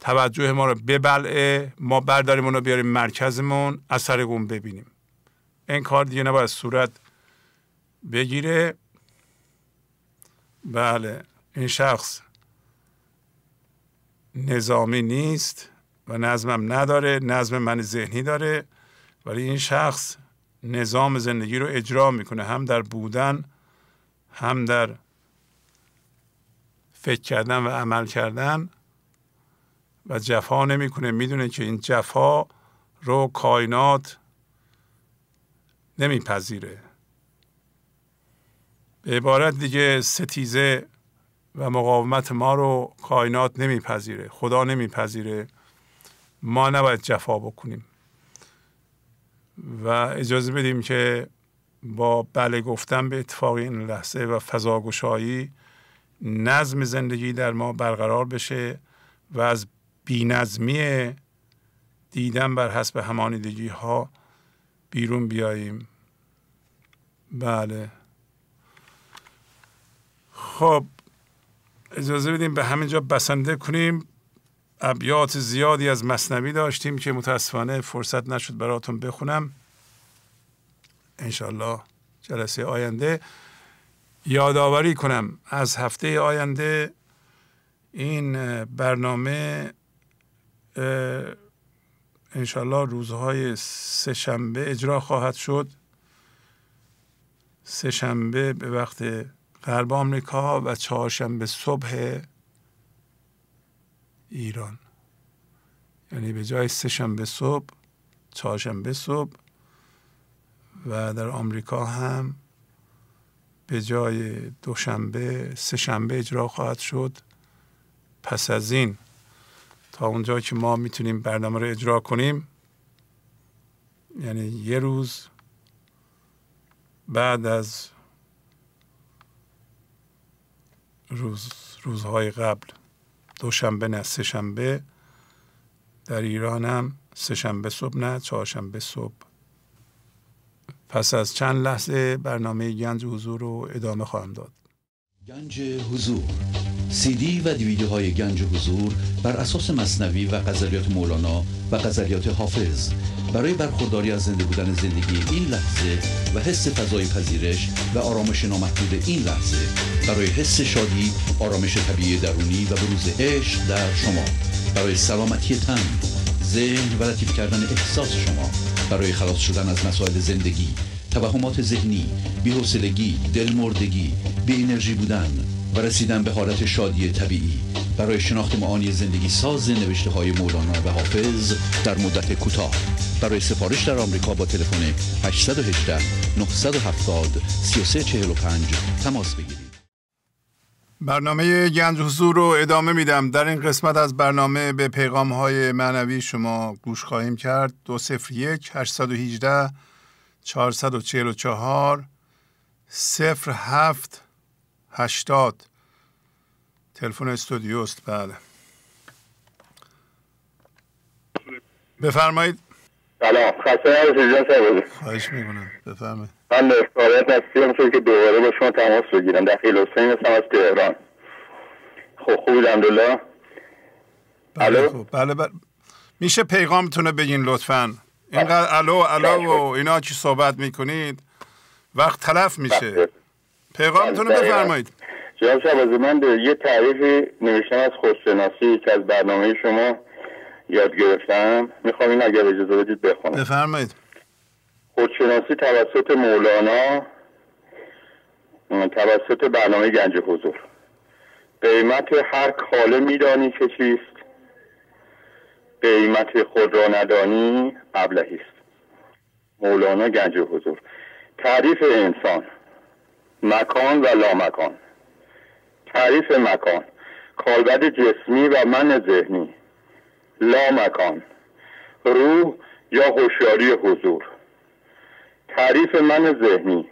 توجه ما رو ببلعه ما برداریم اون رو بیاریم مرکزمون طریق اون ببینیم. این کار دیگه نباید صورت بگیره. بله این شخص نظامی نیست و نظمم نداره نظم من ذهنی داره ولی این شخص نظام زندگی رو اجرا می‌کنه هم در بودن هم در فکر کردن و عمل کردن و جفا نمی‌کنه می‌دونه که این جفا رو کائنات نمیپذیره. به عبارت دیگه ستیزه و مقاومت ما رو کائنات نمیپذیره خدا نمیپذیره. ما نباید جفا بکنیم. و اجازه بدیم که با بله گفتن به اتفاق این لحظه و فضاگشایی نظم زندگی در ما برقرار بشه و از بینظمی دیدن بر حسب همانیدگی ها بیرون بیاییم. بله. خب اجازه بدیم به همینجا بسنده کنیم. ابیات زیادی از مصنوی داشتیم که متاسفانه فرصت نشد براتون بخونم. انشالله جلسه آینده. یادآوری کنم از هفته آینده این برنامه انشالله روزهای سه شنبه اجرا خواهد شد. سه شنبه به وقت غرب آمریکا و چهارشنبه صبح ایران. یعنی به جای سه شنبه صبح چهارشنبه صبح و در آمریکا هم به جای دوشنبه سه شنبه اجرا خواهد شد پس از این. تا اونجا که ما می‌تونیم برنامه رو اجرا کنیم یعنی یه روز بعد از روز روزهای قبل. دوشنبه نه سه شنبه در ایران هم سه شنبه صبح نه چهارشنبه صبح. پس از چند لحظه برنامه گنج حضور رو ادامه خواهم داد. گنج حضور. سی دی و دیویدیو های گنج حضور بر اساس مصنوی و قذریات مولانا و قذریات حافظ. برای برخورداری از زنده بودن زندگی این لحظه و حس فضای پذیرش و آرامش نامحدود این لحظه برای حس شادی آرامش طبیعی درونی و بروز عشق در شما. برای سلامتی تن ذهن و لطیف کردن احساس شما. برای خلاص شدن از مسائل زندگی توهمات ذهنی بی‌حوصلگی دلمردگی بی انرژی بودن. و رسیدن به حالت شادی طبیعی. برای شناخت معانی زندگی ساز نوشته های مولانا و حافظ در مدت کوتاه. برای سفارش در آمریکا با تلفن 818 970 3345 تماس بگیرید. برنامه گنج حضور رو ادامه میدم. در این قسمت از برنامه به پیغام های معنوی شما گوش خواهیم کرد. دو سفر یک 818 444 صفر هفت هشتاد. تلفن استودیو است بله. بفرمایید. سلام. خسته نباشید خواهش می‌کنم. بفرمایید. من افتادت نصیحه که دوباره با شما تماس بگیرم. دخیل حسین هستم از تهران. خب خوب الحمدلله. بله خوب. بله بله. میشه پیغامتون رو بگین لطفا. اینقدر الو الو و اینا که صحبت می‌کنید؟ وقت تلف میشه. بله. پیغامتون رو بفرمایید. جناب شبازی من یه تعریفی نوشتم از خودشناسی که از برنامه شما یاد گرفتم. می‌خوام این اگر اجازه بدید بخونم. بفرمایید. خودشناسی توسط مولانا توسط برنامه گنج حضور. قیمت هر کاله میدانی که چیست. قیمت خود را ندانی ابلهی است. مولانا گنج حضور. تعریف انسان. مکان و لامکان. تعریف مکان. کالبد جسمی و من ذهنی. لامکان. روح یا هوشیاری حضور. تعریف من ذهنی.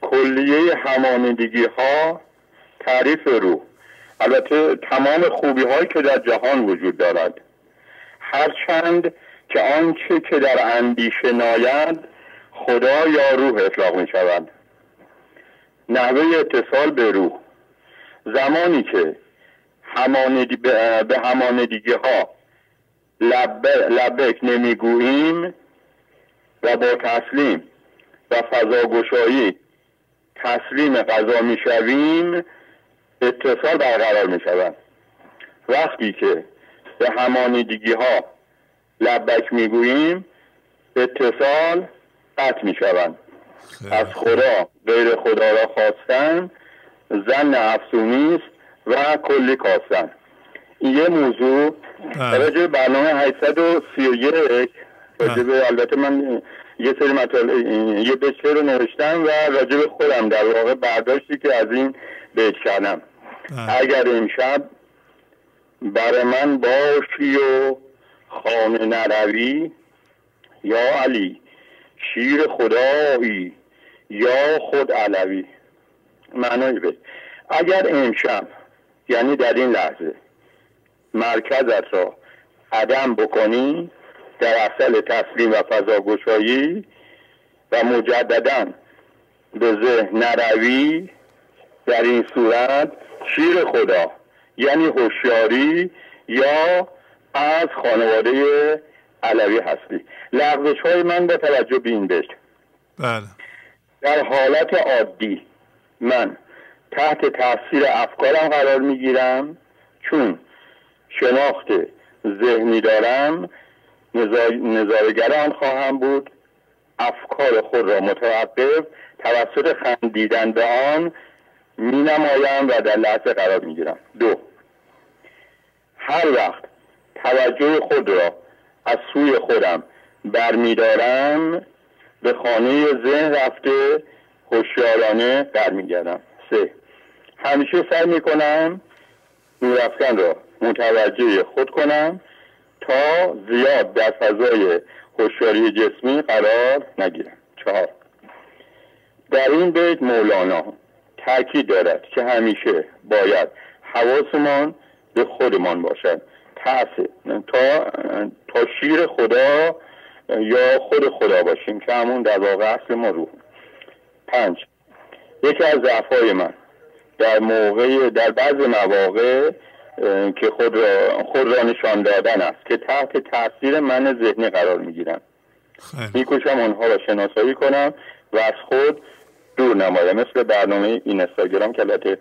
کلیه همانندگی ها تعریف روح. البته تمام خوبی هایی که در جهان وجود دارد. هرچند که آنچه که در اندیشه ناید خدا یا روح اطلاق می شود نحوه اتصال به روح. زمانی که هماندی به همانندگی ها لبک نمی‌گوییم و با تسلیم و فضاگشایی تسلیم غذا می‌شویم اتصال برقرار می شود وقتی که به همانیدگی ها لبک می‌گوییم اتصال قطع می شوند از خدا غیر خدا را خواستن زن افسونی است و کلی کاستن این یه موضوع بله. راجع برنامه 831 راجع به البته من یه سری مطالب یه بچه رو نوشتم و راجع به خودم در واقع برداشتی که از این بیت کردم بله. اگر امشب برای من باشی و خانه نروی یا علی شیر خدایی یا خود علوی. معنای بید اگر امشب یعنی در این لحظه مرکزت را عدم بکنی در اصل تسلیم و فضاگشایی و مجددا به ذهن نروی در این صورت شیر خدا یعنی هوشیاری یا از خانواده علوی هستی. لغزش های من به توجه به این بله. در حالت عادی من تحت تاثیر افکارم قرار می‌گیرم. چون شناخت ذهنی دارم نظارگر آن خواهم بود. افکار خود را متوقف توسط خندیدن به آن می نمایم و در لحظه قرار می گیرم دو. هر وقت توجه خود را از سوی خودم برمیدارم به خانه ذهن رفته هوشیارانه برمیگردم. سه. همیشه سعی می‌کنم نورافکن را متوجه خود کنم تا زیاد در فضای هوشیاری جسمی قرار نگیرم. چهار. در این بیت مولانا تاکید دارد که همیشه باید حواسمان به خودمان باشد. تا تا شیر خدا یا خود خدا باشیم که همون در واقع اصل ما روح پنج. یکی از ضعفهای من در موقع در بعض مواقع که خود را, خود را نشان دادن است که تحت تاثیر من ذهنی قرار می‌گیرم. میکوشم آنها را شناسایی کنم و از خود دور نمایم. مثل برنامه این استاگرام که البته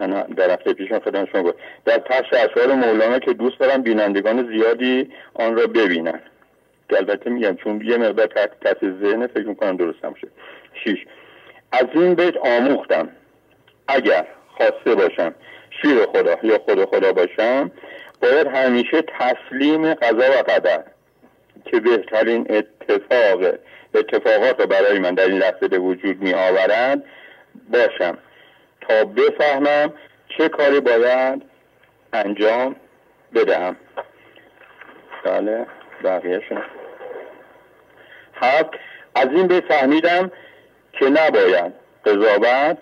من در هفته پیشم خدمت شما بود در پخش اشعار مولانا که دوست دارم بینندگان زیادی آن را ببینن. که البته میگم چون یه مقدار تحت تاثیر ذهن فکر می‌کنم درست شد شیش. از این بیت آموختم. اگر خواسته باشم شیر خدا یا خدا خدا باشم باید همیشه تسلیم قضا و قدر که بهترین اتفاق اتفاقات برای من در این لحظه به وجود می آورند باشم. تا بفهمم چه کاری باید انجام بدهم. بله. بقیهشون. هفت از این بفهمیدم که نباید قضاوت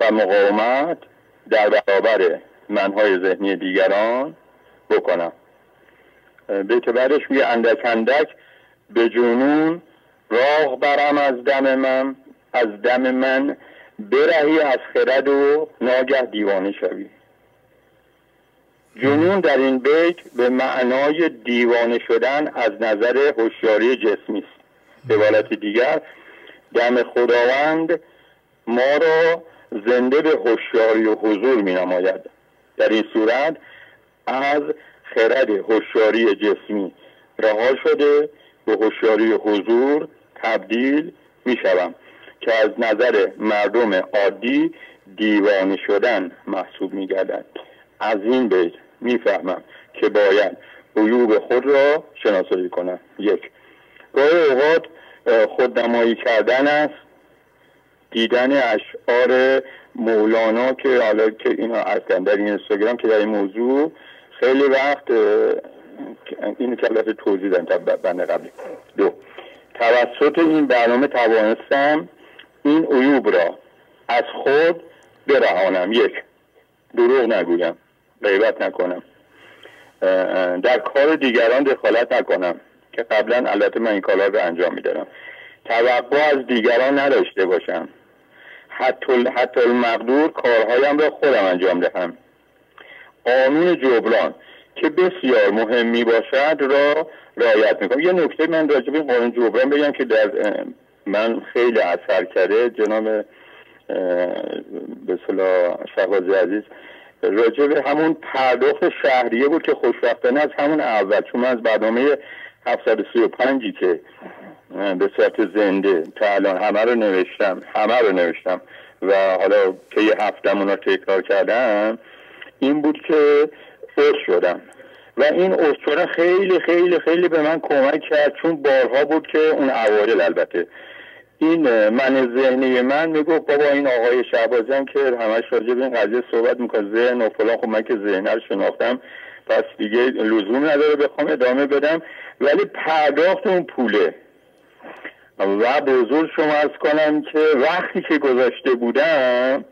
و مقاومت در برابر منهای ذهنی دیگران بکنم. بیت بعدش میگه اندک اندک به جنون راه برم از دم من از دم من برهی از خرد و ناگه دیوانه شوی. جنون در این بیت به معنای دیوانه شدن از نظر هوشیاری جسمی است به دیگر دم خداوند ما را زنده به هوشیاری و حضور می نماید در این صورت از خرد هوشیاری جسمی رها شده به هوشیاری حضور تبدیل می شوم که از نظر مردم عادی دیوانه شدن محسوب می گردن. از این بیت می‌فهمم که باید عیوب خود را شناسایی کنم. یک گاه اوقات خودنمایی کردن است. دیدن اشعار مولانا که حالا که اینا هستن در این اینستاگرام که در این موضوع خیلی وقت اینو که البته توضیح دادم تا بند قبلی. دو توسط این برنامه توانستم این عیوب را از خود برهانم. یک دروغ نگویم. غیبت نکنم. در کار دیگران دخالت نکنم که قبلا البته من این کارا رو انجام میدارم توقع از دیگران نداشته باشم. حتی حتی المقدور کارهایم را خودم انجام دهم. قانون جبران که بسیار مهم می باشد را رعایت می‌کنم. یه نکته من راجع به قانون جبران بگم که در من خیلی اثر کرده. جناب به صلاح شهبازی عزیز راجع به همون پرداخت شهریه بود که خوشبختانه از همون اول چون من از برنامه 735 که به صورت زنده تا الان همه رو نوشتم همه رو نوشتم و حالا که یه هفتم رو تکرار کردم این بود که اوش شدم. و این اوش خیلی خیلی خیلی به من کمک کرد چون بارها بود که اون اوایل البته این من ذهنی من می‌گفت بابا این آقای شعبازی که همش راجع به این قضیه صحبت می‌کنه. ذهن و فلان خب من که ذهن رو شناختم پس دیگه لزوم نداره بخوام ادامه بدم. ولی پرداخت اون پوله. و بزرگ شما از کنم که وقتی که گذاشته بودم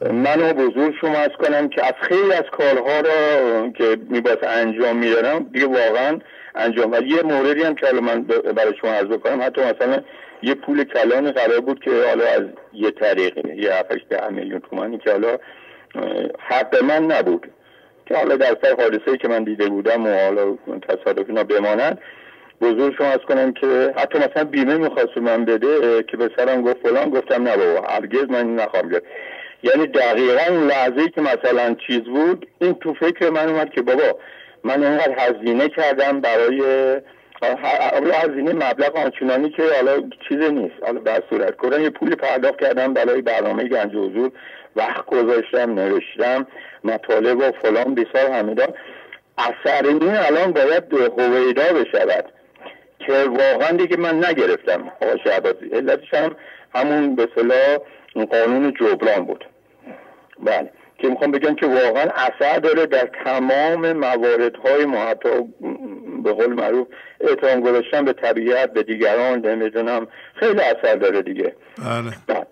منو بزرگ شما از کنم که از خیلی از کارها را که میباس انجام میدارم دیگه واقعا انجام. و یه موردی هم که من برای شما از بکنم حتی مثلا یه پول کلان قرار بود که حالا از یه طریق یه هفتش ده میلیون تومانی که حالا حق من نبود. که حالا در سر حادثه که من دیده بودم و حالا تصادف اینا بمانند بزرگ شما از کنم که حتی مثلا بیمه می‌خواست من بده که به سرم گفت فلان گفتم نه بابا هرگز من نخوام گرفت. یعنی دقیقا اون لحظه که مثلا چیز بود این تو فکر من اومد که بابا من اینقدر هزینه کردم برای هزینه مبلغ آنچنانی که حالا چیز نیست. حالا بر صورت کردن یه پول پرداخت کردم برای برنامه گنج حضور. وقت گذاشتم نوشتم مطالب و فلان بیسار همیدان اثر این الان باید هویدا بشود که واقعا دیگه من نگرفتم. آقا شعبازی علتش هم همون به صلاح قانون جبران بود. بله. که می‌خوام بگم که واقعا اثر داره در تمام مواردهای ما حتی به قول معروف اعتمام گذاشتن به طبیعت به دیگران نمی‌دونم خیلی اثر داره دیگه. بله. بعد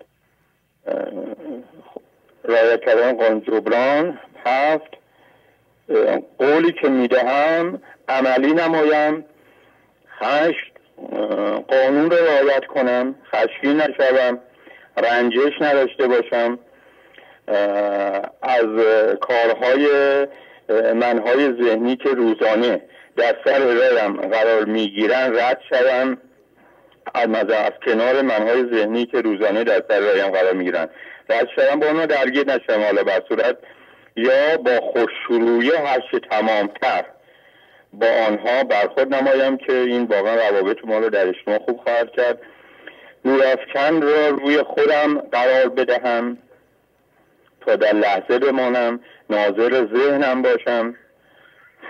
رایت کردن قانون جبران هفت قولی که می‌دهم عملی نمایم هشت قانون رو رعایت کنم خشکی نشوم رنجش نداشته باشم. از کارهای منهای ذهنی که روزانه در سر رایم قرار می‌گیرن رد شوم. از از کنار منهای ذهنی که روزانه در سر رایم قرار می‌گیرن رد شوم. با اونا درگیر نشم حالا بر صورت یا با خوششروعی هرچه تمامتر با آنها برخورد نمایم که این واقعا روابط ما رو در اجتماع خوب خواهد کرد. نورافکن را روی خودم قرار بدهم. تا در لحظه بمانم ناظر ذهنم باشم.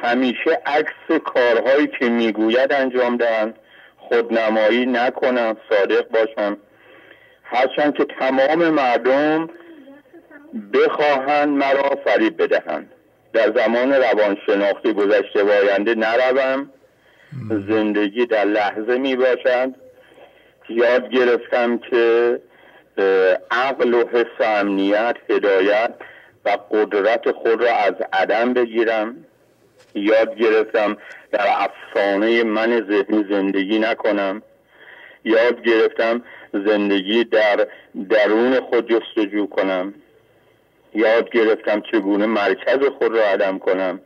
همیشه عکس کارهایی که می‌گوید انجام دهم خودنمایی نکنم صادق باشم. هرچند که تمام مردم بخواهند مرا فریب بدهند. در زمان روانشناختی گذشته و آینده نروم. زندگی در لحظه می باشد یاد گرفتم که عقل و حس امنیت هدایت و قدرت خود را از عدم بگیرم. یاد گرفتم در افسانه من ذهنی زندگی نکنم. یاد گرفتم زندگی در درون خود جستجو کنم. یاد گرفتم چگونه مرکز خود را عدم کنم.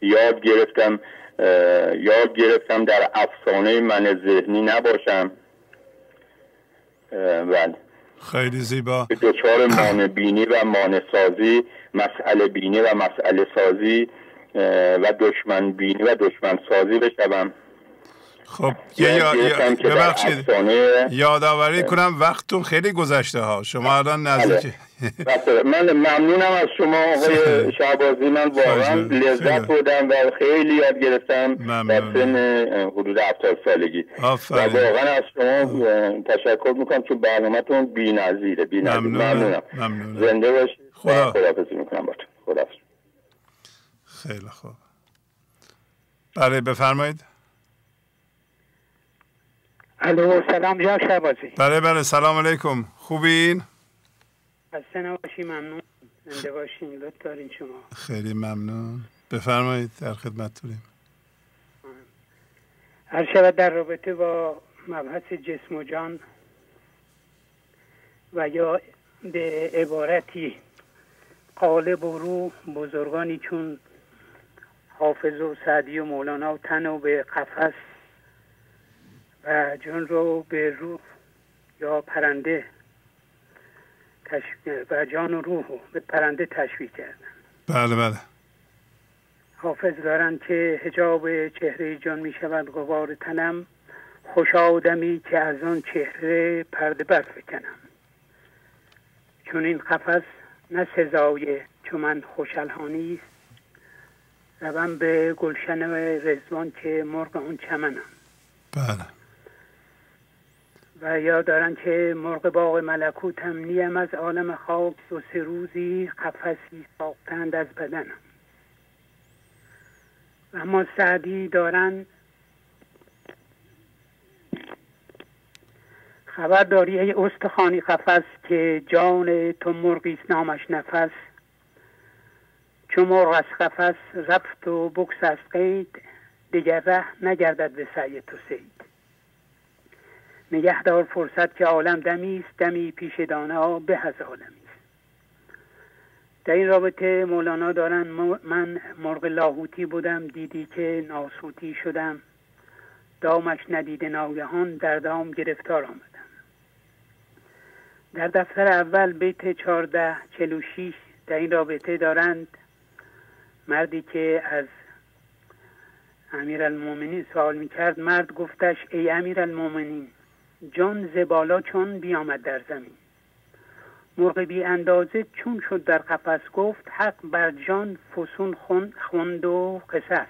یاد گرفتم یاد گرفتم در افسانه من ذهنی نباشم. بله. خیلی زیبا. دچار [COUGHS] مان بینی و مان سازی مسئله بینی و مسئله سازی و دشمن بینی و دشمن سازی بشوم. خب یه یا... ببخشید. یادآوری کنم وقتتون خیلی گذشته ها. شما الان نزدیک بله. من ممنونم از شما آقای شعبازی من واقعا لذت بودم و خیلی یاد گرفتم در سن حدود 70 سالگی. و واقعا از شما تشکر می‌کنم. چون برنامهتون بی نظیره بی ممنونم. زنده باشید خدا. خداحافظی می‌کنم با خدا خیلی خوب. بله بفرمایید. الو سلام جناب شهبازی. بله بله سلام علیکم. خوبین؟ خسته نباشی ممنون. زنده باشین لطف دارین شما. خیلی ممنون. بفرمایید در خدمتتونیم هر شود در رابطه با مبحث جسم و جان و یا به عبارتی قالب و روح بزرگانی چون حافظ و سعدی و مولانا و تن و به قفس و جان رو به روح یا پرنده و جان و روح رو به پرنده تشبیه کردن. بله بله. حافظ دارن که هجاب چهره جان می شود غبار تنم خوش آدمی که از آن چهره پرده بر فکنم. چون این قفس نه سزای چون من خوشالهانی است. روم به گلشن رزوان که مرغ اون چمنم. بله. یا دارن که مرغ باغ ملکوتم نیم از عالم خاک دو سه روزی قفسی ساختند از بدنم اما سعدی دارن خبر داری ای استخانی قفس که جان تو مرغیست نامش نفس. چو مرغ از قفس رفت و بکس از قید دیگر ره نگردد به سعی تو سید نگهدار فرصت که عالم دمی است دمی پیش دانا به از عالمی است. در این رابطه مولانا دارن من مرغ لاهوتی بودم دیدی که ناسوتی شدم. دامش ندیده ناگهان در دام گرفتار آمدم. در دفتر اول بیت چارده چلو شیش در این رابطه دارند مردی که از امیر المومنین سوال می‌کرد. مرد گفتش ای امیر المومنین جان زبالا چون بیامد در زمین. مرغ بی اندازه چون شد در قفس گفت حق بر جان فسون خوند و قصص.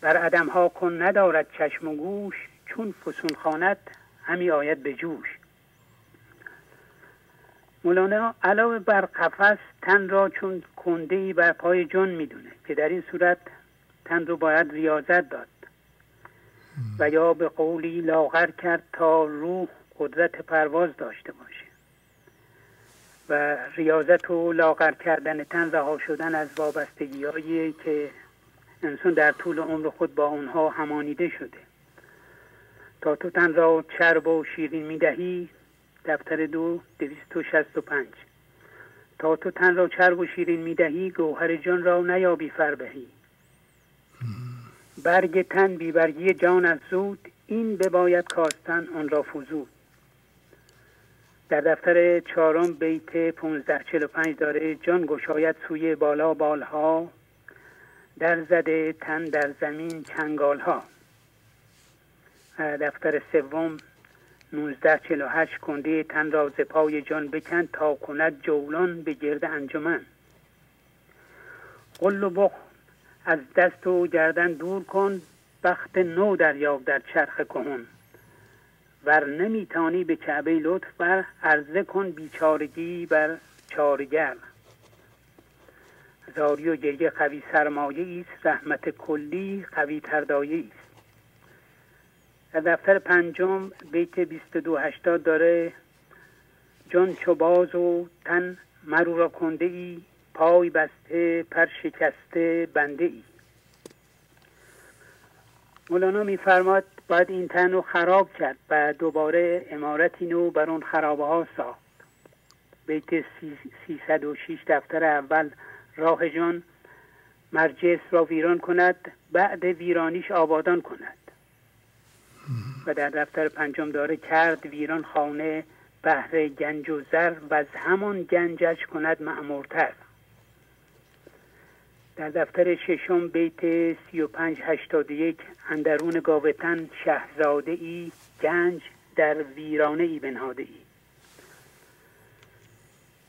بر عدم ها کن ندارد چشم و گوش چون فسون خواند همی آید به جوش. مولانا علاوه بر قفس تن را چون کنده بر پای جان می‌دونه که در این صورت تن رو باید ریاضت داد. و یا به قولی لاغر کرد تا روح قدرت پرواز داشته باشه. و ریاضت و لاغر کردن تن رها شدن از وابستگی هایی که انسان در طول عمر خود با اونها همانیده شده. تا تو تن را چرب و شیرین می‌دهی دفتر دو دویست و شست و پنج. تا تو تن را چرب و شیرین می‌دهی گوهر جان را نیابی فربهی. برگ تن بی برگی جان از زود این بباید کاستن آن را فزود. در دفتر چهارم بیت 1545 داره جان گشاید سوی بالا بالها در زده تن در زمین چنگال ها دفتر سوم 1948 کنده تن را ز جان بکن تا کند جولان به گرد انجمن. قل و بخ از دست و گردن دور کن بخت نو دریاب در چرخ کهون ور نمیتانی به کعبه لطف بر عرضه کن بیچارگی بر چارگر. زاری و گریه قوی سرمایه است رحمت کلی قوی تردایه است. در دفتر پنجم بیت 2280 داره جان چوباز و تن مرو کنده ای. پای بسته پر شکسته بنده ای مولانا میفرماد باید این تن رو خراب کرد و دوباره امارتی نو بر اون خرابه ها ساخت. بیت 306 دفتر اول. راه جان مرجس را ویران کند بعد ویرانیش آبادان کند. و در دفتر پنجم داره کرد ویران خانه بهر گنج و زر و از همان گنجش کند معمورتر در دفتر ششم بیت سی و پنج هشتاد یک اندرون گاوتن شهزاده ای گنج در ویرانه ای بنهاده ای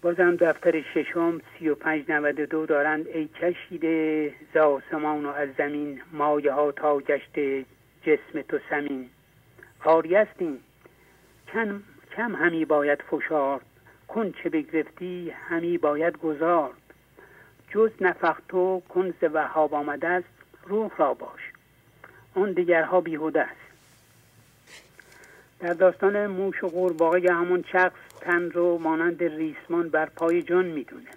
بازم دفتر ششم سی و پنج نود دو دارند ای کشیده ز آسمان و از زمین مایه ها تا گشته جسم تو سمین. کاری هستیم. کم, کم همی باید فشارد کن چه بگرفتی همی باید گذارد جز نفختو کن ز وهاب آمده است روح را باش. اون دیگرها بیهوده است. در داستان موش و قورباغه همون شخص تن رو مانند ریسمان بر پای جان می‌دونه.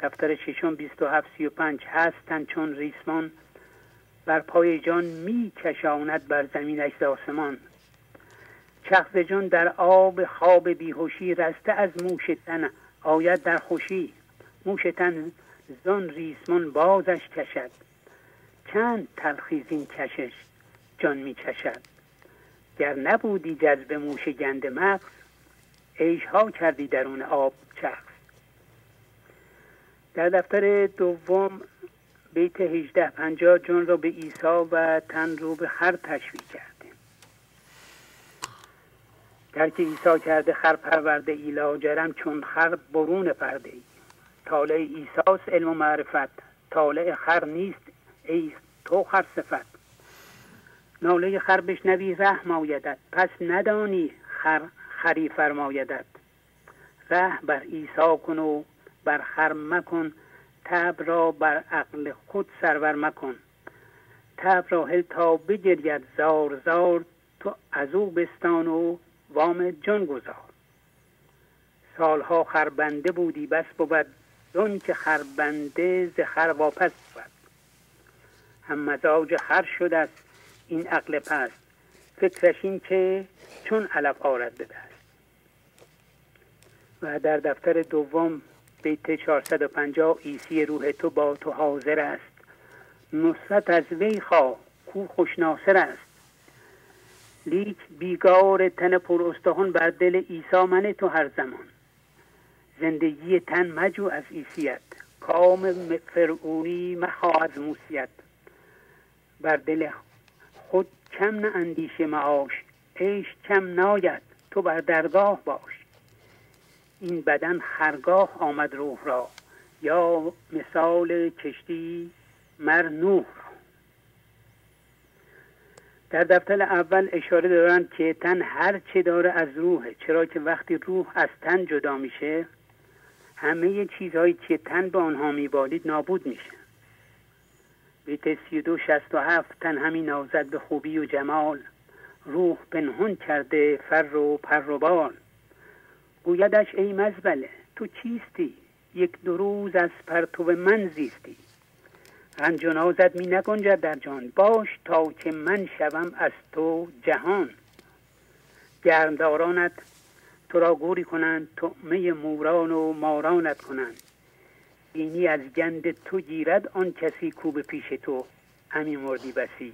دفتر ششم 27 35 هستن چون ریسمان بر پای جان می کشاند بر زمین ز آسمان. چخز جان در آب خواب بیهوشی رسته از موش تن آید در خوشی. موش تن زان ریسمان بازش کشد. چند تلخیز این کشش جان می کشد. گر نبودی جذب موش گند مغز عیش ها کردی درون آب چخز در دفتر دوم بیت 18 50 جان را به عیسی و تن رو به خر تشویق کرده در که عیسی کرده خر پرورده ایلاجرم چون خر برون پرده ای. طالع ایساس علم و معرفت. طالع خر نیست ای تو خر صفت. ناله خر بشنوی رحم آیدد پس ندانی خر خری فرمایدد ره بر عیسی کن و بر خر مکن. تب را بر عقل خود سرور مکن. تب را هل تا بگرید زار زار تو از او بستان و وام جان گذار. سالها خربنده بودی بس بود زن که خربنده ز خر واپس بود. هم مزاج خر شده است این عقل پست. فکرش این که چون علف آرد به دست و در دفتر دوم بیت 450 عیسی روح تو با تو حاضر است. نصرت از وی خواه کو خوش ناصر است. لیک بیگار تن پر استخون بر دل عیسی منه تو هر زمان. زندگی تن مجو از عیسی‌ات. کام فرعونی مخواه از موسیت. بر دل خود کم نه اندیشه معاش. عیش کم ناید. تو بر درگاه باش. این بدن خرگاه آمد روح را. یا مثال کشتی مر نوح در دفتر اول اشاره دارند که تن هر چه داره از روحه. چرا که وقتی روح از تن جدا میشه همه چیزهایی که تن به آنها میبالید نابود میشه. بیت سی دو شست و هفت تن همین نازد به خوبی و جمال روح پنهون کرده فر و پر و بال. گویدش ای مزبله تو چیستی؟ یک دو روز از پرتو من زیستی. رنج و می نگنجد در جان باش تا که من شوم از تو جهان. گرمدارانت تو را گوری کنند تعمه موران و مارانت کنند. اینی از گند تو گیرد آن کسی کو به پیش تو همی مردی بسی.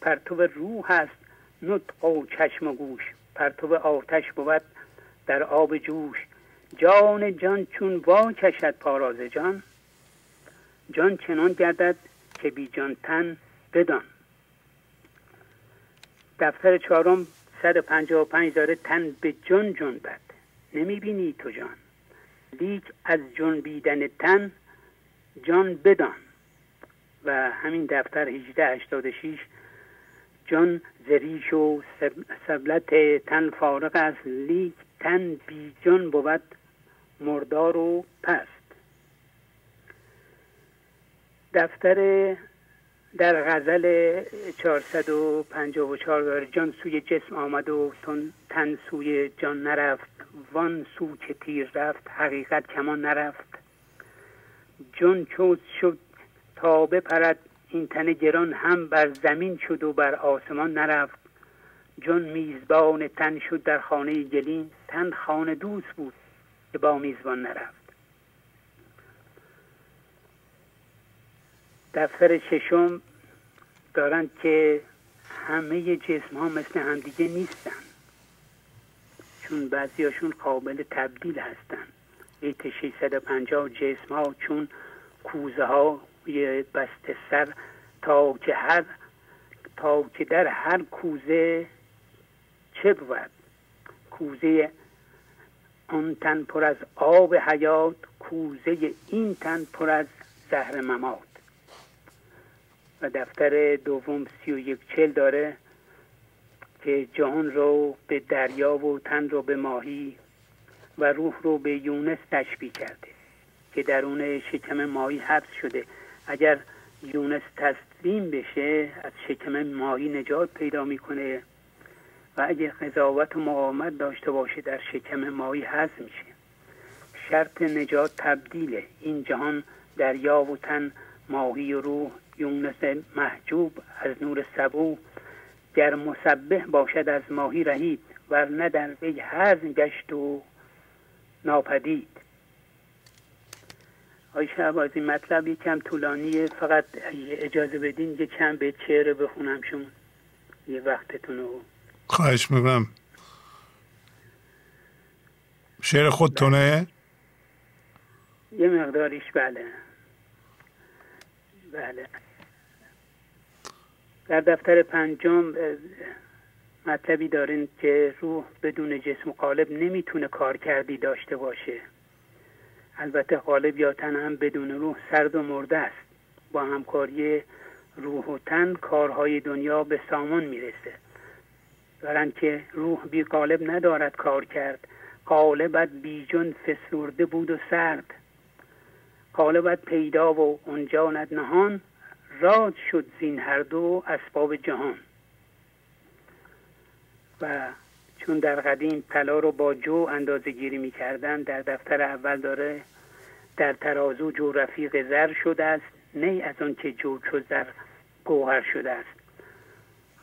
پرتو روح است نطق و چشم و گوش. پرتو آتش بود در آب جوش. جان جان چون وا کشد پاراز جان. جان چنان گردد که بی جان تن بدان. دفتر چهارم 155 داره تن به جان جنبد نمی‌بینی تو جان. لیک از جنبیدن تن جان بدان. و همین دفتر 1886 جان ز ریش و سبلت تن فارغ است. لیک تن بی جان بود مردار و پست. دفتر در غزل 454 داره جان سوی جسم آمد و تن سوی جان نرفت. وان سو که تیر رفت حقیقت کمان نرفت. جان چوز شد تا بپرد این تن گران هم بر زمین شد و بر آسمان نرفت. جان میزبان تن شد در خانه گلین تن خانه دوست بود که با میزبان نرفت. دفتر ششم دارند که همه جسم ها مثل همدیگه نیستن. چون بعضیاشون قابل تبدیل هستن. بیت 650 جسم ها چون کوزه ها بسته سر تا که هر تا که در هر کوزه چه بود؟ کوزه آن تن پر از آب حیات کوزه این تن پر از زهر ممات. و دفتر دوم سی و یک چل داره که جهان رو به دریا و تن رو به ماهی و روح رو به یونس تشبیه کرده که درون شکم ماهی حبس شده. اگر یونس تسلیم بشه از شکم ماهی نجات پیدا می‌کنه و اگه قضاوت و مقاومت داشته باشه در شکم مایی هست میشه. شرط نجات تبدیله. این جهان دریا و تن ماهی و روح یونس محجوب از نور سبو. گر مسبه باشد از ماهی رهید ورنه در وی هزم گشت و ناپدید. آی از این مطلب یکم طولانیه. فقط اجازه بدین یه کم به چهره بخونم شما. یه وقتتون رو خواهش می‌کنم. شعر خودتونه؟ یه مقداریش بله. بله. در دفتر پنجم مطلبی دارین که روح بدون جسم قالب نمی‌تونه کار کردی داشته باشه. البته قالب یا تن هم بدون روح سرد و مرده است. با همکاری روح و تن کارهای دنیا به سامان می‌رسه. دارن که روح بی قالب ندارد کار کرد. قالبت بیجن فسرده بود و سرد. قالبت پیدا و اونجانت نهان. راد شد زین هر دو اسباب جهان. و چون در قدیم طلا رو با جو اندازه گیری می کردن در دفتر اول داره در ترازو جو رفیق زر شده است نه از آن که جو چو زر گوهر شده است.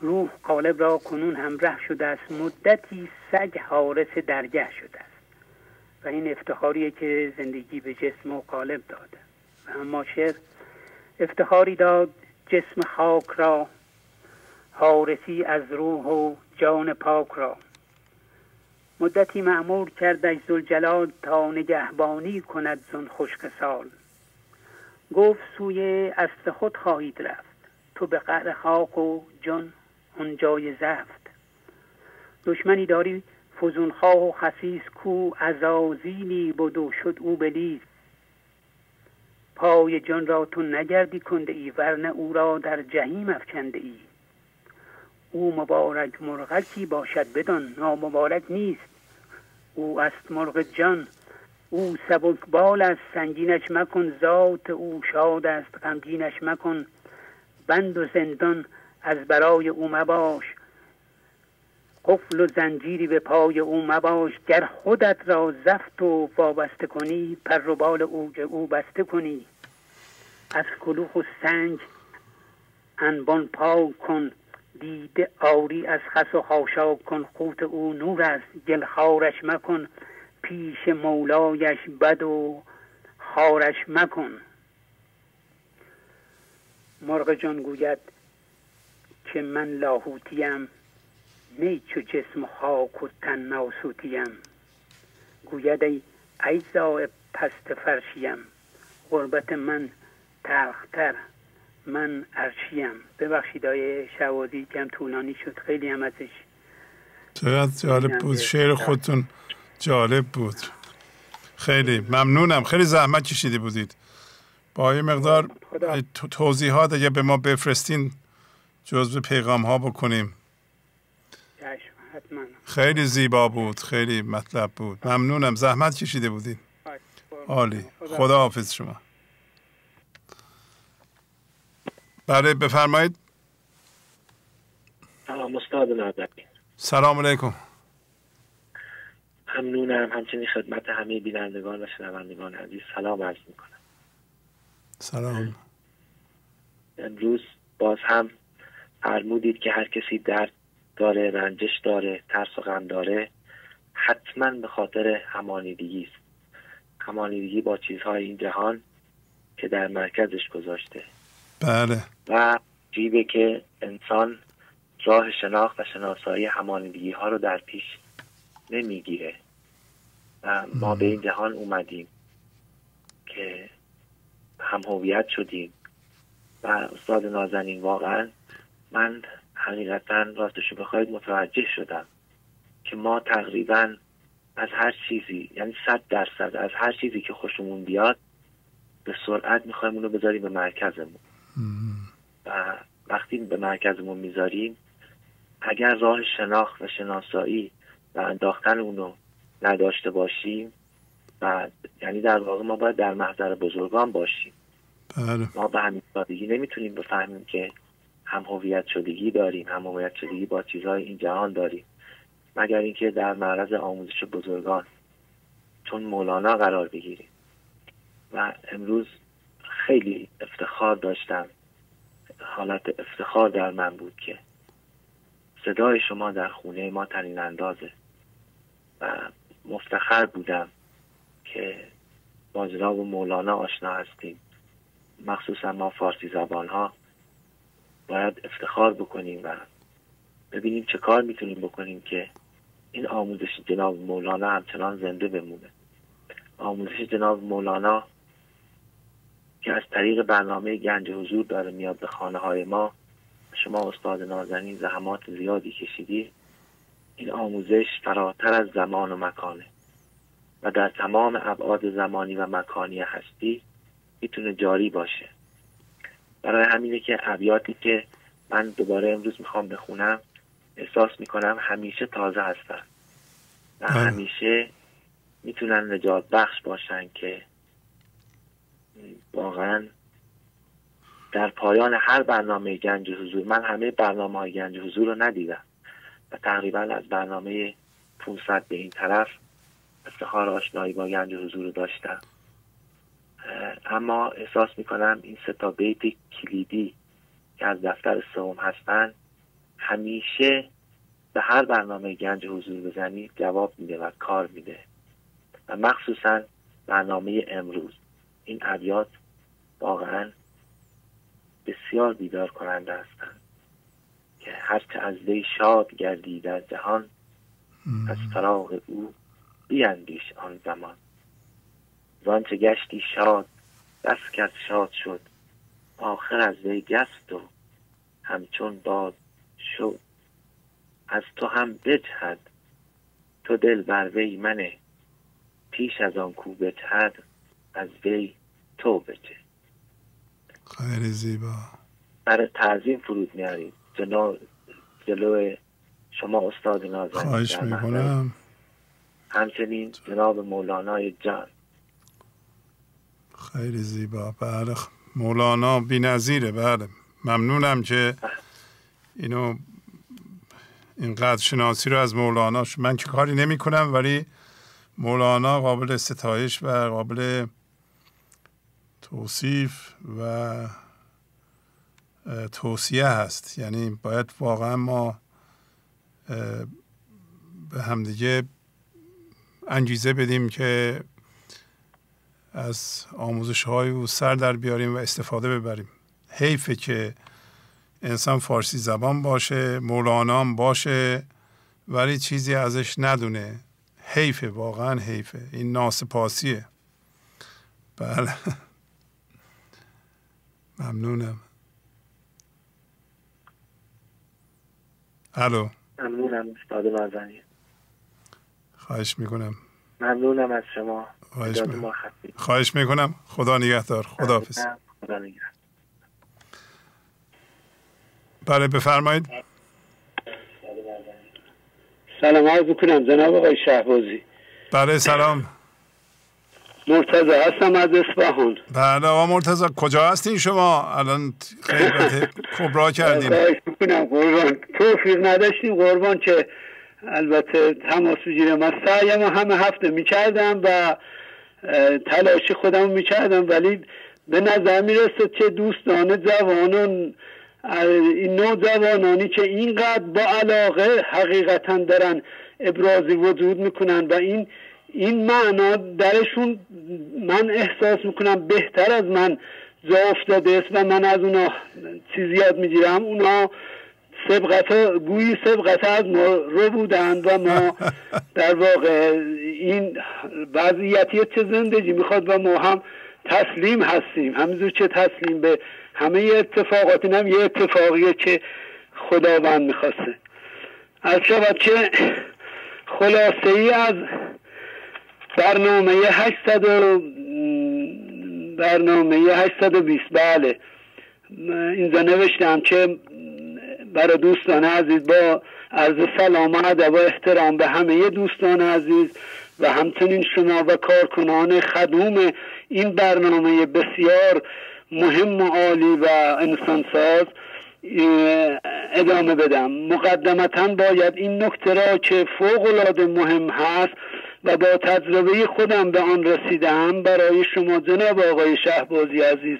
روح قالب را کنون همراه شده است مدتی سگ حارس درگه شده است. و این افتخاریه که زندگی به جسم و قالب داده. و اما شعر افتخاری داد جسم خاک را حارسی از روح و جان پاک را. مدتی معمور کردش زلجلال تا نگهبانی کند زن خشک سال. گفت سوی اصل خود خواهید رفت. تو به قعر خاک و جان جای زفت. دشمنی داری فزونخواه و خسیس کو ازازیلی بدو شد او بلیز پای جان را تو نگردی کنده ای ورنه او را در جهیم افکنده ای. او مبارک مرغکی باشد بدان نامبارک نیست. او است مرغ جان او سبک بال است سنگینش مکن ذات او شاد است غمگینش مکن. بند و زندان از برای او مباش. قفل و زنجیری به پای او مباش گر خودت را زفت و وابسته کنی پر و بال او, او بسته کنی. از کلوخ و سنگ انبان پاک کن دیده آری از خس و خاشاک کن قوت او نور است گل خارش مکن. پیش مولایش بد و خارش مکن. مرغ جان گوید که من لاهوتیم. نی چو جسم خاک و تن ناسوتیم. گوید ای ایزا پست فرشیم. غربت من تلختر من ارشیم ببخشید آیه شوازی کم طولانی شد. خیلی هم ازش چقدر جالب بود. شعر خودتون جالب بود. خیلی ممنونم. خیلی زحمت کشیده بودید. با یه مقدار توضیحات اگه به ما بفرستین جزو پیغام ها بکنیم. خیلی زیبا بود خیلی مطلب بود. ممنونم. زحمت کشیده بودید عالی. خدا حافظ شما. بله بفرمایید. سلام استاد نازنین. سلام علیکم. ممنونم. همچنین خدمت همه بینندگان و شنوندگان عزیز. سلام عرض می‌کنم. سلام. امروز باز هم فرمودید که هر کسی درد داره رنجش داره ترس و غم داره حتما به خاطر همانیدگی است. همانیدگی با چیزهای این جهان که در مرکزش گذاشته. بله. و جیبه که انسان راه شناخت و شناسایی همانیدگی ها رو در پیش نمی‌گیره. و ما به این جهان اومدیم که هم هویت شدیم. و استاد نازنین واقعا من حقیقتا راستشو بخواید متوجه شدم که ما تقریبا از هر چیزی یعنی صد درصد از هر چیزی که خوشمون بیاد به سرعت می‌خوایم اونو بذاریم به مرکزمون و وقتی به مرکزمون می‌ذاریم اگر راه شناخت و شناسایی و انداختن اونو نداشته باشیم و یعنی در واقع ما باید در محضر بزرگان باشیم بله. ما به همین سادگی نمی‌تونیم بفهمیم که هم هویت شدگی داریم هم هویت شدگی با چیزهای این جهان داریم. مگر اینکه در معرض آموزش بزرگان چون مولانا قرار بگیریم. و امروز خیلی افتخار داشتم. حالت افتخار در من بود که صدای شما در خونه ما ترین اندازه. و مفتخر بودم که با جناب مولانا آشنا هستیم. مخصوصا ما فارسی زبان ها باید افتخار بکنیم و ببینیم چه کار می‌تونیم بکنیم که این آموزش جناب مولانا همچنان زنده بمونه. آموزش جناب مولانا که از طریق برنامه گنج حضور داره میاد به خانه های ما. شما استاد نازنین زحمات زیادی کشیدی. این آموزش فراتر از زمان و مکانه. و در تمام ابعاد زمانی و مکانی هستی می‌تونه جاری باشه. برای همینه که ابیاتی که من دوباره امروز می‌خوام بخونم احساس می‌کنم همیشه تازه هستن و بله. همیشه می‌تونن نجات بخش باشن که واقعا در پایان هر برنامه گنج حضور من همه برنامه های گنج حضور رو ندیدم و تقریبا از برنامه 500 به این طرف افتخار آشنایی با گنج حضور رو داشتم اما احساس می‌کنم این سه تا بیت کلیدی که از دفتر سوم هستن همیشه به هر برنامه گنج حضور بزنید جواب میده و کار میده. و مخصوصا برنامه امروز. این ابیات واقعا بسیار بیدار کننده هستند که هرچه از وی شاد گردی در جهان از فراغ او بیاندیش آن زمان. زانچه گشتی شاد بس کرد شاد شد. آخر از وی گست و همچون باد شد. از تو هم بجهد تو دل بر وی منه. پیش از آن کو بجهد از وی تو بجه. خیلی زیبا. برای تعظیم فرود میارید. جلو جلو شما استاد نازنین خواهش می‌کنم. همچنین جناب مولانای جان. خیلی زیبا. بله مولانا بی نظیره بله ممنونم که اینو اینقدر شناسی رو از مولانا. من که کاری نمی کنم ولی مولانا قابل ستایش و قابل توصیف و توصیه هست. یعنی باید واقعا ما به همدیگه انگیزه بدیم که از آموزش های او سر در بیاریم و استفاده ببریم. حیفه که انسان فارسی زبان باشه مولانام باشه ولی چیزی ازش ندونه. حیفه واقعا حیفه. این ناسپاسیه. بله. [LAUGHS] ممنونم. الو. ممنونم استاد نازنین خواهش می‌کنم. ممنونم از شما. خواهش, می... خواهش می‌کنم. خدا نگهدار. خدا خدا نگهدار. بله بفرمایید. سلام عرض کنم جناب آقای شهبازی. بله سلام. مرتضی هستم از اصفهان. بله آقا مرتضی کجا هستین شما؟ الان خیلی کبرا کردیم. کنم قربان. توفیق نداشتیم قربان که البته تماس بگیرم از سعیم همه هفته می‌کردم و تلاشی خودم می‌کردم ولی به نظر می‌رسه که دوستان جوانان این نوع جوانانی که اینقدر با علاقه حقیقتا دارن ابرازی وجود می‌کنن و این این معنا درشون من احساس می‌کنم بهتر از من جا افتاده است و من از اونا چیزی یاد می‌گیرم. اونا سبقت گویی سبقت از ما رو بودند و ما [LAUGHS] در واقع این وضعیتی چه زندگی می‌خواد و ما هم تسلیم هستیم. همینجور چه تسلیم به همه اتفاقات این هم یه اتفاقیه که خداوند می‌خواسته. از شود که خلاصه ای از برنامه 800 و برنامه 820 بله. اینجا نوشتم که برای دوستان عزیز با عرض سلام و ادب و احترام به همه دوستان عزیز و همچنین شما و کارکنان خدوم این برنامه بسیار مهم و عالی و انسانساز ادامه بدم. مقدمتا باید این نکته را که فوق العاده مهم هست و با تجربه خودم به آن رسیدم برای شما جناب آقای شهبازی عزیز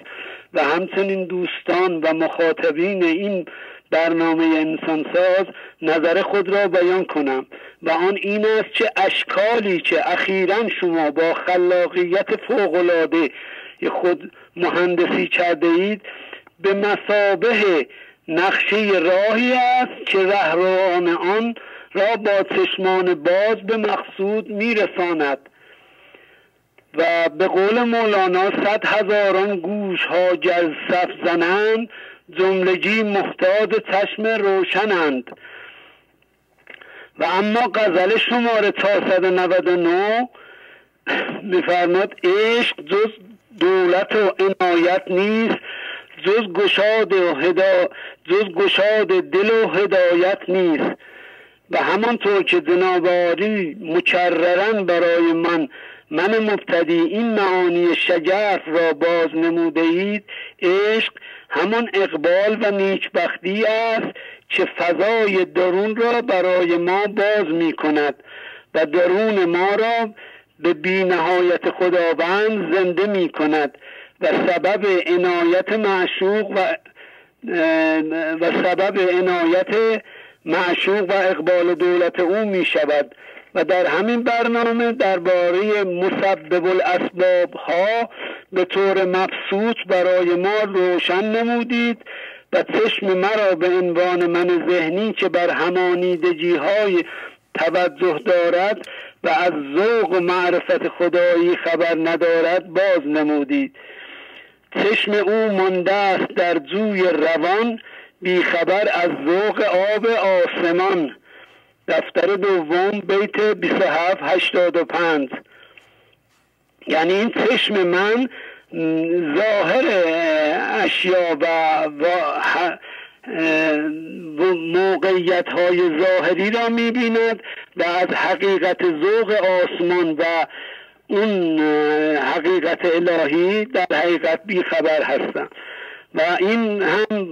و همچنین دوستان و مخاطبین این برنامه انسانساز نظر خود را بیان کنم و آن این است چه اشکالی که اخیرا شما با خلاقیت فوقالعاده خود مهندسی کرده اید به مسابه نقشه راهی است که رهروان آن را با چشمان باز به مقصود میرساند و به قول مولانا صد هزاران گوش ها صف زنند جملگی محتاج چشم روشنند. و اما غزل شماره 499 میفرماد عشق جز دولت و عنایت نیست جز گشاد و هدا جز گشاد دل و هدایت نیست. و همانطور که جناباری مکررن برای من من مبتدی این معانی شگرف را باز نموده اید عشق همان اقبال و نیکبختی است که فضای درون را برای ما باز می کند و درون ما را به بینهایت خداوند زنده می کند و سبب عنایت معشوق و و سبب عنایت معشوق و اقبال دولت او می شود و در همین برنامه درباره مسبب الاسباب ها به طور مبسوط برای ما روشن نمودید و چشم مرا به عنوان من ذهنی که بر همانیدگی های توجه دارد و از ذوق و معرفت خدایی خبر ندارد باز نمودید. چشم او مانده است در جوی روان بیخبر از ذوق آب آسمان. دفتر دوم بیت 27 85 یعنی این چشم من ظاهر اشیا و, موقعیت های ظاهری را می‌بیند و از حقیقت ذوق آسمان و اون حقیقت الهی در حقیقت بیخبر هستم. و این هم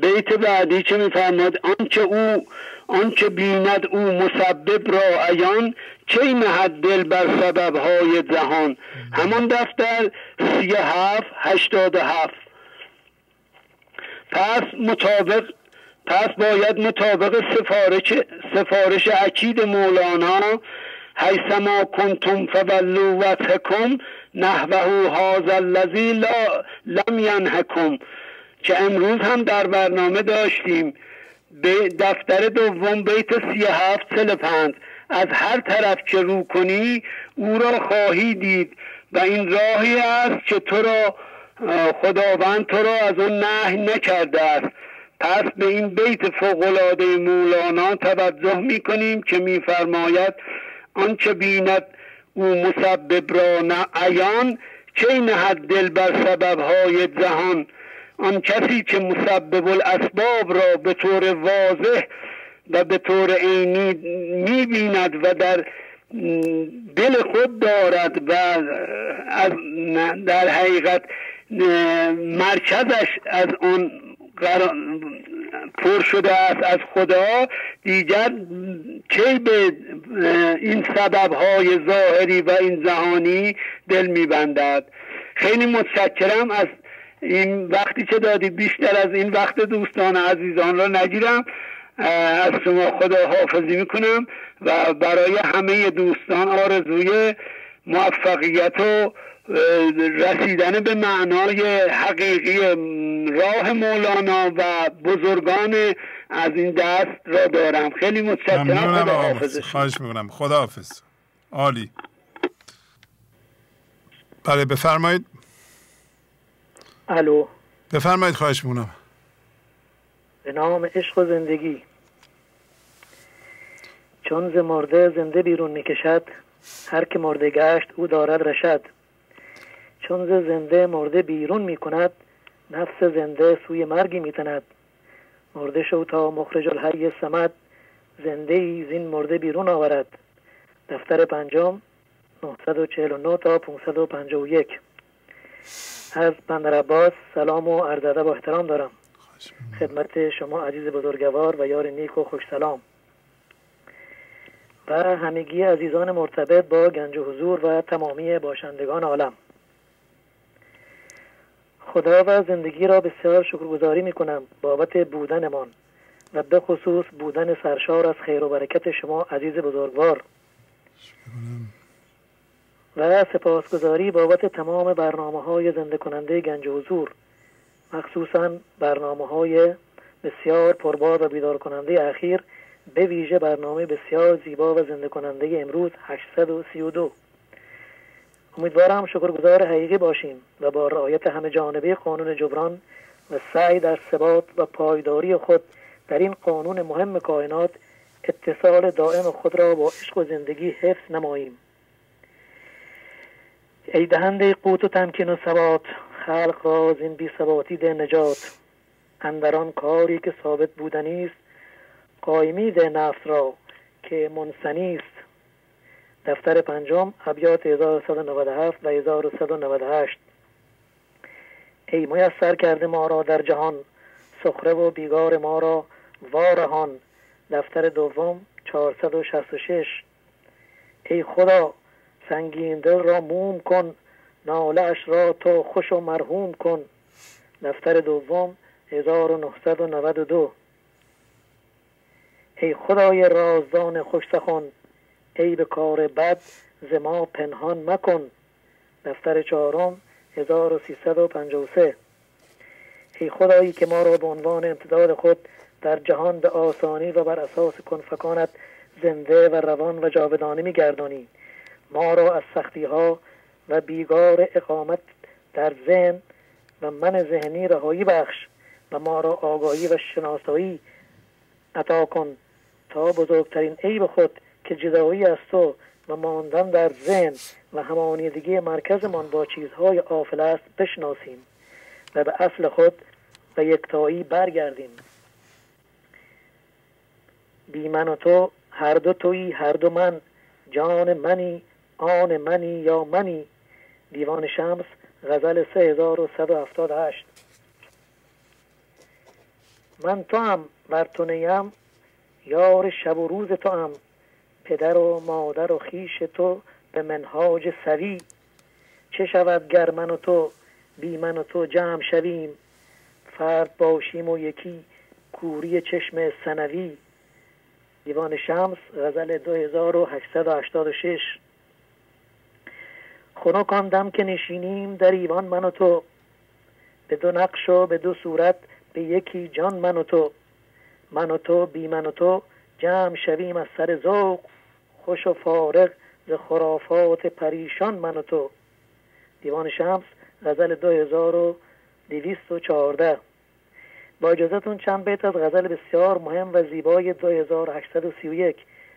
بیت بعدی که میفرماد آنچه او آنچه بیند او مسبب را عیان چه نهد دل بر سبب های جهان؟ همان دفتر سی هفت هشتاد هفت. پس مطابق پس باید مطابق سفارش سفارش اکید مولانا حیثما کنتم فولو وجهکم نحوه هذا الذی لا لم ینهکم. که امروز هم در برنامه داشتیم. دفتر دوم بیت سی هفت چل پنج. از هر طرف که رو کنی او را خواهی دید و این راهی است که تو را خداوند تو را از اون نه نکرده است. پس به این بیت فوقلاده مولانا توجه می کنیم که میفرماید آنچه بیند او مسبب را نه عیان چه نهد دل بر سببهای جهان؟ آن کسی که مسبب الاسباب را به طور واضح و به طور عینی می‌بیند و در دل خود دارد و در حقیقت مرکزش از آن پر شده است از خدا دیگر چه به این سبب های ظاهری و این جهانی دل میبندد. خیلی متشکرم از این وقتی که دادی بیشتر از این وقت دوستان عزیزان را نگیرم از شما خدا حافظی می‌کنم و برای همه دوستان آرزوی موفقیت و رسیدن به معنای حقیقی راه مولانا و بزرگان از این دست را دارم. خیلی متشکرم. خدا حافظ. خواهش می‌کنم. خدا حافظ عالی. بله بفرمایید. الو. بفرمایید خواهش می‌کنم. به نام عشق و زندگی. چون ز مرده زنده بیرون می‌کشد هر که مرده گشت او دارد رشد. چون ز زنده مرده بیرون می‌کند نفس زنده سوی مرگی میتند. مرده شو تا مخرج الحی سمد زنده ای زین مرده بیرون آورد. دفتر پنجم 949 تا 551 از بندر عباس سلام و عرض ادب و احترام دارم. خدمت شما عزیز بزرگوار و یار نیک و خوش سلام. و همگی عزیزان مرتبط با گنج و حضور و تمامی باشندگان عالم. خدا و زندگی را بسیار شکرگزاری می کنم بابت بودنمان و به خصوص بودن سرشار از خیر و برکت شما عزیز بزرگوار. و سپاسگزاری بابت تمام برنامه های زنده کننده گنج حضور مخصوصا برنامه های بسیار پربار و بیدار کننده اخیر به ویژه برنامه بسیار زیبا و زنده کننده امروز 832 امیدوارم شکرگزار حقیقی باشیم و با رعایت همه جانبه قانون جبران و سعی در ثبات و پایداری خود در این قانون مهم کائنات اتصال دائم خود را با عشق و زندگی حفظ نماییم. ای دهنده قوت و تمکین و ثبات خلق را از این بی ثباتی ده نجات. اندران کاری که ثابت بودنی است قایمی ده نفس را که منسنی است. دفتر پنجم ابیات 1197 و 1198 ای میسر کرده ما را در جهان سخره و بیگار ما را وارهان. دفتر دوم 466 ای خدا سنگین دل را موم کن نالش را تو خوش و مرحوم کن. دفتر دوم 1992 ای خدای رازدان خوش سخن ای به کار بد ز ما پنهان مکن. دفتر چهارم 1353 ای خدایی که ما را به عنوان امتداد خود در جهان به آسانی و بر اساس کنفکانت زنده و روان و جاودانه میگردانی. ما را از سختی ها و بیگار اقامت در ذهن و من ذهنی رهایی بخش و ما را آگاهی و شناسایی عطا کن تا بزرگترین عیب خود که جدایی از تو و ماندن در ذهن و همانیدگی مرکزمان با چیزهای آفل است بشناسیم و به اصل خود و یکتایی برگردیم. بی من و تو هر دو تویی هر دو من جان منی آن منی یا منی؟ دیوان شمس غزل 3178 من تو هم بر تو نیم یار شب و روز تو هم پدر و مادر و خیش تو به منهاج سوی. چه شود گر من و تو بی من و تو جمع شویم؟ فرد باشیم و یکی کوری چشم سنوی. دیوان شمس غزل 2886 خنک آن که نشینیم در ایوان من و تو. به دو نقش و به دو صورت به یکی جان من و تو. من و تو بی من و تو جمع شویم از سر ذوق. خوش و فارغ ز خرافات پریشان من و تو. دیوان شمس غزل 2214 با اجازتون چند بیت از غزل بسیار مهم و زیبای 2831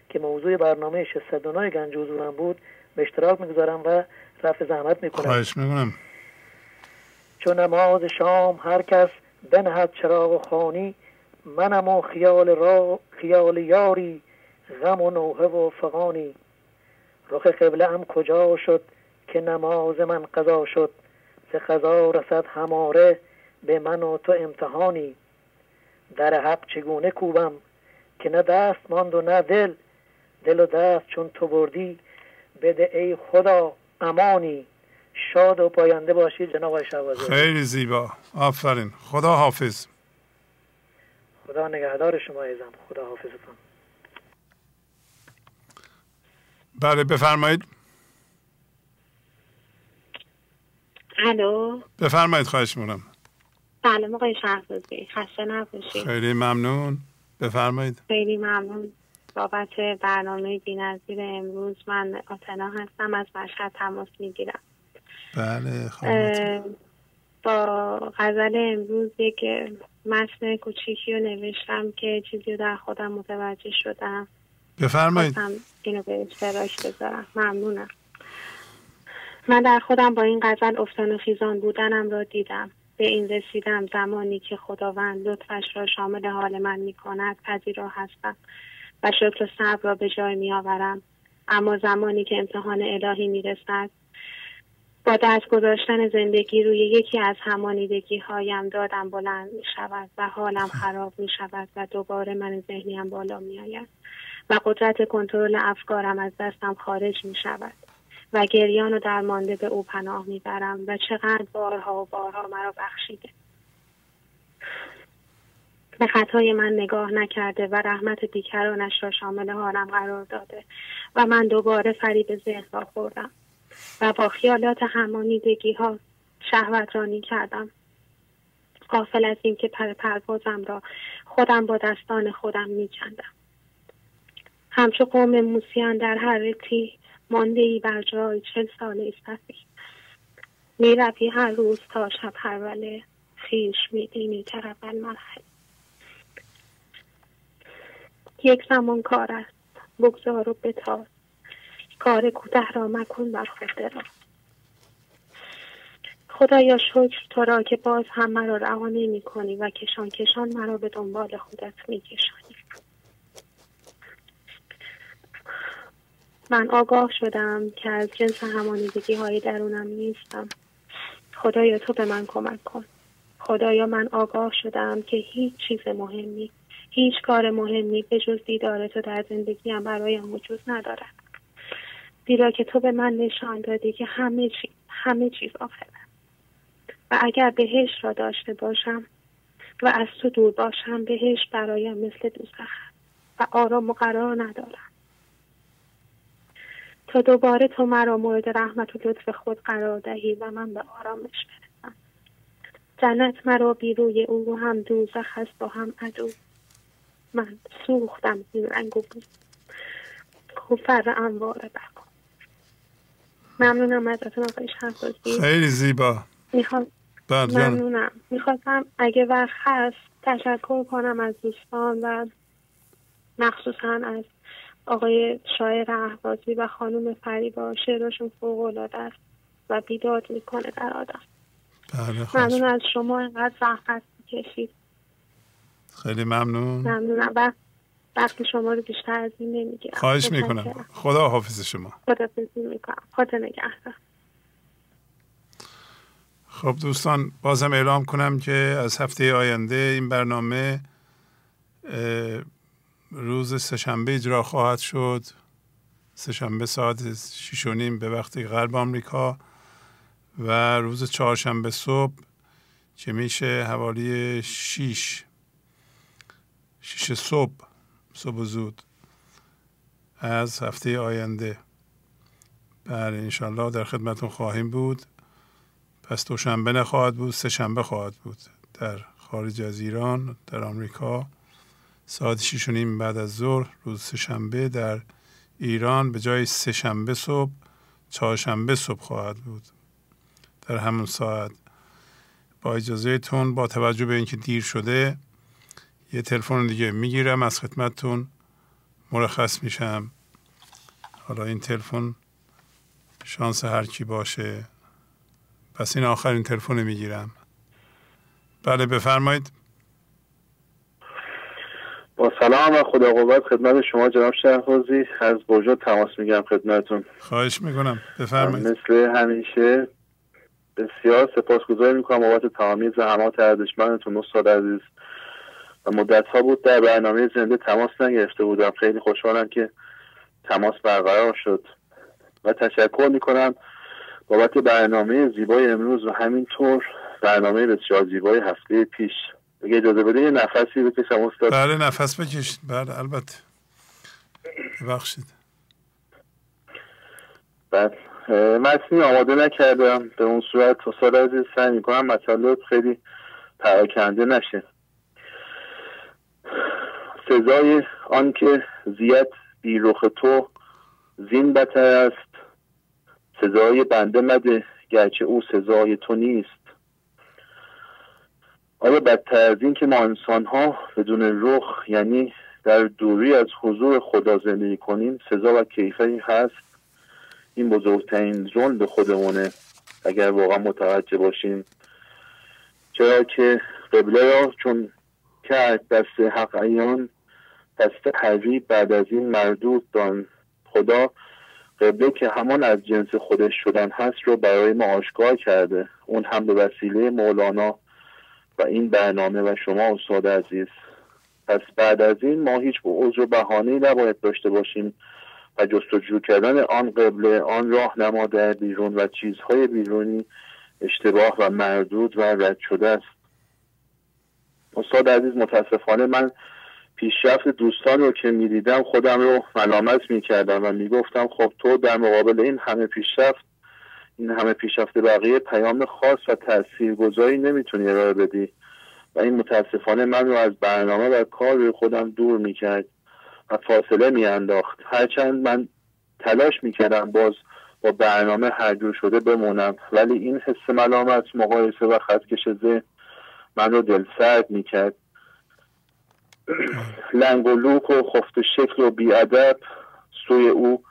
که موضوع برنامه 609 گنج حضورم بود به اشتراک می‌گذارم و رفع زحمت می‌کنم خواهش می‌کنم. چون نماز شام هر کس بنهد چراغ خانی منم و خیال را خیال یاری غم و نوحه و فغانی. رخ قبله هم کجا شد که نماز من قضا شد؟ ز قضا رسد هماره به من و تو امتحانی. در حق چگونه کوبم که نه دست ماند و نه دل؟ دل و دست چون تو بردی بده ای خدا. امانی. شاد و پاینده باشی جناب شوازه خیلی زیبا. آفرین. خدا حافظ. خدا نگهدار شما ایزم خدا حافظتان بله بفرمایید. الو. بفرمایید خواهش می‌کنم. بله موقع شهرزادی خسته نباشید. خیلی ممنون. بفرمایید. خیلی ممنون. بابت برنامه بینظیر امروز من آتنا هستم از مشهد تماس می‌گیرم. بله با غزل امروز یک متن کوچیکی رو نوشتم که چیزی رو در خودم متوجه شدم. بفرمایید. اینو به اشتراک بذارم. ممنونم. من در خودم با این غزل افتان و خیزان بودنم را دیدم. به این رسیدم زمانی که خداوند لطفش را شامل حال من می کند پذیرا هستم. و شکر و صبر را به جای می آورم اما زمانی که امتحان الهی می رسد با دست گذاشتن زندگی روی یکی از همانیدگی هایم دادم بلند می شود و حالم خراب می شود و دوباره من ذهنیم بالا می آید و قدرت کنترل افکارم از دستم خارج می شود و گریان و درمانده به او پناه می برم و چقدر بارها و بارها مرا بخشیده. به خطای من نگاه نکرده و رحمت دیگرانش را شامل حالم قرار داده و من دوباره فریب ذهن خوردم و با خیالات همانیدگی ها شهوت رانی کردم. قافل از اینکه پر پروازم را خودم با دستان خودم میکندم. همچو قوم موسیان در حرتی مانده ای بر جای چل سال ایستفی می‌روی هر روز تا شب وله خیش میدینی که اول مرحل یک زمان کار است. بگذار و بتاز. کار کوته را مکن بر خود را خدایا شکر تو را که باز هم مرا رها نمی کنی و کشان کشان مرا به دنبال خودت می کشانی. من آگاه شدم که از جنس همانیدگی های درونم نیستم. خدایا تو به من کمک کن. خدایا من آگاه شدم که هیچ چیز مهمی هیچ کار مهمی به جز دیدار تو در زندگیم برایم وجود ندارد. زیرا که تو به من نشان دادی که همه چیز همه چیز آخر و اگر بهش را داشته باشم و از تو دور باشم بهش برایم مثل دوزخ و آرام و قرار ندارم. تا دوباره تو مرا مورد رحمت و لطف خود قرار دهی و من به آرامش برسم. جنت مرا بی روی او هم دوزخ است و هم عدو. من سوختم این و بود فر انوار بکن. ممنونم ازتون آقای شهبازی. خیلی زیبا. می‌خوام بله، ممنونم. می‌خواستم اگه وقت هست تشکر کنم از دوستان و مخصوصا از آقای شاعر احوازی و خانم فریبا. شعرشون فوق العاده است و بیداد می‌کنه در آدم بله ممنون از شما اینقدر زحمت کشید خیلی ممنون. ممنونم. و وقتی شما رو بیشتر از این نمی‌گیرم. خواهش می‌کنم. خدا حافظ شما. خدا می‌کنم. خدا نگهدار. خب دوستان بازم اعلام کنم که از هفته آینده این برنامه روز سهشنبه اجرا خواهد شد. سهشنبه ساعت شیش و نیم به وقت غرب آمریکا و روز چهارشنبه صبح که میشه حوالی شیش شیش صبح صبح زود از هفته آینده. بله انشالله در خدمتون خواهیم بود. پس دوشنبه نخواهد بود سه شنبه خواهد بود. در خارج از ایران در آمریکا ساعت شیش و نیم بعد از ظهر روز سه شنبه در ایران. به جای سه شنبه صبح چهارشنبه صبح خواهد بود. در همون ساعت. با اجازه تون با توجه به اینکه دیر شده یه تلفن دیگه می‌گیرم از خدمتتون مرخص میشم. حالا این تلفن شانس هر کی باشه. پس این آخرین تلفن می‌گیرم. بله بفرمایید. با سلام و خدا قوت خدمت شما جناب شهرخوزی از برجا تماس میگم خدمتون خواهش می‌کنم. بفرمایید. مثل همیشه بسیار سپاسگزاری می‌کنم بابت تمامی زحمات ارزشمندتون استاد عزیز. و مدت ها بود در برنامه زنده تماس نگرفته بودم. خیلی خوشحالم که تماس برقرار شد. و تشکر می‌کنم بابت برنامه زیبای امروز و همینطور برنامه بسیار زیبای هفته پیش. اگه اجازه بده یه نفسی بکشم استاد بله نفس بکشید. بله البته. ببخشید. بعد متنی آماده نکردم. به اون صورت استاد عزیز سعی می‌کنم مطالب خیلی پراکنده نشه. سزای آنکه زیاد بی رخ تو زین بتر است. سزای بنده مده گرچه او سزای تو نیست. آیا بدتر از این که ما انسان ها بدون رخ یعنی در دوری از حضور خدا زندگی کنیم سزا و کیفری هست؟ این بزرگترین ظلم به خودمونه اگر واقعا متوجه باشیم. چرا که قبله را چون کرد دست حق ایان دست حریب بعد از این مردود دان. خدا قبله که همان از جنس خودش شدن هست رو برای ما آشکار کرده. اون هم به وسیله مولانا و این برنامه و شما استاد عزیز. پس بعد از این ما هیچ عذر و بهانه نباید داشته باشیم و جستجو کردن آن قبله آن راه نما در بیرون و چیزهای بیرونی اشتباه و مردود و رد شده است. استاد عزیز متاسفانه من پیشرفت دوستان رو که می‌دیدم خودم رو ملامت می‌کردم و می‌گفتم خب تو در مقابل این همه پیشرفت این همه پیشرفت بقیه پیام خاص و تاثیرگذاری نمی‌تونی ارائه بدی. و این متاسفانه من رو از برنامه و کار روی خودم دور می‌کرد و فاصله میانداخت. هرچند من تلاش می‌کردم باز با برنامه هر جور شده بمونم ولی این حس ملامت مقایسه و خطکش ذهن من رو دلسرد می‌کرد. لنگ و لوک و خفت شکل و بیادب سوی او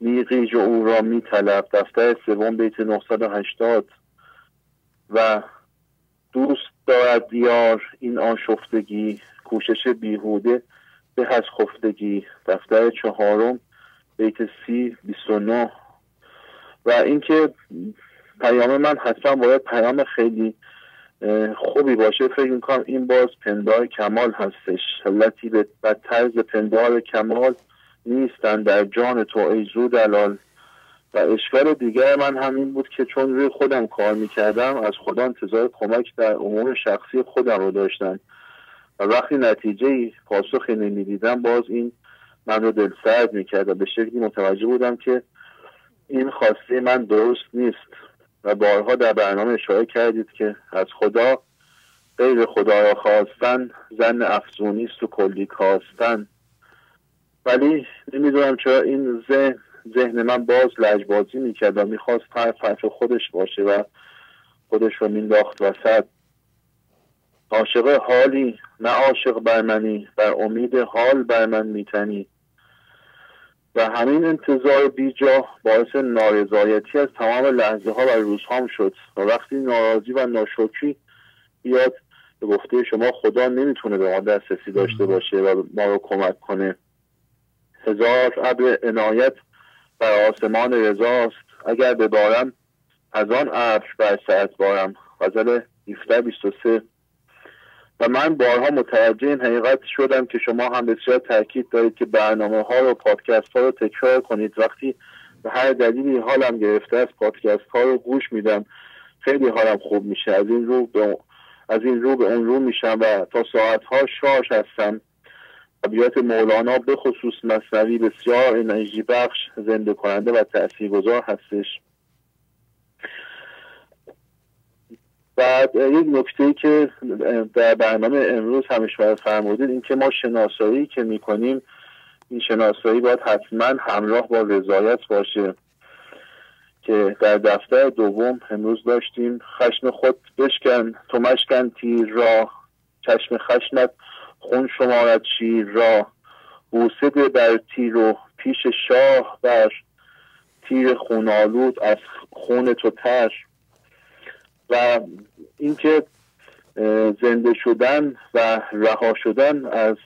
میقیج و او را میطلب. دفتر سوم بیت 980 و دوست دارد دیار این آشفتگی. کوشش بیهوده به از خفتگی. دفتر چهارم بیت سی 29 و اینکه پیام من حتما باید پیام خیلی خوبی باشه فکر می‌کنم این باز پندار کمال هستش. علتی به طرز پندار کمال نیستن. در جان تو ای زو دلال و اشکال دیگر من همین بود که چون روی خودم کار می‌کردم از خدا انتظار کمک در امور شخصی خودم رو داشتن. و وقتی نتیجه پاسخی نمی‌دیدم باز این من رو دلسرد می‌کرد و به شکلی متوجه بودم که این خواسته من درست نیست. و بارها در برنامه اشاره کردید که از خدا غیر خدا را خواستن زن افزونی است و کلی کاستن. ولی نمی‌دونم چرا این ذهن ذهن من باز لجبازی می‌کرد و می‌خواست طرف حرف خودش باشه و خودش رو مینداخت وسط. عاشق حالی نه عاشق بر منی بر امید حال بر من میتنی. و همین انتظار بیجا باعث نارضایتی از تمام لحظه ها و روزهام شد. و وقتی ناراضی و ناشکری بیاد به گفته شما خدا نمی‌تونه به ما دسترسی داشته باشه و ما رو کمک کنه. هزار ابر عنایت بر آسمان رضاست. اگر ببارم از آن ابر بر سرت بارم. غزل 1723 و من بارها متوجه این حقیقت شدم که شما هم بسیار تاکید دارید که برنامه ها رو پادکست ها رو تکرار کنید. وقتی به هر دلیلی حالم گرفته از پادکست ها رو گوش میدم. خیلی حالم خوب میشه. از این رو به از این رو به اون رو میشم و تا ساعت ها شاش هستم. ابیات مولانا به خصوص مصنوی بسیار انرژی بخش زنده کننده و تاثیرگذار هستش. بعد یک نکته که در برنامه امروز همیشه فرمودید این که ما شناسایی که می‌کنیم این شناسایی باید حتما همراه با رضایت باشه که در دفتر دوم امروز داشتیم. خشم خود بشکن تو مشکن تیر را. چشم خشمت خون شمارت شیر را. بوسه بر تیر و پیش شاه بر. تیر خونالود از خون تو تر. و اینکه زنده شدن و رها شدن از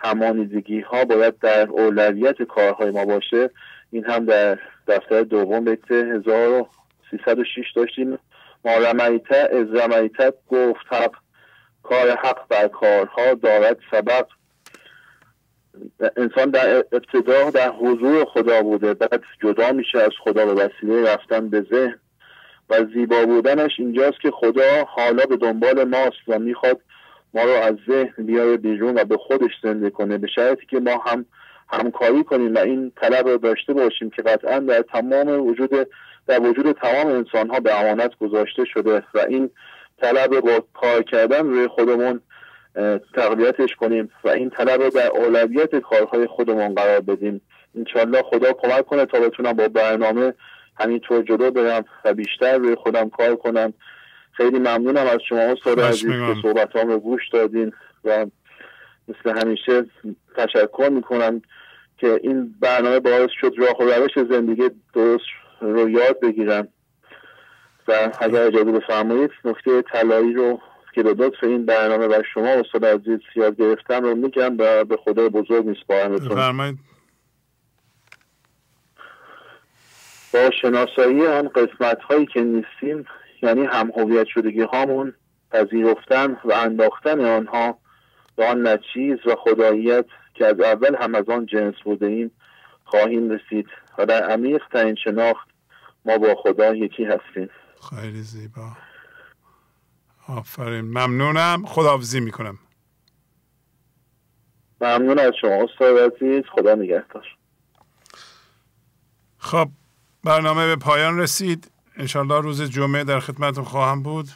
همانیدگی ها باید در اولویت کارهای ما باشه. این هم در دفتر دوم بیت 1306 داشتیم. ما رمیت از رمیتت گفت حق. کار حق بر کارها دارد سبق. انسان در ابتدا در حضور خدا بوده. بعد جدا میشه از خدا به وسیله رفتن به ذهن. و زیبا بودنش اینجاست که خدا حالا به دنبال ماست و می‌خواد ما رو از ذهن بیاره بیرون و به خودش زنده کنه. به شرطی که ما هم همکاری کنیم و این طلب رو داشته باشیم که قطعا در تمام وجود در وجود تمام انسان ها به امانت گذاشته شده و این طلب رو با کار کردن روی خودمون تقویتش کنیم و این طلب رو در اولویت کارهای خودمون قرار بدیم. انشالله خدا کمک کنه تا بتونم با برنامه همینطور جلو برم و بیشتر روی خودم کار کنم. خیلی ممنونم از شما استاد عزیز که صحبت رو گوش دادین و مثل همیشه تشکر می‌کنم که این برنامه باعث شد راه و روش زندگی درست رو یاد بگیرم. و اگر اجازه بفرمایید نکته طلایی رو که به لطف این برنامه و شما استاد عزیز یاد گرفتم رو میگم و به خدا بزرگ میسپارم. با شناسایی آن قسمت هایی که نیستیم یعنی هم هویت شدگی هامون پذیرفتن و انداختن آنها به آن نچیز و خداییت که از اول هم از آن جنس بوده ایم خواهیم رسید و در عمیق ترین شناخت ما با خدا یکی هستیم. خیلی زیبا. آفرین. ممنونم. خداحافظی می‌کنم. ممنون از شما استاد عزیز. خدا نگهدار. خب برنامه به پایان رسید. انشالله روز جمعه در خدمتون خواهم بود.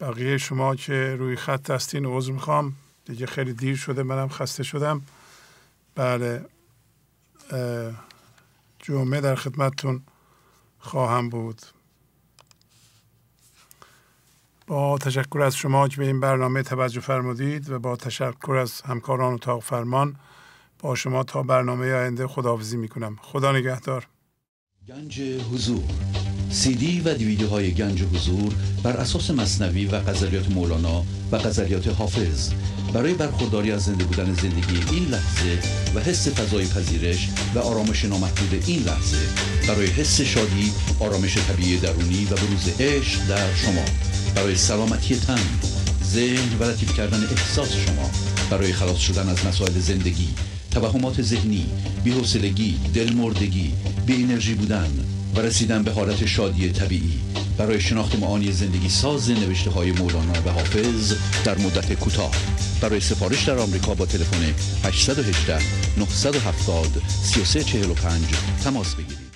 بقیه شما که روی خط هستین عضو می‌خوام. دیگه خیلی دیر شده منم خسته شدم. بله جمعه در خدمتتون خواهم بود. با تشکر از شما که به این برنامه توجه فرمودید و با تشکر از همکاران اتاق فرمان با شما تا برنامه آینده خداحافظی می‌کنم. خدا نگهدار. گنج حضور. سی دی و دیویدیو های گنج حضور بر اساس مصنوی و غزلیات مولانا و غزلیات حافظ. برای برخورداری از زنده بودن زندگی این لحظه و حس فضای پذیرش و آرامش نامحدود این لحظه برای حس شادی آرامش طبیعی درونی و بروز عشق در شما. برای سلامتی تن ذهن و لطیف کردن احساس شما. برای خلاص شدن از مسائل زندگی توهمات ذهنی بی‌حوصلگی دلمردگی بی انرژی بودن و رسیدن به حالت شادی طبیعی. برای شناخت معانی زندگی ساز نوشته های مولانا و حافظ در مدت کوتاه. برای سفارش در آمریکا با تلفن 818 970 3345 تماس بگیرید.